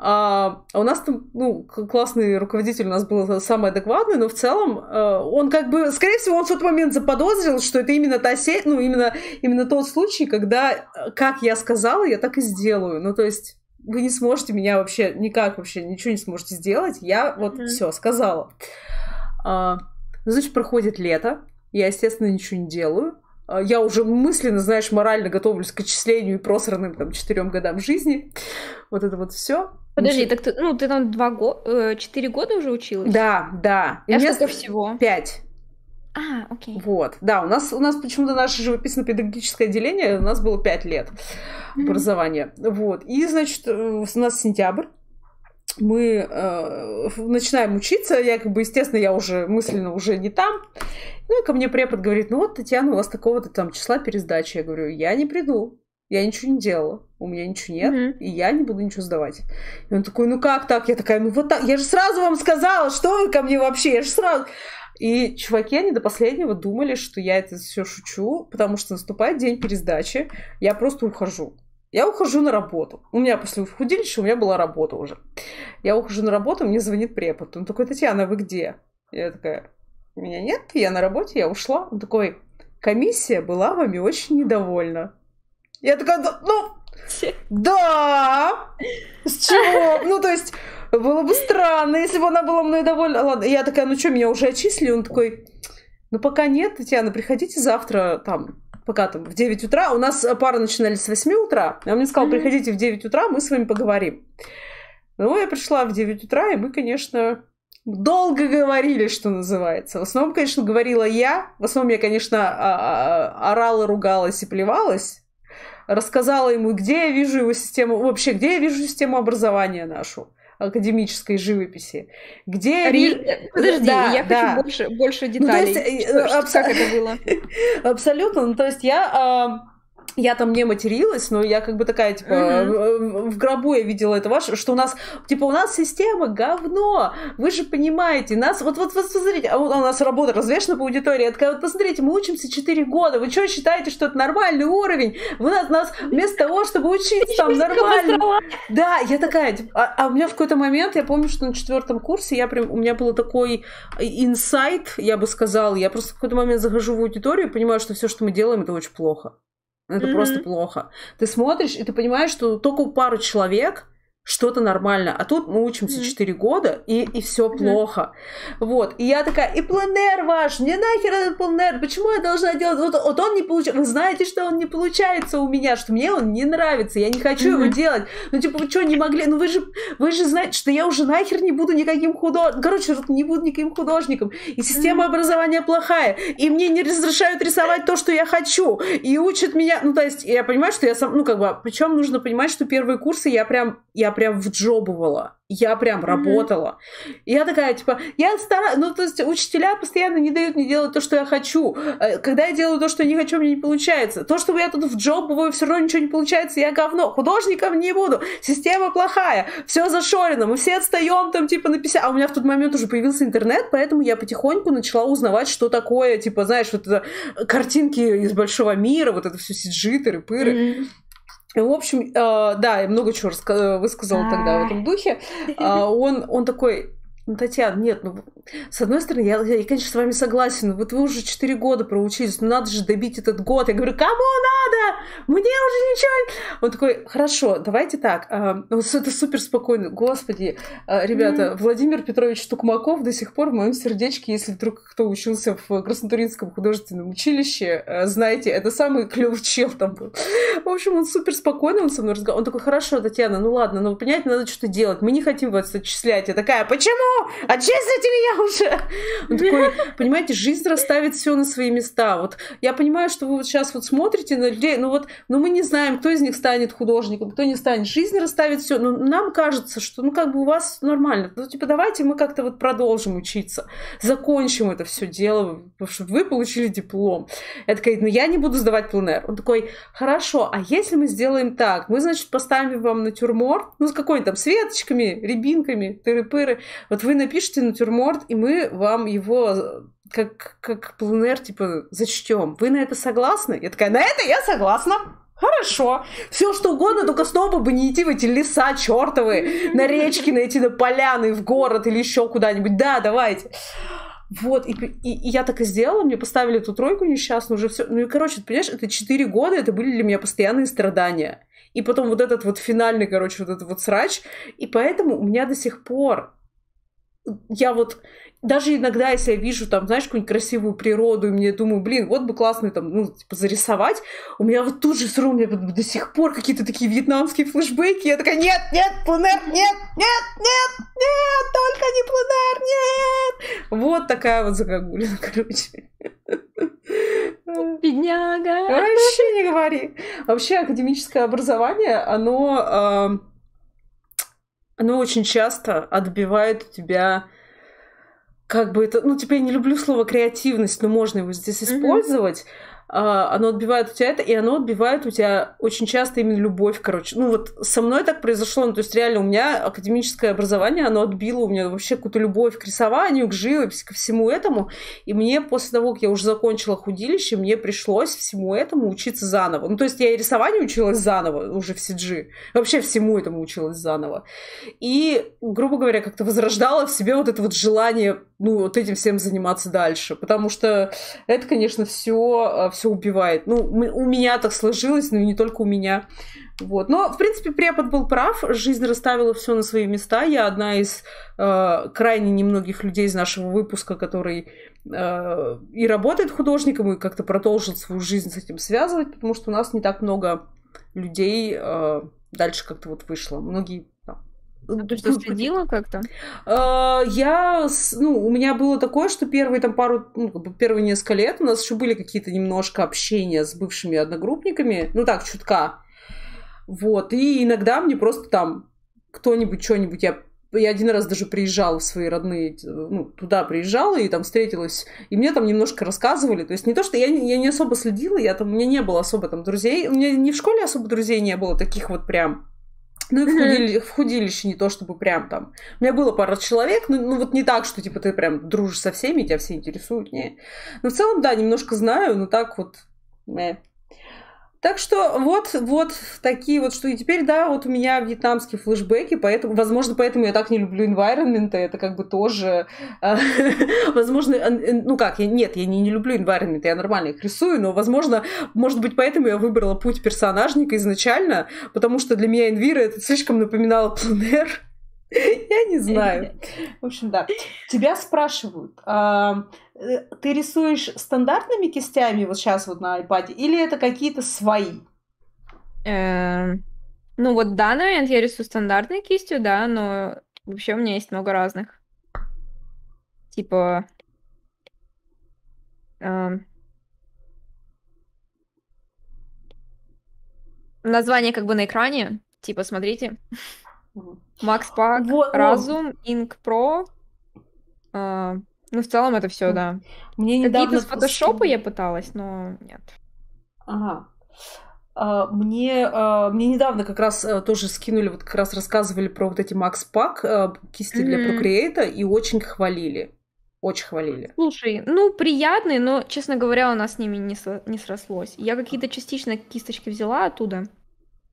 А, а у нас там, ну, классный руководитель у нас был самый адекватный, но в целом э, он как бы, скорее всего, он в тот момент заподозрил, что это именно та сеть, ну, именно, именно тот случай, когда, э, как я сказала, я так и сделаю. Ну, то есть вы не сможете меня вообще никак вообще ничего не сможете сделать. Я вот mm-hmm. все сказала. А, ну, значит, проходит лето. Я, естественно, ничего не делаю. А, я уже мысленно, знаешь, морально готовлюсь к отчислению и просранным там четырем годам жизни. Вот это вот все. Подожди, так ты, ну, ты там два года, четыре года уже училась? Да, да. И а сколько всего? Пять. А, окей. Вот, да, у нас, у нас почему-то наше живописно-педагогическое отделение, у нас было пять лет mm-hmm. образования. Вот, и, значит, э, у нас сентябрь, мы э, начинаем учиться, я как бы, естественно, я уже мысленно уже не там. Ну и ко мне препод говорит, ну вот, Татьяна, у вас такого-то там числа пересдачи. Я говорю, я не приду. Я ничего не делала, у меня ничего нет, mm-hmm. и я не буду ничего сдавать. И он такой, ну как так? Я такая, ну вот так, я же сразу вам сказала, что вы ко мне вообще, я же сразу... И чуваки, они до последнего думали, что я это все шучу, потому что наступает день пересдачи, я просто ухожу. Я ухожу на работу. У меня после худилища у меня была работа уже. Я ухожу на работу, мне звонит препод. Он такой, Татьяна, вы где? Я такая, меня нет, я на работе, я ушла. Он такой, комиссия была вами очень недовольна. Я такая, ну, да, с чего? Ну, то есть, было бы странно, если бы она была мной довольна. Ладно, я такая, ну что, меня уже отчислили? Он такой, ну, пока нет, Татьяна, приходите завтра там, пока там в 9 утра. У нас пары начинали с 8 утра. Он мне сказал, приходите в 9 утра, мы с вами поговорим. Ну, я пришла в 9 утра, и мы, конечно, долго говорили, что называется. В основном, конечно, говорила я. В основном я, конечно, а, а, орала, ругалась и плевалась рассказала ему, где я вижу его систему, вообще, где я вижу систему образования нашу академической живописи. Где Ри... Подожди, да, я да. хочу больше, больше деталей. Ну, то есть, что, абс... как это было? Абсолютно. Ну, то есть я... я там не материлась, но я как бы такая, типа, mm-hmm. в гробу я видела это ваше, что у нас, типа, у нас система говно, вы же понимаете, нас, вот, вот, вот, смотрите, а у нас работа развешена по аудитории, я такая, вот, посмотрите, мы учимся 4 года, вы что считаете, что это нормальный уровень? Вы нас, нас вместо того, чтобы учиться там нормально. Да, я такая, типа, а, а у меня в какой-то момент, я помню, что на четвертом курсе я прям, у меня был такой инсайт, я бы сказала, я просто в какой-то момент захожу в аудиторию и понимаю, что все, что мы делаем, это очень плохо. Это mm-hmm. просто плохо. Ты смотришь, и ты понимаешь, что только у пары человек что-то нормально. А тут мы учимся mm-hmm. 4 года, и, и все mm-hmm. плохо. Вот. И я такая, и пленер ваш, мне нахер этот пленер, почему я должна делать? Вот, вот он не получается. Вы знаете, что он не получается у меня, что мне он не нравится, я не хочу mm-hmm. его делать. Ну, типа, вы что, не могли? Ну, вы же, вы же знаете, что я уже нахер не буду никаким художником. Короче, не буду никаким художником. И система mm-hmm. образования плохая. И мне не разрешают рисовать то, что я хочу. И учат меня, ну, то есть, я понимаю, что я сам, ну, как бы, причем нужно понимать, что первые курсы я прям, я прям вджобывала. Я прям mm-hmm. работала. И я такая, типа, я стараюсь... Ну, то есть учителя постоянно не дают мне делать то, что я хочу. Э, когда я делаю то, что я не хочу, мне не получается. То, что я тут вджобываю, все равно ничего не получается, я говно. Художником не буду. Система плохая. Все зашорено. Мы все отстаем там, типа, на 50... А у меня в тот момент уже появился интернет, поэтому я потихоньку начала узнавать, что такое, типа, знаешь, вот это картинки из большого мира, вот это все сиджитеры, пыры. Mm-hmm. В общем, э, да, я много чего высказала тогда в этом духе. Э, он, он такой, ну, Татьяна, нет, ну, с одной стороны, я, я, конечно, с вами согласен, но вот вы уже 4 года проучились, ну, надо же добить этот год. Я говорю, кому надо? Мне уже ничего... Он такой, хорошо, давайте так, а, это супер спокойно. Господи, а, ребята, mm-hmm. Владимир Петрович Тукмаков до сих пор в моем сердечке, если вдруг кто учился в Краснотуринском художественном училище, а, знаете, это самый клевый чел там был. В общем, он супер спокойно, он со мной разговаривал. Он такой, хорошо, Татьяна, ну ладно, но, понимаете, надо что-то делать. Мы не хотим вас отчислять. Я такая, почему? Отчислите меня уже! Он такой, понимаете, жизнь расставит все на свои места. Вот я понимаю, что вы вот сейчас вот смотрите на людей, ну вот, ну мы не знаем, кто из них станет художником, кто не станет. Жизнь расставит все. Но нам кажется, что ну как бы у вас нормально. Ну типа давайте мы как-то вот продолжим учиться, закончим это все дело, потому что вы получили диплом. Я такая, ну я не буду сдавать пленэр. Он такой, хорошо, а если мы сделаем так? Мы, значит, поставим вам натюрморт, ну с какой-нибудь там светочками, рябинками, тыры-пыры. Вот вы напишите натюрморт, и мы вам его как, как пленер, типа, зачтем. Вы на это согласны? Я такая, на это я согласна. Хорошо. Все что угодно, только снова бы не идти в эти леса чертовы, на речки, на эти на поляны, в город или еще куда-нибудь. Да, давайте. Вот, и, и, и я так и сделала, мне поставили эту тройку несчастную, уже все. Ну и, короче, ты понимаешь, это четыре года, это были для меня постоянные страдания. И потом вот этот вот финальный, короче, вот этот вот срач. И поэтому у меня до сих пор я вот даже иногда, если я вижу там, знаешь, какую-нибудь красивую природу, и мне думаю, блин, вот бы классно там, ну, типа, зарисовать, у меня вот тут же все равно, у меня до сих пор какие-то такие вьетнамские флешбеки, я такая, нет, нет, пленер, нет, нет, нет, нет, только не пленер, нет. Вот такая вот загогулина, короче. Бедняга. Вообще не говори. Вообще академическое образование, оно оно очень часто отбивает у тебя как бы это, ну, теперь я не люблю слово креативность, но можно его здесь использовать. Mm-hmm оно отбивает у тебя это, и оно отбивает у тебя очень часто именно любовь, короче. Ну вот со мной так произошло, ну то есть реально у меня академическое образование, оно отбило у меня вообще какую-то любовь к рисованию, к живописи, ко всему этому, и мне после того, как я уже закончила худилище, мне пришлось всему этому учиться заново. Ну то есть я и рисованию училась заново, уже в CG, вообще всему этому училась заново. И, грубо говоря, как-то возрождала в себе вот это вот желание, ну вот этим всем заниматься дальше, потому что это, конечно, все все убивает. Ну, у меня так сложилось, но не только у меня. Вот. Но, в принципе, препод был прав, жизнь расставила все на свои места. Я одна из э, крайне немногих людей из нашего выпуска, который э, и работает художником, и как-то продолжил свою жизнь с этим связывать, потому что у нас не так много людей э, дальше как-то вот вышло. Многие ты что, следила как-то? А, я, ну, у меня было такое, что первые там пару, ну, первые несколько лет у нас еще были какие-то немножко общения с бывшими одногруппниками, ну так, чутка. Вот, и иногда мне просто там кто-нибудь что-нибудь я я один раз даже приезжала в свои родные, ну, туда приезжала и там встретилась, и мне там немножко рассказывали, то есть не то, что я, я не особо следила, я там, у меня не было особо там друзей, у меня не в школе особо друзей не было, таких вот прям, ну и в, худили, в худилище не то, чтобы прям там. У меня было пара человек, ну, ну вот не так, что типа ты прям дружишь со всеми, тебя все интересуют, не. Но в целом, да, немножко знаю, но так вот, не. Так что вот, вот такие вот штуки. Теперь, да, вот у меня вьетнамские флешбеки, поэтому, возможно, поэтому я так не люблю environment, это как бы тоже, э, возможно, ну как, я, нет, я не, не люблю environment, я нормально их рисую, но, возможно, может быть, поэтому я выбрала путь персонажника изначально, потому что для меня Enviro это слишком напоминало пленер. Я не знаю. В общем, да. Тебя спрашивают, а, ты рисуешь стандартными кистями вот сейчас вот на iPad, или это какие-то свои? Эм, ну вот в данный момент я рисую стандартной кистью, да, но вообще у меня есть много разных. Типа... Эм, название как бы на экране. Типа, смотрите. Макс Пак, Разум, Инк Про. Ну, в целом это все, да. Мне недавно... Какие-то с фотошопа я пыталась, но нет. Ага. А, мне, а, мне недавно как раз а, тоже скинули, вот как раз рассказывали про вот эти Макс Пак а, кисти mm-hmm. для Procreate и очень хвалили. Очень хвалили. Слушай, ну, приятные, но, честно говоря, у нас с ними не, со- не срослось. Я какие-то частично кисточки взяла оттуда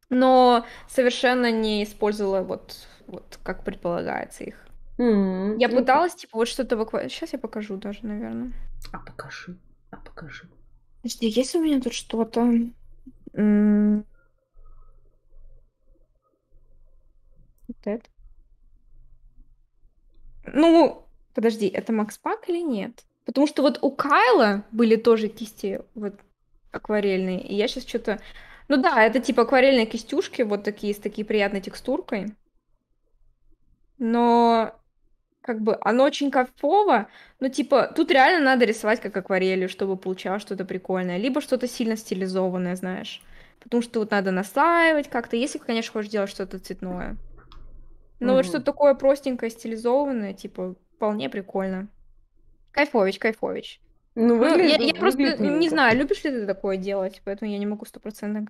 но совершенно не использовала вот, вот как предполагается их. Mm-hmm. Я пыталась, типа, вот что-то в аква... Сейчас я покажу даже, наверное. А покажи, а покажи. Подожди, есть у меня тут что-то? Вот это. Ну, подожди, это Макс Пак или нет? Потому что вот у Кайла были тоже кисти вот акварельные, и я сейчас что-то ну да, это типа акварельные кистюшки, вот такие, с такой приятной текстуркой. Но как бы оно очень кайфово, но типа тут реально надо рисовать как акварелью, чтобы получалось что-то прикольное, либо что-то сильно стилизованное, знаешь. Потому что вот надо настаивать как-то, если, конечно, хочешь делать что-то цветное. Но вот что-то такое простенькое, стилизованное, типа, вполне прикольно. Кайфович, кайфович. Ну, Ну, я, я просто не знаю, любишь ли ты такое делать, поэтому я не могу стопроцентно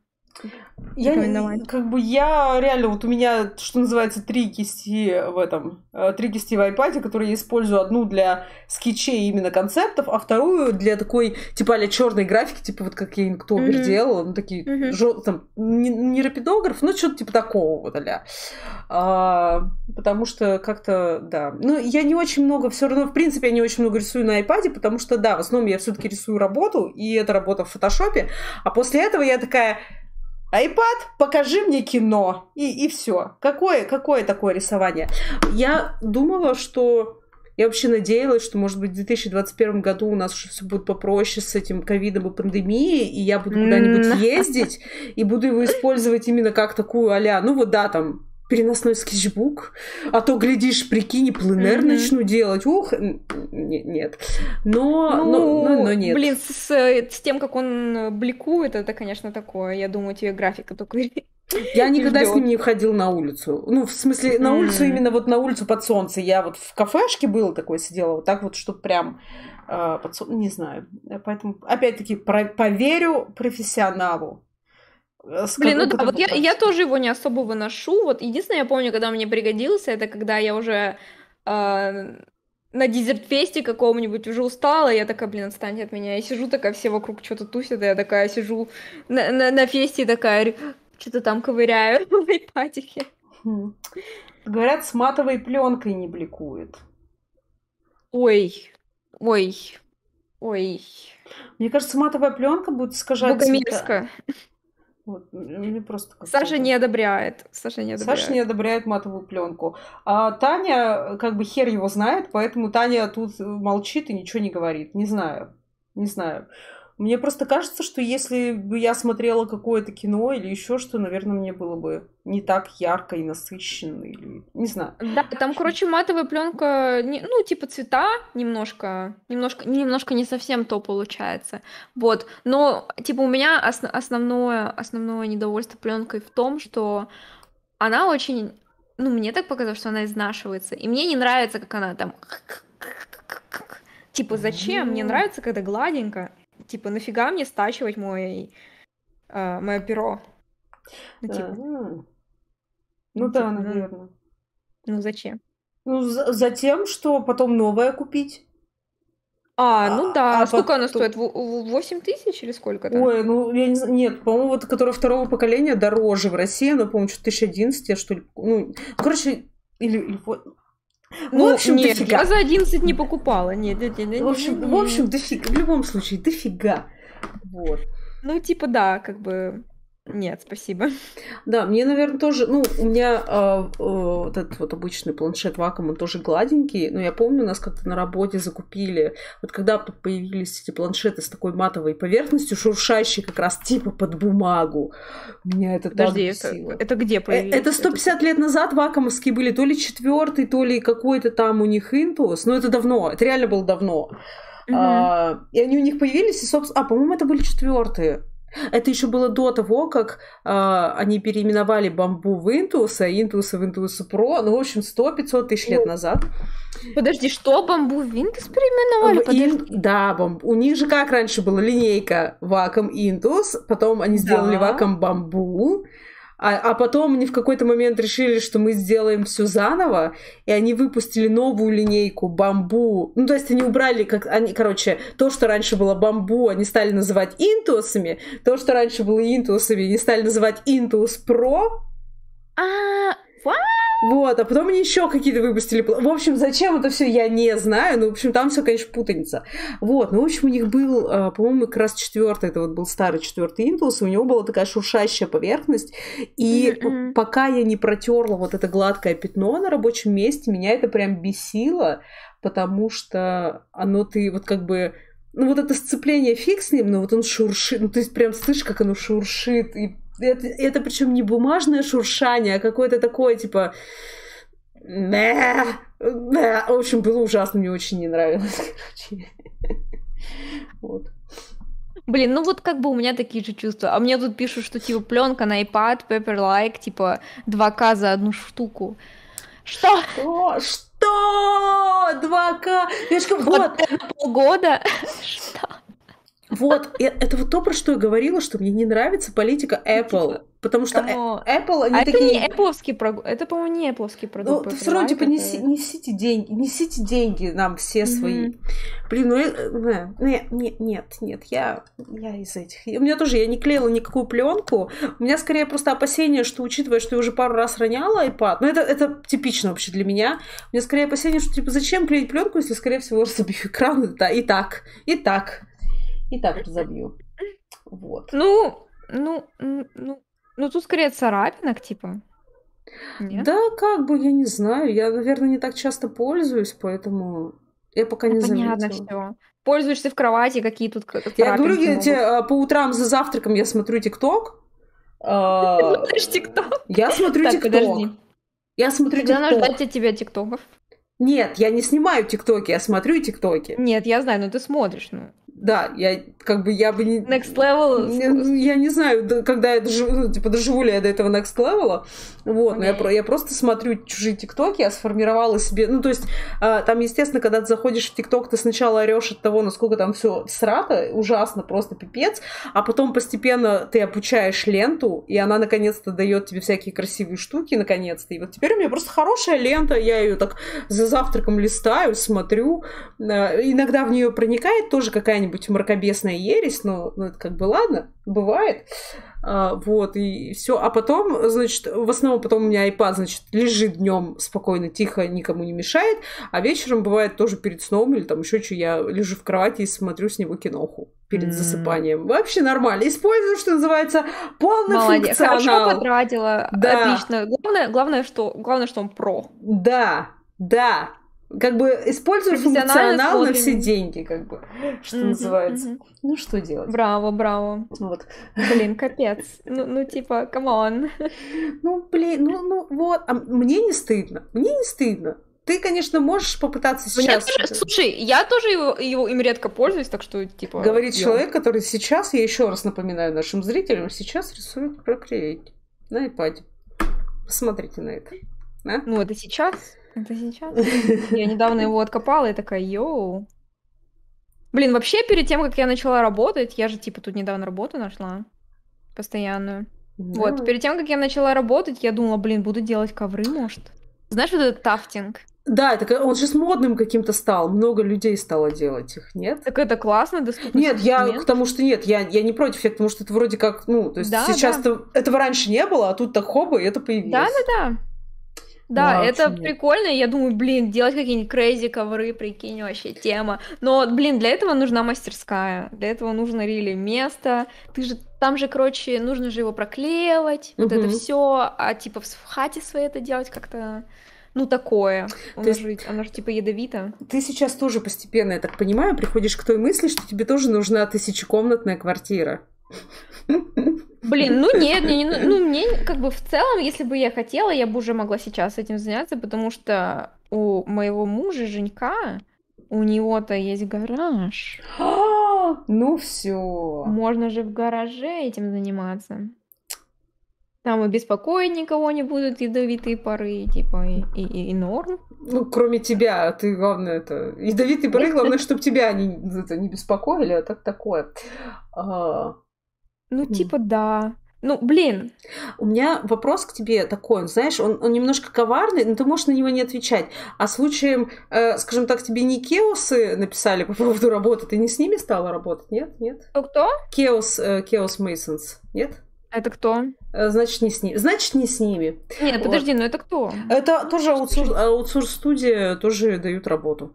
я как бы я реально, вот у меня, что называется, три кисти в этом, э, три кисти в iPad, которые я использую одну для скетчей именно концептов, а вторую для такой, типа, а черной графики, типа, вот как я Инктобер mm-hmm. делала, ну, такие, mm-hmm. жё, там, не, не рапидограф, но что-то типа такого вот, а а, потому что как-то, да. Ну, я не очень много, все равно, в принципе, я не очень много рисую на iPad, потому что, да, в основном я все-таки рисую работу, и это работа в фотошопе, а после этого я такая, iPad, покажи мне кино. И, и все. Какое, какое такое рисование? Я думала, что... Я вообще надеялась, что, может быть, в 2021 году у нас уже все будет попроще с этим ковидом и пандемией, и я буду куда-нибудь ездить, и буду его использовать именно как такую а ну вот да, там, переносной скетчбук, а то, глядишь, прикинь, пленер mm-hmm. начну делать. Ух, нет. Но, ну, но, но, но нет. Блин, с, с тем, как он бликует, это, конечно, такое. Я думаю, тебе графика только я никогда с ним не входил на улицу. Ну, в смысле, на улицу, именно вот на улицу под солнце. Я вот в кафешке был такой, сидела вот так вот, чтобы прям э, под солнце, не знаю. Поэтому, опять-таки, про- поверю профессионалу. Э, Блин, ну да, вот я, я тоже его не особо выношу. Вот единственное, я помню, когда мне пригодился, это когда я уже э, на дезертфесте каком-нибудь уже устала, я такая, блин, отстаньте от меня. Я сижу такая, все вокруг что-то тусят, и я такая сижу на, на, на фесте такая, что-то там ковыряю в айпадике. Хм. Говорят, с матовой пленкой не бликует. Ой, ой, ой. Мне кажется, матовая пленка будет искажать... Богомерзко. Вот, мне просто Саша не одобряет. Саша не одобряет. Саша не одобряет матовую пленку. А Таня, как бы хер его знает, поэтому Таня тут молчит и ничего не говорит. Не знаю. Не знаю. Мне просто кажется, что если бы я смотрела какое-то кино или еще что, наверное, мне было бы не так ярко и насыщенно, или не знаю. Да, там, короче, матовая пленка, ну, типа цвета немножко, немножко, немножко не совсем то получается. Вот, но, типа, у меня основное, основное недовольство пленкой в том, что она очень ну, мне так показалось, что она изнашивается. И мне не нравится, как она там... Типа, зачем? Мне нравится, когда гладенько. Типа, нафига мне стачивать мой... э, мое перо? Ну, типа, Ага. ну, Ну типа, да, ну, наверное. ну зачем? Ну, за, за тем, что потом новое купить. А, ну А, да. а Сколько она потом- стоит? В- в- 8 тысяч или сколько там? Ой, ну, я не знаю, нет, по-моему, вот, которая второго поколения дороже в России, она, по-моему, что-то 2011, что ли, ну, короче, или, или Ну, в общем, нет, дофига. я за 11 не покупала. Нет, нет, нет, нет, В общем, нет, в общем, дофига, в любом случае, дофига. Вот. Ну, типа, да, как бы... Нет, спасибо. Да, мне, наверное, тоже, ну, у меня а, э, вот этот вот обычный планшет Wacom, он тоже гладенький, но я помню, у нас как-то на работе закупили, вот когда появились эти планшеты с такой матовой поверхностью, шуршащей как раз типа под бумагу, меня это Подожди, так это, это где Э, появилось? Это 150 лет назад вакомовские были, то ли четвертый, то ли какой-то там у них Intuos, но это давно, это реально было давно. Мгм. А, и они у них появились, и, собственно, а, по-моему, это были четвертые. Это еще было до того, как а, они переименовали бамбу в Intuos, а Intuos в Intuos Pro, ну, в общем, 100-500 тысяч лет назад. Подожди, что, бамбу Винкс переименовали? В Подожди. Ин- Да, бам- у них же как раньше была линейка Wacom Intuos, потом они сделали Да. Wacom Bamboo, а, а потом они в какой-то момент решили, что мы сделаем все заново, и они выпустили новую линейку бамбу. Ну, то есть они убрали, как они, короче, то, что раньше было бамбу, они стали называть интуосами, то, что раньше было интуосами, они стали называть Intuos Pro, А? Вот, а потом они еще какие-то выпустили. В общем, зачем это все, я не знаю. Ну, в общем, там все, конечно, путаница. Вот, ну, в общем, у них был, а, по-моему, как раз четвертый, это вот был старый четвертый Intuos, у него была такая шуршащая поверхность. И Мгм. пока я не протерла вот это гладкое пятно на рабочем месте, меня это прям бесило, потому что оно ты вот как бы ну вот это сцепление фиг с ним, но вот он шуршит, ну то есть прям слышишь, как оно шуршит, и это, это причем не бумажное шуршание, а какое-то такое, типа... В общем, было ужасно, мне очень не нравилось, короче. Вот. Блин, ну вот как бы у меня такие же чувства. А мне тут пишут, что типа пленка на iPad, Paperlike, типа 2К за одну штуку. Что? Что? Что? 2К? Я ж говорю, вот, Вот полгода? Что? Вот, это вот то, про что я говорила, что мне не нравится политика Apple, типа, потому что э- Кому? Apple, они А это такие... не Apple продукт, это, по-моему, не Apple Ну, продукт. все равно, типа, неси- это- несите деньги, несите деньги нам все свои. Мгм. Блин, ну, э, не, не, нет, нет, я, я из этих. У меня тоже, я не клеила никакую пленку. У меня скорее просто опасение, что, учитывая, что я уже пару раз роняла iPad, ну, это, это типично вообще для меня. У меня скорее опасение, что, типа, зачем клеить пленку, если, скорее всего, разобью экран, да, и так, и так, и так разобью. Вот. Ну, ну, ну, ну тут скорее царапинок, типа. Нет? Да, как бы, я не знаю. Я, наверное, не так часто пользуюсь, поэтому я пока не Ну, Понятно заметила. все. Пользуешься в кровати, какие тут Я говорю, я могут. те, а, по утрам за завтраком я смотрю ТикТок. А, смотришь ТикТок? Я смотрю ТикТок. Я смотрю Когда ТикТок. ждать от тебя ТикТоков? Нет, я не снимаю ТикТоки, я смотрю ТикТоки. Нет, я знаю, но ты смотришь, ну. Да, я как бы я бы не... Next level. Не- Я не знаю, когда я доживу, ну, типа, доживу ли я до этого next level. Вот, но я, я просто смотрю чужие тиктоки, я сформировала себе. Ну, то есть, а, там, естественно, когда ты заходишь в тикток, ты сначала орешь от того, насколько там все срато, ужасно, просто пипец, а потом постепенно ты обучаешь ленту, и она наконец-то дает тебе всякие красивые штуки, наконец-то. И вот теперь у меня просто хорошая лента, я ее так за завтраком листаю, смотрю. А, Иногда в нее проникает тоже какая-нибудь мракобесная ересь, но ну, это как бы ладно, бывает. А, вот, и все. А потом, значит, в основном потом у меня iPad, значит, лежит днем спокойно, тихо, никому не мешает, а вечером бывает тоже перед сном или там еще что, я лежу в кровати и смотрю с него киноху перед М. засыпанием. Вообще нормально. Использую, что называется, полный Молодец. Хорошо функционал. потратила. Да. Отлично. Главное, главное, что, главное, что он про. Да, да. Как бы использую Профессионально функционал на все деньги, как бы, что Мгм, называется. мгм. Ну, что делать? Браво, браво. Вот. Блин, капец. Ну, ну типа, come on. Ну, блин, ну, ну, вот. А мне не стыдно. Мне не стыдно. Ты, конечно, можешь попытаться Мне сейчас... тоже- слушай, я тоже его, его им редко пользуюсь, так что, типа... Говорит ё. человек, который сейчас, я еще раз напоминаю нашим зрителям, сейчас рисует Procreate на iPad. Посмотрите на это. А? Ну, это сейчас. Это сейчас. Я недавно его откопала и такая, йоу. Блин, вообще перед тем, как я начала работать, я же типа тут недавно работу нашла. Постоянную. Вот, Да. перед тем, как я начала работать, я думала, блин, буду делать ковры, может. Знаешь, вот этот тафтинг? Да, это он же с модным каким-то стал. Много людей стало делать их, нет? Так это классно, доступно. Нет, я к тому, что нет, я, я не против, я к тому, что это вроде как, ну, то есть Да, сейчас этого раньше не было, а тут так хоба, и это появилось. Да, да, да. Да, Да, это нет? прикольно. Я думаю, блин, делать какие-нибудь крейзи ковры, прикинь, вообще тема. Но, блин, для этого нужна мастерская. Для этого нужно рили место. Ты же там же, короче, нужно же его проклеивать. Вот это все. А типа в хате своей это делать как-то. Ну, такое. Оно, есть- же, оно же типа ядовито. Ты сейчас тоже постепенно, я так понимаю, приходишь к той мысли, что тебе тоже нужна тысячекомнатная квартира. Блин, ну нет, мне не ну, мне как бы в целом, если бы я хотела, я бы уже могла сейчас этим заняться, потому что у моего мужа, Женька, у него-то есть гараж. А, Ну все. Можно же в гараже этим заниматься. Там и беспокоить никого не будут ядовитые пары, типа, и, и, и- норм. Ну, кроме тебя, ты, главное, это... Ядовитый пары, главное, чтобы тебя не, это, не беспокоили, а так такое. А, Ну, типа, да. Ну, блин, У меня вопрос к тебе такой, знаешь, он, он немножко коварный, но ты можешь на него не отвечать. А случаем, э, скажем так, тебе не Кеосы написали по поводу работы, ты не с ними стала работать, нет? Нет? кто-кто? Кеос, э, Кеос Мейсонс, нет? Это кто? Э, Значит, не с ними. Значит, не с ними. Нет, Вот. подожди, ну это кто? Это тоже аутсорс- аутсорс-студия, тоже дают работу.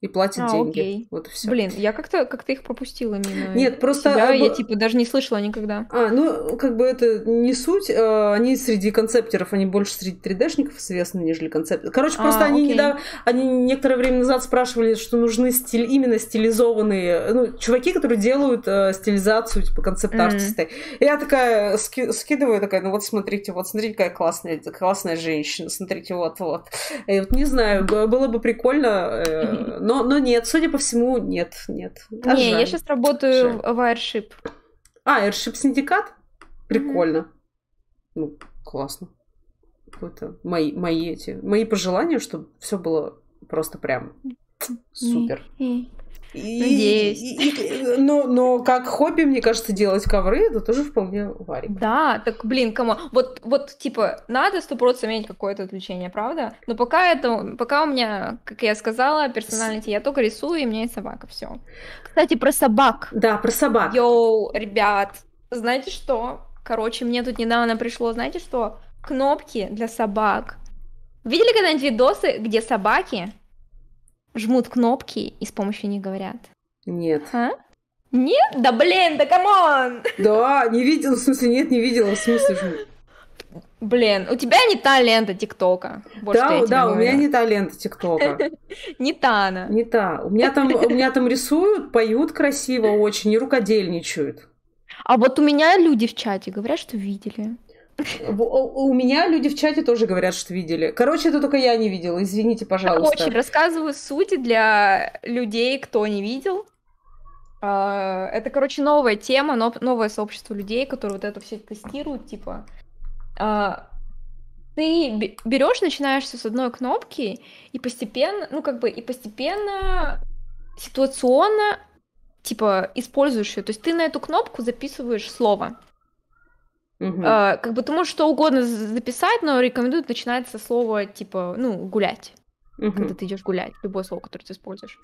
И платят А, деньги. окей. Вот и все. Блин, я как-то как-то их пропустила мимо. Нет, просто, себя, э, я типа даже не слышала никогда. А, ну, как бы это не суть. э, Они среди концептеров, они больше среди 3D-шников известны, нежели концептеры. Короче, А, просто они, окей. недав- они некоторое время назад спрашивали, что нужны стиль... именно стилизованные, ну, чуваки, которые делают э, стилизацию, типа концепт-артисты. И я такая ски- скидываю, такая, ну вот смотрите, вот смотрите, какая классная, классная женщина, смотрите, вот-вот. И вот не знаю, было бы прикольно, э, но, но нет, судя по всему, нет, нет. А не, жаль. я сейчас работаю в в Airship. А, Airship Syndicate? Прикольно. Ну, классно. Какое-то мои, мои эти, мои пожелания, чтобы все было просто прям супер. И- И- Надеюсь. и- и- но, но как хобби, мне кажется, делать ковры, это тоже вполне варик. Да, так, блин, кому? Вот, вот, типа, надо сто процентов иметь какое-то отвлечение, правда? Но пока это, пока у меня, как я сказала, personality, я только рисую, и у меня есть собака, все. Кстати, про собак. Да, про собак. Йоу, ребят, знаете что? Короче, мне тут недавно пришло, знаете что? Кнопки для собак. Видели когда-нибудь видосы, где собаки жмут кнопки и с помощью них говорят? Нет. А? Нет? Да блин, да come on! Да, не видела, в смысле, нет, не видела, в смысле. же. Блин, у тебя не та лента ТикТока. Вот Да, да, у меня не та лента ТикТока. Не та она. Не та. У меня там, у меня там рисуют, поют красиво очень и рукодельничают. А вот у меня люди в чате говорят, что видели. У меня люди в чате тоже говорят, что видели. Короче, это только я не видела. Извините, пожалуйста. Короче, рассказываю суть для людей, кто не видел. А, Это, короче, новая тема, но- новое сообщество людей, которые вот это все тестируют, типа. а, Ты берешь, начинаешь с одной кнопки, и постепенно, ну, как бы, и постепенно, ситуационно, типа, используешь ее. То есть ты на эту кнопку записываешь слово. А, как бы ты можешь что угодно записать, но рекомендуют начинать со слова, типа, ну, гулять Мгм. когда ты идешь гулять, любое слово, которое ты используешь.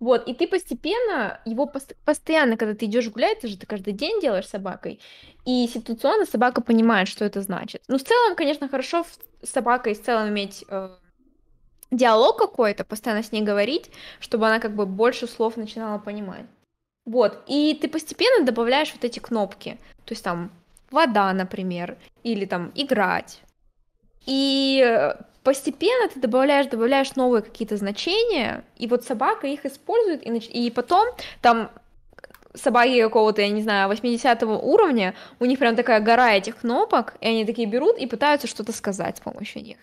Вот, и ты постепенно, его пост- постоянно, когда ты идешь гулять, ты же ты каждый день делаешь с собакой, и ситуационно собака понимает, что это значит. Ну, в целом, конечно, хорошо с собакой в целом иметь э, диалог какой-то, постоянно с ней говорить, чтобы она как бы больше слов начинала понимать. Вот, и ты постепенно добавляешь вот эти кнопки, то есть там вода, например, или там играть. И э, постепенно ты добавляешь, добавляешь новые какие-то значения, и вот собака их использует, и, нач- и потом там собаки какого-то, я не знаю, 80 уровня, у них прям такая гора этих кнопок, и они такие берут и пытаются что-то сказать с помощью них.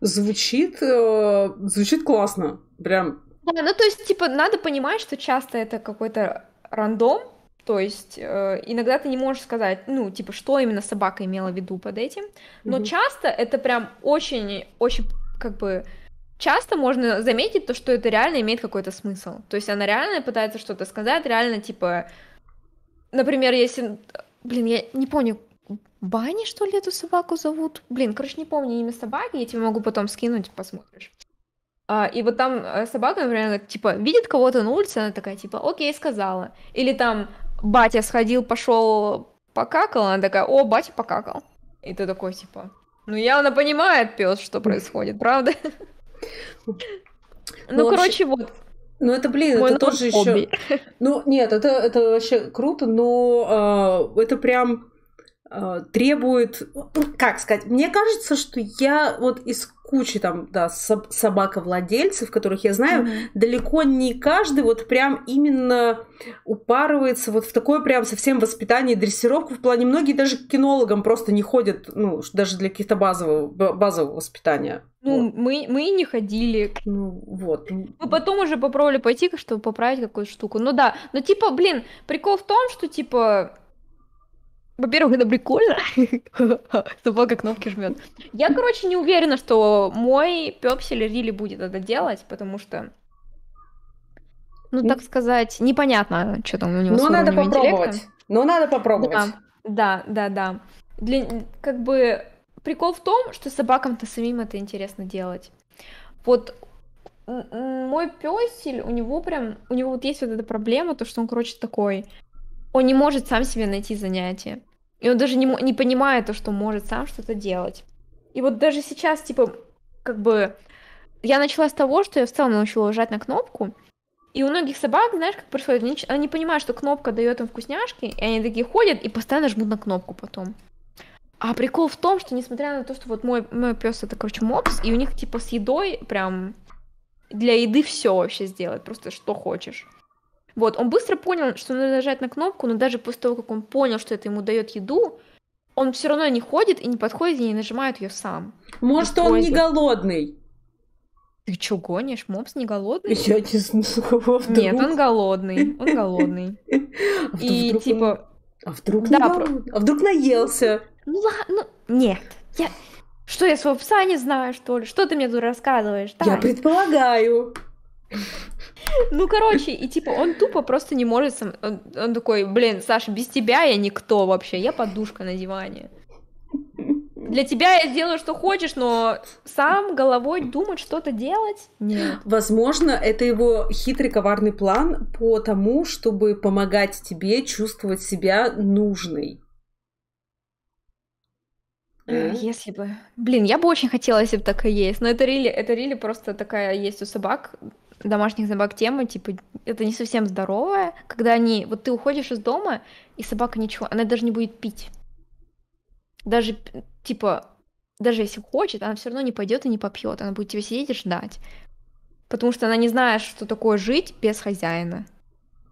Звучит, э, звучит классно. Прям. Да, ну то есть, типа, надо понимать, что часто это какой-то рандом, То есть э, иногда ты не можешь сказать, ну, типа, что именно собака имела в виду под этим, но Мгм. часто это прям очень, очень, как бы, часто можно заметить то, что это реально имеет какой-то смысл. То есть она реально пытается что-то сказать, реально, типа, например, если, блин, я не помню, Бани, что ли, эту собаку зовут? Блин, короче, не помню имя собаки, я тебе могу потом скинуть, посмотришь. А, и вот там э, собака, например, типа, видит кого-то на улице, она такая, типа, окей, сказала. Или там батя сходил, пошел, покакал, она такая, о, батя покакал. И ты такой, типа, ну явно понимает пес, что происходит, правда? Ну, вообще- короче, вот, Ну, это, блин, мой это тоже еще. Ну, нет, это, это вообще круто, но э, это прям требует, ну, как сказать, мне кажется, что я вот из кучи там, да, соб- собаковладельцев, которых я знаю, Мгм. далеко не каждый вот прям именно упарывается вот в такое прям совсем воспитание, дрессировку в плане, многие даже к кинологам просто не ходят, ну, даже для каких-то базового, базового воспитания. Ну, Вот. мы, мы не ходили. Ну, вот. Мы потом уже попробовали пойти, чтобы поправить какую-то штуку. Ну да, но типа, блин, прикол в том, что типа... Во-первых, это прикольно. Собака кнопки жмет. Я, короче, не уверена, что мой пепсель Рили будет это делать, потому что, ну, Ну. так сказать, непонятно, что там у него Но надо уровнем интеллекта. попробовать. Но надо попробовать. Да, да, да, да. Для, как бы прикол в том, что собакам-то самим это интересно делать. Вот мой пёсель, у него прям, у него вот есть вот эта проблема, то, что он, короче, такой, он не может сам себе найти занятие. И он даже не, не понимает то, что может сам что-то делать. И вот даже сейчас, типа, как бы, я начала с того, что я в целом научила жать на кнопку, и у многих собак, знаешь, как происходит, они, они понимают, что кнопка дает им вкусняшки, и они такие ходят и постоянно жмут на кнопку потом. А прикол в том, что несмотря на то, что вот мой, мой пес это, короче, мопс, и у них типа с едой прям для еды все вообще сделать, просто что хочешь. Вот, он быстро понял, что надо нажать на кнопку, но даже после того, как он понял, что это ему дает еду, он все равно не ходит и не подходит и не нажимает ее сам. Может, он не голодный? Ты чё, гонишь? Мопс не голодный? Я не знаю. Нет, он голодный. Он голодный. А И типа, А вдруг Да, про-? А вдруг наелся? ну ладно, ну, нет. Я... Что, я своего пса не знаю, что ли? Что ты мне тут рассказываешь? Я предполагаю. Ну, короче, и типа он тупо просто не может сам... Он, он такой, блин, Саша, без тебя я никто вообще, я подушка на диване. Для тебя я сделаю, что хочешь, но сам головой думать, что-то делать? Нет. Возможно, это его хитрый коварный план по тому, чтобы помогать тебе чувствовать себя нужной. Да? Если бы... Блин, я бы очень хотела, если бы так и есть. Но это рили, это рили просто такая есть у собак, домашних собак тема, типа, это не совсем здоровая, когда они... Вот ты уходишь из дома, и собака ничего, она даже не будет пить. Даже, типа, даже если хочет, она все равно не пойдет и не попьет, она будет тебя сидеть и ждать. Потому что она не знает, что такое жить без хозяина.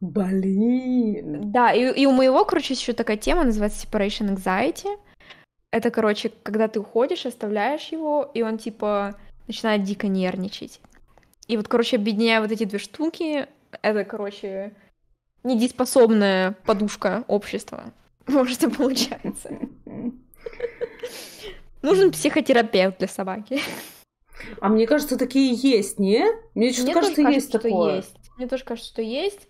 Блин. Да, и, и у моего, короче, еще такая тема называется separation anxiety. Это, короче, когда ты уходишь, оставляешь его, и он, типа, начинает дико нервничать. И вот, короче, объединяя вот эти две штуки, это, короче, недееспособная подушка общества. Вот что получается. Нужен психотерапевт для собаки. А мне кажется, такие есть, не? Мне что-то кажется, есть что такое. есть. Мне тоже кажется, что есть.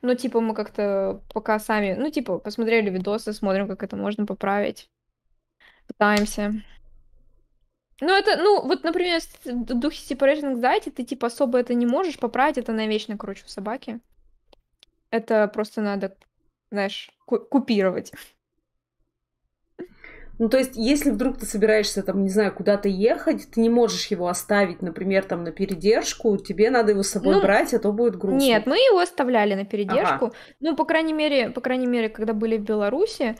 Но, типа, мы как-то пока сами, ну, типа, посмотрели видосы, смотрим, как это можно поправить. Пытаемся. Ну, это, ну, вот, например, в духе Separation Anxiety ты, типа, особо это не можешь поправить, это навечно, короче, у собаки. Это просто надо, знаешь, ку- купировать. Ну, то есть, если вдруг ты собираешься, там, не знаю, куда-то ехать, ты не можешь его оставить, например, там, на передержку, тебе надо его с собой Ну, брать, а то будет грустно. Нет, мы его оставляли на передержку. Ну, по крайней мере, по крайней мере, когда были в Беларуси,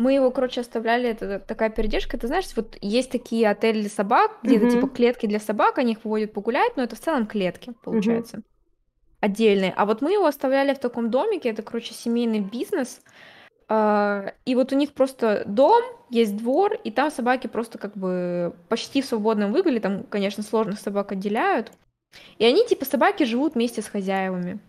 мы его, короче, оставляли, это такая передержка. Ты знаешь, вот есть такие отели для собак, где-то Мгм. типа клетки для собак, они их выводят погулять, но это в целом клетки, получается, отдельные. А вот мы его оставляли в таком домике, это, короче, семейный бизнес. А, И вот у них просто дом, есть двор, и там собаки просто как бы почти в свободном выгуле, там, конечно, сложных собак отделяют. И они, типа, собаки живут вместе с хозяевами.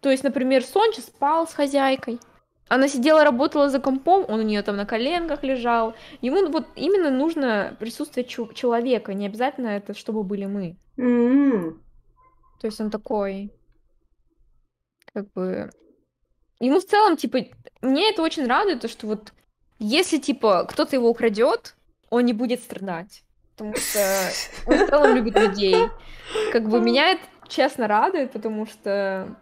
То есть, например, Сонча спал с хозяйкой, Она сидела, работала за компом, он у нее там на коленках лежал. Ему вот именно нужно присутствие человека, не обязательно это, чтобы были мы. М. То есть он такой, как бы... Ему в целом, типа, мне это очень радует, то, что вот если, типа, кто-то его украдет, он не будет страдать. Потому что он в целом любит людей. Как бы меня это честно радует, потому что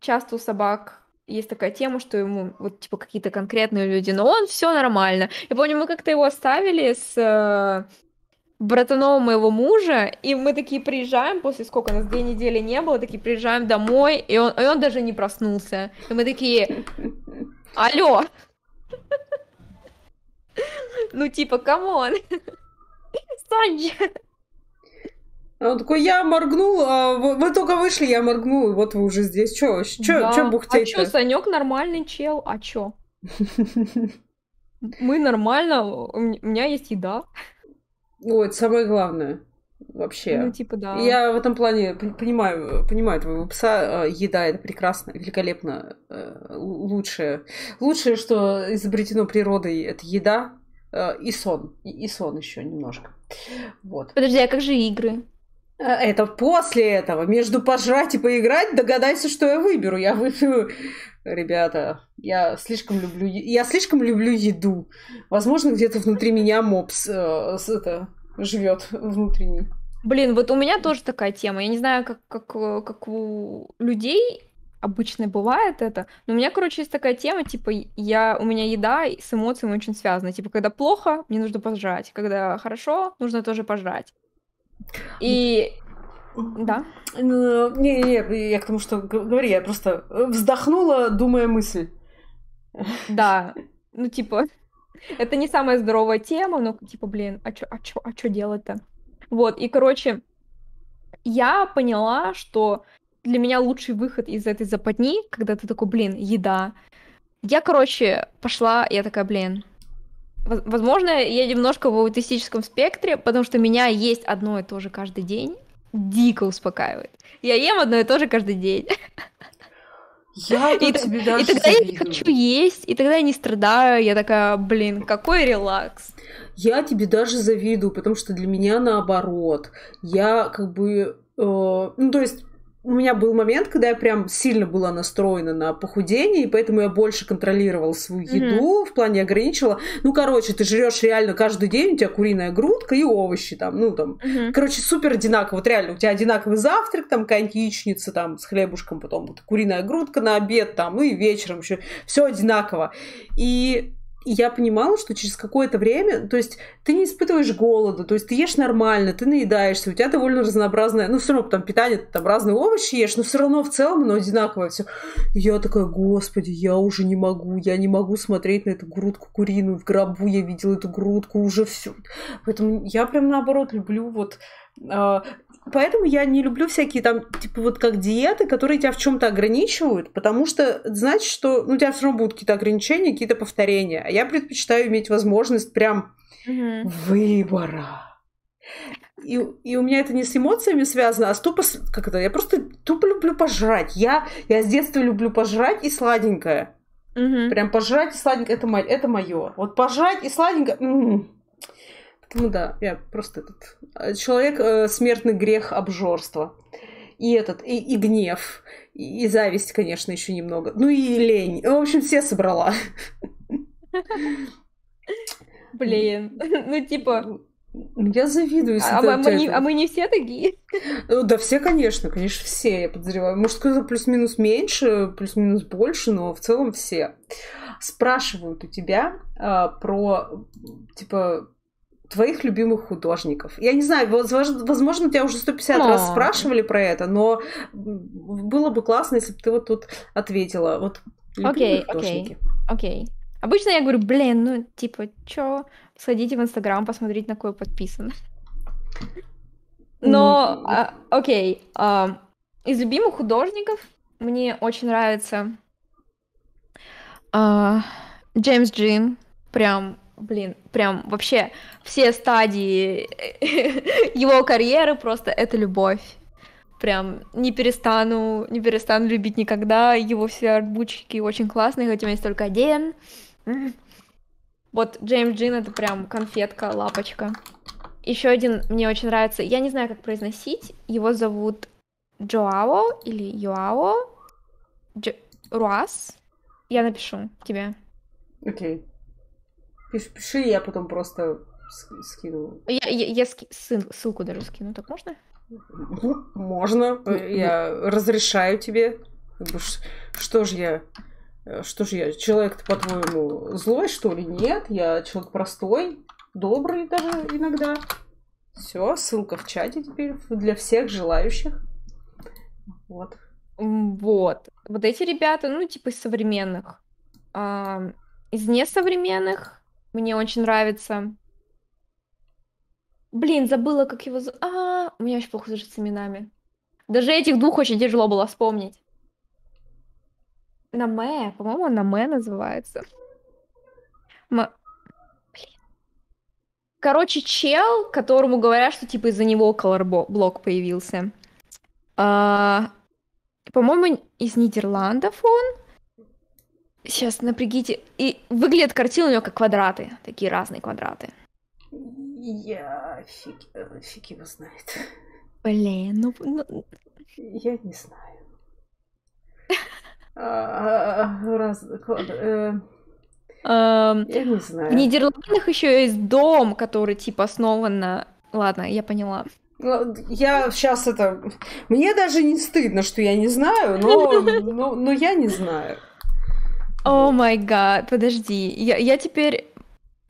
часто у собак есть такая тема, что ему вот типа какие-то конкретные люди, но он все нормально. Я помню, мы как-то его оставили с э, братаном моего мужа, и мы такие приезжаем после сколько нас две недели не было, такие приезжаем домой, и он, и он даже не проснулся. И мы такие, алло, ну типа, come on, Санджи. А он такой, я моргнул, а вы, вы только вышли, я моргнул, и вот вы уже здесь. Чё, чё, Да. чё А бухтеть-то? чё, Санек нормальный чел, а чё? Мы нормально, у меня есть еда. Ой, это самое главное. Вообще. Ну, типа, да. Я в этом плане пон- понимаю, понимаю твоего пса. Э, Еда это прекрасно, великолепно. э, Лучшее. Лучшее, что изобретено природой, это еда э, и сон. И, и сон еще немножко. Вот. Подожди, а как же игры? Э, Это после этого. Между пожрать и поиграть, догадайся, что я выберу. Я выберу... Ребята, я слишком люблю... Я слишком люблю еду. Возможно, где-то внутри меня мопс э, это, живет внутренний. Блин, вот у меня тоже такая тема. Я не знаю, как, как, как у людей обычно бывает это, но у меня, короче, есть такая тема, типа, я, у меня еда с эмоциями очень связана. Типа, когда плохо, мне нужно пожрать. Когда хорошо, нужно тоже пожрать. И... Да. Ну, Не-не-не, я к тому, что говори, я просто вздохнула, думая мысль. Да, ну типа, это не самая здоровая тема, но типа, блин, а чё, а чё, а чё делать-то? Вот, и, короче, я поняла, что для меня лучший выход из этой западни, когда ты такой, блин, еда. Я, короче, пошла, я такая, блин, возможно, я немножко в аутистическом спектре, потому что меня есть одно и то же каждый день, дико успокаивает. Я ем одно и то же каждый день. Я И, тебе и даже тогда я не завидую. хочу есть, и тогда я не страдаю. Я такая, блин, какой релакс. Я тебе даже завидую, потому что для меня наоборот. Я как бы... э, ну, то есть у меня был момент, когда я прям сильно была настроена на похудение, и поэтому я больше контролировала свою еду, в плане ограничила. Ну, короче, ты жрешь реально каждый день, у тебя куриная грудка и овощи там, ну, там, Короче, супер одинаково. Вот реально, у тебя одинаковый завтрак, там какая-нибудь яичница там с хлебушком, потом вот куриная грудка на обед, там, ну и вечером еще. Все одинаково. И я понимала, что через какое-то время, то есть ты не испытываешь голода, то есть ты ешь нормально, ты наедаешься, у тебя довольно разнообразное, ну все равно там питание, ты там разные овощи ешь, но все равно в целом оно одинаковое все. Я такая, господи, я уже не могу, я не могу смотреть на эту грудку куриную, в гробу я видела эту грудку, уже все. Поэтому я прям наоборот люблю вот а, Поэтому я не люблю всякие там, типа вот как диеты, которые тебя в чем-то ограничивают, потому что значит, что ну, у тебя все равно будут какие-то ограничения, какие-то повторения. А я предпочитаю иметь возможность прям Мгм. выбора. И, и у меня это не с эмоциями связано, а с тупо... Как это? Я просто тупо люблю пожрать. Я, я с детства люблю пожрать и сладенькое. Мгм. Прям пожрать и сладенькое, это, мо- это мое. Вот пожрать и сладенькое... м. Ну да, я просто этот... э, Человек, э, смертный грех обжорства. И этот, и, и гнев, и, и зависть, конечно, еще немного. Ну и лень. В общем, все собрала. Блин. Ну, типа, Ну, Я завидую, а ты- мы, мы не, это- а мы не все такие? Ну, Да все, конечно, конечно, все, я подозреваю. Может, кто-то плюс-минус меньше, плюс-минус больше, но в целом все. Спрашивают у тебя а, про, типа, твоих любимых художников. Я не знаю, возможно, тебя уже 150 раз Но. спрашивали про это, но было бы классно, если бы ты вот тут ответила. Вот любимые окей. художники. Окей. Обычно я говорю, блин, ну, типа, чё, сходите в Инстаграм, посмотрите, на кое подписан. Но, М. а, окей, а, из любимых художников мне очень нравится а, Джеймс Джин. Прям, блин, прям вообще все стадии его карьеры просто это любовь. прям не перестану, не перестану любить никогда. Его все арбучики очень классные, хотя у меня есть только один. Вот Джеймс Джин это прям конфетка, лапочка. Еще один мне очень нравится. Я не знаю, как произносить. Его зовут Джоао или Юао. Дж... Руас. Я напишу тебе. Окей. Okay. Пиши, пиши, я потом просто скину. Я, я, я ски... ссылку даже скину, так можно? Можно. Я разрешаю тебе. Что ж я... Что ж я, человек по-твоему, злой, что ли? Нет, я человек простой, добрый даже иногда. Все, ссылка в чате теперь для всех желающих. Вот. Вот. Вот эти ребята, ну, типа из современных. А, из несовременных мне очень нравится Блин, забыла, как его... А, у меня очень плохо даже с именами. Даже этих двух очень тяжело было вспомнить. Наме, по-моему, Наме называется. М... Короче, чел, которому говорят, что типа из-за него колорблок появился. А, по-моему, из Нидерландов он. Сейчас напрягите. И выглядит картина у него как квадраты. Такие разные квадраты. Я фиг, э, фиг его знает. Блин, ну, ну... Я не знаю. А, раз, э, я не знаю. В Нидерландах еще есть дом, который типа основан на... Ладно, я поняла. Я сейчас это... Мне даже не стыдно, что я не знаю, но, но, но я не знаю. О май гад, подожди. Я, я теперь...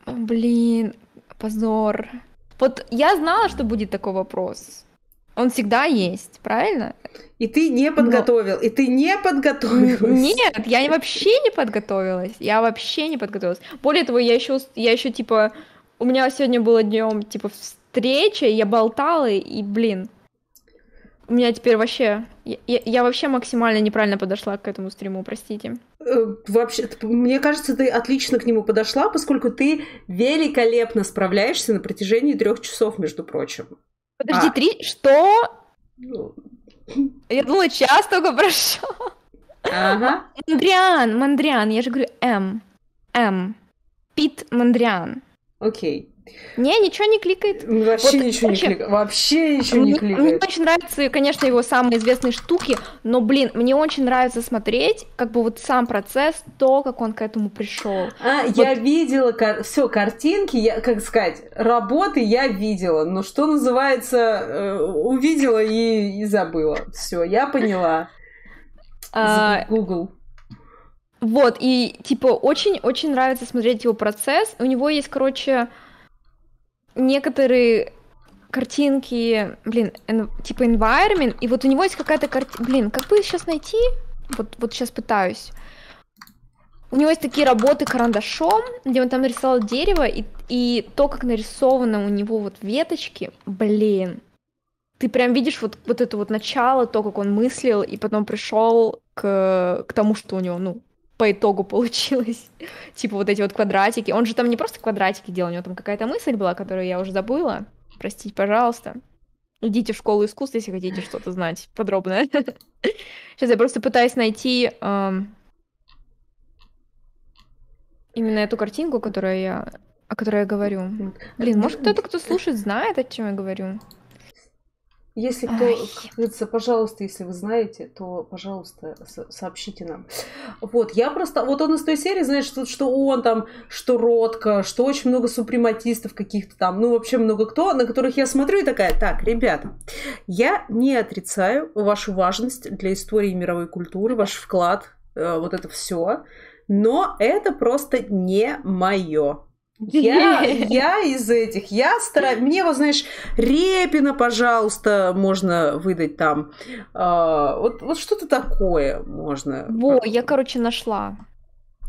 Блин, Позор. Вот я знала, что будет такой вопрос. Он всегда есть, правильно? И ты не подготовил, Но... и ты не подготовилась. Нет, я вообще не подготовилась. Я вообще не подготовилась. Более того, я еще, я еще типа, у меня сегодня было днем типа встреча, я болтала и, блин, у меня теперь вообще... Я, я вообще максимально неправильно подошла к этому стриму, простите. Э, вообще, мне кажется, ты отлично к нему подошла, поскольку ты великолепно справляешься на протяжении трех часов, между прочим. Подожди, а. три... Что? Ну... Я думала, час только прошел. Ага. Мандриан, Мандриан, я же говорю М. М. Пит Мандриан. Окей. Не, ничего не кликает. Вообще вот, ничего вообще, не кликает. Вообще ничего мне, не кликает. Мне очень нравятся, конечно, его самые известные штуки, но, блин, мне очень нравится смотреть, как бы вот сам процесс, то, как он к этому пришел. А, вот. я видела кар- все картинки, я, как сказать, работы я видела, но что называется, э, увидела и, и забыла. Все, я поняла. А... Google. Вот, и, типа, очень-очень нравится смотреть его процесс. У него есть, короче, некоторые картинки, блин, эн, типа environment, и вот у него есть какая-то картина, блин, как бы сейчас найти? Вот, вот сейчас пытаюсь. У него есть такие работы карандашом, где он там нарисовал дерево, и, и то, как нарисовано у него вот веточки, блин, ты прям видишь вот, вот это вот начало, то, как он мыслил, и потом пришел к, к тому, что у него, ну, по итогу получилось. типа вот эти вот квадратики. Он же там не просто квадратики делал, у него там какая-то мысль была, которую я уже забыла. Простите, пожалуйста. Идите в школу искусств, если хотите что-то знать подробно. Сейчас я просто пытаюсь найти эм, именно эту картинку, которую я, о которой я говорю. Блин, может кто-то, кто слушает, знает, о чем я говорю. Если кто, как говорится, пожалуйста, если вы знаете, то, пожалуйста, сообщите нам. Вот, я просто, вот он из той серии, знаешь, что, что он там, что Ротко, что очень много супрематистов каких-то там, ну, вообще много кто, на которых я смотрю и такая, так, ребята, я не отрицаю вашу важность для истории мировой культуры, ваш вклад, э, вот это все, но это просто не мое. Я, я из этих, я стараюсь, мне вот, знаешь, Репина, пожалуйста, можно выдать там, а, вот, вот что-то такое можно. Во, я, короче, нашла,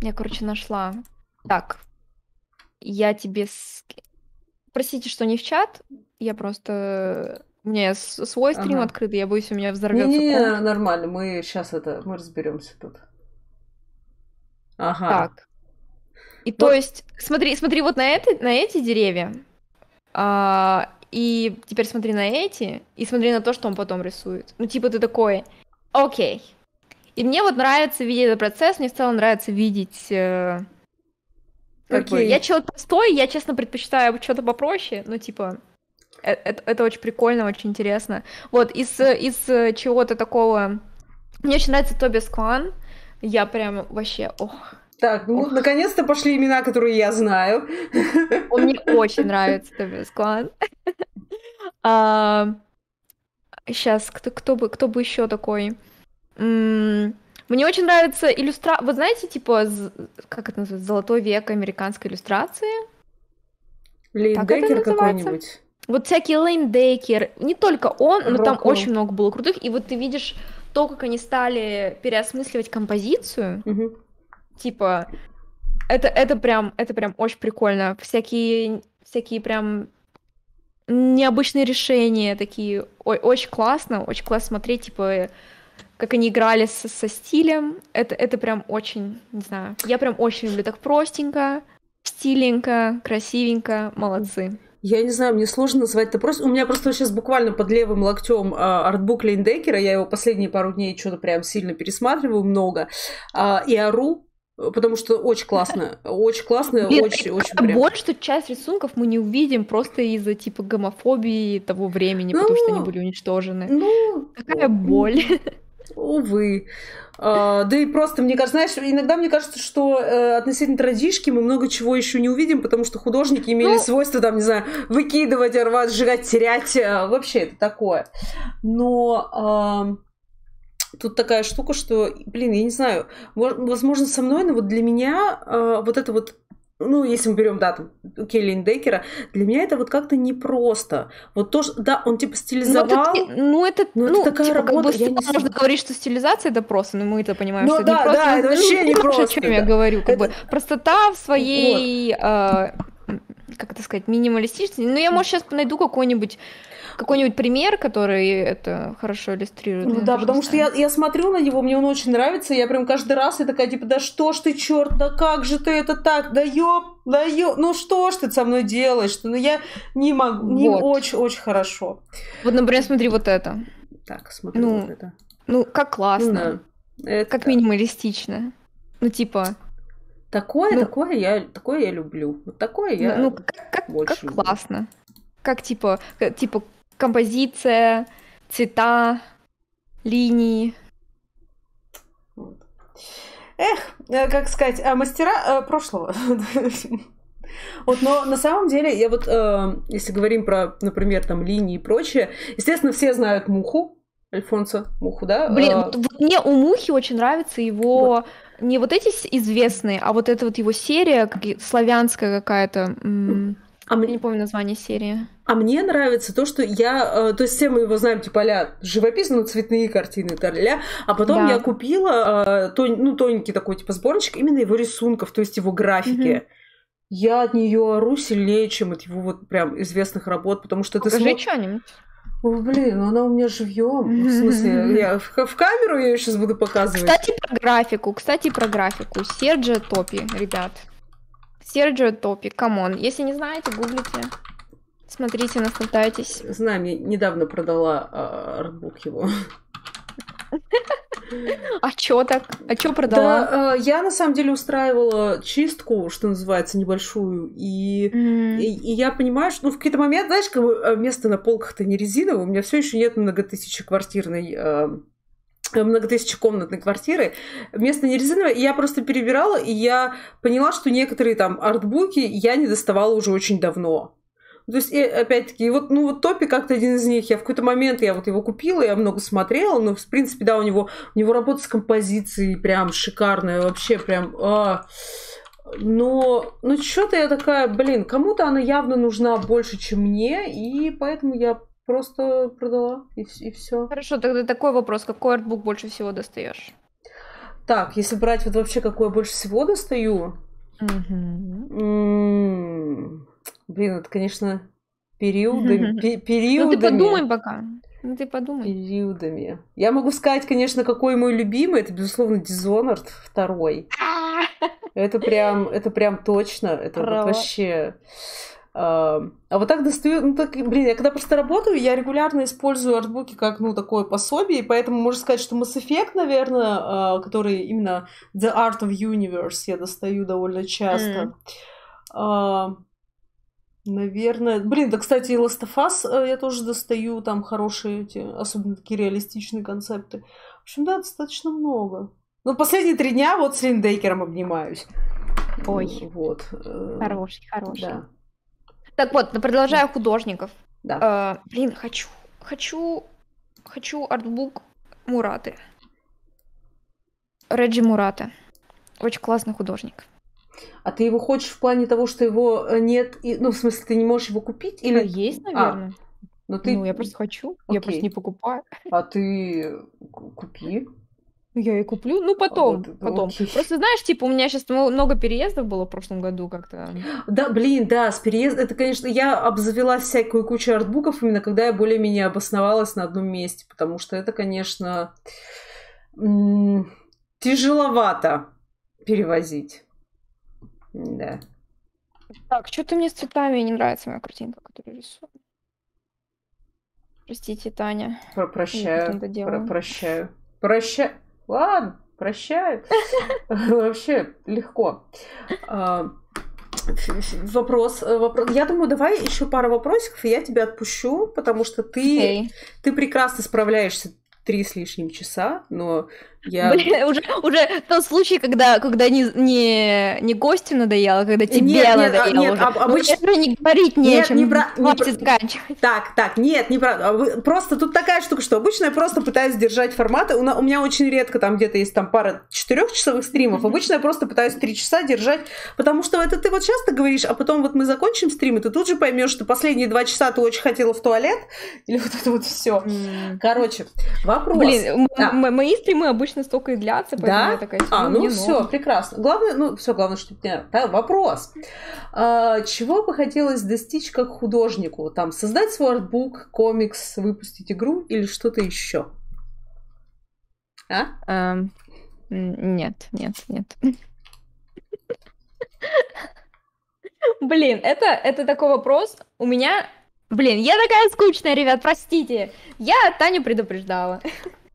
я, короче, нашла. Так, я тебе... Простите, что не в чат, я просто... У меня свой стрим ага. открытый, я боюсь, у меня взорвется. Не, не, не, нормально, мы сейчас это, мы разберемся тут. Ага. Так, и вот. то есть, смотри, смотри, вот на, это, на эти деревья, а, и теперь смотри на эти, и смотри на то, что он потом рисует. Ну, типа ты такой, окей. И мне вот нравится видеть этот процесс, мне в целом нравится видеть... Э, как бы, я человек простой, я, честно, предпочитаю что-то попроще, но, типа, это, э, это очень прикольно, очень интересно. Вот, из, из чего-то такого... Мне очень нравится Тобиас Кван. Я прям вообще, ох, так, ну, наконец-то пошли имена, которые я знаю. Он мне очень нравится, Тобиас Кван. А, сейчас, кто, кто, бы, кто бы еще такой? М-м, мне очень нравится иллюстрация. Вы знаете, типа, как это называется, золотой век американской иллюстрации? Лейендекер какой-нибудь. Вот всякие Лейендекер. Не только он, но там очень много было крутых. И вот ты видишь то, как они стали переосмысливать композицию. Угу. Типа, это, это прям, это прям очень прикольно. Всякие, всякие прям необычные решения такие. Ой, очень классно, очень классно смотреть, типа, как они играли со, со стилем. Это, это прям очень, не знаю, я прям очень люблю так простенько, стиленько, красивенько, молодцы. Я не знаю, мне сложно назвать это просто. У меня просто сейчас буквально под левым локтем а, артбук Лейндекера. Я его последние пару дней что-то прям сильно пересматриваю много. А, и ору Потому что очень классно, очень классно, Блин, очень, очень прям. Что часть рисунков мы не увидим просто из-за типа гомофобии того времени, ну, потому что они были уничтожены. Ну, Такая боль. Увы. А, да и просто, мне кажется, знаешь, иногда мне кажется, что э, относительно традишки мы много чего еще не увидим, потому что художники имели ну, свойство, там, не знаю, выкидывать, рвать, сжигать, терять. А, вообще это такое. Но... Э, тут такая штука, что, блин, я не знаю, возможно, со мной, но вот для меня э, вот это вот ну, если мы берем, да, там, Келли Декера, для меня это вот как-то непросто. Вот то, что, да, он типа стилизовал. Ну, это, ну, это, ну, это такая типа, работа, как бы, я не можно говорить, что стилизация это просто, но мы это понимаем, ну, что да, это не просто. Да, это вообще ну, не просто. О чем да. я говорю, как это... бы простота в своей, вот. э, как это сказать, минималистичности. Ну, я, может, сейчас найду какой-нибудь какой-нибудь пример, который это хорошо иллюстрирует? Ну да, потому что я, я смотрю на него, мне он очень нравится, я прям каждый раз я такая, типа, да что ж ты, черт, да как же ты это так, да ёп, да ёп, ну что ж ты со мной делаешь, ну я не могу, не очень-очень хорошо. Вот, например, смотри вот это. Так, смотри ну, вот это. Ну, как классно. Ну, да. это... Как минималистично. Ну, типа... Такое, ну, такое я, такое я люблю. Вот такое я ну, как, как, больше как классно. Как типа, как, типа композиция, цвета, линии. Эх, э, как сказать, а мастера э, прошлого. Вот, но на самом деле, я вот, э, если говорим про, например, там линии и прочее, естественно, все знают Муху, Альфонсо Муху, да? Блин, а... вот мне у Мухи очень нравится его вот. не вот эти известные, а вот эта вот его серия, как славянская какая-то. М- а мне не помню название серии. А мне нравится то, что я... Э, то есть все мы его знаем, типа, ля, живописно, цветные картины, ля, а потом да. я купила э, тон, ну, тоненький такой, типа, сборничек именно его рисунков, то есть его графики. Угу. Я от нее ору сильнее, чем от его вот прям известных работ, потому что Покажи ты смотришь... что-нибудь. О, блин, ну она у меня живьем. В смысле, я в, в камеру ее сейчас буду показывать. Кстати, про графику. Кстати, про графику. Серджио Топпи, ребят. Серджио Топпи, come on. Если не знаете, гуглите. Смотрите, наслаждайтесь. Знаю, мне недавно продала э, артбук его. А чё так? А чё продала? Да, э, я на самом деле устраивала чистку, что называется, небольшую, и, mm. и, и я понимаю, что ну, в какой-то момент, знаешь, как э, место на полках-то не резиновое, у меня все еще нет многотысячеквартирной э, многотысячекомнатной квартиры, место не резиновое, я просто перебирала, и я поняла, что некоторые там артбуки я не доставала уже очень давно. То есть, опять-таки, вот, ну, вот Топи как-то один из них. Я в какой-то момент, я вот его купила, я много смотрела, но, в принципе, да, у него, у него работа с композицией прям шикарная, вообще прям... А, но, ну, что-то я такая, блин, кому-то она явно нужна больше, чем мне, и поэтому я просто продала, и, и все. Хорошо, тогда такой вопрос. Какой артбук больше всего достаешь? Так, если брать вот вообще, какой я больше всего достаю... Угу. Блин, это, конечно, периодами. периодами. Ну ты подумай пока. Ну ты подумай. Периодами. Я могу сказать, конечно, какой мой любимый. Это, безусловно, Dishonored второй. Это прям, это прям точно. Это вот вообще... А, а вот так достаю, ну так, блин, я когда просто работаю, я регулярно использую артбуки как, ну, такое пособие, и поэтому можно сказать, что Mass Effect, наверное, а, который именно The Art of Universe я достаю довольно часто. Mm. Наверное. Блин, да, кстати, и Last of Us э, я тоже достаю, там хорошие эти, особенно такие реалистичные концепты. В общем, да, достаточно много. Ну, последние три дня вот с Линдейкером обнимаюсь. Ой. Вот. Э, хороший, хороший. Да. Так вот, продолжаю художников. Да. Э, блин, хочу, хочу, хочу артбук Мураты. Реджи Мурата. Очень классный художник. А ты его хочешь в плане того, что его э, нет, и, ну, в смысле, ты не можешь его купить? Или... Да, есть, наверное. А, но ты... Ну, я просто хочу, Окей. я просто не покупаю. А ты купи. Я и куплю, ну потом, вот, потом. Окей. Просто знаешь, типа у меня сейчас много переездов было в прошлом году как-то. Да, блин, да, с переездом, это, конечно, я обзавела всякую кучу артбуков именно когда я более-менее обосновалась на одном месте, потому что это, конечно, тяжеловато перевозить. Да. Так, что-то мне с цветами не нравится моя картинка, которую рисую. Простите, Таня. Про прощаю. Про прощаю. Прощаю. Ладно, прощаю. Вообще легко. А, вопрос, вопрос. Я думаю, давай еще пару вопросиков, и я тебя отпущу, потому что ты, okay. ты прекрасно справляешься три с лишним часа, но я... Блин, уже, уже тот случай, когда, когда не, не, не гостю надоело, когда тебе нет, надоело нет, уже. Об, обычно... Ну, не говорить не нет, чем, не про... не про... заканчивать. Так, так, нет, не про... А просто тут такая штука, что обычно я просто пытаюсь держать форматы. У, у меня очень редко там где-то есть там пара четырехчасовых стримов. Mm-hmm. Обычно я просто пытаюсь три часа держать, потому что это ты вот часто говоришь, а потом вот мы закончим стрим, и ты тут же поймешь, что последние два часа ты очень хотела в туалет, или вот это вот все. Mm-hmm. Короче, вопрос. Блин, да. мои стримы обычно столько и длятся, поэтому да? я такая, а, ну все, прекрасно. Главное, ну все, главное, что меня... Да, вопрос. А, чего бы хотелось достичь как художнику? Там создать свой артбук, комикс, выпустить игру или что-то еще? А? Um, нет, нет, нет. Блин, это, это такой вопрос. У меня... Блин, я такая скучная, ребят, простите. Я Таню предупреждала.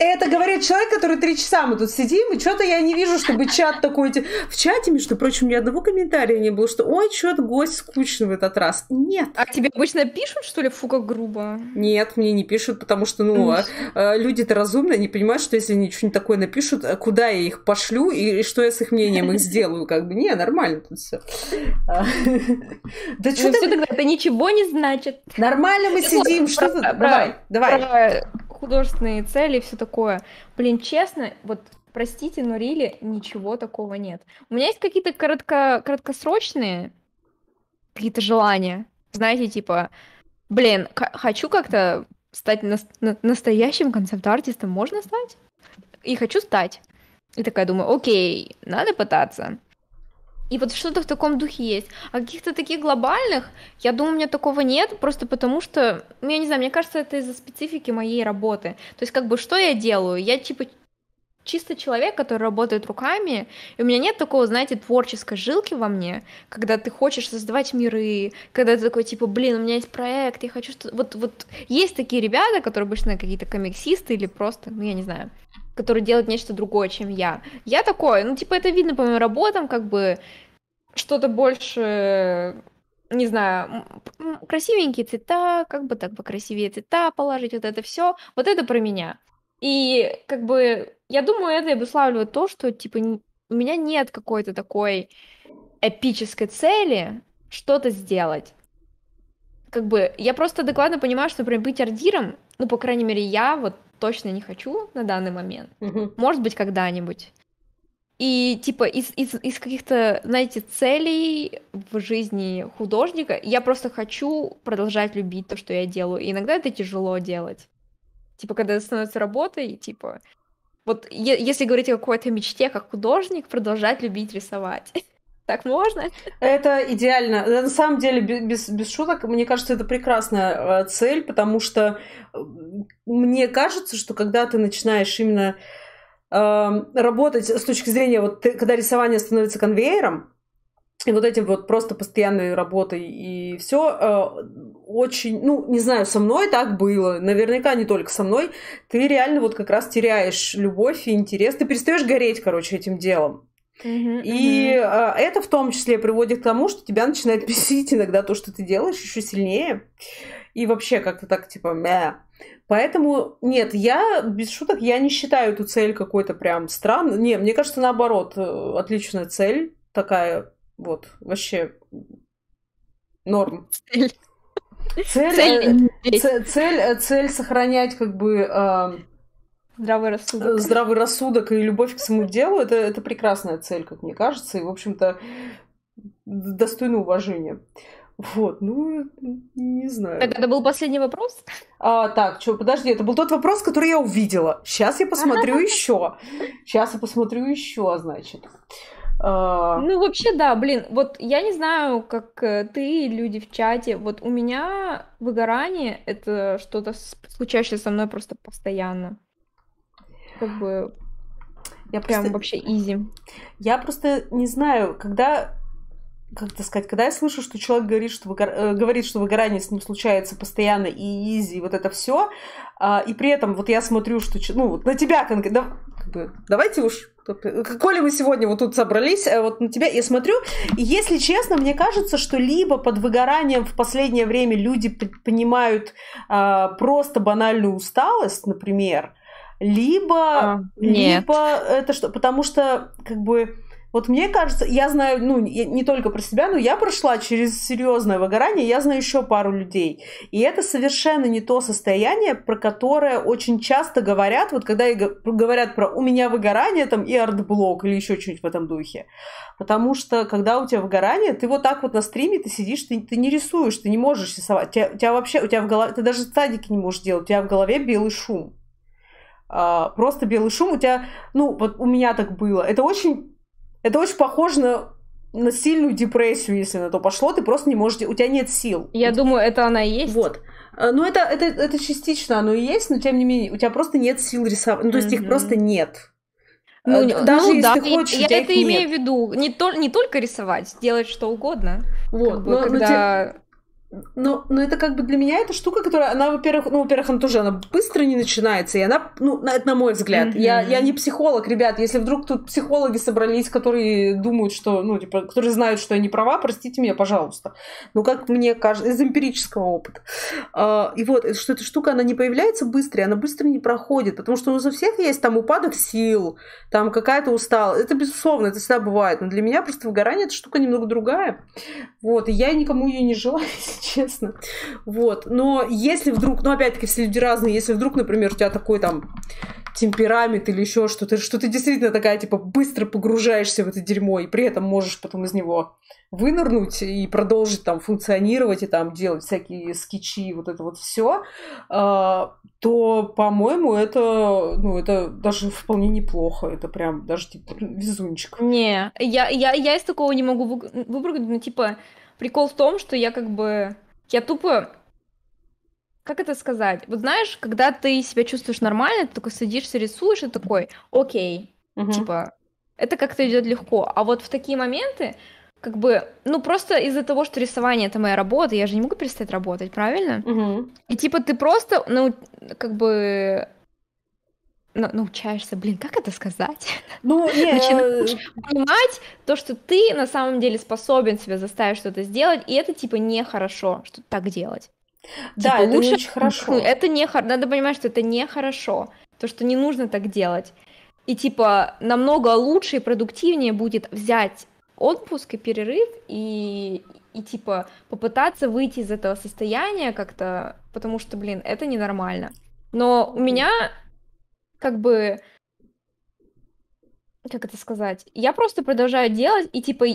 Это говорит человек, который три часа мы тут сидим, и что-то я не вижу, чтобы чат такой... В чате, между прочим, ни одного комментария не было, что «Ой, что-то гость скучный в этот раз». Нет. А тебе обычно пишут, что ли, фу, как грубо? Нет, мне не пишут, потому что, ну, а, а, люди-то разумные, они понимают, что если они что-нибудь такое напишут, а куда я их пошлю и, что я с их мнением их сделаю, как бы. Не, нормально тут все. Да что ты... тогда это ничего не значит. Нормально мы сидим, что ты... Давай, давай художественные цели и все такое. Блин, честно, вот простите, но Рили ничего такого нет. У меня есть какие-то коротко, краткосрочные какие-то желания. Знаете, типа, блин, хочу как-то стать на- на- настоящим концепт-артистом. Можно стать? И хочу стать. И такая думаю, окей, надо пытаться. И вот что-то в таком духе есть. А каких-то таких глобальных, я думаю, у меня такого нет, просто потому что, ну, я не знаю, мне кажется, это из-за специфики моей работы. То есть, как бы, что я делаю? Я, типа, чисто человек, который работает руками, и у меня нет такого, знаете, творческой жилки во мне, когда ты хочешь создавать миры, когда ты такой, типа, блин, у меня есть проект, я хочу что Вот, вот есть такие ребята, которые обычно какие-то комиксисты или просто, ну, я не знаю, который делает нечто другое, чем я. Я такой, ну, типа, это видно по моим работам, как бы что-то больше, не знаю, красивенькие цвета, как бы так покрасивее цвета положить, вот это все, вот это про меня. И как бы я думаю, это обуславливает то, что типа у меня нет какой-то такой эпической цели что-то сделать. Как бы я просто адекватно понимаю, что, например, быть ардиром, ну, по крайней мере, я вот точно не хочу на данный момент. Угу. Может быть, когда-нибудь. И типа из, из, из каких-то, знаете, целей в жизни художника я просто хочу продолжать любить то, что я делаю. И иногда это тяжело делать. Типа, когда это становится работой, типа... Вот если говорить о какой-то мечте, как художник, продолжать любить рисовать. Так можно? Это идеально. На самом деле, без, без шуток, мне кажется, это прекрасная э, цель, потому что мне кажется, что когда ты начинаешь именно э, работать с точки зрения, вот когда рисование становится конвейером, и вот этим вот просто постоянной работой и все э, очень, ну, не знаю, со мной так было, наверняка не только со мной, ты реально вот как раз теряешь любовь и интерес, ты перестаешь гореть, короче, этим делом. Мгм, И э, это в том числе приводит к тому, что тебя начинает бесить иногда то, что ты делаешь, еще сильнее. И вообще как-то так, типа, мя. Поэтому, нет, я, без шуток, я не считаю эту цель какой-то прям странной. Не, мне кажется, наоборот, э, отличная цель такая, вот, вообще норм. Цель. Цель, Цель э, цель, э, цель сохранять как бы э, Здравый рассудок. здравый рассудок и любовь к своему делу, это, это прекрасная цель, как мне кажется, и, в общем-то, д- достойна уважения. Вот, ну, не знаю. Так, это был последний вопрос? А, так, что, подожди, это был тот вопрос, который я увидела. Сейчас я посмотрю еще. Сейчас я посмотрю еще, значит. А, Ну, вообще, да, блин, вот я не знаю, как э, ты, люди в чате, вот у меня выгорание — это что-то случающееся со мной просто постоянно. Как бы я прям просто, вообще изи. я просто не знаю, когда, как это сказать, когда я слышу, что человек говорит, что, выгор- э, говорит, что выгорание с ним случается постоянно и изи, вот это все, и при этом вот я смотрю, что, ну, вот на тебя конкретно, как бы, давайте уж, коли мы сегодня вот тут собрались, э, вот на тебя я смотрю, и если честно, мне кажется, что либо под выгоранием в последнее время люди понимают а, просто банальную усталость, например, либо, А, нет. либо это что, потому что как бы вот мне кажется, я знаю, ну, не только про себя, но я прошла через серьезное выгорание, я знаю еще пару людей. И это совершенно не то состояние, про которое очень часто говорят, вот когда говорят про «у меня выгорание» там и артблок или еще что-нибудь в этом духе. Потому что, когда у тебя выгорание, ты вот так вот на стриме, ты сидишь, ты, ты не рисуешь, ты не можешь рисовать. У тебя, у тебя вообще, у тебя в голове, ты даже стадики не можешь делать, у тебя в голове белый шум. А, просто белый шум у тебя, ну, вот у меня так было. Это очень, это очень похоже на, на сильную депрессию, если на то пошло. Ты просто не можешь, у тебя нет сил. Я думаю, это она и есть. Вот. А, Ну, это, это, это частично оно и есть, но тем не менее, у тебя просто нет сил рисовать. Ну, то есть их Мгм. просто нет. Ну, не- даже ну если да, хочешь, у я тебя это их имею в виду. Не, то, не только рисовать, делать что угодно. Вот. Как бы, но- но тем- когда... Но, но это как бы для меня эта штука, которая, она, во-первых, ну, во-первых, она тоже, она быстро не начинается, и она, ну, на, это на мой взгляд. Мгм. Я, я не психолог, ребят, если вдруг тут психологи собрались, которые думают, что, ну, типа, которые знают, что я не права, простите меня, пожалуйста. Ну, как мне кажется, из эмпирического опыта. А, и вот, что эта штука, она не появляется быстро, она быстро не проходит, потому что у нас у всех есть там упадок сил, там какая-то усталость. Это, безусловно, это всегда бывает, но для меня просто выгорание, эта штука немного другая. Вот, и я никому ее не желаю, честно. Вот, но если вдруг, ну, опять-таки, все люди разные, если вдруг, например, у тебя такой там темперамент или еще что-то, что ты действительно такая, типа, быстро погружаешься в это дерьмо, и при этом можешь потом из него вынырнуть и продолжить там функционировать и там делать всякие скетчи, вот это вот все, то, по-моему, это, ну, это даже вполне неплохо. Это прям даже типа везунчик. Не, я, я, я из такого не могу вы- выпрыгнуть, ну, типа, прикол в том, что я как бы, я тупо, как это сказать? Вот знаешь, когда ты себя чувствуешь нормально, ты такой садишься, рисуешь и такой, окей, Мгм. типа, это как-то идет легко. А вот в такие моменты, как бы, ну, просто из-за того, что рисование это моя работа, я же не могу перестать работать, правильно? Мгм. И типа ты просто, ну, как бы, на- научаешься, блин, как это сказать? Ну, не, Начинаешь э, понимать то, что ты на самом деле способен себя заставить что-то сделать, и это типа нехорошо, что так делать. да, Типа, это не лучше- очень хорошо. Ну, это не надо понимать, что это нехорошо, то, что не нужно так делать. И типа намного лучше и продуктивнее будет взять отпуск и перерыв и, и типа попытаться выйти из этого состояния как-то, потому что, блин, это ненормально. Но у меня как бы как это сказать? Я просто продолжаю делать, и типа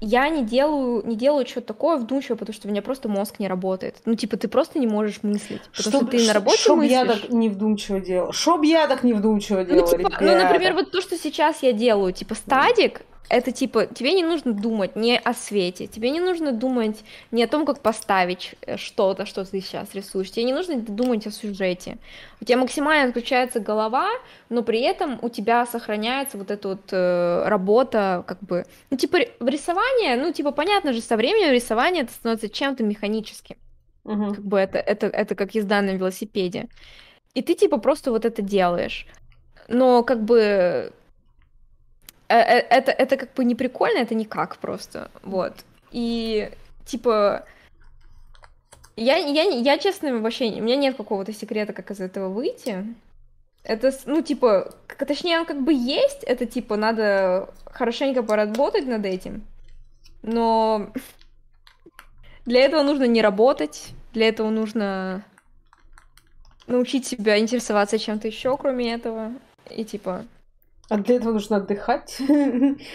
я не делаю, не делаю что-то такое вдумчивое, потому что у меня просто мозг не работает. Ну, типа, ты просто не можешь мыслить. Потому что ты на работе Чтоб я мыслишь. так не вдумчиво делала. Чтоб я так не вдумчиво Ну, делала, типа, ну, например, вот то, что сейчас я делаю, типа, стадик, это типа, тебе не нужно думать не о свете, тебе не нужно думать не о том, как поставить э, что-то, что ты сейчас рисуешь, тебе не нужно думать о сюжете. У тебя максимально отключается голова, но при этом у тебя сохраняется вот эта вот э, работа, как бы, ну типа рисование, ну типа понятно же, со временем рисование это становится чем-то механическим. Угу. Как бы это, это, это как езда на велосипеде. И ты типа просто вот это делаешь. Но как бы это, это как бы не прикольно, это никак просто, вот. И, типа, я, я, я, честно, вообще, у меня нет какого-то секрета, как из этого выйти. Это, ну, типа, точнее, он как бы есть, это, типа, надо хорошенько поработать над этим, но для этого нужно не работать, для этого нужно научить себя интересоваться чем-то еще, кроме этого, и, типа, а для этого нужно отдыхать.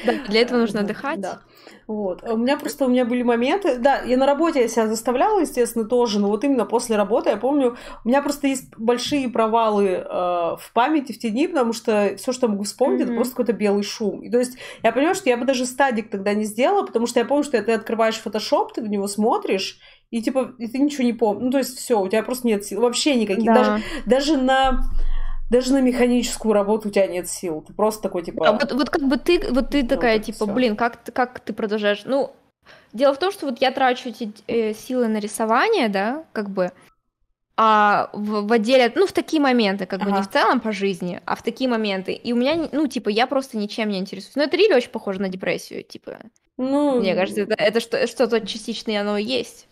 Да, для этого нужно отдыхать. Да. Вот. У меня просто у меня были моменты. Да, я на работе я себя заставляла, естественно, тоже, но вот именно после работы я помню, у меня просто есть большие провалы э, в памяти в те дни, потому что все, что я могу вспомнить, mm-hmm. это просто какой-то белый шум. И то есть я понимаю, что я бы даже стадик тогда не сделала, потому что я помню, что ты открываешь фотошоп, ты в него смотришь, и типа и ты ничего не помнишь. Ну, то есть все, у тебя просто нет сил, вообще никаких. Да. Даже, даже на даже на механическую работу у тебя нет сил. Ты просто такой, типа... А вот, вот как бы ты, вот ты ну, такая, типа, всё. блин, как, как ты продолжаешь? Ну, дело в том, что вот я трачу эти э, силы на рисование, да, как бы, а в, в отделе, ну, в такие моменты, как ага. бы не в целом по жизни, а в такие моменты. И у меня, ну, типа, я просто ничем не интересуюсь. Ну, это really очень похоже на депрессию, типа. Ну... Мне кажется, это, это что, что-то частичное оно и есть.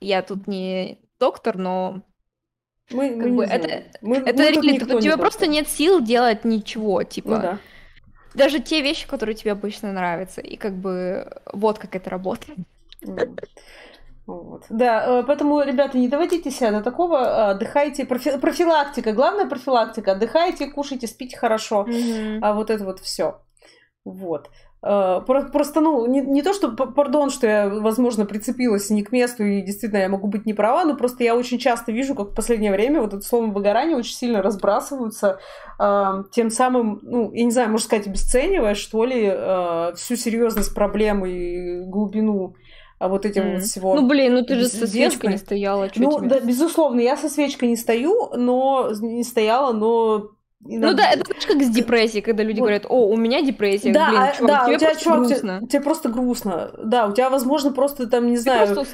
Я тут не доктор, но мы, как мы бы, это, мы, это мы рели, у тебя просто нет сил делать ничего, типа. Ну, да. Даже те вещи, которые тебе обычно нравятся. И как бы вот как это работает. Вот. Да, э, поэтому, ребята, не доводите себя до такого, а, отдыхайте, профи- профилактика, главная профилактика, отдыхайте, кушайте, спите хорошо, mm-hmm. а вот это вот все. Вот. Э, просто, ну, не, не то, что, пардон, что я, возможно, прицепилась не к месту, и действительно я могу быть не права, но просто я очень часто вижу, как в последнее время вот это слово выгорание очень сильно разбрасываются, э, тем самым, ну, я не знаю, можно сказать, обесценивая, что ли, э, всю серьезность проблемы и глубину а вот этим mm. вот всего. Ну, блин, ну ты же со свечкой не стояла. Ну, тебе? да, безусловно, я со свечкой не стою, но не стояла, но Иногда... Ну да, это знаешь, как с депрессией, когда люди вот. говорят, о, у меня депрессия, да, блин, чувак, да, тебе у тебя, просто чувак, грустно. Тебе, тебе просто грустно. Да, у тебя, возможно, просто там, не ты знаю, устал,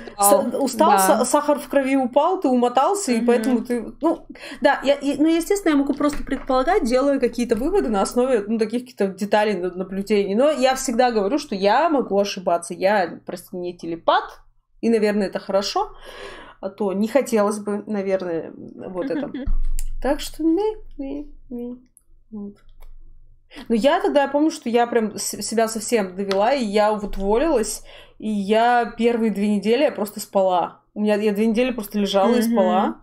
с, устал да. сахар в крови упал, ты умотался, mm-hmm. и поэтому ты... Ну, да, я, и, ну, естественно, я могу просто предполагать, делаю какие-то выводы на основе, ну, таких каких-то деталей наблюдений. Но я всегда говорю, что я могу ошибаться. Я, прости, не телепат, и, наверное, это хорошо. А то не хотелось бы, наверное, вот это. Так что, не. Вот. Но я тогда я помню, что я прям себя совсем довела, и я вот уволилась, и я первые две недели я просто спала. У меня я две недели просто лежала mm-hmm. и спала.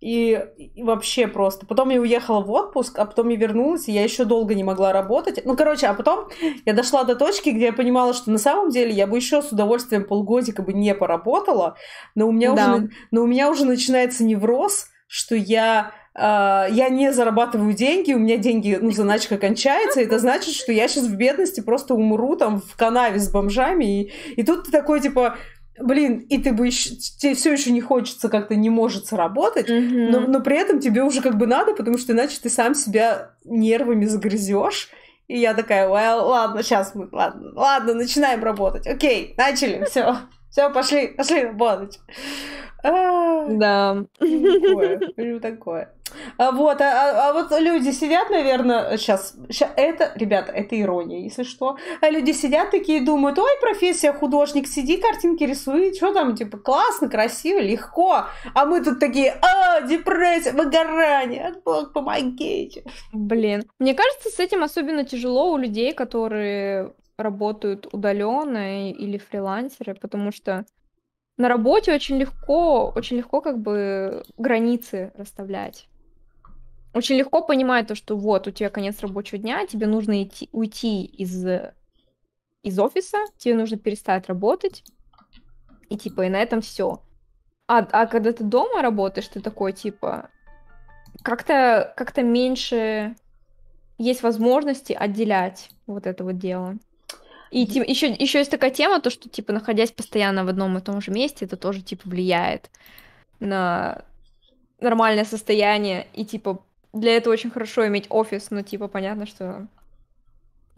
И, и вообще просто. Потом я уехала в отпуск, а потом я вернулась, и я еще долго не могла работать. Ну, короче, а потом я дошла до точки, где я понимала, что на самом деле я бы еще с удовольствием полгодика бы не поработала, но у меня, да. уже, но у меня уже начинается невроз, что я я не зарабатываю деньги, у меня деньги, ну, заначка кончается, это значит, что я сейчас в бедности просто умру там в канаве с бомжами, и, и тут ты такой, типа, блин, и ты бы еще, тебе все еще не хочется как-то не может работать, mm-hmm. но, но при этом тебе уже как бы надо, потому что иначе ты сам себя нервами загрызешь. И я такая, well, ладно, сейчас мы, ладно, ладно, начинаем работать. Окей, начали, все, все, пошли, пошли работать. А, да. Такое, такое. А вот, а, а, а вот люди сидят, наверное, сейчас, сейчас, это, ребята, это ирония, если что. А люди сидят такие думают, ой, профессия художник, сиди, картинки рисуй, что там, типа, классно, красиво, легко. А мы тут такие, а, депрессия, выгорание, Бог, помогите. Блин, мне кажется, с этим особенно тяжело у людей, которые работают удаленно или фрилансеры, потому что на работе очень легко, очень легко как бы границы расставлять. Очень легко понимать то, что вот у тебя конец рабочего дня, тебе нужно идти, уйти из, из офиса, тебе нужно перестать работать, и типа и на этом все. А, а когда ты дома работаешь, ты такой типа как-то как-то меньше есть возможности отделять вот это вот дело. И еще, еще есть такая тема, то, что, типа, находясь постоянно в одном и том же месте, это тоже, типа, влияет на нормальное состояние. И, типа, для этого очень хорошо иметь офис, но, типа, понятно, что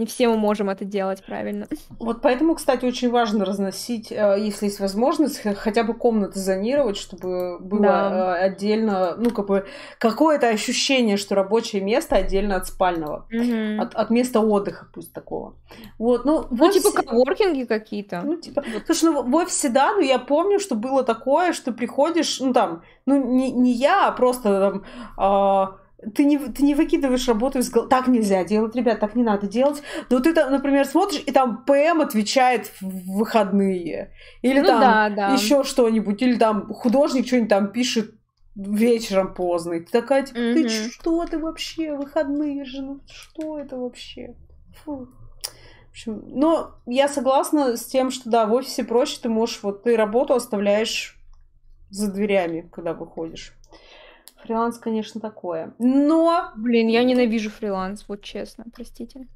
не все мы можем это делать правильно. Вот поэтому, кстати, очень важно разносить, э, если есть возможность, хотя бы комнаты зонировать, чтобы было да. Э, отдельно, ну, как бы, какое-то ощущение, что рабочее место отдельно от спального, угу. от, от места отдыха, пусть такого. Вот, ну, ну офисе... типа коворкинги какие-то. Ну, типа, вот. слушай, ну, в офисе, да, но я помню, что было такое, что приходишь, ну, там, ну, не, не я, а просто там... Э, ты не, ты не выкидываешь работу из головы. Так нельзя делать, ребят, так не надо делать. Но ты там, например, смотришь, и там ПМ отвечает в выходные. Или ну, там да, да. еще что-нибудь. Или там художник что-нибудь там пишет вечером поздно. И ты такая, типа, ты mm что ты вообще? Выходные же, ну что это вообще? Фу. В общем, но я согласна с тем, что да, в офисе проще, ты можешь, вот ты работу оставляешь за дверями, когда выходишь. Фриланс, конечно, такое. Но... Блин, я ненавижу фриланс, вот честно, простите.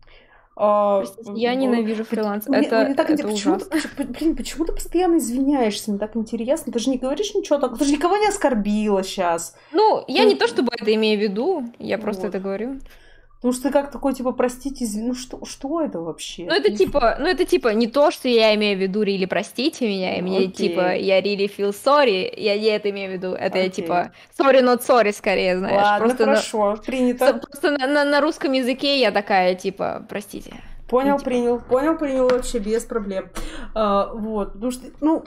А, простите я ненавижу фриланс. Мне, это, мне так это почему ужасно. Ты, блин, почему ты постоянно извиняешься? Мне так интересно. Ты же не говоришь ничего так. Ты же никого не оскорбила сейчас. Ну, я ты... не то чтобы это имею в виду, я просто вот. это говорю. Потому что ты как такой, типа, простите, извини, ну что, что это вообще? Ну это типа, ну это типа не то, что я имею в виду, или простите меня, и мне типа, я really feel sorry, я не это имею в виду, это я типа, sorry not sorry скорее, знаешь. Ладно, просто хорошо, на... принято. Просто на, на, на русском языке я такая, типа, простите. Понял, ну, типа... принял, понял, принял вообще без проблем. А, вот, потому что, ну,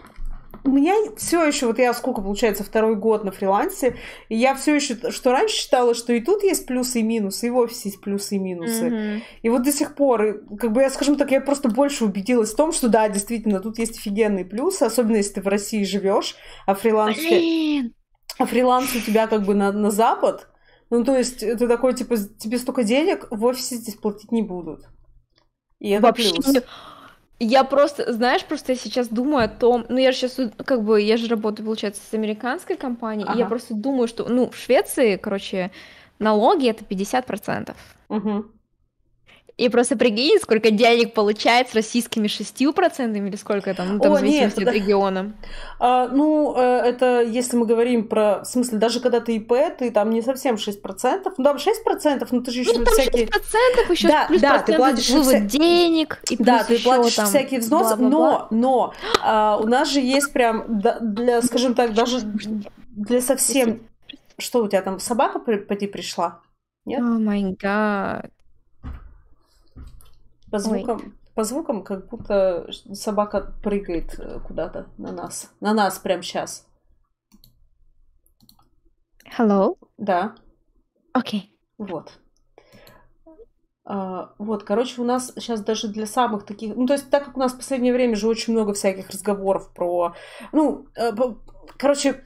у меня все еще, вот я сколько получается, второй год на фрилансе, и я все еще, что раньше считала, что и тут есть плюсы и минусы, и в офисе есть плюсы и минусы. Mm-hmm. И вот до сих пор, как бы я, скажем так, я просто больше убедилась в том, что да, действительно, тут есть офигенные плюсы, особенно если ты в России живешь, а фриланс... Блин. А фриланс у тебя как бы на, на запад, ну, то есть, ты такой, типа, тебе столько денег в офисе здесь платить не будут. И это Вообще плюс. Я просто, знаешь, просто я сейчас думаю о том, ну я же сейчас, как бы, я же работаю, получается, с американской компанией, ага. и я просто думаю, что, ну, в Швеции, короче, налоги это 50%. Угу. И просто прикинь, сколько денег получает с российскими 6% или сколько там, ну, там О, в зависимости нет, от региона. А, ну, э, это если мы говорим про, в смысле, даже когда ты ИП, ты там не совсем 6%, ну там 6%, но ты же еще ну, там всякие... 6% еще да, плюс да, ты платишь вывод вся... денег, и Да, ты платишь там... всякие взносы, но, но а, у нас же есть прям, для, скажем так, даже для совсем... Что у тебя там, собака поди пришла? Нет? О май гад. По звукам, Ой. по звукам, как будто собака прыгает э, куда-то на нас. На нас прямо сейчас. Hello? Да. Окей. Okay. Вот. А, вот, короче, у нас сейчас даже для самых таких... Ну, то есть, так как у нас в последнее время же очень много всяких разговоров про... Ну, э, короче,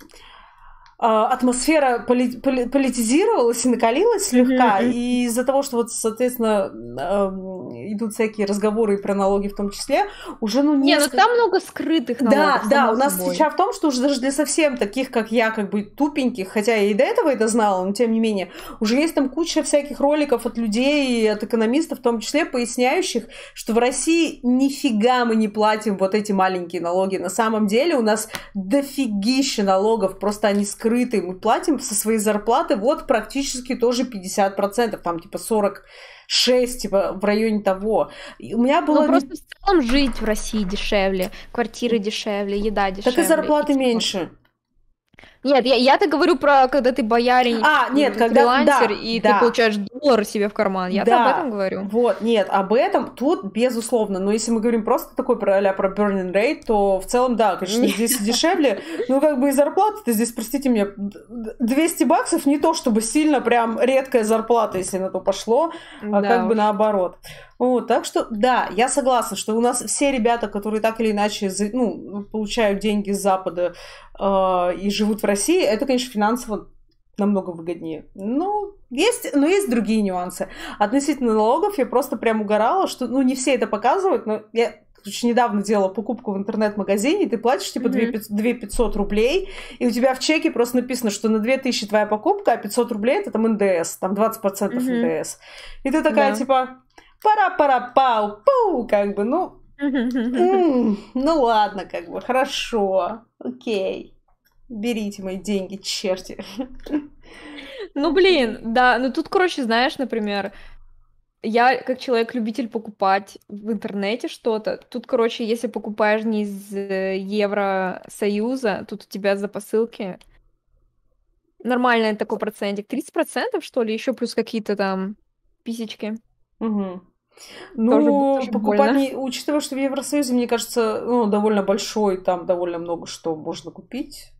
атмосфера поли поли политизировалась и накалилась слегка, mm-hmm. и из-за того, что вот, соответственно, э, идут всякие разговоры про налоги в том числе, уже, ну, несколько... Не, ну там много скрытых налогов. Да, да, у нас собой. фича в том, что уже даже для совсем таких, как я, как бы тупеньких, хотя я и до этого это знала, но тем не менее, уже есть там куча всяких роликов от людей, от экономистов в том числе, поясняющих, что в России нифига мы не платим вот эти маленькие налоги. На самом деле у нас дофигища налогов, просто они скрыты скрытый. Мы платим со своей зарплаты вот практически тоже 50%, там типа 46, типа в районе того. И у меня было... Ну просто в целом жить в России дешевле, квартиры дешевле, еда дешевле. Так и зарплаты и, типа меньше. Нет, я, я-то говорю про когда ты боярин, а, нет, когда, фрилансер, да, и да. ты получаешь доллар себе в карман. Я-то да, об этом говорю. Вот, нет, об этом тут безусловно. Но если мы говорим просто такой про а про burning rate, то в целом, да, конечно, здесь дешевле. Ну, как бы и зарплата-то здесь, простите меня, 200 баксов не то, чтобы сильно прям редкая зарплата, если на то пошло, а как бы наоборот. Вот, так что, да, я согласна, что у нас все ребята, которые так или иначе ну, получают деньги с Запада э, и живут в России, это, конечно, финансово намного выгоднее. Но есть, но есть другие нюансы. Относительно налогов я просто прям угорала, что, ну, не все это показывают, но я очень недавно делала покупку в интернет-магазине, ты платишь типа mm-hmm. 2 500 рублей, и у тебя в чеке просто написано, что на 2000 твоя покупка, а 500 рублей это там НДС, там 20% mm-hmm. НДС. И ты такая, да. типа, пара-пара-пау, пау, как бы, ну, Ну ладно, как бы, хорошо, окей. Берите мои деньги, черти. Ну, блин, да, ну тут, короче, знаешь, например, я как человек-любитель покупать в интернете что-то, тут, короче, если покупаешь не из э, Евросоюза, тут у тебя за посылки нормальный такой процентик, 30% что ли, еще плюс какие-то там писечки. Тоже, Ну, тоже покупать, не- учитывая, что в Евросоюзе, мне кажется, ну, довольно большой, там довольно много что можно купить.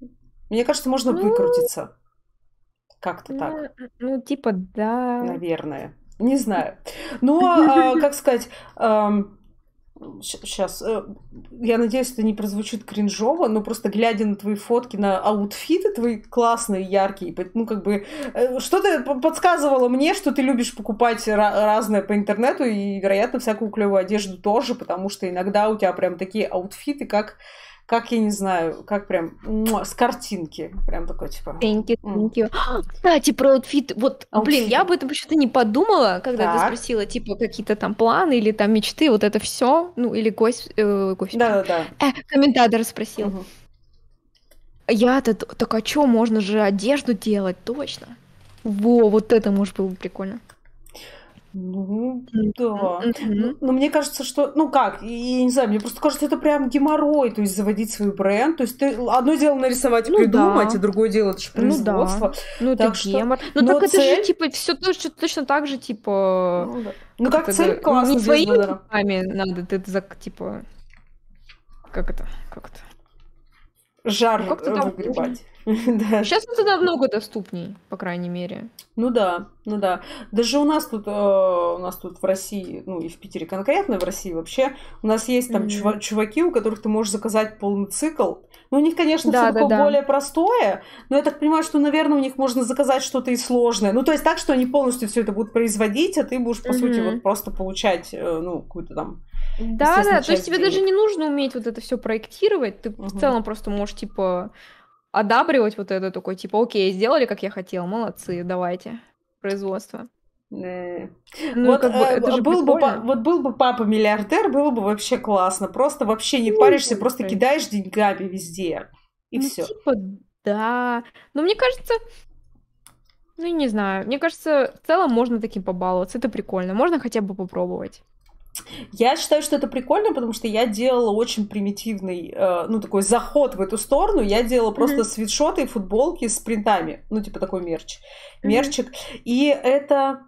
Мне кажется, можно Ну, выкрутиться. Как-то так, ну, ну, типа, да. наверное. Не знаю. Но, а, как сказать, сейчас, я надеюсь, это не прозвучит кринжово, но просто глядя на твои фотки, на аутфиты твои классные, яркие, по- ну, как бы, э, что-то п- подсказывало мне, что ты любишь покупать ра- разное по интернету и, вероятно, всякую клевую одежду тоже, потому что иногда у тебя прям такие аутфиты, как, как я не знаю, как прям с картинки. Прям такой, типа... Thank you, thank you. Кстати, про outfit. Вот, блин, я об этом почему-то не подумала, когда ты Так. спросила, типа, какие-то там планы или там мечты, вот это все. Ну, или гость, э, гость. Да-да-да. Э, комментатор спросил. Мгм. Я-то так а чё, можно же одежду делать, точно. Во, вот это, может, было бы прикольно. Ну, да. Ну, но мне кажется, что, ну как, я не знаю, мне просто кажется, это прям геморрой, то есть заводить свой бренд. То есть ты одно дело нарисовать Ну придумать, да. а другое дело это же Ну да. производство. Ну, это Так что- гемор. Ну, но так это цель- же, типа, все точно, точно так же, типа... Ну, да. Ну, как это цель говоря, классно, Не своими руками надо, ты это, типа... Как это? Как это? Жар Ну, как-то э, там- выгребать. Да. Сейчас это намного доступней, по крайней мере. Ну да, ну да. Даже у нас тут, э, у нас тут в России, ну и в Питере конкретно, в России вообще, у нас есть там чува- чуваки, у которых ты можешь заказать полный цикл. Ну, у них, конечно, Да, все да, такое да. более простое, но я так понимаю, что, наверное, у них можно заказать что-то и сложное. Ну, то есть так, что они полностью все это будут производить, а ты будешь, по сути, Мгм. вот просто получать, э, ну, какую-то там... Да, да, то есть тебе денег. даже не нужно уметь вот это все проектировать, ты Мгм. в целом просто можешь, типа, одабривать вот это такой, типа, окей, сделали, как я хотел, молодцы, давайте, производство. э, Ну, вот, как бы, э, это же был бы, вот был бы папа миллиардер, было бы вообще классно. Просто вообще не Ну, паришься, просто кидаешь деньгами везде. И Ну, все. типа, да. Но мне кажется, ну, не знаю, мне кажется, в целом можно таким побаловаться, это прикольно, можно хотя бы попробовать. Я считаю, что это прикольно, потому что я делала очень примитивный, э, ну, такой заход в эту сторону. Я делала просто Мгм. свитшоты и футболки с принтами. Ну, типа такой мерч. Мгм. Мерчик. И это...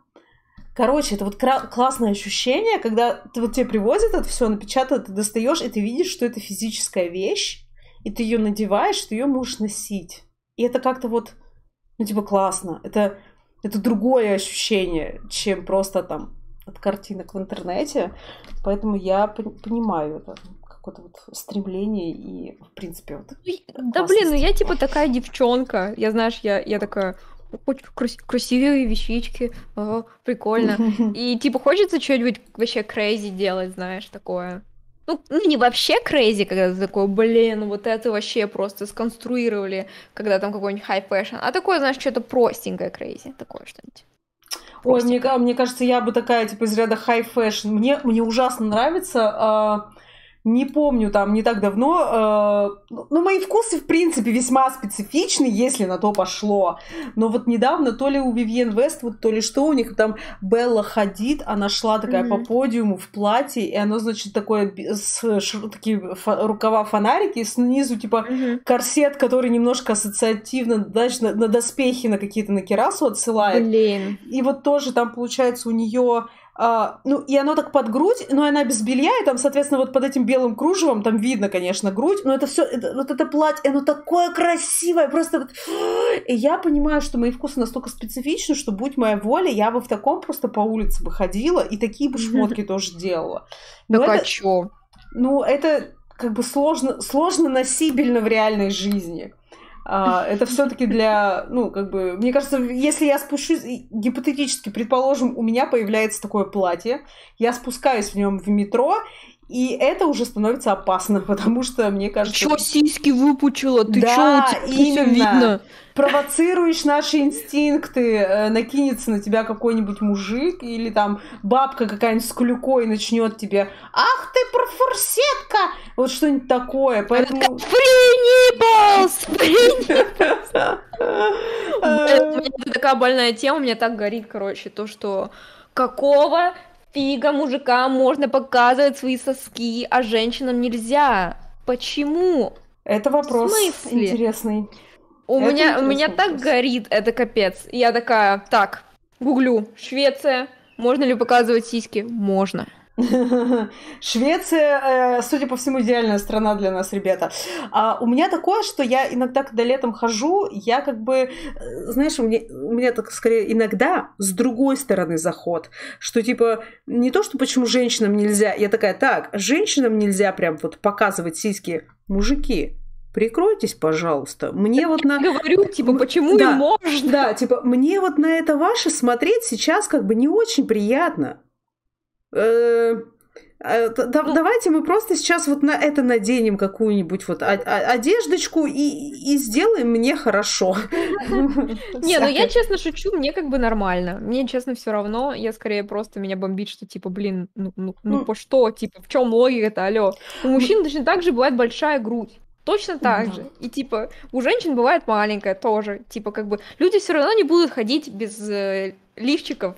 Короче, это вот кра- классное ощущение, когда ты, вот тебе привозят это все, напечатают, ты достаешь, и ты видишь, что это физическая вещь, и ты ее надеваешь, ты ее можешь носить. И это как-то вот, ну, типа, классно. Это, это другое ощущение, чем просто там от картинок в интернете. Поэтому я пон- понимаю это какое-то вот стремление и, в принципе, вот... Ну, Да блин, ну я типа такая девчонка. Я, знаешь, я, я такая, крас- красивые вещички, ага, прикольно. И типа хочется что-нибудь вообще crazy делать, знаешь, такое. Ну, ну, не вообще crazy, когда ты такой, блин, вот это вообще просто сконструировали, когда там какой-нибудь high fashion, а такое, знаешь, что-то простенькое crazy, такое что-нибудь. Ой, мне, мне кажется, я бы такая, типа, из ряда high fashion. Мне, мне ужасно нравится. Не помню, там, не так давно. а, ну, мои вкусы, в принципе, весьма специфичны, если на то пошло. Но вот недавно то ли у Вивьен Вествуд, то ли что у них там Белла Хадид, она шла такая Мгм. по подиуму в платье, и оно, значит, такое с шир- такие фа- рукава фонарики, снизу, типа, корсет, который немножко ассоциативно, знаешь, на, на доспехи, на какие-то на керасу отсылает. Блин. И вот тоже там получается у нее, ну и оно так под грудь, но она без белья, и там, соответственно, вот под этим белым кружевом там видно, конечно, грудь, но это все, вот это платье, оно такое красивое, просто вот... И я понимаю, что мои вкусы настолько специфичны, что будь моя воля, я бы в таком просто по улице бы ходила и такие бы шмотки тоже делала. Но Так а чё? ну, это как бы сложно, сложно носибельно в реальной жизни. А, это все-таки для, ну, как бы, мне кажется, если я спущусь, гипотетически, предположим, у меня появляется такое платье, я спускаюсь в нем в метро, И это уже становится опасно, потому что, мне кажется... Чё сиськи выпучила? Ты Да, чё, у тебя именно. видно? провоцируешь наши инстинкты, э, накинется на тебя какой-нибудь мужик или там бабка какая-нибудь с клюкой начнет тебе «Ах ты, профорсетка!» Вот что-нибудь такое. Поэтому... Free Это такая больная тема, у меня так горит, короче, то, что какого фига мужикам можно показывать свои соски, а женщинам нельзя? Почему? Это вопрос интересный. У Это меня, у меня так вопрос. горит, это капец. Я такая, так, гуглю, Швеция, можно ли показывать сиськи? Можно. Швеция, э, судя по всему, идеальная страна для нас, ребята. А у меня такое, что я иногда, когда летом хожу, я как бы, э, знаешь, у меня, у меня так скорее иногда с другой стороны заход, что типа не то, что почему женщинам нельзя, я такая, так, женщинам нельзя прям вот показывать сиськи, мужики, прикройтесь, пожалуйста. Мне вот на... Говорю, типа, почему Да. им можно? Да, типа, мне вот на это ваше смотреть сейчас как бы не очень приятно. Э, э, Ну. Давайте мы просто сейчас вот на это наденем какую-нибудь вот одеждочку и, и сделаем мне хорошо. Не, ну я честно шучу, мне как бы нормально. Мне, честно, все равно. Я скорее просто меня бомбит, что типа, блин, ну, ну, ну по что? Типа, в чем логика-то, алло? У мужчин точно так же бывает большая грудь. Точно так Да. же. И типа, у женщин бывает маленькая тоже. Типа, как бы, люди все равно не будут ходить без э, лифчиков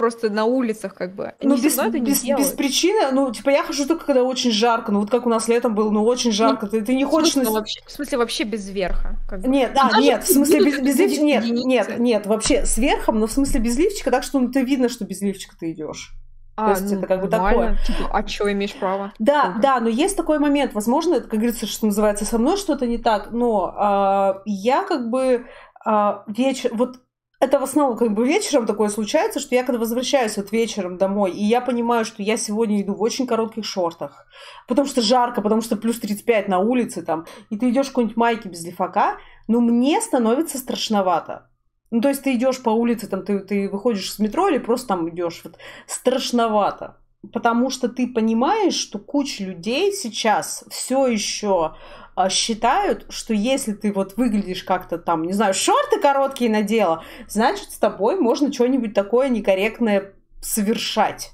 просто на улицах, как бы. Ну, без, равно это не без, без делают. причины, ну, типа, я хожу только когда очень жарко, ну, вот как у нас летом было, ну, очень жарко, ты, ты не В хочешь... смысле, на- вообще, в смысле, вообще без верха. как бы. Нет, а, Даже нет, в смысле без, без лифчика, нет, нет, нет, вообще с верхом, но в смысле без лифчика, так что ну, ты видно, что без лифчика ты идешь. А, есть ну, это как бы нормально. Типа, а чё имеешь право? Да, Ага. да, но есть такой момент. Возможно, это, как говорится, что называется, со мной что-то не так, но а, я как бы а, вечер... Вот это в основном как бы вечером такое случается, что я когда возвращаюсь вот вечером домой, и я понимаю, что я сегодня иду в очень коротких шортах, потому что жарко, потому что плюс 35 на улице там, и ты идешь в какой-нибудь майке без лифака, но мне становится страшновато. Ну, то есть ты идешь по улице, там, ты, ты выходишь с метро или просто там идешь, вот, страшновато. Потому что ты понимаешь, что куча людей сейчас все еще считают, что если ты вот выглядишь как-то там, не знаю, шорты короткие надела, значит, с тобой можно что-нибудь такое некорректное совершать.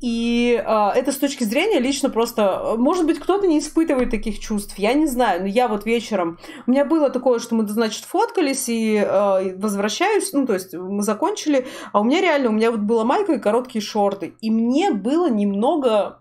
И а, это с точки зрения лично просто... а, Может быть, кто-то не испытывает таких чувств, я не знаю. Но я вот вечером... У меня было такое, что мы, значит, фоткались и а, и возвращаюсь. Ну, то есть мы закончили. А у меня реально, у меня вот была майка и короткие шорты. И мне было немного,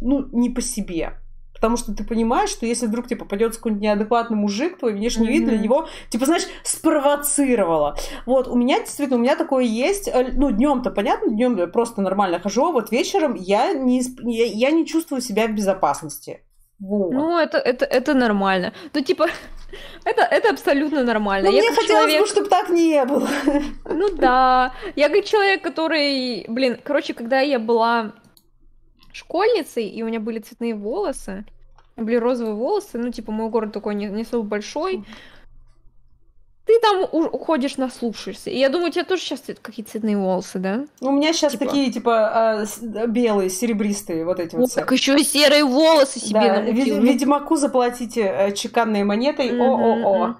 ну, не по себе. Потому что ты понимаешь, что если вдруг тебе попадется какой-нибудь неадекватный мужик, твой внешний вид для него, типа, знаешь, спровоцировало. Вот, у меня действительно, у меня такое есть. Э, Ну, днем-то, понятно, днем я просто нормально хожу, а вот вечером я не, я, я не чувствую себя в безопасности. Вот. Ну, это, это, это нормально. Ну, типа, это, это абсолютно нормально. Но Я Ну, мне хотелось человек- бы, чтобы так не было. Ну да. Я как человек, который... Блин, короче, когда я была школьницей, и у меня были цветные волосы, были розовые волосы, ну, типа, мой город такой не, не особо большой, ты там уходишь, наслушаешься. И я думаю, у тебя тоже сейчас какие-то цветные волосы, да? У меня сейчас Типа. такие, типа, а, с- белые, серебристые, вот эти вот Вот все. так еще и серые волосы себе Да, намутил. Вед- Ведьмаку заплатите э, чеканной монетой. О-о-о.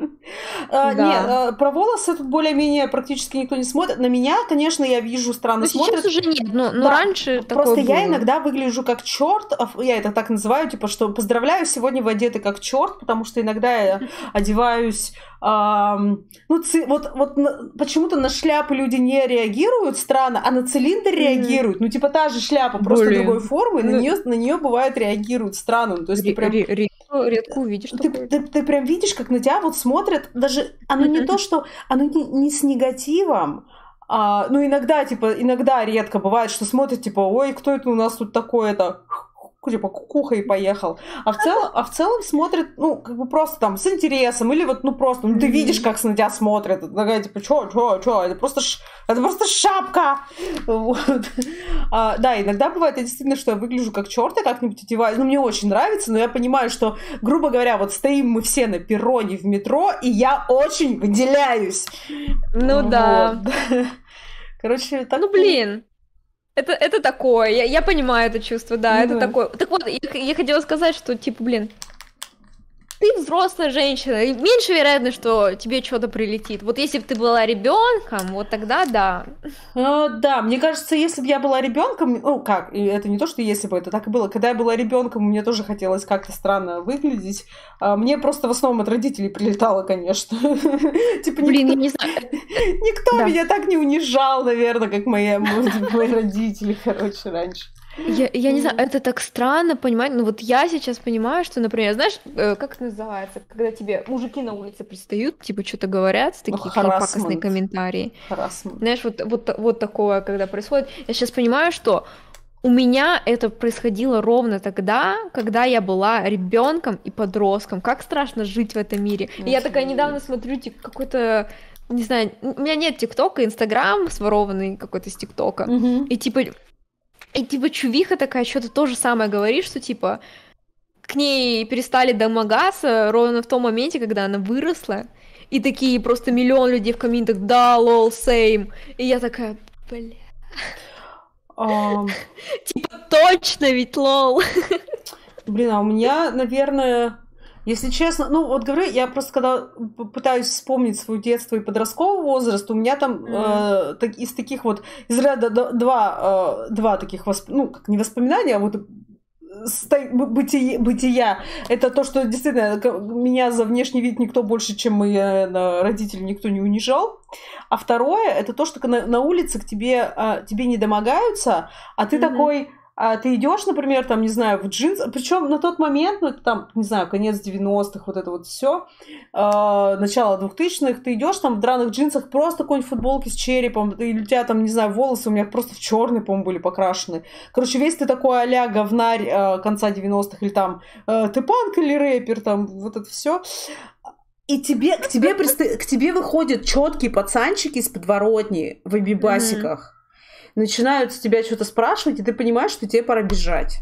А, Да. Не, э, про волосы тут более-менее практически никто не смотрит. На меня, конечно, я вижу, странно Ну, смотрят. сейчас уже нет, но, но Да, раньше Просто я было. иногда выгляжу как черт, я это так называю, типа, что поздравляю, сегодня вы одеты как черт, потому что иногда я одеваюсь, ам, ну, ци- вот, вот почему-то на шляпы люди не реагируют странно, а на цилиндр Мгм. реагируют. Ну, типа, та же шляпа, просто Блин. другой формы, и на Ну. нее, на нее бывает реагируют странно. Ну, то есть Ре- прям ре- редко, редко увидишь ты, такое. ты- ты прям видишь, как на тебя вот смотрят, даже оно не то, что оно не, не с негативом, а, ну иногда, типа, иногда редко бывает, что смотрят, типа, ой, кто это у нас тут такое-то, типа, кукуха и поехал. А в целом, а в целом смотрят, ну, как бы просто там с интересом, или вот, ну, просто, ну, ты видишь, как на тебя смотрят, это такая, типа, чё, чё, чё, это просто, ш- это просто шапка! Вот. А, да, иногда бывает, действительно, что я выгляжу как черт, я как-нибудь одеваюсь, ну, мне очень нравится, но я понимаю, что, грубо говоря, вот стоим мы все на перроне в метро, и я очень выделяюсь. Ну да. Вот. Короче, так... Ну блин. Это, это такое, я, я понимаю это чувство, да, ну, это да. такое. Так вот, я, я хотела сказать, что, типа, блин, ты взрослая женщина, и меньше вероятно, что тебе что-то прилетит. Вот если бы ты была ребенком, вот тогда да. А, да, мне кажется, если бы я была ребенком, ну как, это не то, что если бы это так и было, когда я была ребенком, мне тоже хотелось как-то странно выглядеть. А, мне просто в основном от родителей прилетало, конечно. Типа Блин, я не знаю. Никто меня так не унижал, наверное, как мои родители, короче, раньше. Я, я не знаю, это так странно понимать. Ну вот я сейчас понимаю, что, например, знаешь, э, как это называется, когда тебе мужики на улице пристают, типа что-то говорят, такие ну, пакостные комментарии. Харассмент. Знаешь, вот, вот, вот такое, когда происходит. Я сейчас понимаю, что у меня это происходило ровно тогда, когда я была ребенком и подростком. Как страшно жить в этом мире. И я такая недавно смотрю, типа, какой-то не знаю, у меня нет ТикТока, Инстаграм сворованный какой-то с ТикТока. Угу. И типа и типа чувиха такая что-то то же самое говорит, что типа к ней перестали домогаться ровно в том моменте, когда она выросла. И такие просто миллион людей в комментах, да, лол, same. И я такая, бля. Um... типа точно ведь лол. Блин, а у меня, наверное, если честно, ну вот говорю, я просто когда пытаюсь вспомнить свое детство и подростковый возраст, у меня там mm-hmm. э, так, из таких вот из ряда два, э, два таких восп... ну как не воспоминания, а вот бытие, бытия. Это то, что действительно меня за внешний вид никто больше, чем мои родители, никто не унижал. А второе, это то, что на, на улице к тебе, а, тебе не домогаются, а ты mm-hmm. такой а ты идешь, например, там, не знаю, в джинсах, причем на тот момент, ну, там, не знаю, конец 90-х, вот это вот все, э, начало 2000-х, ты идешь там в драных джинсах, просто какой-нибудь футболки с черепом, или у тебя там, не знаю, волосы у меня просто в черный, по-моему, были покрашены. Короче, весь ты такой а-ля говнарь э, конца 90-х, или там, э, ты панк или рэпер, там, вот это все. И тебе, к тебе, к тебе выходят четкие пацанчики из подворотни в абибасиках. Mm-hmm начинают с тебя что-то спрашивать, и ты понимаешь, что тебе пора бежать.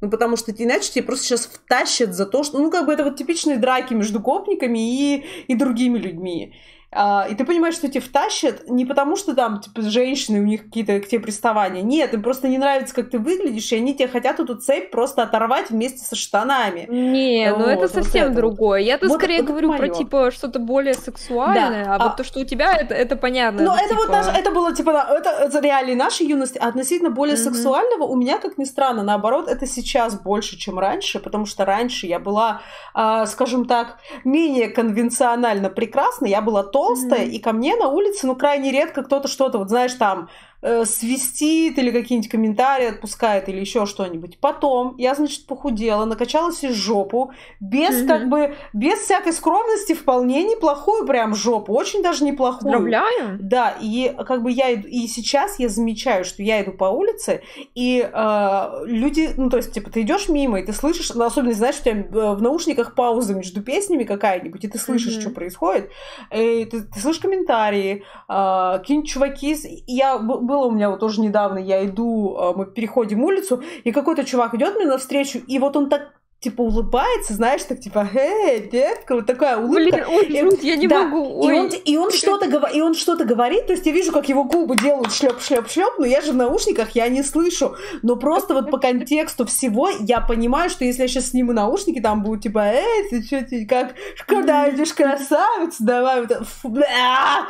Ну, потому что иначе тебе просто сейчас втащат за то, что... Ну, как бы это вот типичные драки между гопниками и, и другими людьми. А, и ты понимаешь, что тебе втащат не потому, что там, типа, женщины, у них какие-то к тебе приставания. Нет, им просто не нравится, как ты выглядишь, и они тебе хотят эту цепь просто оторвать вместе со штанами. Не, вот, ну это совсем вот это. другое. Я тут вот, скорее вот говорю про, типа, что-то более сексуальное, да. а, а вот то, что у тебя, это, это понятно. Ну, это, это типа... вот наше, это было, типа, это, это реалии нашей юности, а относительно более mm-hmm. сексуального у меня, как ни странно, наоборот, это сейчас больше, чем раньше, потому что раньше я была, э, скажем так, менее конвенционально прекрасна, я была толстая, mm-hmm. и ко мне на улице, ну, крайне редко кто-то что-то, вот знаешь, там, э, свистит или какие-нибудь комментарии отпускает или еще что-нибудь. Потом я, значит, похудела, накачалась из жопу, без mm-hmm. как бы, без всякой скромности, вполне неплохую прям жопу, очень даже неплохую. Поздравляю. Да, и как бы я иду, и сейчас я замечаю, что я иду по улице, и э, люди, ну, то есть, типа, ты идешь мимо, и ты слышишь, ну, особенно, знаешь, у тебя э, в наушниках пауза между песнями какая-нибудь, и ты слышишь, mm-hmm. что происходит, и ты, ты слышишь комментарии, э, какие-нибудь чуваки, я было у меня вот тоже недавно, я иду, а, мы переходим улицу, и какой-то чувак идет мне навстречу, и вот он так типа улыбается, знаешь, так типа, эй, детка, вот такая улыбка. Блин, ой, и, я не да, могу. Ой. И он, и он что-то говорит, и он что-то говорит, то есть я вижу, как его губы делают шлеп, шлеп, шлеп, но я же в наушниках, я не слышу. Но просто вот по контексту всего я понимаю, что если я сейчас сниму наушники, там будет типа, эй, ты что, ты как, куда идешь, красавица, давай, вот, фу, бля.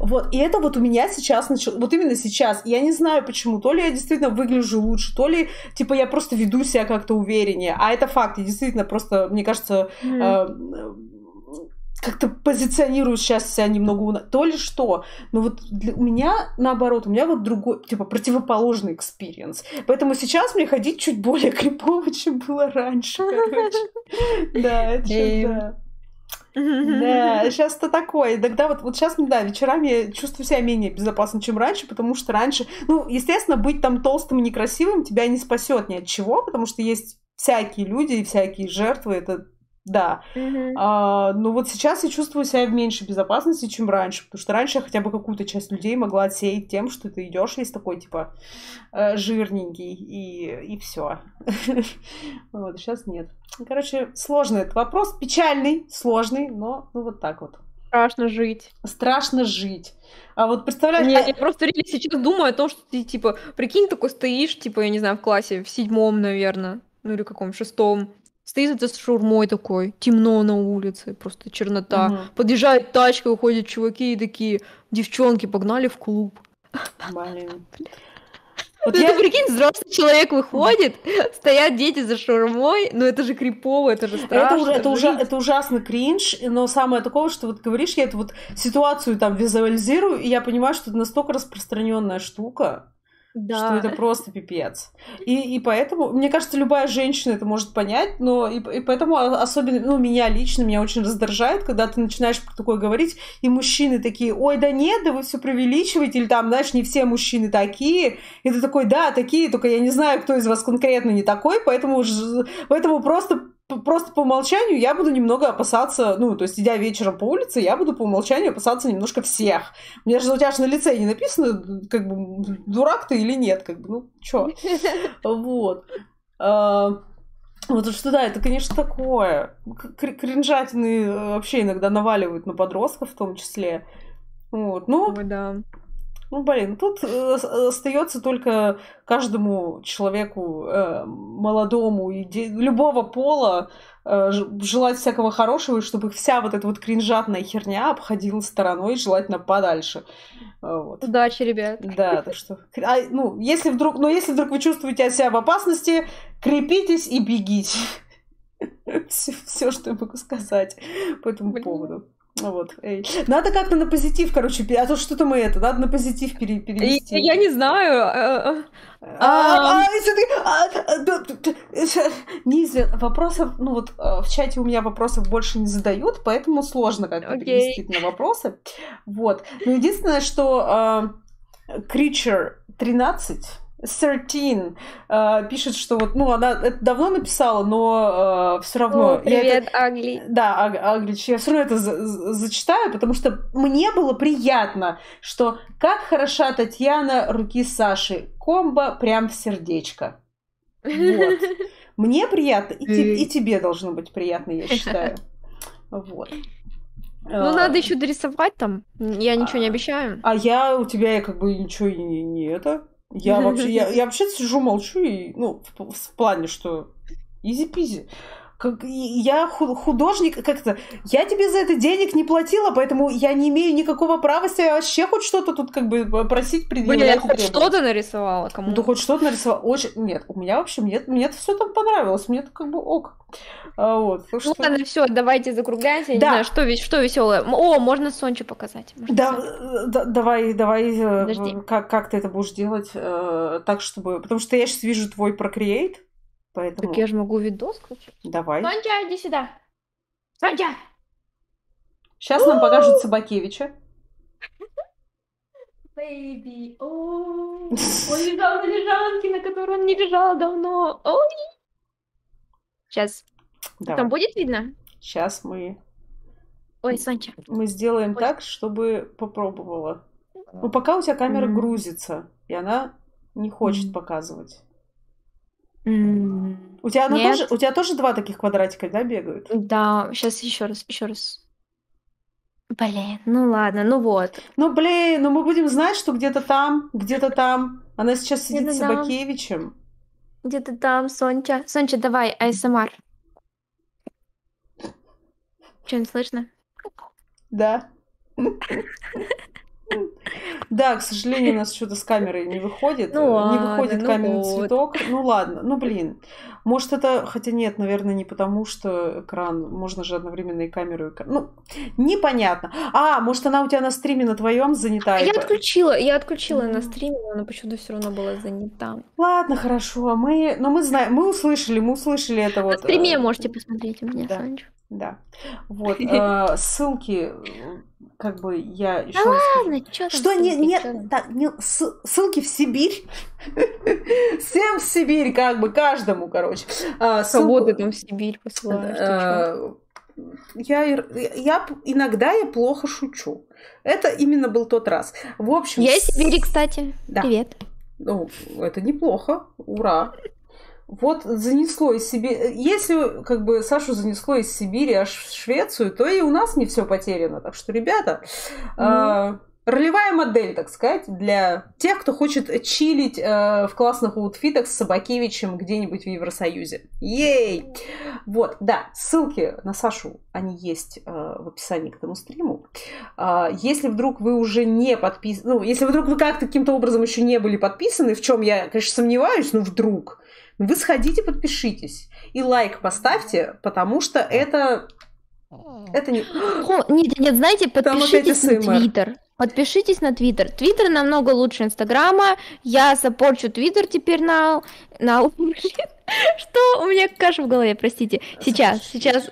вот. И это вот у меня сейчас начало, вот именно сейчас. Я не знаю почему, то ли я действительно выгляжу лучше, то ли типа я просто веду себя как-то увереннее, а это факт факт. И действительно, просто, мне кажется, mm. э, как-то позиционируют сейчас себя немного то ли что. Но вот для у меня, наоборот, у меня вот другой, типа, противоположный experience. Поэтому сейчас мне ходить чуть более крипово, чем было раньше, Да, это да, сейчас это такое. Иногда вот, вот сейчас, да, вечерами я чувствую себя менее безопасно, чем раньше, потому что раньше, ну, естественно, быть там толстым и некрасивым тебя не спасет ни от чего, потому что есть всякие люди и всякие жертвы, это да. Mm-hmm. А, но вот сейчас я чувствую себя в меньшей безопасности, чем раньше, потому что раньше я хотя бы какую-то часть людей могла отсеять тем, что ты идешь весь такой, типа, э, жирненький, и, и все. Вот, сейчас нет. Короче, сложный этот вопрос, печальный, сложный, но ну вот так вот. страшно жить. Страшно жить. А вот представляешь... Нет, а- я просто реально сейчас думаю о том, что ты, типа, прикинь, такой стоишь, типа, я не знаю, в классе, в седьмом, наверное, ну или каком, шестом. Стоит это с шурмой такой, темно на улице, просто чернота. Мгм. Подъезжает тачка, выходят чуваки и такие, девчонки, погнали в клуб. Блин. Вот я... ты прикинь, взрослый человек выходит, стоят дети за шаурмой, ну это же крипово, это же страшно. Это, это, жить. это ужасно кринж, но самое такое, что вот говоришь, я эту вот ситуацию там визуализирую, и я понимаю, что это настолько распространенная штука, Да. что это просто пипец. И, и поэтому, мне кажется, любая женщина это может понять, но и, и поэтому особенно, ну, меня лично, меня очень раздражает, когда ты начинаешь про такое говорить, и мужчины такие, ой, да нет, да вы все преувеличиваете, или там, знаешь, не все мужчины такие, и ты такой, да, такие, только я не знаю, кто из вас конкретно не такой, поэтому, поэтому просто Просто по умолчанию я буду немного опасаться, ну, то есть, идя вечером по улице, я буду по умолчанию опасаться немножко всех. У меня же у тебя же на лице не написано, как бы, дурак ты или нет, как бы, ну, чё. Вот. А, Вот что да, это, конечно, такое. Кр- Кринжатины э, вообще иногда наваливают на подростков в том числе. Вот. Ну, Ой, да. Ну, блин, тут э, с- остается только каждому человеку э, молодому и любого пола э, желать всякого хорошего, и чтобы вся вот эта вот кринжатная херня обходила стороной, желательно подальше. Э, Вот. Удачи, ребят. Да, так что, а, ну, если вдруг, но если вдруг вы чувствуете себя в опасности, крепитесь и бегите. Все, что я могу сказать по этому Блин. поводу. Ну Вот, эй. Надо как-то на позитив, короче, а то что-то мы это, надо на позитив пере- перевести. Я не знаю. э, э, А, а, а, Неизвестно. Вопросов, ну вот э, в чате у меня вопросов больше не задают, поэтому сложно как-то перевести на вопросы. Вот. Но единственное, что Creature 13 13 э, пишет, что вот, ну, она это давно написала, но все равно... О, я это- привет, Агли. да, Аг- Аглич, я все равно это за- за- зачитаю, потому что мне было приятно, что как хороша Татьяна руки Саши, комбо прям в сердечко. Вот. Мне приятно, и, те- и тебе должно быть приятно, я считаю. Вот. Ну, А, надо еще дорисовать там. Я ничего не обещаю. А я у тебя я как бы ничего и не, не это. Я вообще, я, я вообще сижу, молчу и, ну, в, в плане, что изи-пизи. Как, я ху- художник, как-то, я тебе за это денег не платила, поэтому я не имею никакого права себя вообще хоть что-то тут как бы просить, Блин, предъявлять. я хоть что-то нарисовала кому Ну, хоть что-то нарисовала. Очень... Нет, у меня вообще, мне, мне это все там понравилось, мне это как бы ок. А, вот, Ну что- ладно, все, давайте закругляемся. Я Да. не знаю, что, что веселое. О, можно Сончу показать. можно Да, Сончу. э, да, давай, давай, э, Подожди. как, как ты это будешь делать э, так, чтобы... Потому что я сейчас вижу твой Procreate, поэтому Так я же могу видос включить. давай. Сонча, иди сюда. Сонча! Сейчас нам покажут Собакевича. Бэйби, о, он лежал на лежанке, на которой он не лежал давно. Ой. Сейчас. Давай. Там будет видно? Сейчас мы, Ой, Сонча. мы сделаем Ой. так, чтобы попробовала. Ну, пока у тебя камера Мгм. грузится, и она не хочет Мгм. показывать. У тебя, она Нет. тоже, у тебя тоже два таких квадратика, да, бегают? Да, сейчас еще раз, еще раз. Блин, ну ладно, ну вот. Ну, блин, ну мы будем знать, что где-то там, где-то там. Она сейчас сидит с Где-то там. Собакевичем. Где-то там, Сонча. Сонча, давай, АСМР. Что, не слышно? Да. Да, к сожалению, у нас что-то с камерой не выходит. Ну не выходит ну каменный вот. цветок. Ну ладно, ну блин. Может это, хотя нет, наверное, не потому, что экран, можно же одновременно и камеру, и ка- Ну, непонятно. А, может она у тебя на стриме на твоем занята? Я отключила, я отключила на Мгм. стриме, но она почему-то все равно была занята. Ладно, хорошо. Мы, но мы знаем, мы услышали, мы услышали это На вот. стриме э, можете посмотреть у меня, да. Сонча. Да. Вот. э, Ссылки, э, как бы я еще Да скажу. Ладно, что Что не, ссылки, не, так, не, с- ссылки в Сибирь. Всем в Сибирь, как бы, каждому, короче. А, Свободы там в Сибирь чё? Э, Я, я иногда я плохо шучу. Это именно был тот раз. В общем, Я из с- Сибири, кстати. Да. Привет. Ну, это неплохо. Ура. Вот занесло из Сибири. Если как бы Сашу занесло из Сибири аж в Швецию, то и у нас не все потеряно. Так что, ребята, mm-hmm. э, ролевая модель, так сказать, для тех, кто хочет чилить э, в классных аутфитах с Собакевичем где-нибудь в Евросоюзе. Ей! Вот, да, ссылки на Сашу, они есть э, в описании к этому стриму. Э, если вдруг вы уже не подписаны, ну, если вдруг вы как-то каким-то образом еще не были подписаны, в чем я, конечно, сомневаюсь, но вдруг, вы сходите, подпишитесь и лайк поставьте, потому что это... Это не... О, нет, нет, знаете, подпишитесь на Твиттер. Подпишитесь на Твиттер. Твиттер намного лучше Инстаграма. Я запорчу Твиттер теперь на... на... Что? У меня каша в голове, простите. Сейчас, сейчас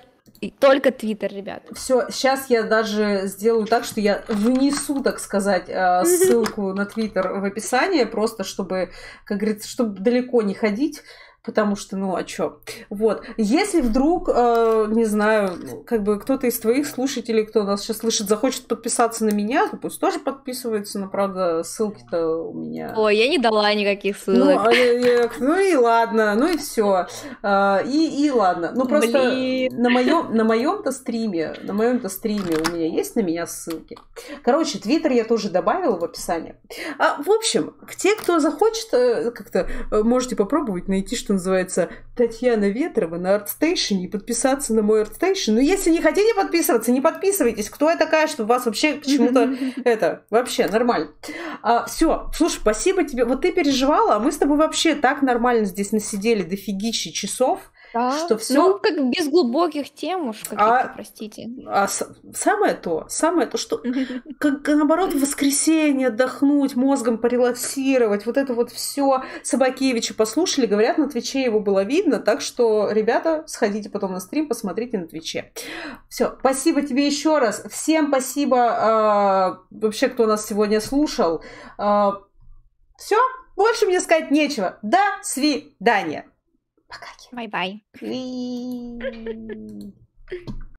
только Твиттер, ребят. Все, сейчас я даже сделаю так, что я внесу, так сказать, э, ссылку на Твиттер в описание, просто чтобы, как говорится, чтобы далеко не ходить потому что, ну, а чё? Вот. Если вдруг, э, не знаю, ну, как бы кто-то из твоих слушателей, кто нас сейчас слышит, захочет подписаться на меня, то пусть тоже подписывается, но, правда, ссылки-то у меня... Ой, я не дала никаких ссылок. Ну, я, я, ну и ладно, ну и все. А, и, и ладно. Ну, просто Блин. на моем на моем-то стриме, на моем-то стриме у меня есть на меня ссылки. Короче, твиттер я тоже добавила в описание. А, в общем, те, кто захочет, э, как-то э, можете попробовать найти, что что называется, Татьяна Ветрова на ArtStation и подписаться на мой ArtStation. Но если не хотите подписываться, не подписывайтесь. Кто я такая, чтобы вас вообще к чему-то это вообще нормально. А, все, слушай, спасибо тебе. Вот ты переживала, а мы с тобой вообще так нормально здесь насидели дофигищи часов. Да. Что все. Ну, как без глубоких тем уж каких-то, а, простите. А самое то, самое то, что как наоборот в воскресенье отдохнуть, мозгом порелаксировать, вот это вот все Собакевича послушали, говорят, на Твиче его было видно, так что, ребята, сходите потом на стрим, посмотрите на Твиче. Все, спасибо тебе еще раз. Всем спасибо э, вообще, кто нас сегодня слушал. Э, а, все, больше мне сказать нечего. До свидания. Пока. Bye-bye.